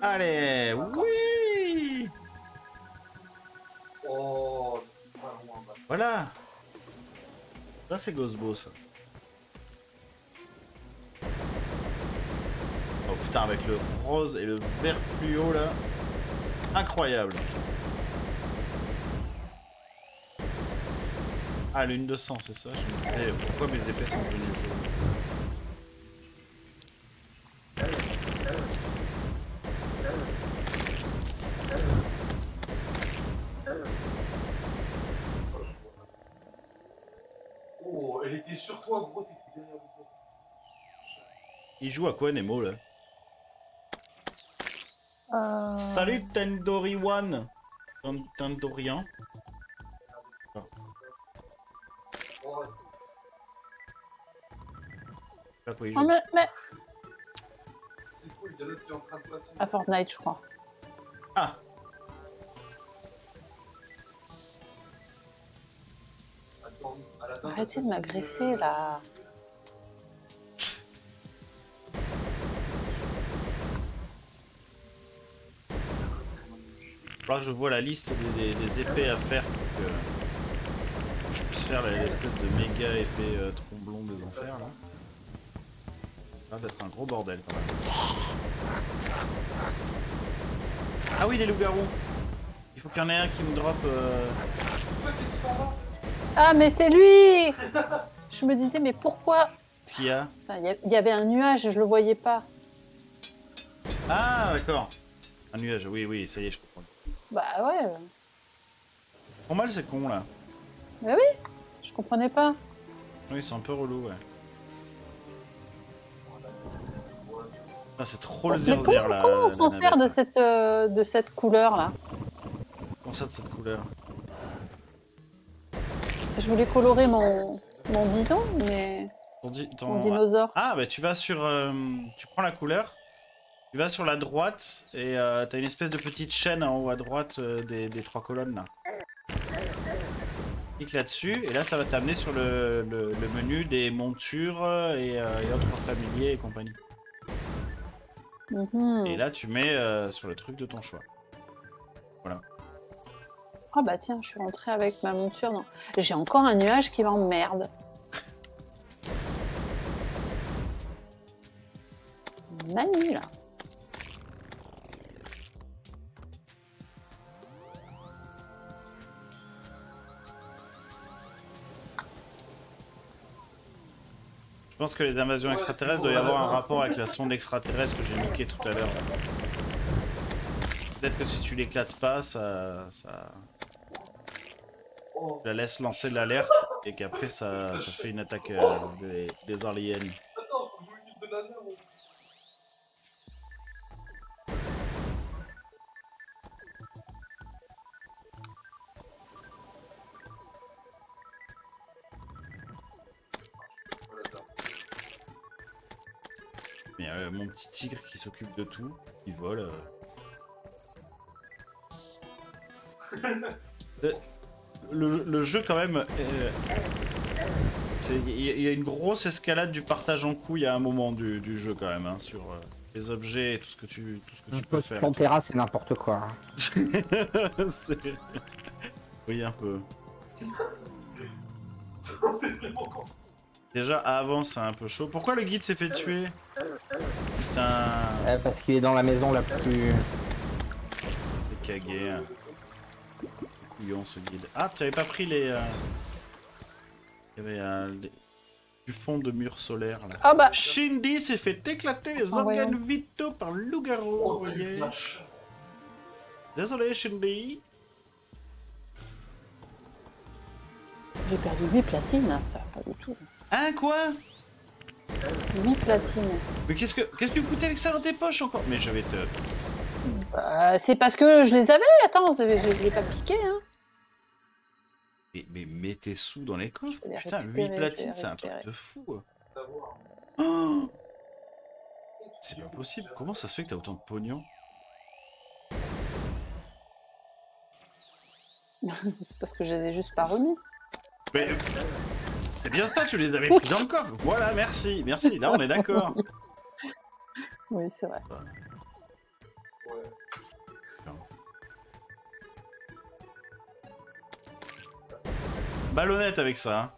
Allez, oui. Voilà Ça c'est Gosbo ça. Oh putain avec le rose et le vert fluo là. Incroyable. Ah lune de sang c'est ça, je me disais pourquoi mes épées sont devenues jaunes. Oh, elle était sur toi, gros, t'étais derrière moi. Il joue à quoi Nemo là? Euh, Salut Tendori One Ten- pas Oh mais, mais... c'est cool, il y a l'autre qui est en train de passer. À Fortnite je crois. Ah Arrêtez de m'agresser là. Faudra que je vois la liste des, des- des épées à faire pour que je puisse faire l'espèce de méga épée euh, tromblon des enfers là. Ça va être un gros bordel quand même. Ah oui, les loups-garous Il faut qu'il y en ait un qui me drop. euh. Ah, mais c'est lui Je me disais, mais pourquoi? Y a Il y avait un nuage, je le voyais pas. Ah, d'accord. Un nuage, oui, oui, ça y est, je comprends. Bah ouais, Trop mal, c'est con, là. je comprenais pas. Oui, c'est un peu relou, ouais. Ah, c'est trop le zéro comment, là. comment on s'en sert de cette, euh, de cette couleur là? Comment ça de cette couleur? Je voulais colorer mon, mon dino, mais Ton di- ton- mon dinosaure. Ah, bah tu vas sur. euh, tu prends la couleur, tu vas sur la droite et euh, t'as une espèce de petite chaîne en haut à droite des, des trois colonnes là. Clique là-dessus et là ça va t'amener sur le, le- le menu des montures et, et autres familiers et compagnie. Mhm. Et là tu mets euh, sur le truc de ton choix. Ah bah tiens, je suis rentrée avec ma monture. Non. J'ai encore un nuage qui m'emmerde. Manu là. Pense que les invasions extraterrestres doivent y avoir un rapport avec la sonde extraterrestre que j'ai niqué tout à l'heure. Peut-être que si tu l'éclates pas, ça, ça, Oh. tu la laisse lancer l'alerte et qu'après ça, ça fait une attaque euh, des, des aliens. Petit tigre qui s'occupe de tout, il vole. euh. [LAUGHS] Euh, le, le jeu quand même, euh, il y, a- il y a une grosse escalade du partage en couilles à un moment du, du jeu quand même, hein, sur les objets et tout ce que tu, tout ce que tu peux faire. Pantera, c'est n'importe quoi. [LAUGHS] C'est- [LAUGHS] oui, un peu. Déjà, avant, c'est un peu chaud. Pourquoi le guide s'est fait tuer? Putain, Euh, parce qu'il est dans la maison la plus. c'est cagué. Couillon ce guide. Ah, tu avais pas pris les. euh, Il y avait euh, les- du fond de mur solaire là. Ah bah, Shindy s'est fait éclater les Ah, organes voyons. vitaux par loup-garou. Oh. Désolé, Shindy. j'ai perdu 8 platines, ça va pas du tout. Hein, quoi? 8 platines. Mais qu'est-ce que qu'est-ce que tu foutais avec ça dans tes poches encore? Mais je vais te. Bah, c'est parce que je les avais, attends, je je l'ai pas piqué, hein. Mais, mais mets tes sous dans les coffres. les Putain, récupérer, 8 je vais platines, les c'est un truc de fou. Oh [GASPS] c'est pas possible. Comment ça se fait que t'as autant de pognon? [LAUGHS] C'est parce que je les ai juste pas remis. Mais c'est bien ça, tu les avais pris dans le coffre. Voilà, merci, merci. Là, on est d'accord. [LAUGHS] Oui, c'est vrai. Ouais. Malhonnête avec ça. hein.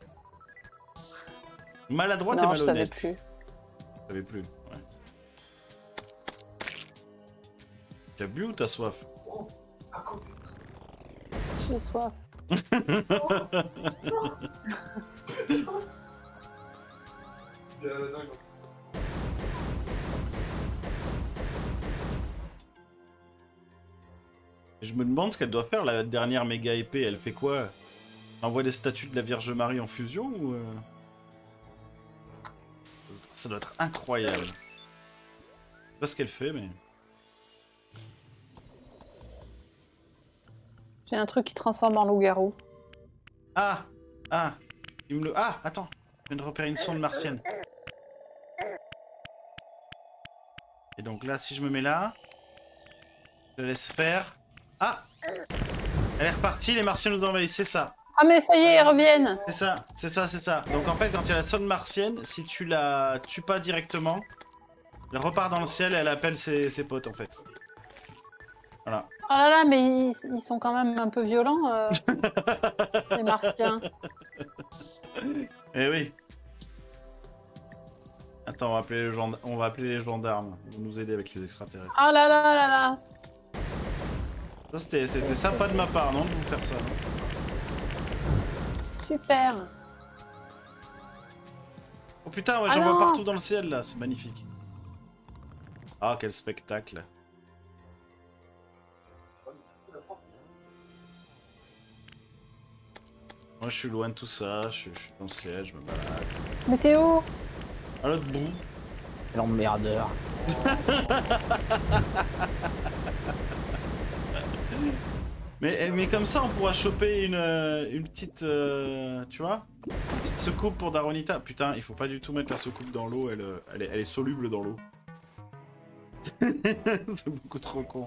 Maladroite et non, je savais malhonnête. plus. Je savais plus. Ouais. T'as bu ou t'as soif? À côté. J'ai soif. [LAUGHS] [LAUGHS] non, non. Je me demande ce qu'elle doit faire, la dernière méga épée. Elle fait quoi? Elle envoie des statues de la Vierge Marie en fusion ou... euh? Ça doit être incroyable. Je sais pas ce qu'elle fait, mais... J'ai un truc qui transforme en loup-garou. Ah Ah Il me le... Ah Attends Je viens de repérer une sonde martienne. Et donc là, si je me mets là... Je laisse faire... Ah Elle est repartie, les martiens nous envahissent, c'est ça Ah mais ça y est, ils reviennent C'est ça, c'est ça, c'est ça. Donc en fait, quand il y a la sonde martienne, si tu la tues pas directement, elle repart dans le ciel et elle appelle ses, ses potes en fait. Voilà. Oh là là, mais ils, ils sont quand même un peu violents, euh, [LAUGHS] les martiens. Eh oui. Attends, on va appeler gend- on va appeler les gendarmes. Ils vont nous aider avec les extraterrestres. Oh là là là là Ça, c'était c'était sympa de ma part, non, de vous faire ça. non super. Oh putain, ouais, Ah j'en vois partout dans le ciel là, c'est magnifique. Ah, quel spectacle. Moi je suis loin de tout ça, je suis, je suis dans le ciel, je me balade. Météo À l'autre bout. L'emmerdeur. [LAUGHS] Mais, eh, mais comme ça on pourra choper une, euh, une petite. euh, tu vois Une petite soucoupe pour Daronita. Putain, il faut pas du tout mettre la soucoupe dans l'eau, elle, euh, elle, est, elle est soluble dans l'eau. [LAUGHS] c'est beaucoup trop con.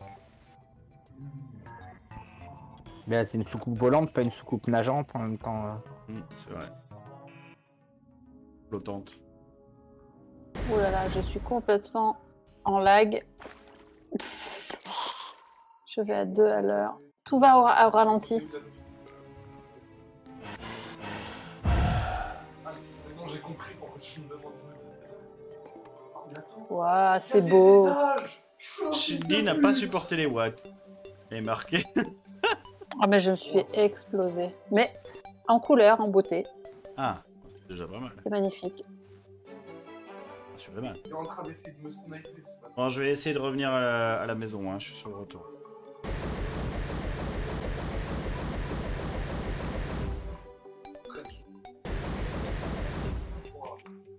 Mais là, c'est une soucoupe volante, pas une soucoupe nageante en même temps. euh. Hmm, c'est vrai. Flottante. Oh là là, je suis complètement en lag. Je vais à 2 à l'heure. Tout va au, ra- au ralenti. C'est bon, j'ai compris pourquoi tu me demandes Waouh, c'est beau. Shindy n'a pas supporté les watts. Il est marqué. [LAUGHS] Ah mais je me suis fait exploser. Mais en couleur, en beauté, Ah, c'est déjà pas mal. c'est magnifique. Assurément. Il est en train d'essayer de me sniper, c'est pas Bon, je vais essayer de revenir à la, à la maison, hein. je suis sur le retour.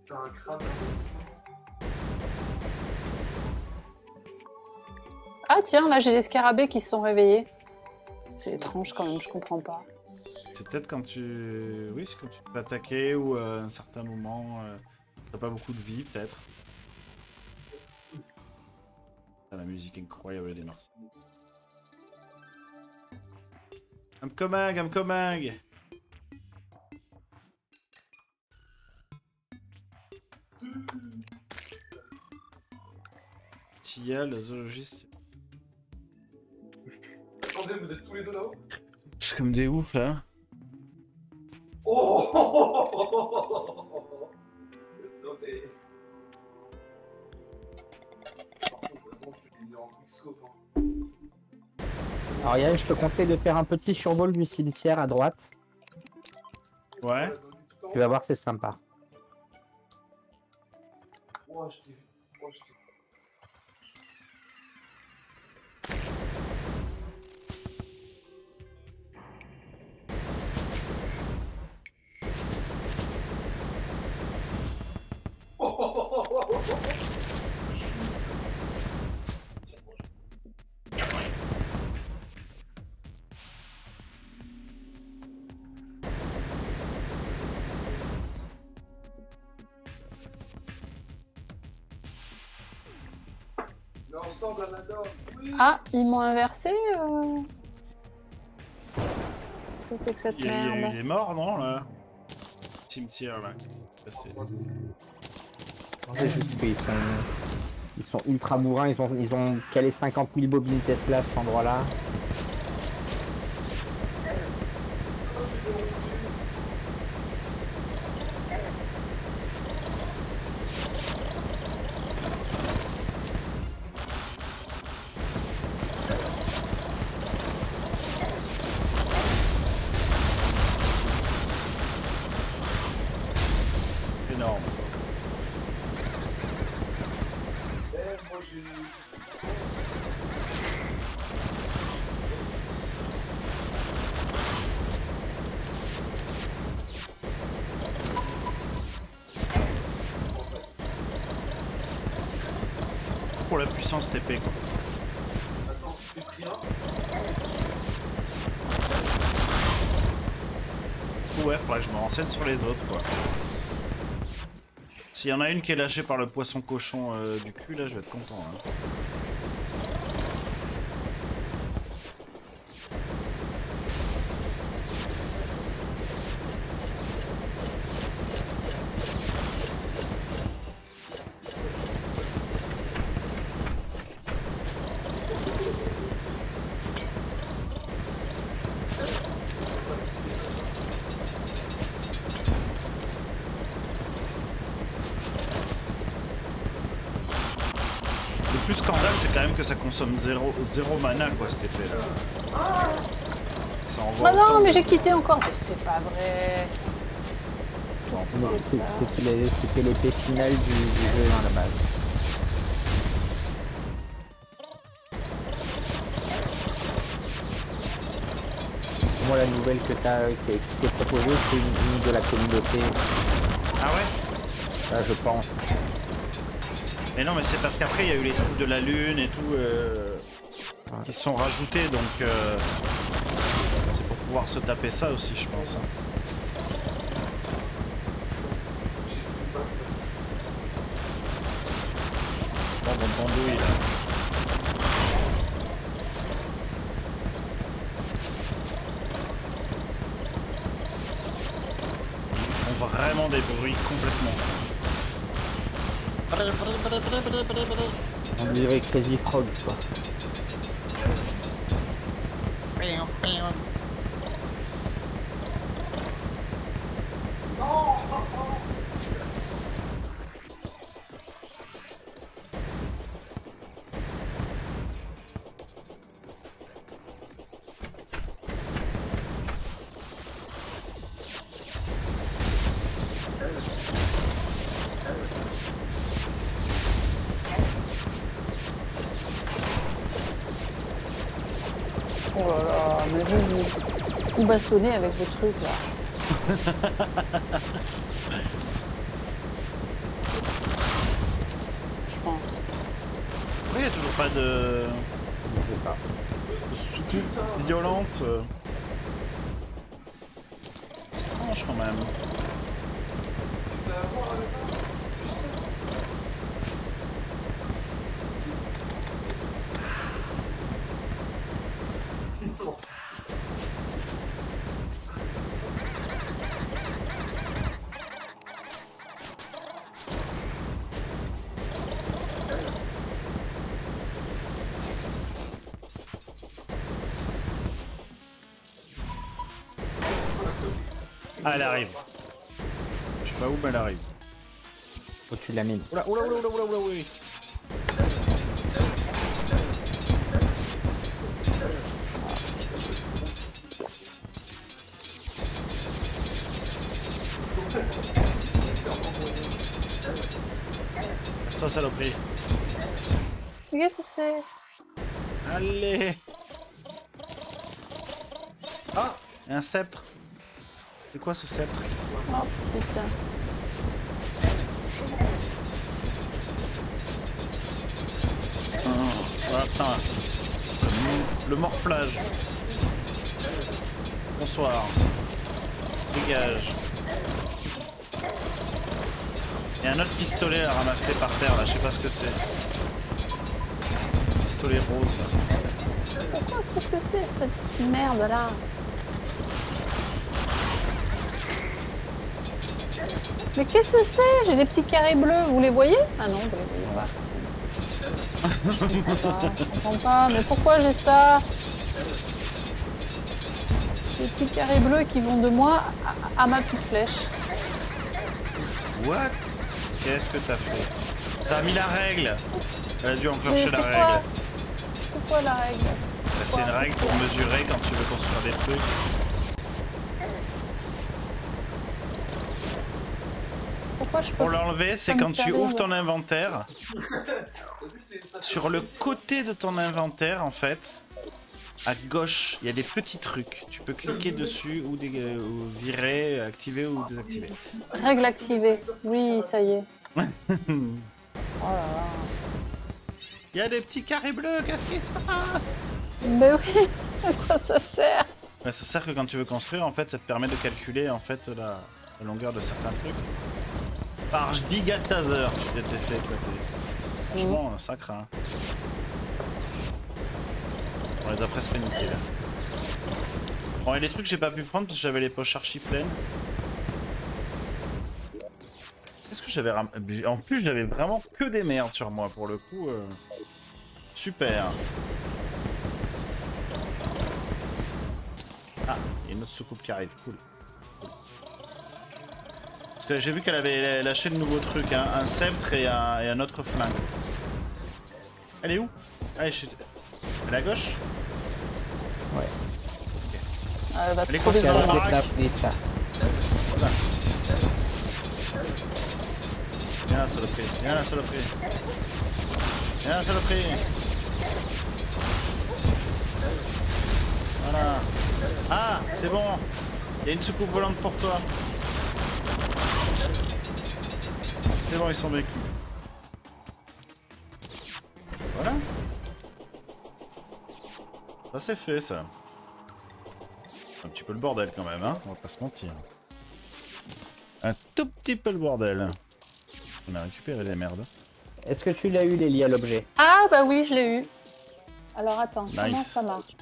T'as un crâne. Ah tiens, là j'ai les scarabées qui se sont réveillés. C'est étrange quand même, je comprends pas. C'est peut-être quand tu. Oui, c'est quand tu peux attaquer ou euh, à un certain moment. euh, T'as pas beaucoup de vie, peut-être. La musique incroyable des Marseillais. I'm coming, I'm coming! Tia, le zoologiste. Attendez, vous êtes tous les deux là-haut C'est comme des oufs là. Oh Désolé. Par contre, vraiment, je suis mis en quickscope, hein. Alors Yann, je te conseille de faire un petit survol du cimetière à droite. Ouais. Tu vas voir, c'est sympa. Oh. Oh, je t'ai vu. Ah, ils m'ont inversé euh... Que cette Il, est mort, non là? Cimetière là. Passé. Juste qu'ils sont, ils sont ultra bourrins, ils ont, ils ont calé 50 000 bobines Tesla à cet endroit-là. S'il y en a une qui est lâchée par le poisson cochon euh, du cul là, je vais être content. Hein. Zéro, zéro mana quoi cet effet là. Ça envoie Bah non, mais j'ai quitté encore. Mais c'est pas vrai. Non. C'était c'était l'épée finale du, du jeu hein, à la base. Moi, la nouvelle que t'as, qui t'est proposée, c'est une, une de la communauté, Ah ouais? Ça, je pense. Mais non, mais c'est parce qu'après, il y a eu les trucs de la lune et tout euh, se sont rajoutés, donc euh, c'est pour pouvoir se taper ça aussi, je pense. hein. Bon, bon, bandouille, là. Ils font vraiment des bruits complètement. On dirait Crazy Frog, quoi. Bastonnez avec vos trucs là. Je pense. Pourquoi il n'y a toujours pas de, Je sais pas. de soucoupe violente elle arrive. Je sais pas où, mais elle arrive. Au-dessus de la mine. Oula, oula, oula, oula, oula, oula, oui. Toi, saloperie. Mais qu'est-ce que c'est Allez Ah Un sceptre. C'est quoi ce sceptre Oh putain. Voilà, putain. Le, le morflage. Bonsoir. Dégage. Il y a un autre pistolet à ramasser par terre là, je sais pas ce que c'est. Pistolet rose là. Pourquoi Qu'est-ce que c'est cette merde là Mais qu'est-ce que c'est J'ai des petits carrés bleus, vous les voyez Ah non, vous [LAUGHS] les voyez pas. forcément. Je comprends pas, mais pourquoi j'ai ça Des petits carrés bleus qui vont de moi à, à ma petite flèche. What Qu'est-ce que t'as fait T'as mis la règle Elle a dû enclencher la règle. C'est quoi la règle C'est une règle pour mesurer quand tu veux construire des trucs. Pourquoi je peux Pour l'enlever, c'est quand tu ouvres ton inventaire. Sur le côté de ton inventaire, en fait, à gauche, il y a des petits trucs. Tu peux cliquer dessus ou, euh, ou virer, activer ou désactiver. Règle activée. Oui, ça y est. [LAUGHS] oh là là. Il y a des petits carrés bleus, qu'est-ce qui se passe? Mais oui, [LAUGHS] à quoi ça sert? Ouais, Ça sert que quand tu veux construire, en fait, ça te permet de calculer en fait la, la longueur de certains trucs. Par gigataser, tu t'étais fait éclater. Franchement, ça craint. On les a presque niqués là. Bon, et les trucs j'ai pas pu prendre parce que j'avais les poches archi pleines. Qu'est-ce que j'avais ram... En plus, j'avais vraiment que des merdes sur moi pour le coup. euh, Super. Ah, il y a une autre soucoupe qui arrive, cool. Parce que j'ai vu qu'elle avait lâché de nouveaux trucs, hein, un sceptre et un, et un autre flingue. Elle est où? Ah, elle est chez- Elle est à gauche? Ouais. Ok. Elle va Elle est coincée dans la baraque. bonita. Viens là, saloperie. Viens là, saloperie. Viens là, saloperie. Voilà. Ah, c'est bon. Il y a une soucoupe volante pour toi. C'est bon, ils sont vécus. Voilà. Ça c'est fait ça. Un petit peu le bordel quand même, hein. On va pas se mentir. Un tout petit peu le bordel. On a récupéré des merdes. Est-ce que tu l'as eu, Lélie, à l'objet? Ah bah oui, je l'ai eu. Alors attends, comment ça marche?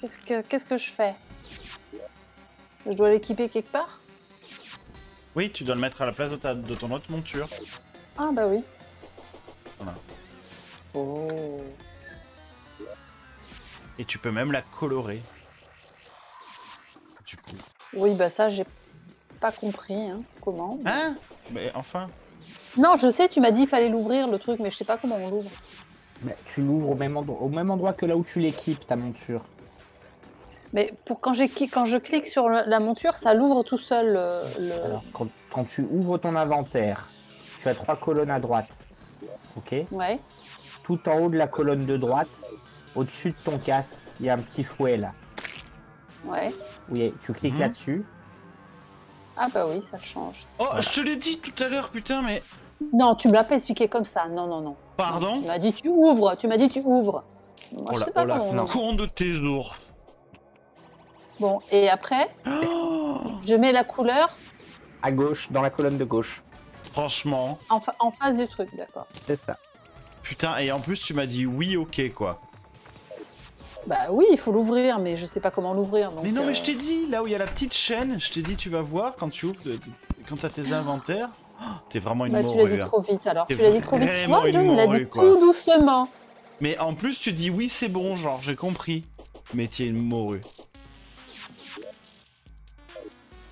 Qu'est-ce que qu'est-ce que je fais? Je dois l'équiper quelque part? Oui, tu dois le mettre à la place de, ta, de ton autre monture. Ah bah oui. Voilà. Oh. Et tu peux même la colorer. Du coup. Oui bah ça j'ai pas compris hein, comment. Hein? Mais enfin. Non je sais, tu m'as dit il fallait l'ouvrir le truc, mais je sais pas comment on l'ouvre. Mais Tu l'ouvres au, même endroit- au même endroit que là où tu l'équipes, ta monture. Mais pour quand, quand je clique sur le- la monture, ça l'ouvre tout seul le. le- Alors, quand, quand tu ouvres ton inventaire, tu as trois colonnes à droite. Ok Ouais. Tout en haut de la colonne de droite, au-dessus de ton casque, il y a un petit fouet là. Ouais. A- tu cliques Mhm. là-dessus. Ah bah oui, ça change. Oh, je te l'ai dit tout à l'heure, putain, mais. Non, tu me l'as pas expliqué comme ça. Non, non, non. Pardon Tu m'as dit tu ouvres. Tu m'as dit tu ouvres. Moi, Oh je là, sais pas oh là, comment. Con de tes ours. Bon, et après, je mets la couleur À gauche, dans la colonne de gauche. Franchement. en, fa- en face du truc, d'accord. C'est ça. Putain, et en plus, tu m'as dit oui, ok, quoi. Bah oui, il faut l'ouvrir, mais je sais pas comment l'ouvrir. mais non, euh, mais je t'ai dit, là où il y a la petite chaîne, je t'ai dit, tu vas voir quand tu ouvres, de- de- quand t'as tes inventaires. Oh, [GASPS] T'es vraiment une Bah, tu l'as morue. dit hein. trop vite alors. Tu l'as dit trop vite. John, il a morue, dit quoi. tout doucement. Mais en plus, tu dis oui, c'est bon, genre, j'ai compris. Mais t'es une morue.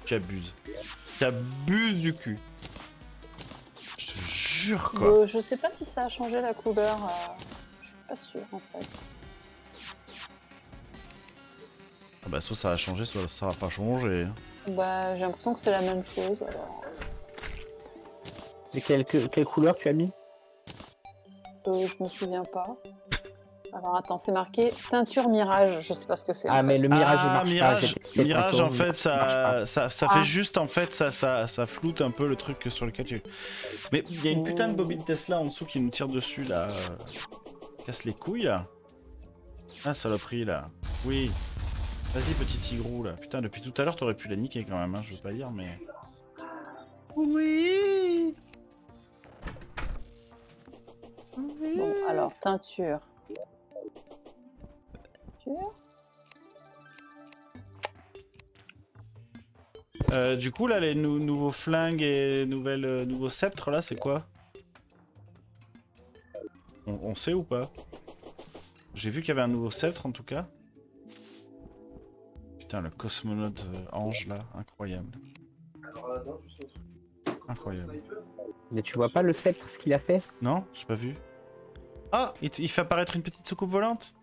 Tu abuses. Tu abuses du cul. Je te jure, quoi. Euh, je sais pas si ça a changé la couleur. euh, Je suis pas sûre en fait. Ah bah, soit ça a changé, soit ça a pas changé. Bah, j'ai l'impression que c'est la même chose. Alors, Et quelle, que- quelle couleur tu as mis? Euh, je me souviens pas. Alors attends, c'est marqué teinture mirage. Je sais pas ce que c'est. en Ah, fait. mais le mirage, il ah, marche pas. Mirage, Mirage tantôt, en fait, ça, pas. ça, ça Ah. fait juste, en fait, ça, ça, ça floute un peu le truc sur lequel tu... Mais il y a une putain de bobine Tesla en dessous qui nous tire dessus, là. Casse les couilles, là. Ah, saloperie, là. Oui. Vas-y, petit tigrou, là. Putain, depuis tout à l'heure, t'aurais pu la niquer, quand même, hein, je veux pas dire, mais... Oui Bon, alors teinture. Euh, du coup, là, les nou- nouveaux flingues et nouvelles, euh, nouveaux sceptres, là, c'est quoi? On, on sait ou pas? J'ai vu qu'il y avait un nouveau sceptre, en tout cas. Putain, le cosmonaute euh, ange, là, incroyable. Alors là-dedans, juste le truc. Incroyable. Mais tu vois pas le sceptre, ce qu'il a fait? Non J'ai pas vu. Ah il fait apparaître une petite soucoupe volante?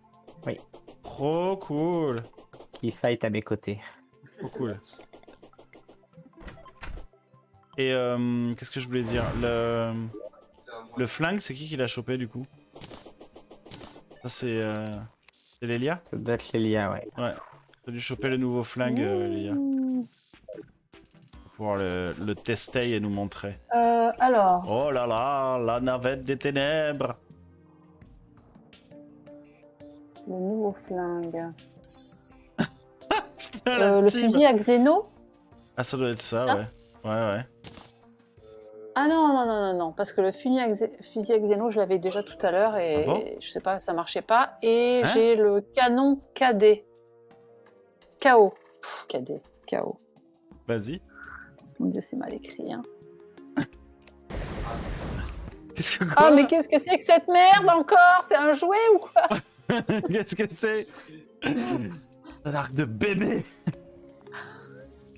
Oui. Trop cool Qui fight à mes côtés. Trop cool. Et euh, qu'est-ce que je voulais dire? Le... Le flingue, c'est qui qui l'a chopé du coup? Ça c'est euh... c'est Lélia? Ça doit être Lélia, ouais. T'as dû choper le nouveau flingue, euh, Lélia. Pour pouvoir le, le tester et nous montrer. Euh, alors, Oh là là, la navette des ténèbres le nouveau flingue. [LAUGHS] Euh, le fusil à xéno Ah ça doit être ça, Ça ouais. Ouais, ouais. Ah non, non, non, non, non, parce que le fusil à, fusil à xéno, je l'avais déjà tout à l'heure et Ah je sais pas, ça marchait pas. Et Hein j'ai le canon KD. KO. Pff, KD, KO. Vas-y. Mon dieu, c'est mal écrit. Hein. Qu'est-ce que quoi Ah, mais qu'est-ce que c'est que cette merde encore? C'est un jouet ou quoi? [LAUGHS] [LAUGHS] Qu'est-ce que c'est? Un arc de bébé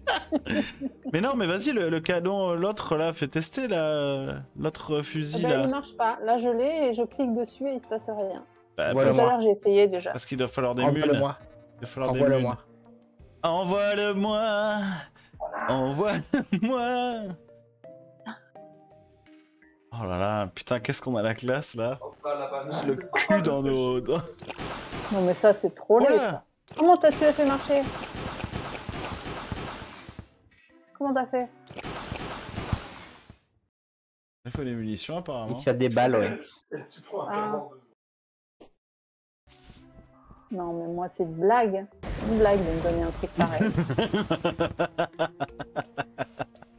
[LAUGHS] Mais non, mais vas-y, le, le canon, l'autre là, fait tester là, l'autre Ah fusil bah, là. Il marche pas. Là, je l'ai et je clique dessus et il se passe rien. Bah, Voilà. Tout à l'heure, j'ai essayé déjà. Parce qu'il doit falloir des mules. Envoie-le-moi. Il va falloir des mules. Envoie-le-moi. Envoie-le-moi Envoie-le-moi [LAUGHS] Oh là là, putain, qu'est-ce qu'on a la classe là. Le cul dans nos... Non, mais ça, c'est trop laid. Comment t'as tu l'as fait marcher Comment t'as fait Il faut des munitions apparemment. tu as des balles, ouais. Tu prends un Ah. Non, mais moi, c'est une blague. Une blague de me donner un truc pareil.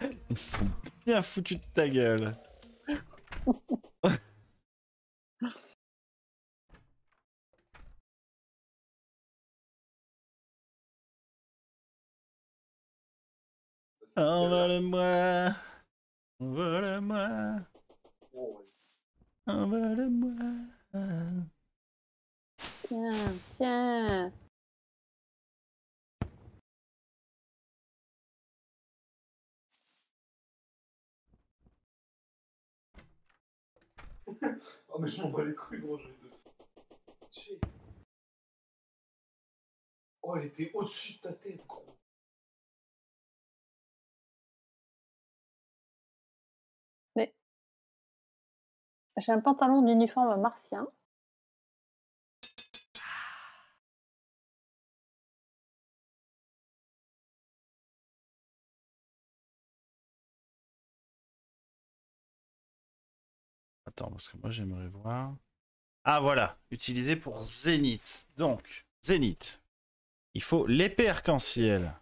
[LAUGHS] Ils sont bien foutus de ta gueule. Envole-moi Envole-moi. Oh, mais je m'en bats les couilles, gros. je vais te- Jeez. Oh, elle était au-dessus de ta tête, gros. J'ai un pantalon d'uniforme martien. Attends, parce que moi j'aimerais voir. Ah voilà, utilisé pour Zénith. Donc, Zénith. Il faut l'épée arc-en-ciel.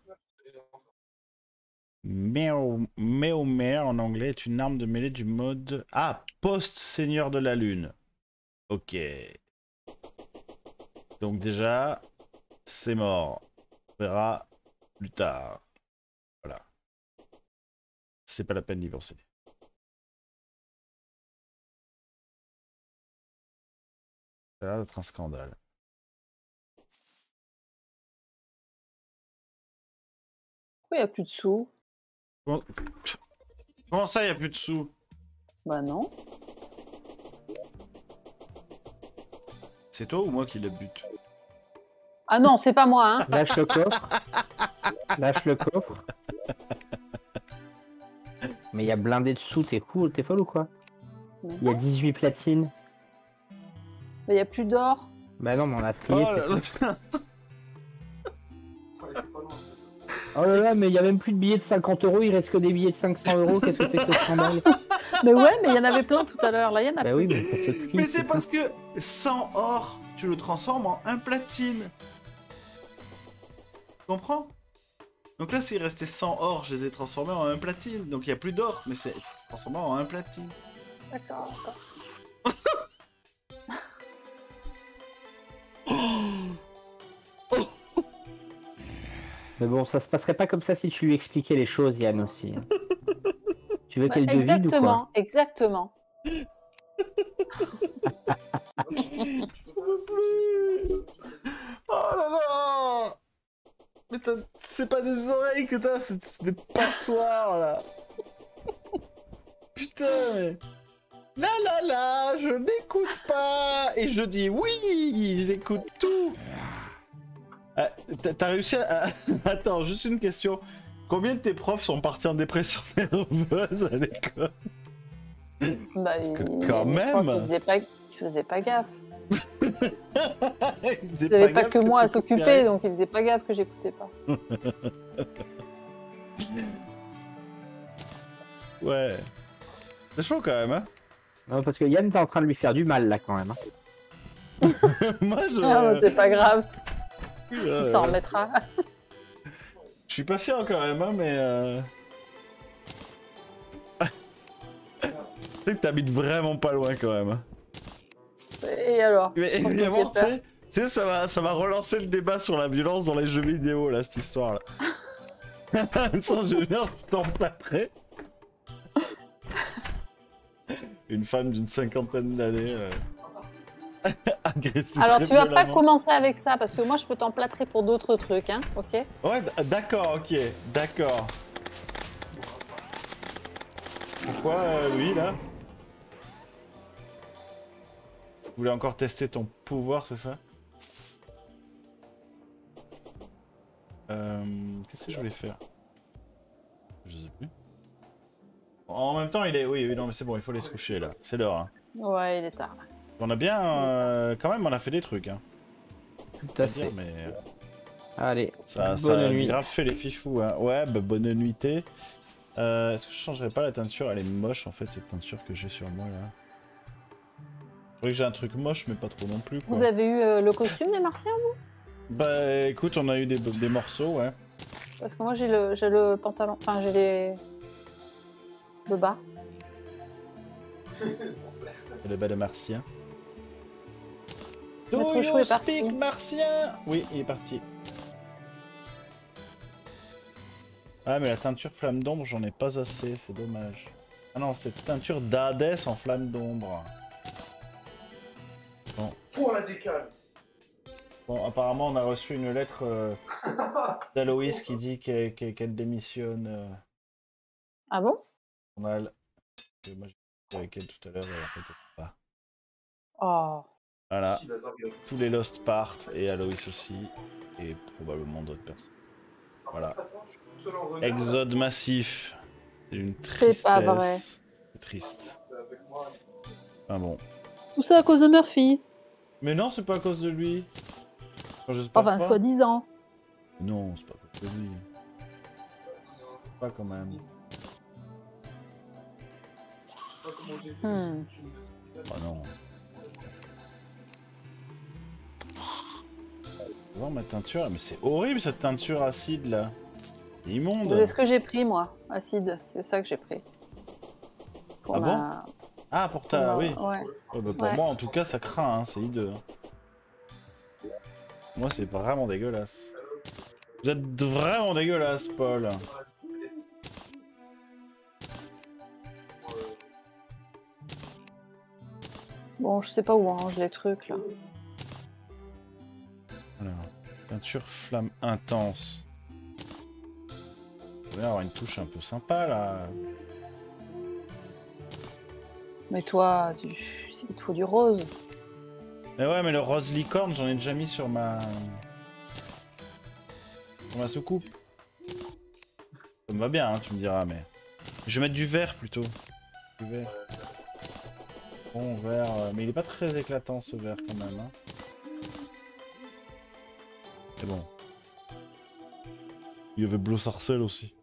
En anglais est une arme de mêlée du mode. Ah, post-seigneur de la lune. Ok. Donc déjà, c'est mort. On verra plus tard. Voilà. C'est pas la peine d'y penser. Ça a l'air d'être un scandale. Pourquoi il n'y a plus de sous? Comment, Comment ça, il n'y a plus de sous? Bah non. C'est toi ou moi qui le bute? Ah non, c'est pas moi, hein. Lâche le coffre. Lâche le coffre. Mais il y a blindé de sous, t'es fou, t'es folle ou quoi? Il y a 18 platines. Il n'y a plus d'or. Bah non, mais on a trié. Oh là là. Oh, là là, mais il y a même plus de billets de 50 euros, il reste que des billets de 500 euros. Qu'est-ce que c'est que ce scandale Mais ouais, mais il y en avait plein tout à l'heure. Là, il y en a Bah plus. oui, mais ça se trie. Mais c'est parce que sans or, tu le transformes en un platine. Tu comprends? Donc là, s'il restait 100 or, je les ai transformés en un platine. Donc il n'y a plus d'or, mais c'est c'est transformé en un platine. D'accord, [LAUGHS] Mais bon, ça se passerait pas comme ça si tu lui expliquais les choses, Yann aussi. hein. tu veux Bah, qu'elle devine ou quoi exactement, exactement. Oh là là Mais t'as- c'est pas des oreilles que t'as, c'est c'est des passoires là Putain mais... Là là là, je n'écoute pas Et je dis oui, j'écoute tout Ah, T'as réussi à... [LAUGHS] Attends, juste une question. Combien de tes profs sont partis en dépression [LAUGHS] nerveuse à l'école Bah, Parce que il- quand même. profs, Ils faisaient pas, ils faisaient pas gaffe. [LAUGHS] Ils n'avaient pas gaffe que moi à s'occuper, donc ils faisaient pas gaffe que j'écoutais pas. Ouais. C'est chaud quand même, hein Non, parce que Yann, t'es en train de lui faire du mal là quand même. hein. [LAUGHS] Moi je... Ah, c'est pas grave, il Euh, s'en remettra. Je suis patient quand même, hein, mais... Euh... [LAUGHS] tu sais que t'habites vraiment pas loin quand même. hein. Et alors? Mais évidemment, tu sais, tu sais, ça va, ça va relancer le débat sur la violence dans les jeux vidéo, là, cette histoire-là. [LAUGHS] Sans je veux Une femme d'une cinquantaine d'années... Euh... [LAUGHS] Alors tu vas pas commencer avec ça, parce que moi je peux t'emplâtrer pour d'autres trucs, hein, ok Ouais, d'accord, ok, d'accord. Pourquoi euh, lui là? Voulais encore tester ton pouvoir, c'est ça? Euh, Qu'est-ce que je voulais faire? Je sais plus. En même temps, il est. Oui, oui, non, mais c'est bon, il faut aller se coucher là. C'est l'heure. hein. Ouais, il est tard. On a bien. euh, quand même, on a fait des trucs. Hein. Tout à à dire, fait. mais euh, Allez, ça, ça bonne a nuit. grave fait les fifous. Hein. Ouais, bah, bonne nuitée. Euh, Est-ce que je changerais pas la teinture? Elle est moche en fait, cette teinture que j'ai sur moi là. C'est vrai que j'ai un truc moche, mais pas trop non plus. Quoi. Vous avez eu euh, le costume des martiens Bah écoute, on a eu des, des morceaux, ouais. Parce que moi j'ai le, j'ai le pantalon, enfin j'ai les... le bas. Le bas de martien. Maître Do Chou you est parti. speak martien Oui, il est parti. Ah, mais la teinture flamme d'ombre, j'en ai pas assez, c'est dommage. Ah non, c'est teinture d'Hadès en flamme d'ombre. Pour la décale. Bon, apparemment, on a reçu une lettre euh, [LAUGHS] d'Aloïs qui dit qu'elle démissionne. euh, Ah bon? On a l- que Moi, avec elle tout à l'heure, et en fait, elle pas. Oh. Voilà. Tous les Lost partent, et Aloïs aussi, et probablement d'autres personnes. Voilà. Exode massif. C'est une C'est tristesse. pas vrai. C'est triste. Enfin bon. Tout ça à cause de Murphy. Mais non, c'est pas à cause de lui. Enfin, Enfin, soi-disant. Non, c'est pas à cause de lui. Pas quand même. Hmm. Ah non. Voir ma teinture, mais c'est horrible cette teinture acide là. C'est immonde. C'est ce que j'ai pris moi, acide. C'est ça que j'ai pris. Pour Ah bon? Ah pour pour ta, ma- oui. Ouais. Ouais, bah, pour Ouais. moi en tout cas ça craint, hein, c'est hideux. hein. Moi c'est vraiment dégueulasse. Vous êtes vraiment dégueulasse, Paul. Bon, je sais pas où on range les trucs là. Alors, peinture flamme intense. Vous allez avoir une touche un peu sympa là. Mais toi, tu... il te faut du rose. Mais ouais, mais le rose licorne, j'en ai déjà mis sur ma. sur ma soucoupe. Ça me va bien, hein, tu me diras, mais. Je vais mettre du vert plutôt. Du vert. Bon, vert. euh, Mais il est pas très éclatant ce vert quand même. Hein. C'est bon. Il y avait Blue Sarcelle aussi.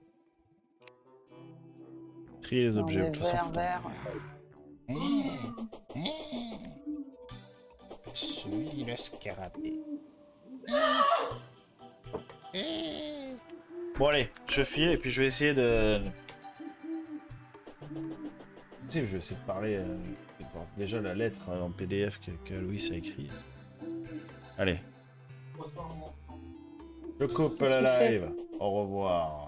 Trier les Non, objets. de toute façon, vert, faut- vert. Je suis le scarabée. Bon allez, je file et puis je vais essayer de... Tu sais, je vais essayer de parler... euh, déjà la lettre euh, en PDF que, que Louis a écrit. Allez, je coupe la live. Au revoir.